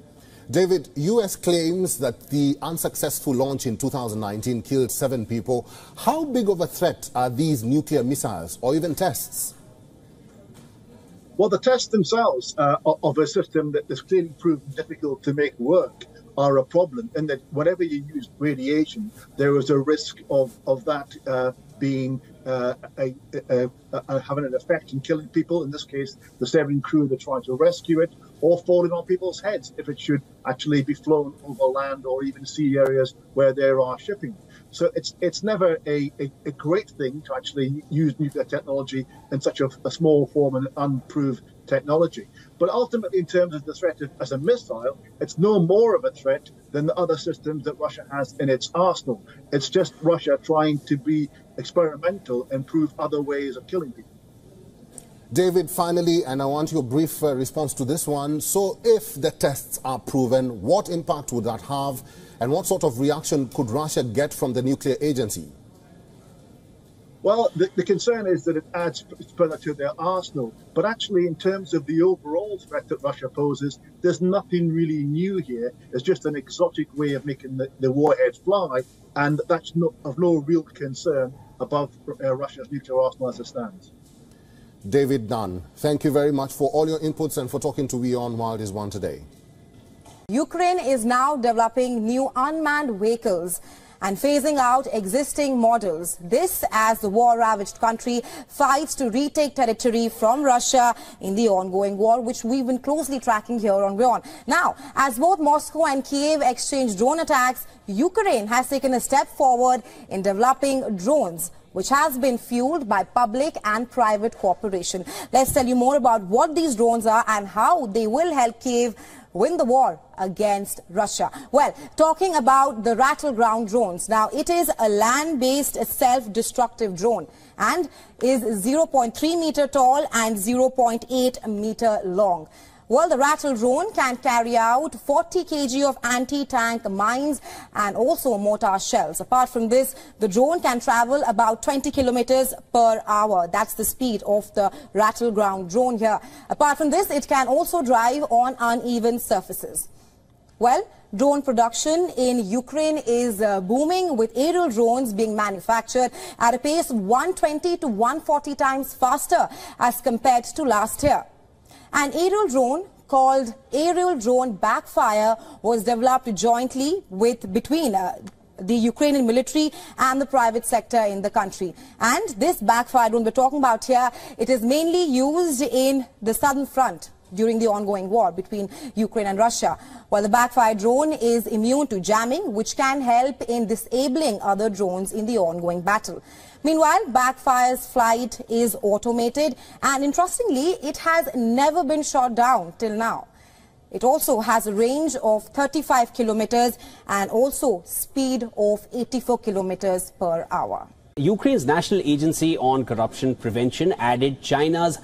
David, U.S. claims that the unsuccessful launch in 2019 killed seven people. How big of a threat are these nuclear missiles or even tests? Well, the tests themselves uh, of a system that is clearly proven difficult to make work are a problem and that whenever you use radiation, there is a risk of, of that uh, being uh, a, a, a, having an effect in killing people. In this case, the seven crew that tried to rescue it, or falling on people's heads if it should actually be flown over land or even sea areas where there are shipping. So it's it's never a, a, a great thing to actually use nuclear technology in such a, a small form and unproved technology. But ultimately, in terms of the threat of, as a missile, it's no more of a threat than the other systems that Russia has in its arsenal. It's just Russia trying to be experimental and prove other ways of killing people. David, finally, and I want your brief uh, response to this one. So, if the tests are proven, what impact would that have, and what sort of reaction could Russia get from the nuclear agency? Well, the, the, concern is that it adds further to their arsenal. But actually, in terms of the overall threat that Russia poses, there's nothing really new here. It's just an exotic way of making the, the warheads fly, and that's not, of no real concern above uh, Russia's nuclear arsenal as it stands. David Dunn, thank you very much for all your inputs and for talking to WION World is One today. Ukraine is now developing new unmanned vehicles and phasing out existing models. This as the war-ravaged country fights to retake territory from Russia in the ongoing war, which we've been closely tracking here on WION. Now, as both Moscow and Kiev exchange drone attacks, Ukraine has taken a step forward in developing drones which has been fueled by public and private cooperation. Let's tell you more about what these drones are and how they will help Kiev win the war against Russia. Well, talking about the Ratel ground drones. Now, it is a land-based self-destructive drone and is 0.3 meter tall and 0.8 meter long. Well, the Ratel drone can carry out 40 kg of anti-tank mines and also mortar shells. Apart from this, the drone can travel about 20 kilometers per hour. That's the speed of the Ratel ground drone here. Apart from this, it can also drive on uneven surfaces. Well, drone production in Ukraine is uh, booming with aerial drones being manufactured at a pace 120 to 140 times faster as compared to last year. An aerial drone called Aerial Drone Backfire was developed jointly with between uh, the Ukrainian military and the private sector in the country. And this backfire drone we're talking about here, it is mainly used in the southern front during the ongoing war between Ukraine and Russia. While the backfire drone is immune to jamming, which can help in disabling other drones in the ongoing battle. Meanwhile, Backfire's flight is automated and interestingly, it has never been shot down till now. It also has a range of 35 kilometers and also speed of 84 kilometers per hour. Ukraine's National Agency on Corruption Prevention added China's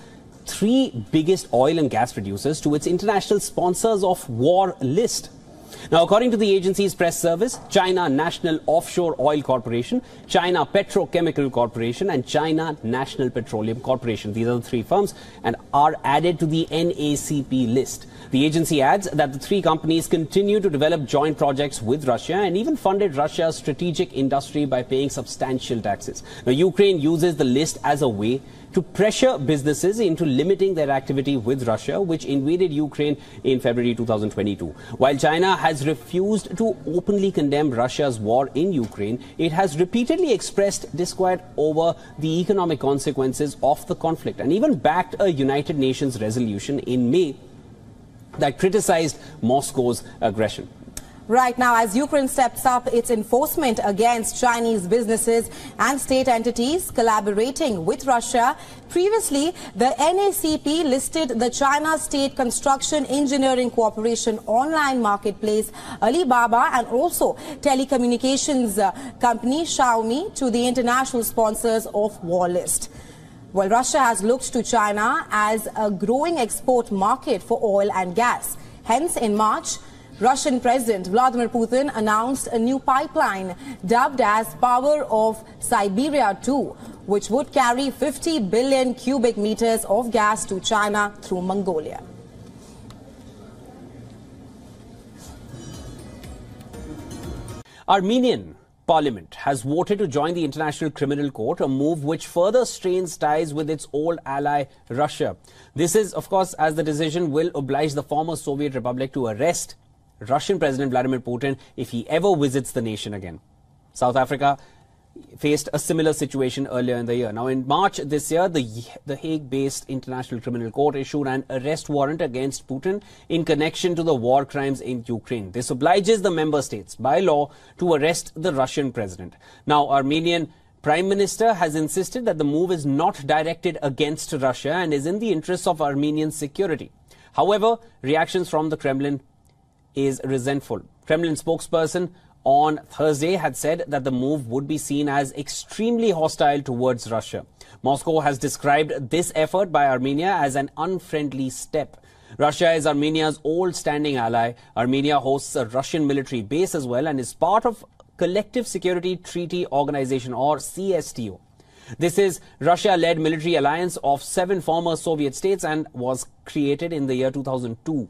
three biggest oil and gas producers to its international sponsors of war list. Now, according to the agency's press service, China National Offshore Oil Corporation, China Petrochemical Corporation, and China National Petroleum Corporation, these are the three firms, and are added to the NACP list. The agency adds that the three companies continue to develop joint projects with Russia and even funded Russia's strategic industry by paying substantial taxes. Now, Ukraine uses the list as a way to pressure businesses into limiting their activity with Russia, which invaded Ukraine in February 2022. While China has refused to openly condemn Russia's war in Ukraine, it has repeatedly expressed disquiet over the economic consequences of the conflict and even backed a United Nations resolution in May that criticized Moscow's aggression. Right now, as Ukraine steps up its enforcement against Chinese businesses and state entities collaborating with Russia, previously the NACP listed the China State Construction Engineering Corporation online marketplace Alibaba and also telecommunications uh, company Xiaomi to the international sponsors of war list. Well, Russia has looked to China as a growing export market for oil and gas. Hence, in March, Russian President Vladimir Putin announced a new pipeline dubbed as Power of Siberia 2, which would carry 50 billion cubic meters of gas to China through Mongolia. Armenian Parliament has voted to join the International Criminal Court, a move which further strains ties with its old ally Russia. This is, of course, as the decision will oblige the former Soviet Republic to arrest Russian President Vladimir Putin if he ever visits the nation again. South Africa faced a similar situation earlier in the year. Now, in March this year, the, the Hague-based International Criminal Court issued an arrest warrant against Putin in connection to the war crimes in Ukraine. This obliges the member states by law to arrest the Russian president. Now, Armenian Prime Minister has insisted that the move is not directed against Russia and is in the interests of Armenian security. However, reactions from the Kremlin is resentful. Kremlin spokesperson on Thursday had said that the move would be seen as extremely hostile towards Russia. Moscow has described this effort by Armenia as an unfriendly step. Russia is Armenia's old standing ally. Armenia hosts a Russian military base as well and is part of Collective Security Treaty Organization or CSTO. This is Russia-led military alliance of seven former Soviet states and was created in the year 2002.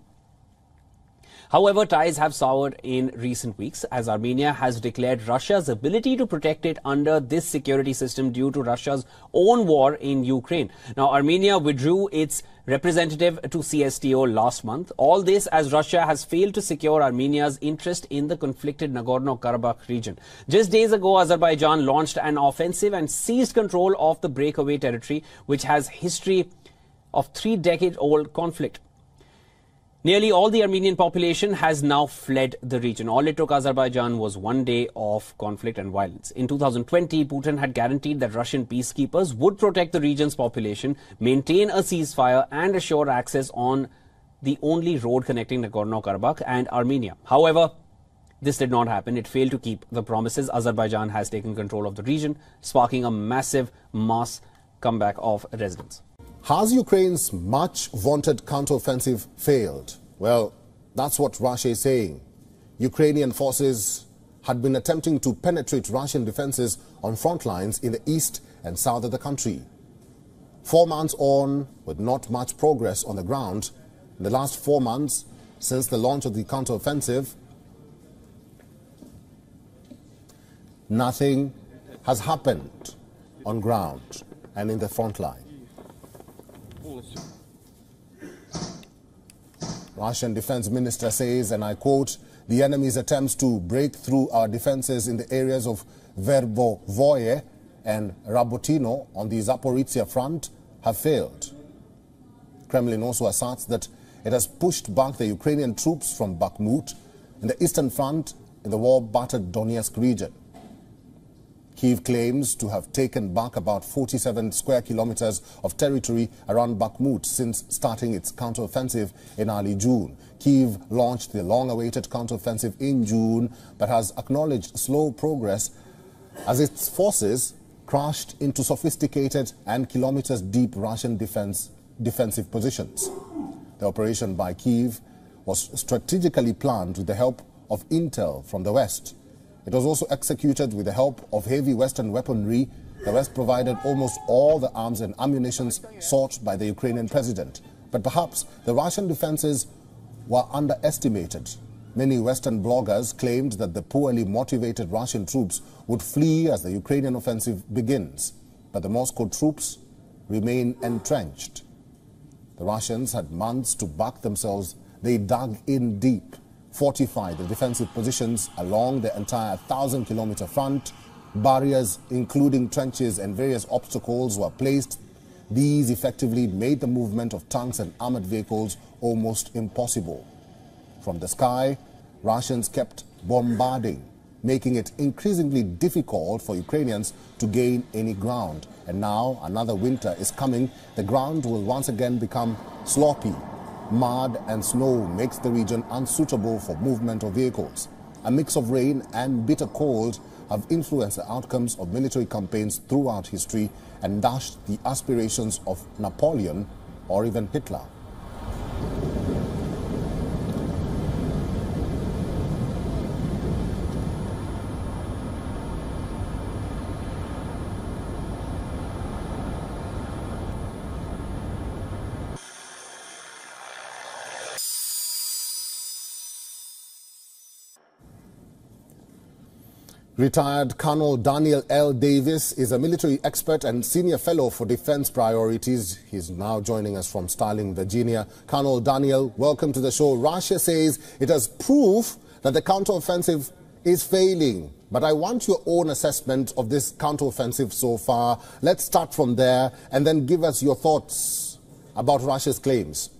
However, ties have soured in recent weeks as Armenia has declared Russia's ability to protect it under this security system due to Russia's own war in Ukraine. Now, Armenia withdrew its representative to CSTO last month. All this as Russia has failed to secure Armenia's interest in the conflicted Nagorno-Karabakh region. Just days ago, Azerbaijan launched an offensive and seized control of the breakaway territory, which has history of three-decade-old conflict. Nearly all the Armenian population has now fled the region. All it took Azerbaijan was one day of conflict and violence. In 2020, Putin had guaranteed that Russian peacekeepers would protect the region's population, maintain a ceasefire, and assure access on the only road connecting Nagorno-Karabakh and Armenia. However, this did not happen. It failed to keep the promises. Azerbaijan has taken control of the region, sparking a massive mass comeback of residents. Has Ukraine's much vaunted counteroffensive failed? Well, that's what Russia is saying. Ukrainian forces had been attempting to penetrate Russian defenses on front lines in the east and south of the country. Four months on, with not much progress on the ground, in the last four months since the launch of the counteroffensive, nothing has happened on ground and in the front line. Russian defense minister says, and I quote, the enemy's attempts to break through our defenses in the areas of Verbovoye and Rabotino on the Zaporizhia front have failed. Kremlin also asserts that it has pushed back the Ukrainian troops from Bakhmut in the eastern front in the war-battered Donetsk region. Kiev claims to have taken back about 47 square kilometers of territory around Bakhmut since starting its counteroffensive in early June. Kiev launched the long-awaited counteroffensive in June, but has acknowledged slow progress as its forces crashed into sophisticated and kilometers-deep Russian defense, defensive positions. The operation by Kiev was strategically planned with the help of intel from the West. It was also executed with the help of heavy Western weaponry. The West provided almost all the arms and ammunition sought by the Ukrainian president. But perhaps the Russian defenses were underestimated. Many Western bloggers claimed that the poorly motivated Russian troops would flee as the Ukrainian offensive begins. But the Moscow troops remain entrenched. The Russians had months to back themselves. They dug in deep, fortified the defensive positions along the entire thousand kilometer front. Barriers, including trenches and various obstacles, were placed. These effectively made the movement of tanks and armored vehicles almost impossible. From the sky, Russians kept bombarding, making it increasingly difficult for Ukrainians to gain any ground. And now another winter is coming. The ground will once again become sloppy. Mud and snow makes the region unsuitable for movement of vehicles. A mix of rain and bitter cold have influenced the outcomes of military campaigns throughout history and dashed the aspirations of Napoleon or even Hitler. Retired Colonel Daniel L. Davis is a military expert and senior fellow for defense priorities. He's now joining us from Sterling, Virginia. Colonel Daniel, welcome to the show. Russia says it has proof that the counteroffensive is failing. But I want your own assessment of this counteroffensive so far. Let's start from there and then give us your thoughts about Russia's claims.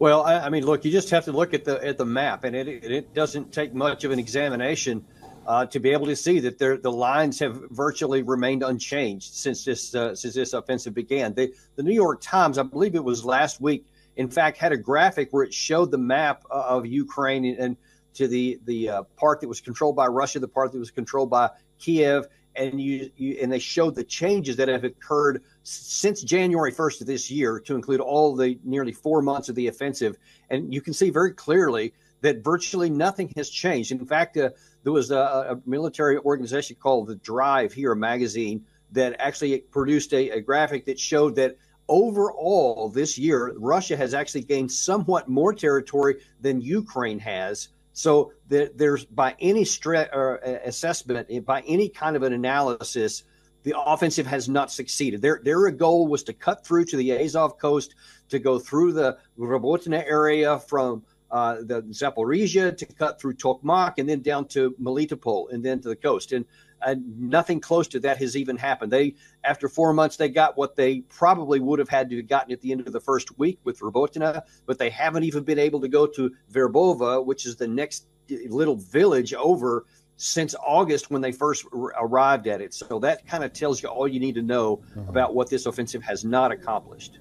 Well, I, I mean, look, you just have to look at the at the map, and it it doesn't take much of an examination uh, to be able to see that the lines have virtually remained unchanged since this uh, since this offensive began. The, the New York Times, I believe it was last week, in fact, had a graphic where it showed the map of Ukraine and to the the uh, part that was controlled by Russia, the part that was controlled by Kiev, and you, you and they showed the changes that have occurred since January 1st of this year, to include all the nearly four months of the offensive, and you can see very clearly that virtually nothing has changed. In fact, uh, there was a, a, military organization called the Drive here, magazine that actually produced a, a graphic that showed that overall this year, Russia has actually gained somewhat more territory than Ukraine has. So there's by any stre- uh, assessment, by any kind of an analysis, the offensive has not succeeded. Their their goal was to cut through to the Azov coast, to go through the Robotyne area from uh, the Zaporizhia to cut through Tokmak and then down to Melitopol and then to the coast. And uh, nothing close to that has even happened. They, after four months, they got what they probably would have had to have gotten at the end of the first week with Robotyne, but they haven't even been able to go to Verbova, which is the next little village over since August when they first arrived at it. So that kind of tells you all you need to know mm-hmm. about what this offensive has not accomplished.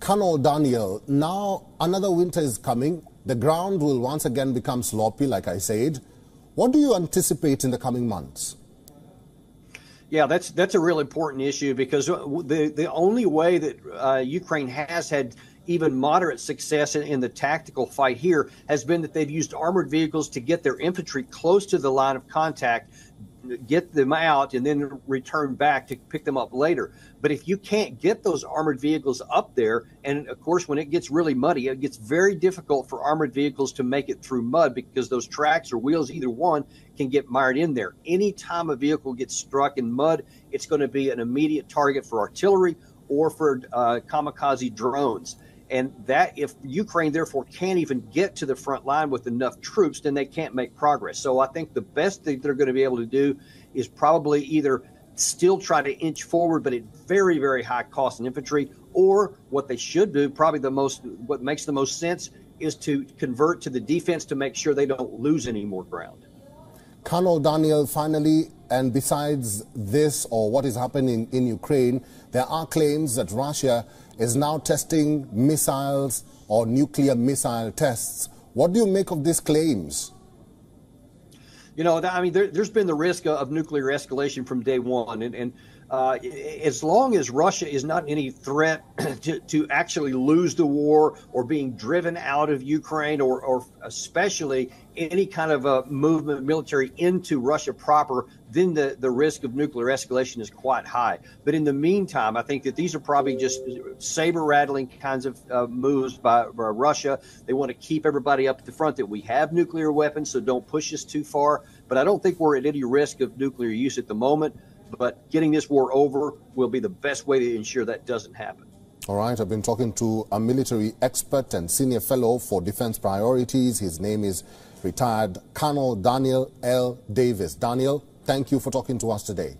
Colonel Daniel, now another winter is coming. The ground will once again become sloppy, like I said. What do you anticipate in the coming months? Yeah, that's that's a real important issue because the the only way that uh, Ukraine has had even moderate success in, in, the tactical fight here has been that they've used armored vehicles to get their infantry close to the line of contact get them out and then return back to pick them up later. But if you can't get those armored vehicles up there, and of course, when it gets really muddy, it gets very difficult for armored vehicles to make it through mud because those tracks or wheels, either one, can get mired in there. Anytime a vehicle gets struck in mud, it's going to be an immediate target for artillery or for uh, kamikaze drones. And that, if Ukraine therefore can't even get to the front line with enough troops, then they can't make progress. So I think the best thing they're going to be able to do is probably either still try to inch forward, but at very, very high cost in infantry, or what they should do, probably the most, what makes the most sense, is to convert to the defense to make sure they don't lose any more ground. Colonel Daniel, finally, and besides this or what is happening in Ukraine, there are claims that Russia is now testing missiles or nuclear missile tests. What do you make of these claims? You know, I mean, there, has been the risk of nuclear escalation from day one. And, and uh, as long as Russia is not any threat to, to, actually lose the war or being driven out of Ukraine, or, or especially any kind of a movement military into Russia proper, then the, the risk of nuclear escalation is quite high. But in the meantime, I think that these are probably just saber rattling kinds of uh, moves by, by Russia. They want to keep everybody up at the front that we have nuclear weapons, so don't push us too far. But I don't think we're at any risk of nuclear use at the moment. But getting this war over will be the best way to ensure that doesn't happen. All right, I've been talking to a military expert and senior fellow for defense priorities. His name is retired Colonel Daniel L. Davis. Daniel, thank you for talking to us today.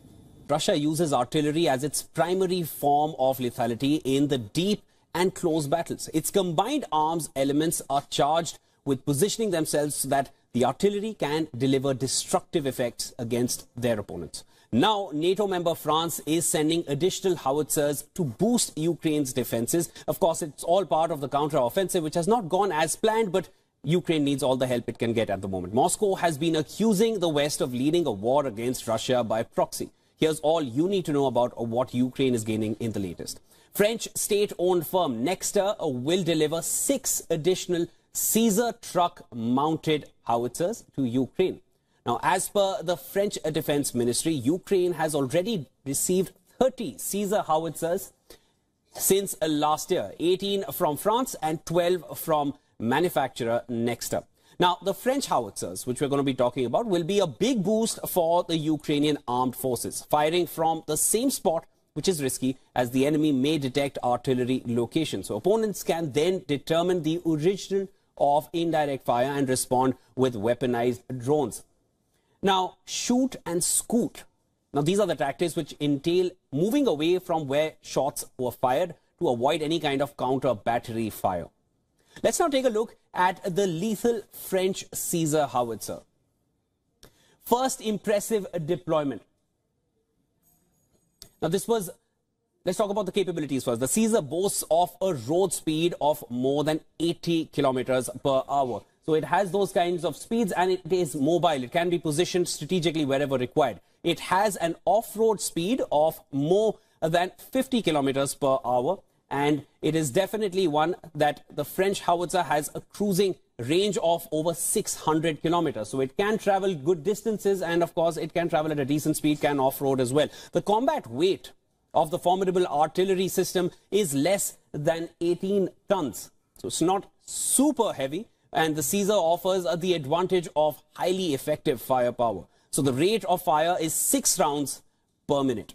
Russia uses artillery as its primary form of lethality in the deep and close battles. Its combined arms elements are charged with positioning themselves so that the artillery can deliver destructive effects against their opponents. Now, NATO member France is sending additional howitzers to boost Ukraine's defenses. Of course, it's all part of the counter-offensive, which has not gone as planned, but Ukraine needs all the help it can get at the moment. Moscow has been accusing the West of leading a war against Russia by proxy. Here's all you need to know about what Ukraine is gaining in the latest. French state-owned firm Nexter uh, will deliver six additional Caesar truck-mounted howitzers to Ukraine. Now, as per the French Defense Ministry, Ukraine has already received 30 Caesar howitzers since uh, last year, 18 from France and 12 from manufacturer Nexter. Now, the French howitzers, which we're going to be talking about, will be a big boost for the Ukrainian armed forces, firing from the same spot, which is risky, as the enemy may detect artillery locations. So opponents can then determine the origin of indirect fire and respond with weaponized drones. Now, shoot and scoot. Now, these are the tactics which entail moving away from where shots were fired to avoid any kind of counter battery fire. Let's now take a look at the lethal French Caesar howitzer. First impressive deployment. Now, this was Let's talk about the capabilities first. The Caesar boasts of a road speed of more than 80 kilometers per hour. So it has those kinds of speeds and it is mobile. It can be positioned strategically wherever required. It has an off-road speed of more than 50 kilometers per hour. And it is definitely one that the French howitzer has a cruising range of over 600 kilometers. So it can travel good distances and of course it can travel at a decent speed, can off-road as well. The combat weight of the formidable artillery system is less than 18 tons. So it's not super heavy and the Caesar offers the advantage of highly effective firepower. So the rate of fire is 6 rounds per minute.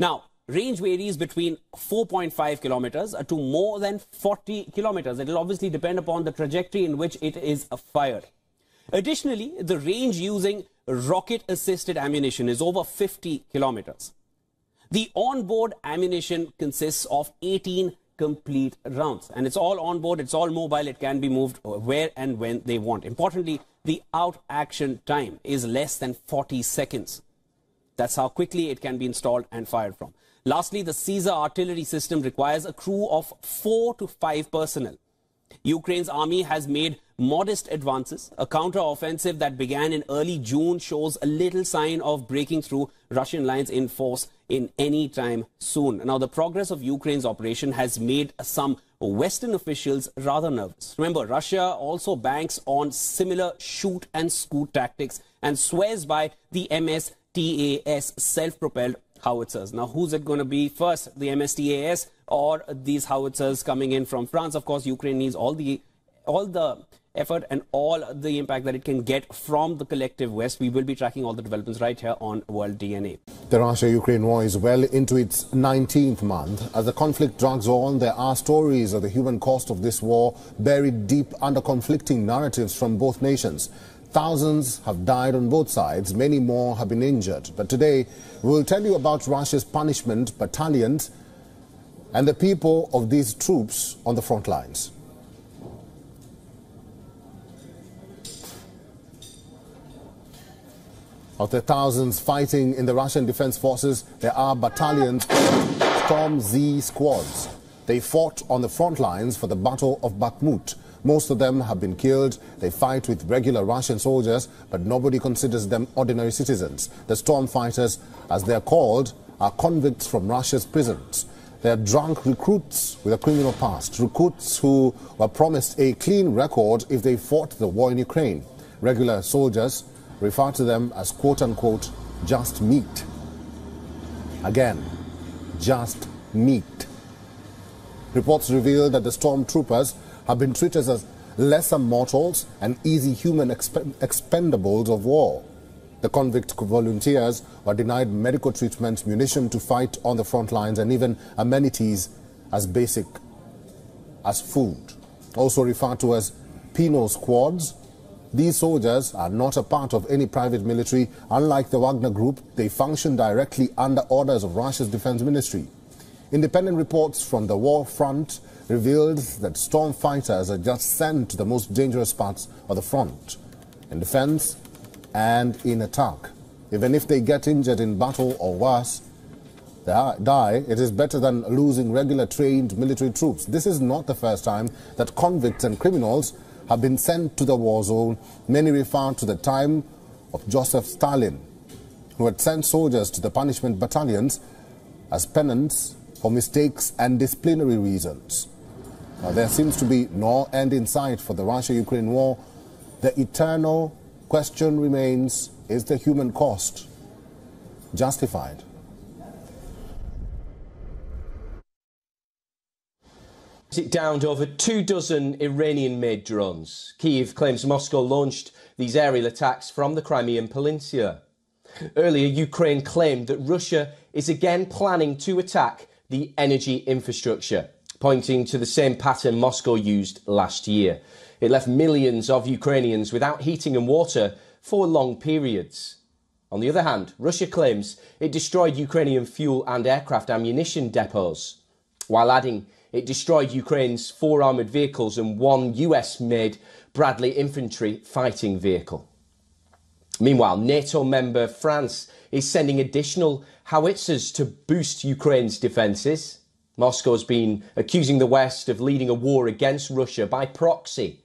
Now, range varies between 4.5 kilometers to more than 40 kilometers. It will obviously depend upon the trajectory in which it is fired. Additionally, the range using rocket-assisted ammunition is over 50 kilometers. The onboard ammunition consists of 18 complete rounds. And it's all on board, it's all mobile, it can be moved where and when they want. Importantly, the out action time is less than 40 seconds. That's how quickly it can be installed and fired from. Lastly, the Caesar artillery system requires a crew of four to five personnel. Ukraine's army has made modest advances. A counter-offensive that began in early June shows a little sign of breaking through Russian lines in force in any time soon. Now, the progress of Ukraine's operation has made some Western officials rather nervous. Remember, Russia also banks on similar shoot and scoot tactics and swears by the Msta-S self-propelled howitzers. Now, who's it going to be first, the Msta-S or these howitzers coming in from France? Of course, Ukraine needs all the all the effort and all the impact that it can get from the collective West. We will be tracking all the developments right here on World DNA. The Russia-Ukraine war is well into its 19th month. As the conflict drags on, there are stories of the human cost of this war buried deep under conflicting narratives from both nations. Thousands have died on both sides, many more have been injured. But today, we will tell you about Russia's punishment battalions and the people of these troops on the front lines. Of the thousands fighting in the Russian Defense Forces, there are battalions called Storm Z squads. They fought on the front lines for the Battle of Bakhmut. Most of them have been killed. They fight with regular Russian soldiers, but nobody considers them ordinary citizens. The storm fighters, as they are called, are convicts from Russia's prisons. They are drunk recruits with a criminal past, recruits who were promised a clean record if they fought the war in Ukraine. regular soldiers refer to them as quote unquote just meat. Again, just meat. Reports reveal that the stormtroopers have been treated as lesser mortals and easy human exp expendables of war. The convict volunteers were denied medical treatment, munition to fight on the front lines, and even amenities as basic as food. Also referred to as penal squads, these soldiers are not a part of any private military. Unlike the Wagner Group, they function directly under orders of Russia's defense ministry. Independent reports from the war front revealed that storm fighters are just sent to the most dangerous parts of the front, in defense and in attack. Even if they get injured in battle or worse, they die, it is better than losing regular trained military troops. This is not the first time that convicts and criminals have been sent to the war zone. Many refer to the time of Joseph Stalin, who had sent soldiers to the punishment battalions as penance for mistakes and disciplinary reasons. Now, there seems to be no end in sight for the Russia-Ukraine war. The eternal question remains, is the human cost justified? It downed over two dozen Iranian made drones. Kiev claims Moscow launched these aerial attacks from the Crimean Peninsula. Earlier, Ukraine claimed that Russia is again planning to attack the energy infrastructure, pointing to the same pattern Moscow used last year. It left millions of Ukrainians without heating and water for long periods. On the other hand, Russia claims it destroyed Ukrainian fuel and aircraft ammunition depots, while adding it destroyed Ukraine's four armoured vehicles and one US made Bradley infantry fighting vehicle. Meanwhile, NATO member France is sending additional howitzers to boost Ukraine's defences. Moscow's been accusing the West of leading a war against Russia by proxy.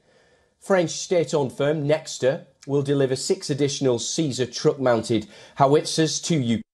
French state owned firm Nexter will deliver six additional Caesar truck mounted howitzers to Ukraine.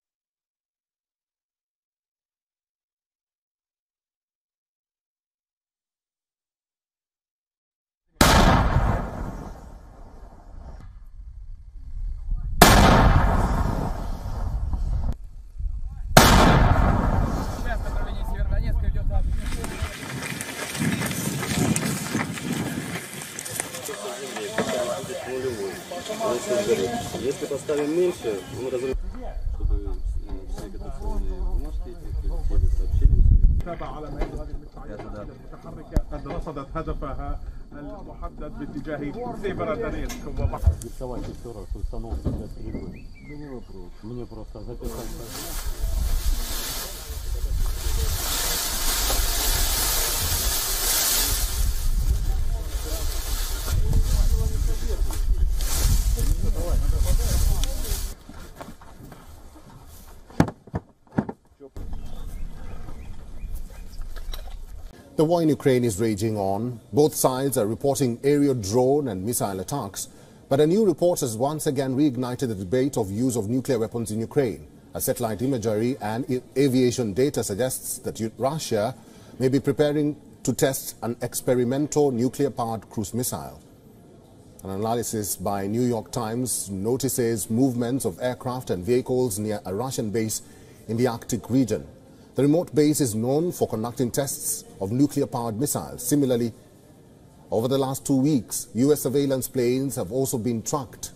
The war in Ukraine is raging on. Both sides are reporting aerial drone and missile attacks. But a new report has once again reignited the debate of use of nuclear weapons in Ukraine. A satellite imagery and aviation data suggests that Russia may be preparing to test an experimental nuclear-powered cruise missile. An analysis by New York Times notices movements of aircraft and vehicles near a Russian base in the Arctic region. The remote base is known for conducting tests of nuclear-powered missiles. Similarly, over the last two weeks, U.S. surveillance planes have also been tracked